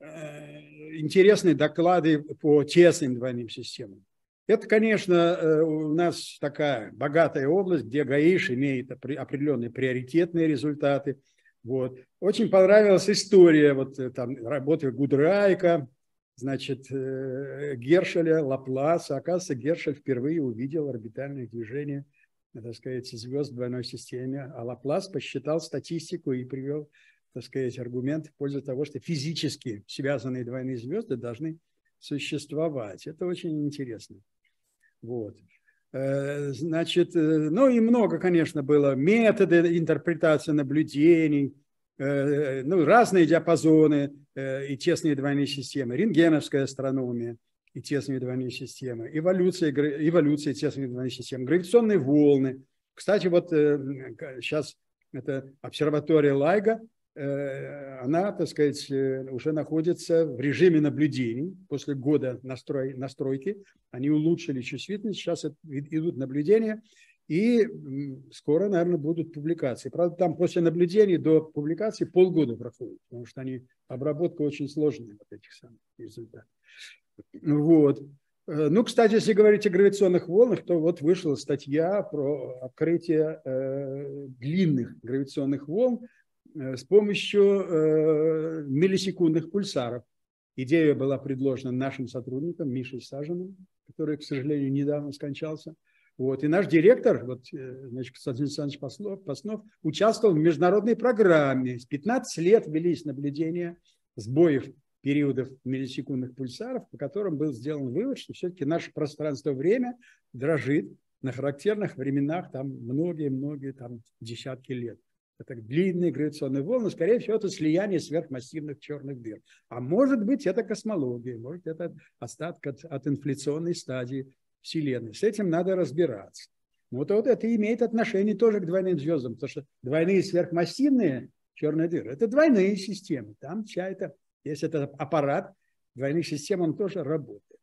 э, интересные доклады по тесным двойным системам. Это, конечно, э, у нас такая богатая область, где ГАИШ имеет определенные приоритетные результаты. Вот. Очень понравилась история вот, э, там, работы Гудрайка, значит, э, Гершеля, Лапласа. Оказывается, Гершель впервые увидел орбитальное движение, так сказать, звезд в двойной системе, а Лаплас посчитал статистику и привел так сказать, аргумент в пользу того, что физически связанные двойные звезды должны существовать. Это очень интересно. Вот. Э, значит, э, ну и много, конечно, было методы интерпретации наблюдений, э, ну, разные диапазоны и тесные двойные системы, рентгеновская астрономия и тесные двойные системы, эволюция, эволюция тесных двойных систем, гравитационные волны. Кстати, вот сейчас это обсерватория Лайга – она, так сказать, э, уже находится в режиме наблюдений. После года настрой, настройки они улучшили чувствительность, сейчас идут наблюдения, и скоро, наверное, будут публикации. Правда, там после наблюдений до публикации полгода проходит, потому что они, обработка очень сложная вот этих самых результатов. Вот. Э, ну, кстати, если говорить о гравитационных волнах, то вот вышла статья про открытие э, длинных гравитационных волн, Э, с помощью э, миллисекундных пульсаров. Идея была предложена нашим сотрудникам Мишей Сажиным, который, к сожалению, недавно скончался. Вот. И наш директор, вот, э, значит, Константин Александрович Послов, Поснов, участвовал в международной программе. С 15 лет велись наблюдения сбоев периодов миллисекундных пульсаров, по которым был сделан вывод, что все-таки наше пространство-время дрожит на характерных временах там многие-многие там десятки лет это длинные гравитационные волны, скорее всего, это слияние сверхмассивных черных дыр. А может быть, это космология, может, это остаток от, от инфляционной стадии Вселенной. С этим надо разбираться. Вот, вот это имеет отношение тоже к двойным звездам, потому что двойные сверхмассивные черные дыры – это двойные системы. Там вся это, если это аппарат двойных систем, он тоже работает.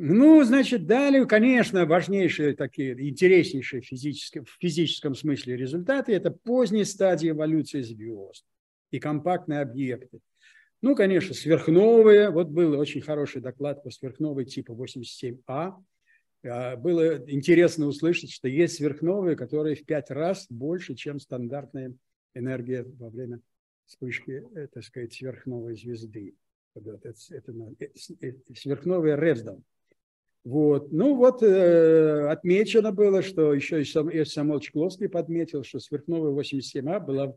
Ну, значит, далее, конечно, важнейшие такие, интереснейшие физические, в физическом смысле результаты – это поздние стадии эволюции звезд и компактные объекты. Ну, конечно, сверхновые. Вот был очень хороший доклад по сверхновой типа 87А. А, было интересно услышать, что есть сверхновые, которые в пять раз больше, чем стандартная энергия во время вспышки, э, так сказать, сверхновой звезды. Это, это, это, это сверхновая Ревсдал. Вот. Ну вот э, отмечено было, что еще и сам, и Самол Чекловский подметил, что сверхновая 87А была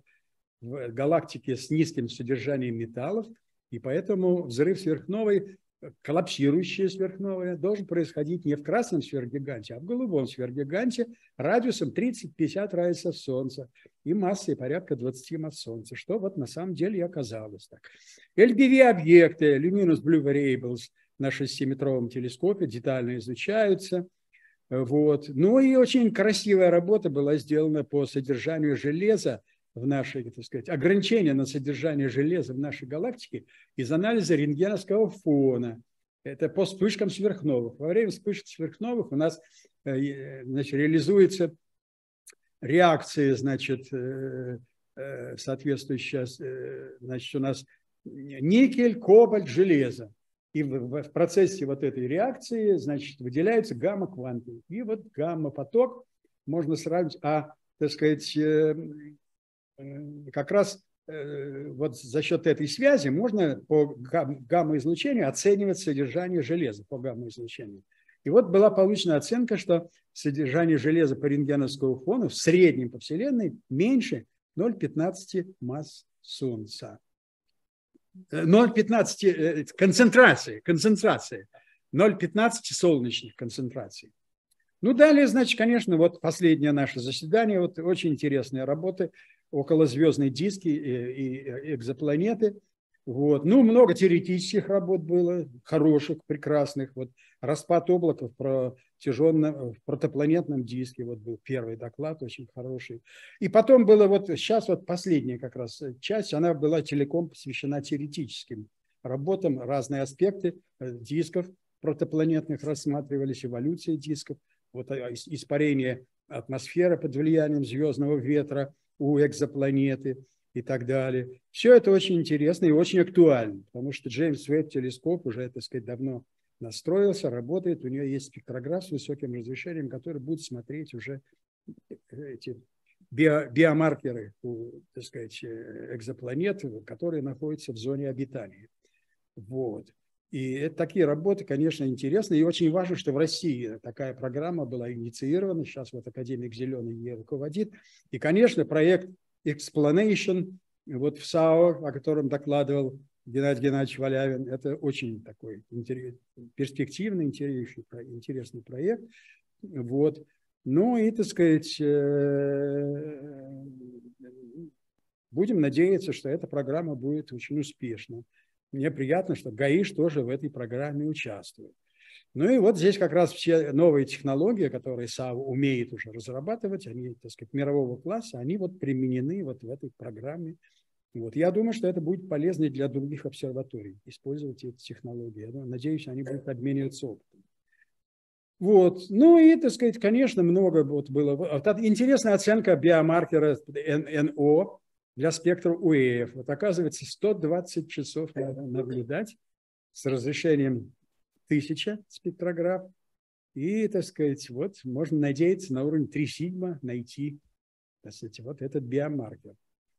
в галактике с низким содержанием металлов, и поэтому взрыв сверхновой, коллапсирующая сверхновая, должен происходить не в красном сверхгиганте, а в голубом сверхгиганте радиусом 30-50 радиусов Солнца и массой порядка 20 масс Солнца, что вот на самом деле и оказалось так. LBV-объекты, Luminous Blue Variables – на 6-метровом телескопе, детально изучаются. Вот. Ну и очень красивая работа была сделана по содержанию железа в нашей, так сказать, ограничение на содержание железа в нашей галактике из анализа рентгеновского фона. Это по вспышкам сверхновых. Во время вспышек сверхновых у нас э, значит, реализуется реакции, значит, э, э, соответствующая, значит, у нас никель, кобальт, железо. И в, в процессе вот этой реакции, значит, выделяются гамма-кванты. И вот гамма-поток можно сравнить, а, так сказать, э, э, как раз э, вот за счет этой связи можно по гамма-излучению оценивать содержание железа по гамма-излучению. И вот была получена оценка, что содержание железа по рентгеновскому фону в среднем по Вселенной меньше 0,15 масс Солнца. 0,15 э, концентрации, концентрации, 0,15 солнечных концентраций. Ну, далее, значит, конечно, вот последнее наше заседание, вот очень интересные работы, околозвездные диски и, и экзопланеты – вот. Ну, много теоретических работ было, хороших, прекрасных. Вот распад облаков про протяженном, в протопланетном диске. Вот был первый доклад, очень хороший. И потом было вот сейчас вот последняя как раз часть, она была целиком посвящена теоретическим работам, разные аспекты э, дисков протопланетных рассматривались, эволюция дисков, вот испарение атмосферы под влиянием звездного ветра у экзопланеты – и так далее. Все это очень интересно и очень актуально, потому что Джеймс Уэбб телескоп уже, так сказать, давно настроился, работает, у нее есть спектрограф с высоким разрешением, который будет смотреть уже эти био, биомаркеры у, так сказать, экзопланет, которые находятся в зоне обитания. Вот. И это такие работы, конечно, интересны. И очень важно, что в России такая программа была инициирована. Сейчас вот академик Зеленый ее руководит. И, конечно, проект Explanation вот в САО, о котором докладывал Геннадий Геннадьевич Валявин, это очень такой перспективный, интересный, интересный проект. Вот. Ну и, так сказать, э, будем надеяться, что эта программа будет очень успешна. Мне приятно, что ГАИШ тоже в этой программе участвует. Ну и вот здесь как раз все новые технологии, которые САУ умеет уже разрабатывать, они, так сказать, мирового класса, они вот применены вот в этой программе. Вот. Я думаю, что это будет полезно для других обсерваторий, использовать эти технологии. Я надеюсь, они будут обмениваться опытом. Вот. Ну и, так сказать, конечно, много вот было. Вот интересная оценка биомаркера НО для спектра УЭФ. Вот оказывается, 120 часов надо наблюдать с разрешением 1000 спектрограф. И, так сказать, вот можно надеяться на уровень 3 сигма найти, так сказать, вот этот биомаркер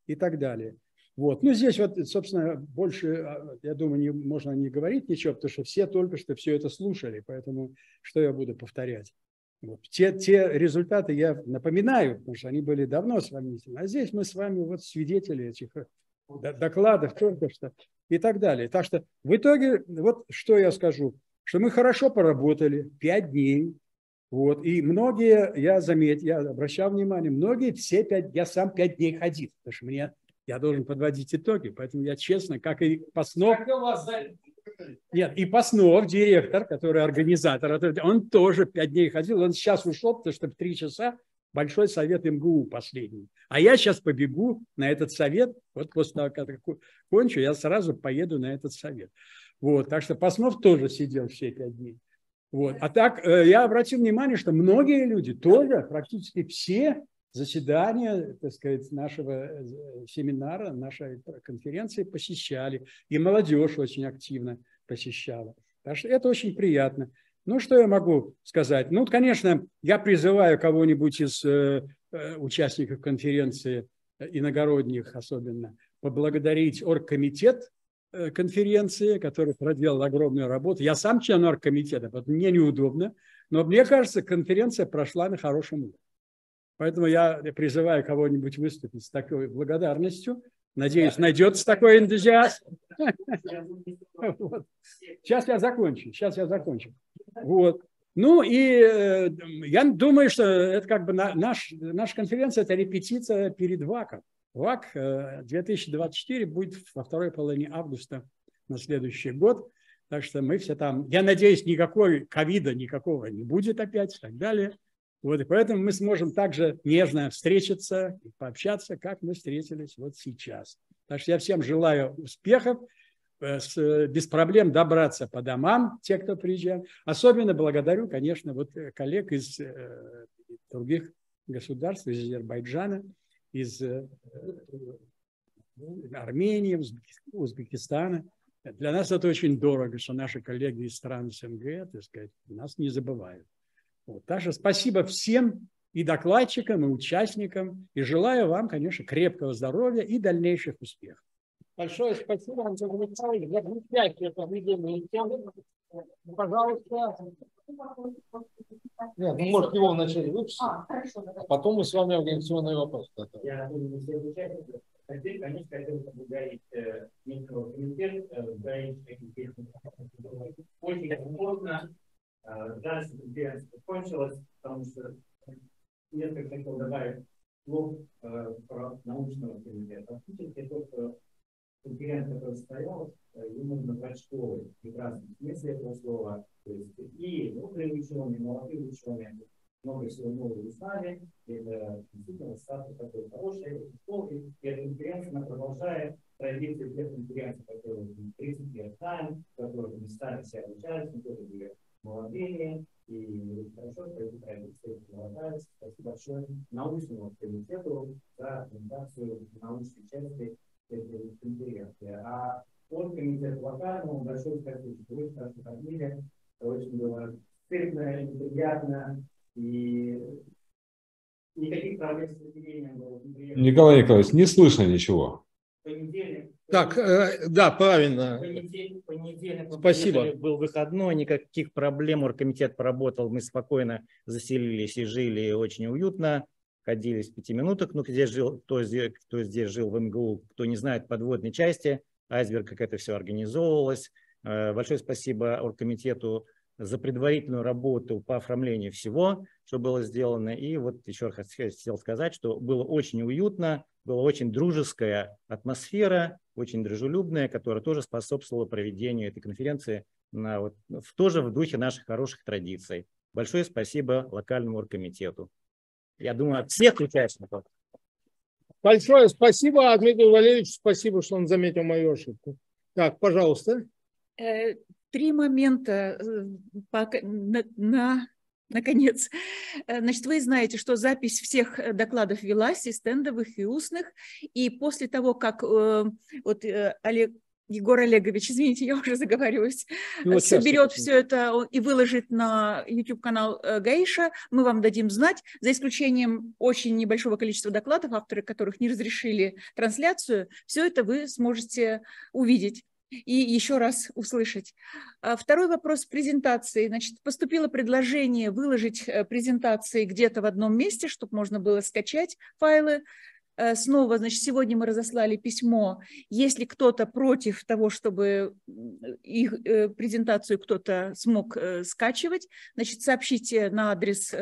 и так далее. Вот. Ну, здесь вот, собственно, больше, а, я думаю, не, можно не говорить ничего, потому что все только что все это слушали, поэтому что я буду повторять? Вот. Те, те результаты я напоминаю, потому что они были давно сравнительно, а здесь мы с вами вот свидетели этих э, докладов только что и так далее. Так что в итоге, вот что я скажу, что мы хорошо поработали, пять дней, вот, и многие, я заметил, я обращал внимание, многие все пять, я сам пять дней ходил, потому что мне я должен подводить итоги, поэтому я честно, как и Паснов... Нет, и Паснов, директор, который организатор, он тоже пять дней ходил, он сейчас ушел, потому что в три часа большой совет МГУ последний. А я сейчас побегу на этот совет, вот после того, как кончу, я сразу поеду на этот совет. Вот, так что Паснов тоже сидел все пять дней. Вот. А так э, я обратил внимание, что многие люди тоже, практически все заседания, так сказать, нашего э, семинара, нашей конференции посещали. И молодежь очень активно посещала. Так что это очень приятно. Ну, что я могу сказать? Ну, конечно, я призываю кого-нибудь из э, э участников конференции, э, иногородних особенно, поблагодарить оргкомитет конференции, который проделал огромную работу. Я сам член оргкомитета, поэтому мне неудобно, но мне кажется, конференция прошла на хорошем уровне. Поэтому я призываю кого-нибудь выступить с такой благодарностью. Надеюсь, найдется такой энтузиаст. Сейчас я закончу. Сейчас я закончу. Вот. Ну и э, я думаю, что это как бы наш, наша конференция – это репетиция перед ВАКом. ВАК 2024 э, будет во второй половине августа на следующий год. Так что мы все там, я надеюсь, никакой ковида никакого не будет опять и так далее. Вот, и поэтому мы сможем также нежно встретиться и пообщаться, как мы встретились вот сейчас. Так что я всем желаю успехов, э, без проблем добраться по домам, те, кто приезжает. Особенно благодарю, конечно, вот э, коллег из э, других государств, из Азербайджана, из Армении, Узбекистана. Для нас это очень дорого, что наши коллеги из стран СНГ, так сказать, нас не забывают. Вот. Так что спасибо всем и докладчикам, и участникам. И желаю вам, конечно, крепкого здоровья и дальнейших успехов. Большое спасибо, Антон Михайлович, за блестящее проведение Пожалуйста. Нет, ну, может, его вначале выпустить, а, а потом мы с вами организационные вопросы. Я Теперь, конечно, хотел поблагодарить Минского комитета, благодарить Очень сложно Жаль, что конференция закончилась, потому что несколько хотел добавить слов э, про научного комитета. Фактически то, что конференция, которая состоялась, ее можно назвать школой в прекрасном смысле этого слова. То есть и мудрые ученые, молодые ученые, много всего нового узнали. Это действительно статус такой хороший. И эта конференция продолжает традиции тех конференций, которые 30 лет знаем, в которых мы сами себя обучались, мы тоже были молодыми, и хорошо, что эти традиции продолжаются. Спасибо большое научному комитету за организацию научной части этой конференции. А от комитета локальному большое спасибо, что вы подняли. Это очень было стыдно и приятно. И никаких проблем с населением было Николай Николаевич, не слышно ничего. Понедельник так, э, да, правильно. Спасибо. Был выходной, никаких проблем. Оргкомитет поработал, мы спокойно заселились и жили очень уютно. ходили с пяти минуток, ну, где жил, кто здесь, кто здесь жил в МГУ, кто не знает подводной части, айсберг, как это все организовывалось. Э, большое спасибо оргкомитету за предварительную работу по оформлению всего, что было сделано. И вот еще раз хотел сказать, что было очень уютно, была очень дружеская атмосфера, очень дружелюбная, которая тоже способствовала проведению этой конференции на, вот, в, тоже в духе наших хороших традиций. Большое спасибо локальному оргкомитету. Я думаю, от всех участников. Большое спасибо, Дмитрию Валерьевичу, спасибо, что он заметил мою ошибку. Так, пожалуйста. Э, три момента э, на, на Наконец, э, значит, вы знаете, что запись всех докладов велась, и стендовых, и устных, и после того, как э, вот Олег, Егор Олегович, извините, я уже заговариваюсь, ну, вот соберет все это и выложит на YouTube-канал э, Гаиша, мы вам дадим знать, за исключением очень небольшого количества докладов, авторы которых не разрешили трансляцию, все это вы сможете увидеть и еще раз услышать. А второй вопрос презентации. Значит, поступило предложение выложить э, презентации где-то в одном месте, чтобы можно было скачать файлы. Э, снова, значит, сегодня мы разослали письмо. Если кто-то против того, чтобы их э, презентацию кто-то смог скачивать, значит, сообщите на адрес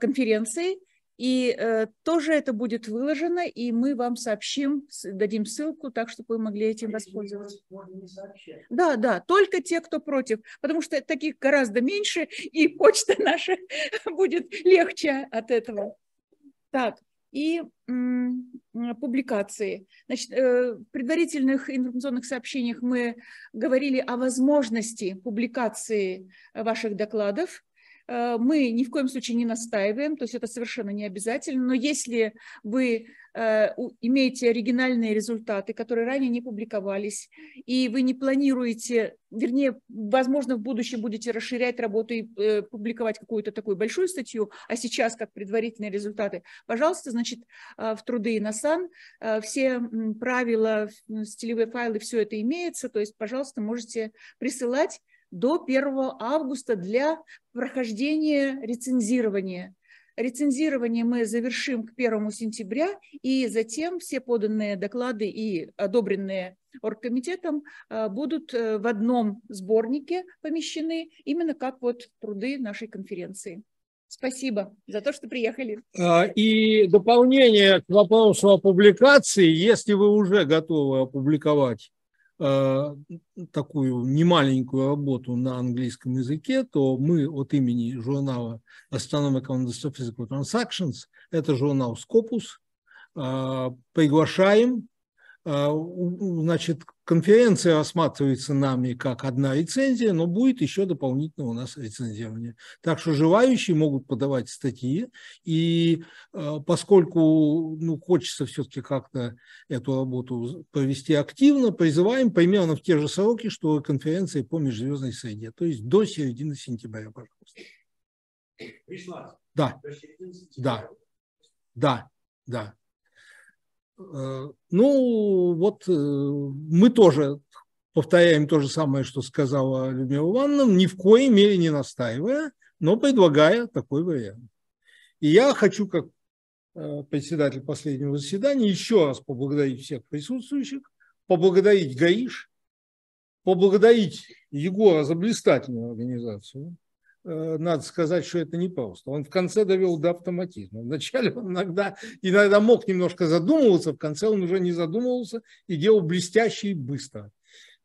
конференции, и э, тоже это будет выложено, и мы вам сообщим, дадим ссылку, так, чтобы вы могли этим воспользоваться. Да, да, только те, кто против, потому что таких гораздо меньше, и почта наша будет легче от этого. Так, и публикации. Значит, э, в предварительных информационных сообщениях мы говорили о возможности публикации ваших докладов. Э, мы ни в коем случае не настаиваем, то есть это совершенно не обязательно, но если вы Э, имеете оригинальные результаты, которые ранее не публиковались, и вы не планируете, вернее, возможно, в будущем будете расширять работу и э, публиковать какую-то такую большую статью, а сейчас как предварительные результаты, пожалуйста, значит, в труды и на сан все правила, стилевые файлы, все это имеется, то есть, пожалуйста, можете присылать до 1 августа для прохождения рецензирования Рецензирование мы завершим к 1 сентября, и затем все поданные доклады и одобренные оргкомитетом а, будут э, в одном сборнике помещены, именно как вот труды нашей конференции. Спасибо за то, что приехали. А, и дополнение к вопросу о публикации, если вы уже готовы опубликовать Э, такую немаленькую работу на английском языке, то мы от имени журнала Astronomical and Astrophysical Transactions, это журнал Scopus, э, приглашаем а, значит, конференция рассматривается нами как одна рецензия, но будет еще дополнительно у нас рецензирование. Так что желающие могут подавать статьи, и а, поскольку ну, хочется все-таки как-то эту работу провести активно, призываем примерно в те же сроки, что конференция по межзвездной среде, то есть до середины сентября, пожалуйста. Да, да, да, да. Э, ну, вот э, мы тоже повторяем то же самое, что сказала Людмила Ивановна, ни в коей мере не настаивая, но предлагая такой вариант. И я хочу, как э, председатель последнего заседания, еще раз поблагодарить всех присутствующих, поблагодарить ГАИШ, поблагодарить Егора за блистательную организацию, надо сказать, что это не просто. Он в конце довел до автоматизма. Вначале он иногда, иногда мог немножко задумываться, в конце он уже не задумывался и делал блестяще и быстро.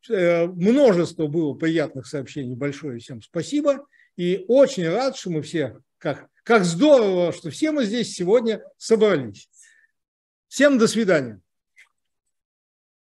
Э, множество было приятных сообщений. Большое всем спасибо. И очень рад, что мы все, как, как здорово, что все мы здесь сегодня собрались. Всем до свидания.